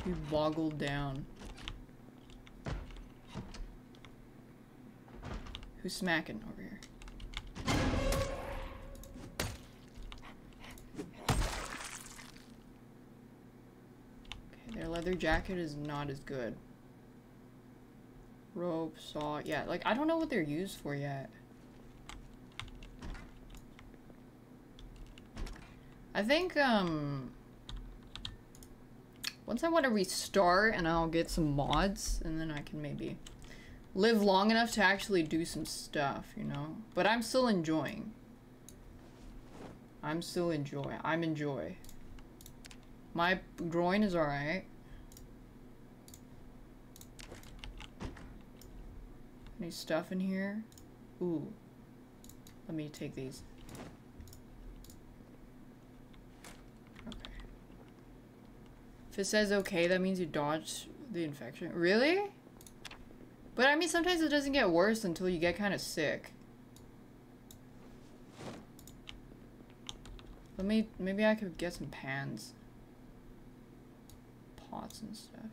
too boggled down. Who's smacking over here? Okay, their leather jacket is not as good. Rope, saw, yeah, like I don't know what they're used for yet. I think, um, once I want to restart and I'll get some mods and then I can maybe live long enough to actually do some stuff, you know? But I'm still enjoying. I'm still enjoy. I'm enjoy. My groin is alright. Any stuff in here? Ooh. Let me take these. Okay. If it says okay, that means you dodged the infection. Really? But I mean, sometimes it doesn't get worse until you get kind of sick. Let me, maybe I could get some pans. Pots and stuff.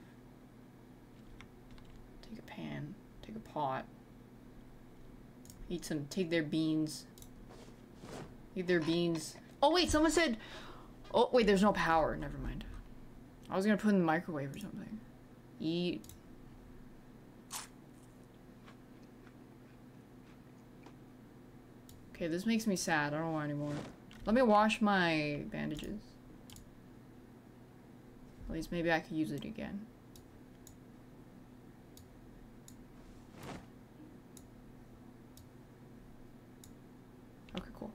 Take a pan, take a pot. Eat some, take their beans. Eat their beans. Oh wait, someone said, oh wait, there's no power, never mind. I was gonna put in the microwave or something. Eat. Okay, this makes me sad. I don't want anymore. Let me wash my bandages. At least maybe I could use it again. Okay, cool.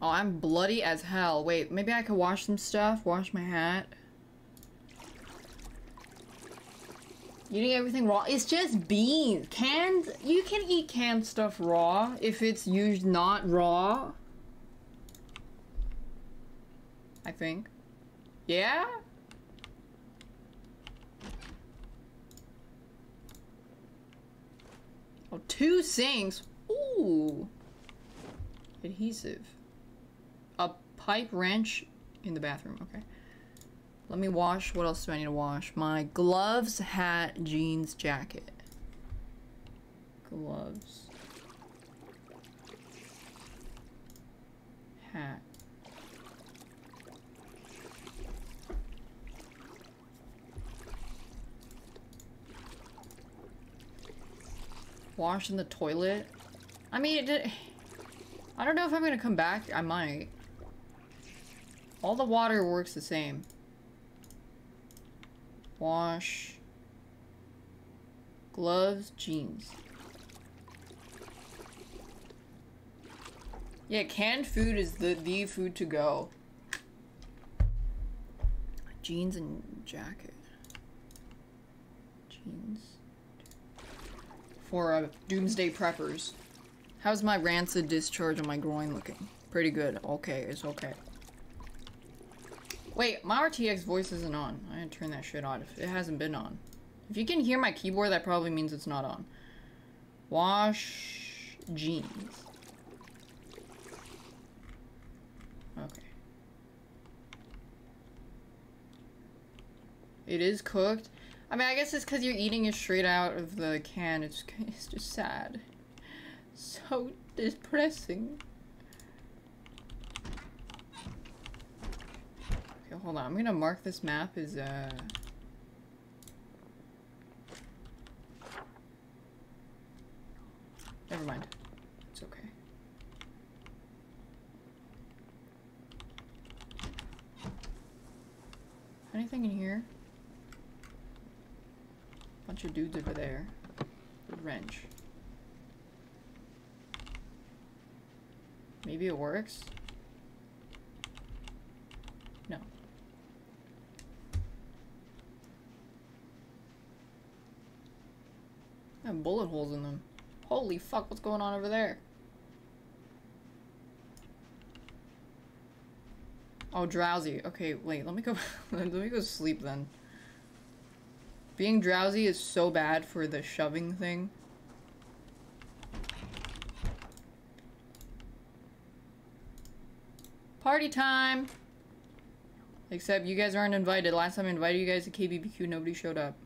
Oh, I'm bloody as hell. Wait, maybe I could wash some stuff? Wash my hat? Eating everything raw. It's just beans. Canned. You can eat canned stuff raw if it's used not raw. I think. Yeah? Oh, two sinks. Ooh. Adhesive. Pipe wrench in the bathroom. Okay. Let me wash. What else do I need to wash? My gloves, hat, jeans, jacket. Gloves. Hat. Wash in the toilet. I mean, it did... I don't know if I'm gonna come back. I might. All the water works the same. Wash. Gloves, jeans. Yeah, canned food is the, the food to go. Jeans and jacket. Jeans. For uh, doomsday preppers. How's my rancid discharge on my groin looking? Pretty good. Okay, it's okay. Wait, my RTX voice isn't on. I didn't turn that shit on. It hasn't been on. If you can hear my keyboard, that probably means it's not on. Wash jeans. Okay. It is cooked. I mean, I guess it's because you're eating it straight out of the can. It's, it's just sad. So depressing. Hold on. I'm gonna mark this map as, uh... Never mind. It's okay. Anything in here? Bunch of dudes over there. Wrench. Maybe it works? have bullet holes in them. Holy fuck, what's going on over there? Oh, drowsy. Okay, wait, let me go let me go sleep then. Being drowsy is so bad for the shoving thing. Party time! Except you guys aren't invited. Last time I invited you guys to KBBQ, nobody showed up.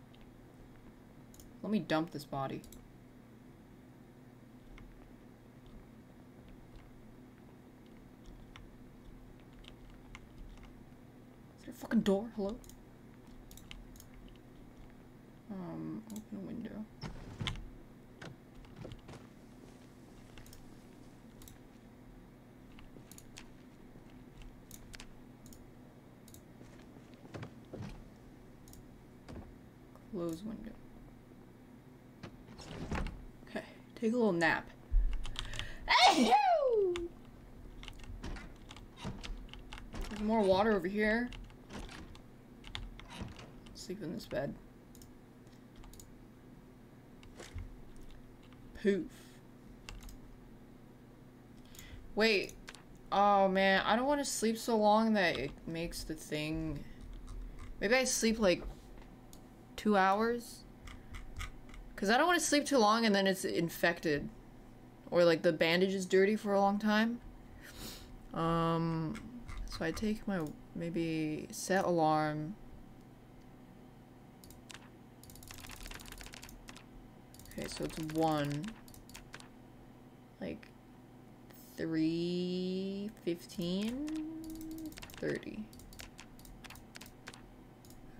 Let me dump this body. Is there a fucking door? Hello? Um, open a window. Close window. Okay, take a little nap. There's more water over here. Sleep in this bed. Poof. Wait. Oh man, I don't want to sleep so long that it makes the thing. Maybe I sleep like two hours? Because I don't want to sleep too long and then it's infected. Or like the bandage is dirty for a long time. Um, so I take my, maybe set alarm. Okay, so it's one. Like, three, fifteen, thirty.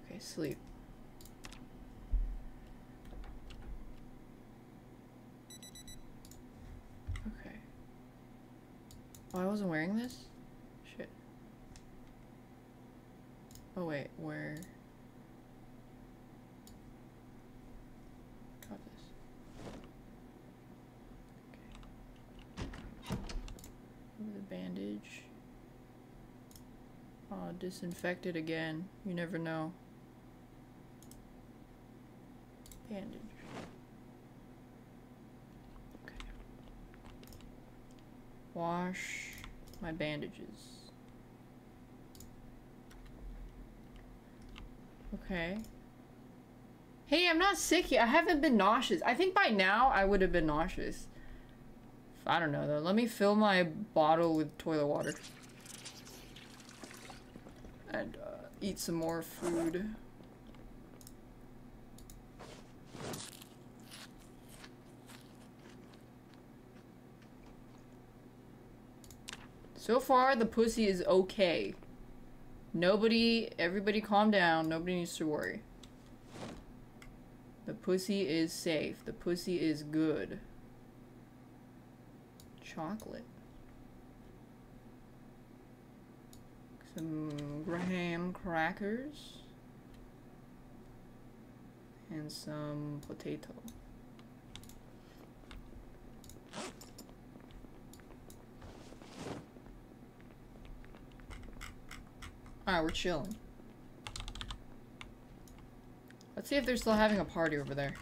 Okay, sleep. Okay. Oh, I wasn't wearing this? Shit. Oh wait, where? Got this. Okay. The bandage. Oh, disinfected again. You never know. Bandage. Okay. Wash my bandages. Okay. Hey, I'm not sick yet. I haven't been nauseous. I think by now I would have been nauseous. I don't know though. Let me fill my bottle with toilet water. And uh, eat some more food. So far, the pussy is okay. Nobody, everybody calm down. Nobody needs to worry. The pussy is safe. The pussy is good. Chocolate. Some graham crackers. And some potato. Alright, we're chilling. Let's see if they're still having a party over there.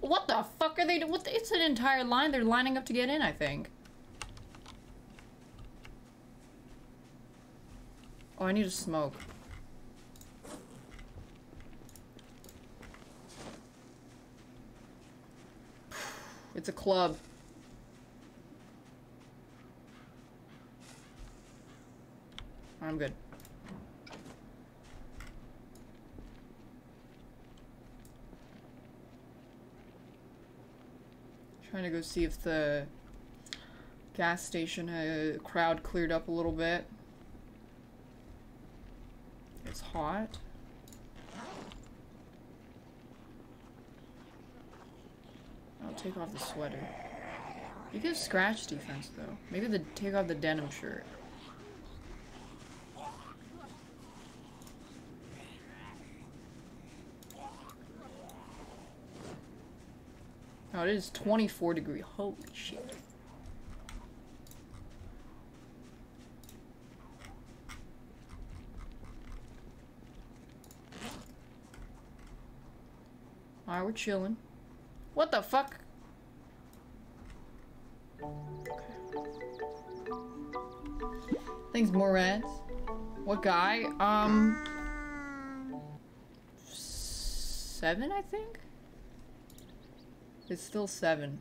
What the fuck are they doing? What the, it's an entire line. They're lining up to get in, I think. Oh, I need to smoke. It's a club. I'm good. Trying to go see if the gas station uh, crowd cleared up a little bit. It's hot. I'll take off the sweater. You get scratch defense though. Maybe the take off the denim shirt. Oh, it is 24 degree. Holy shit. Alright, we're chilling. What the fuck? Thanks, Moraz. What guy? Um... Seven, I think? It's still seven.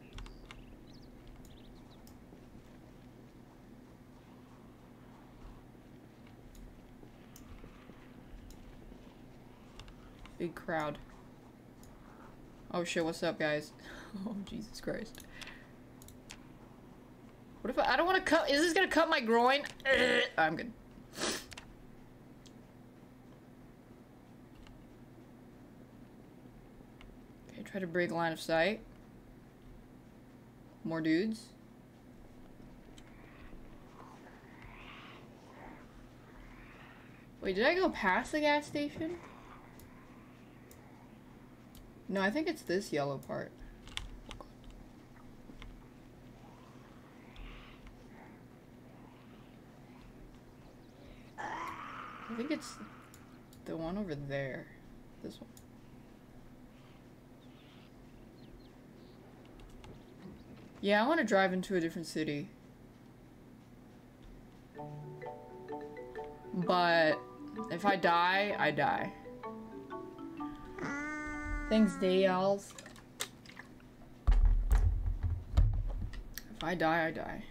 Big crowd. Oh shit, what's up, guys? oh, Jesus Christ. What if I, I don't want to cut- is this gonna cut my groin? I'm good. Okay, try to break line of sight. More dudes. Wait, did I go past the gas station? No, I think it's this yellow part. I think it's the one over there. This one. Yeah, I want to drive into a different city. But if I die, I die. Thanks, Dayals. If I die, I die.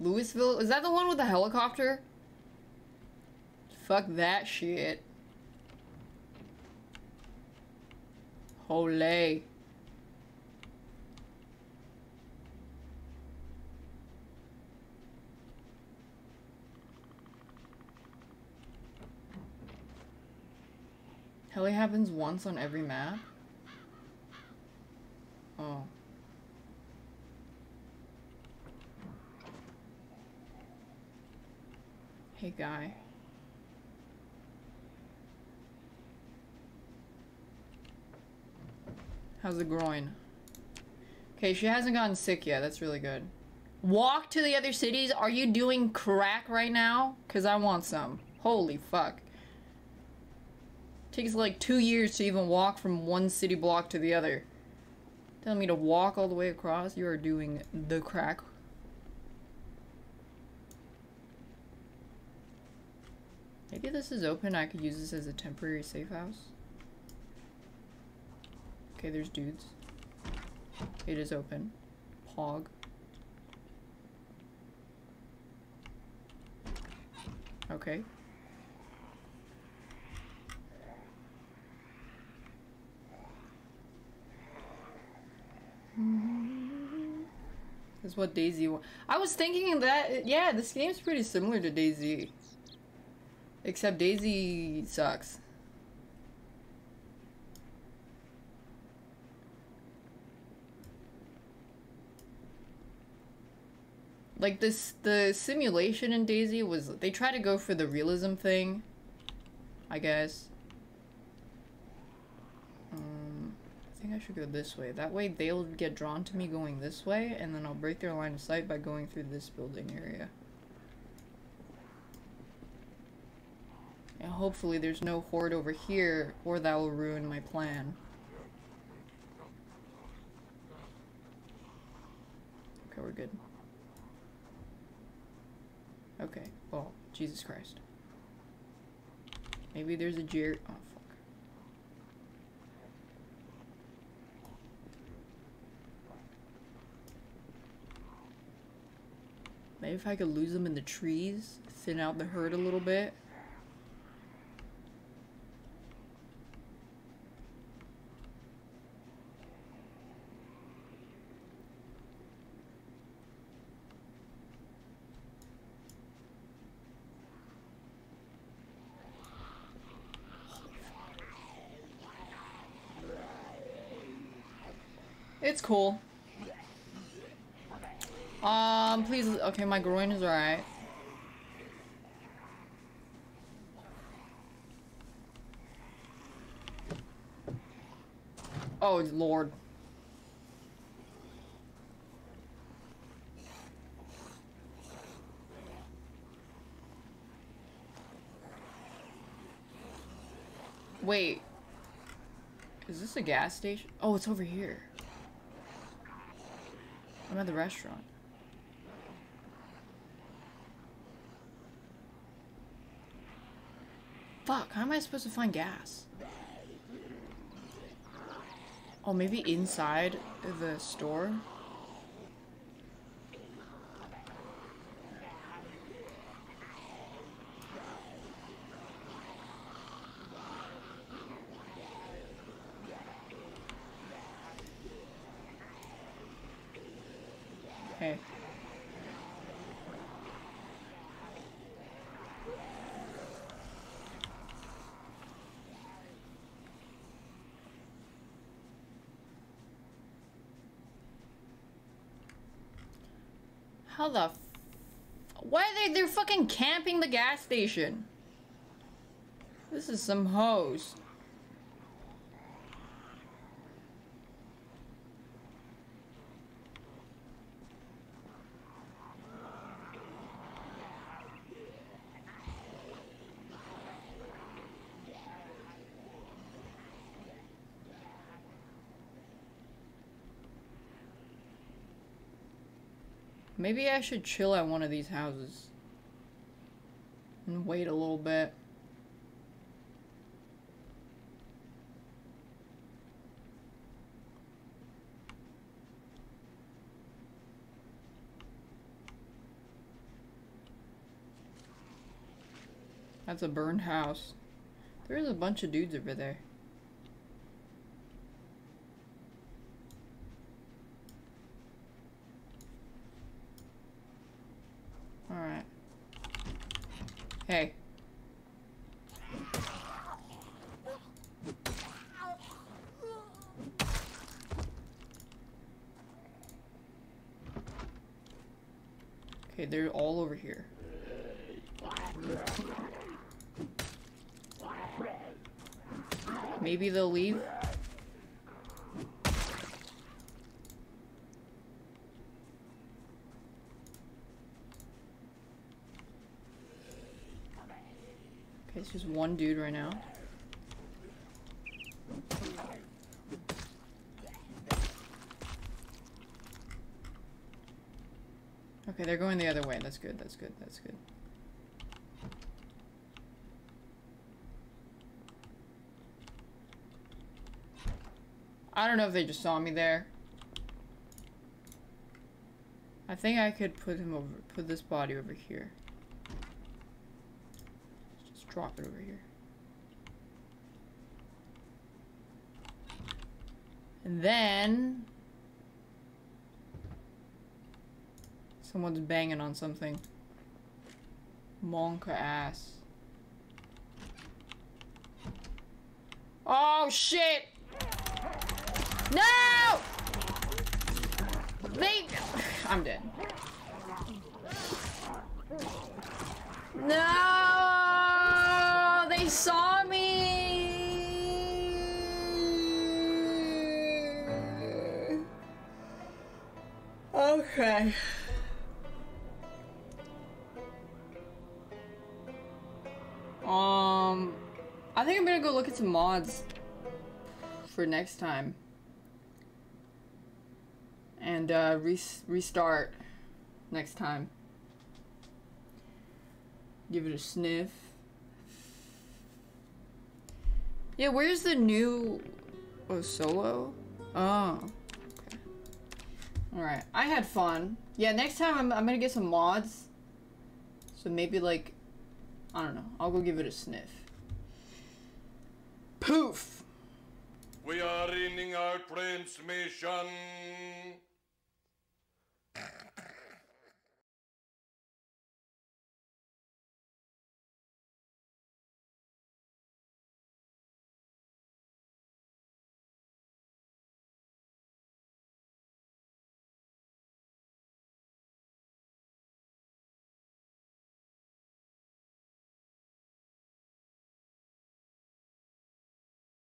Louisville? Is that the one with the helicopter? Fuck that shit. Holy. Heli happens once on every map? Oh. Hey, guy. How's the groin? Okay, she hasn't gotten sick yet. That's really good. Walk to the other cities? Are you doing crack right now? Because I want some. Holy fuck. Takes like two years to even walk from one city block to the other. Telling me to walk all the way across? You are doing the crack. Maybe this is open. I could use this as a temporary safe house. Okay, there's dudes. It is open. Pog. Okay. Mm-hmm. That's what DayZ I was thinking that, yeah, this game's pretty similar to DayZ. Except DayZ sucks. Like this, the simulation in DayZ was, they try to go for the realism thing, I guess. Um, I I should go this way. That way they'll get drawn to me going this way, and then I'll break their line of sight by going through this building area. And hopefully there's no horde over here, or that will ruin my plan. Okay, we're good. Okay, well, Jesus Christ. Maybe there's a Jer- oh fuck. Maybe if I could lose them in the trees, thin out the herd a little bit. It's cool. Um, please, okay, my groin is alright. Oh, lord. Wait. Is this a gas station? Oh, it's over here. I'm at the restaurant. Fuck, how am I supposed to find gas? Oh, maybe inside the store? Okay. How the Why are they- they're fucking camping the gas station? This is some hose. Maybe I should chill at one of these houses. And wait a little bit. That's a burned house. There's a bunch of dudes over there. Alright. Hey. Okay, they're all over here. Maybe they'll leave. Okay, it's just one dude right now. Okay, they're going the other way. That's good, that's good, that's good. Don't know if they just saw me there. I think I could put him over, put this body over here. Just drop it over here. And then... Someone's banging on something. monkaS. Oh shit! No! They... I'm dead. No! They saw me! Okay. Um, I think I'm gonna go look at some mods for next time. And uh, re restart next time. Give it a sniff. Yeah, where's the new oh, solo? Oh. Okay. Alright. I had fun. Yeah, next time I'm, I'm gonna get some mods. So maybe like I don't know. I'll go give it a sniff. Poof! We are ending our transmission.